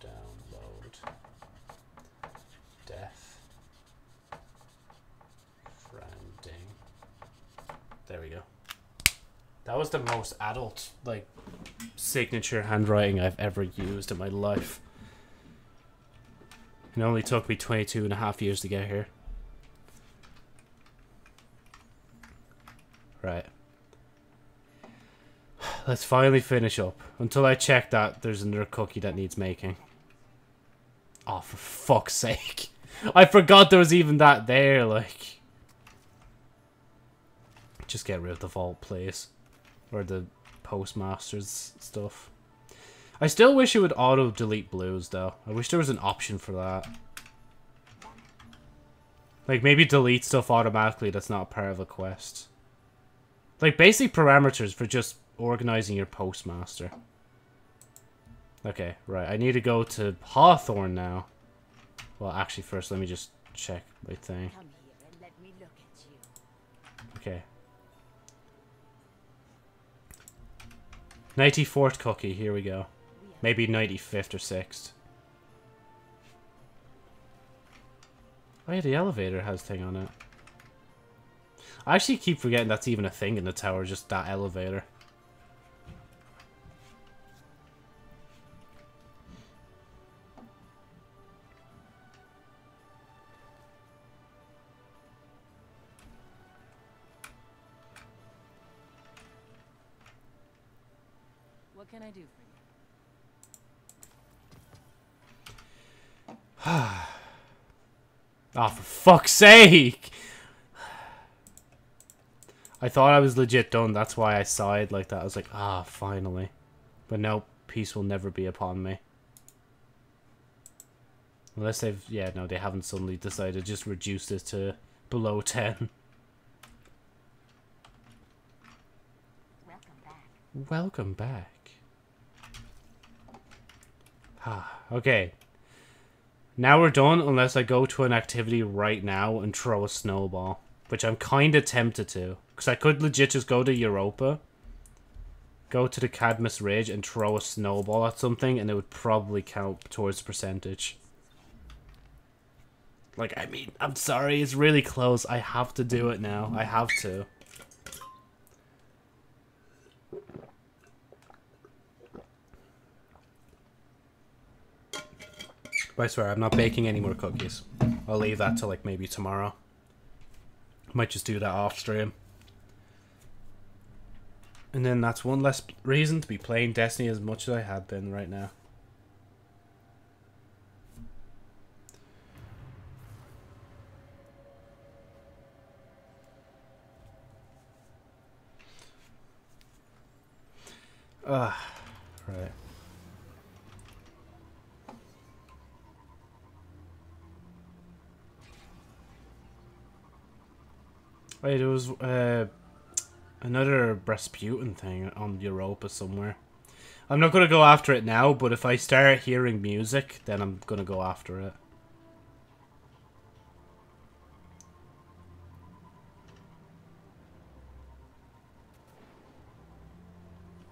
Download. Death. Friending. There we go. That was the most adult, like, signature handwriting I've ever used in my life. It only took me 22 and a half years to get here. Right. Let's finally finish up. Until I check that, there's another cookie that needs making. Oh, for fuck's sake. I forgot there was even that there, like. Just get rid of the vault, please. Or the postmaster's stuff. I still wish it would auto-delete blues, though. I wish there was an option for that. Like, maybe delete stuff automatically that's not part of a quest. Like, basic parameters for just organizing your postmaster. Okay, right. I need to go to Hawthorne now. Well, actually, first, let me just check my thing. Okay. 94th cookie, here we go. Maybe 95th or 6th. Oh yeah, the elevator has thing on it. I actually keep forgetting that's even a thing in the tower, just that elevator. Oh, for fuck's sake! I thought I was legit done, that's why I sighed like that. I was like, ah, finally. But no, peace will never be upon me. Unless they've, yeah, no, they haven't suddenly decided to just reduce it to below (laughs) 10. Welcome back. Welcome back. Ah, okay. Now we're done unless I go to an activity right now and throw a snowball. Which I'm kind of tempted to. Because I could legit just go to Europa. Go to the Cadmus Ridge and throw a snowball at something. And it would probably count towards percentage. Like, I mean, I'm sorry. It's really close. I have to do it now. I have to. But I swear, I'm not baking any more cookies. I'll leave that till like maybe tomorrow. Might just do that off stream. And then that's one less reason to be playing Destiny as much as I have been right now. Ah, right. Wait, there was uh, another Rasputin thing on Europa somewhere. I'm not going to go after it now, but if I start hearing music, then I'm going to go after it.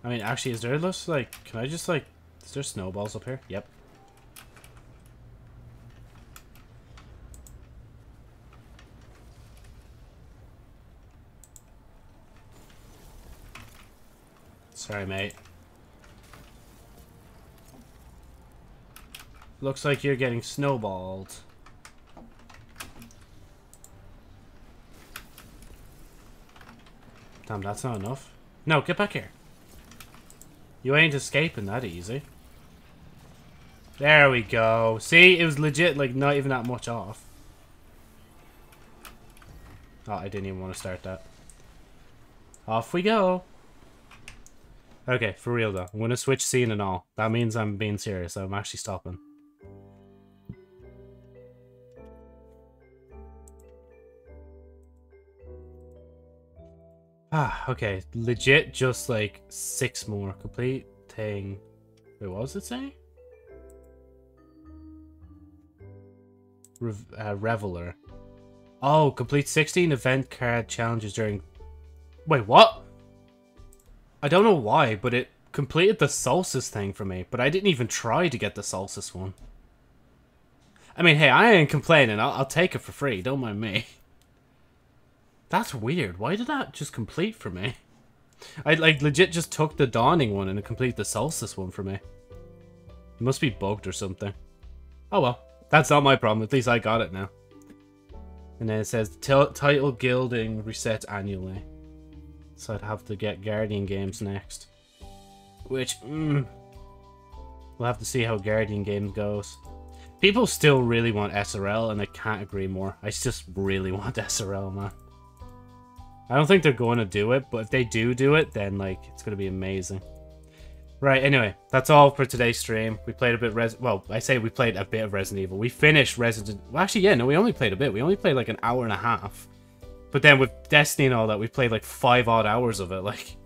I mean, actually, is there like, can I just, like, is there snowballs up here? Yep. Sorry, mate. Looks like you're getting snowballed. Damn, that's not enough. No, get back here. You ain't escaping that easy. There we go. See, it was legit, like, not even that much off. Oh, I didn't even want to start that. Off we go. Okay, for real though. I'm gonna switch scene and all. That means I'm being serious. I'm actually stopping. Ah, okay. Legit just like six more. Complete thing. Wait, what was it saying? Rev uh, Reveler. Oh, complete 16 event card challenges during... Wait, what? I don't know why, but it completed the Solstice thing for me, but I didn't even try to get the Solstice one. I mean, hey, I ain't complaining. I'll, I'll take it for free. Don't mind me. (laughs) That's weird. Why did that just complete for me? I, like, legit just took the Dawning one and it completed the Solstice one for me. It must be bugged or something. Oh well. That's not my problem. At least I got it now. And then it says title gilding resets annually. So I'd have to get Guardian games next. Which, mm, we'll have to see how Guardian games goes. People still really want SRL, and I can't agree more. I just really (laughs) want SRL, man. I don't think they're going to do it, but if they do do it, then, like, it's going to be amazing. Right, anyway, that's all for today's stream. We played a bit Res- well, I say we played a bit of Resident Evil. We finished Resident- well, actually, yeah, no, we only played a bit. We only played like an hour and a half. But then with Destiny and all that, we played like five odd hours of it, like.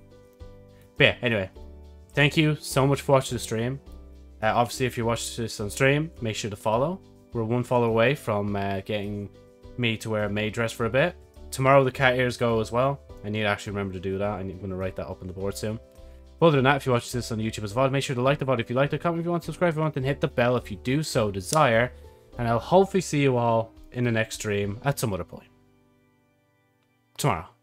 But yeah, anyway. Thank you so much for watching the stream. Uh, obviously, if you watch this on stream, make sure to follow. We're one follow away from uh, getting me to wear a maid dress for a bit. Tomorrow the cat ears go as well. I need to actually remember to do that. I'm going to write that up on the board soon. But other than that, if you watch this on YouTube as well, make sure to like the VOD if you like it, comment if you want, subscribe if you want, and hit the bell if you do so desire. And I'll hopefully see you all in the next stream at some other point. Tomorrow.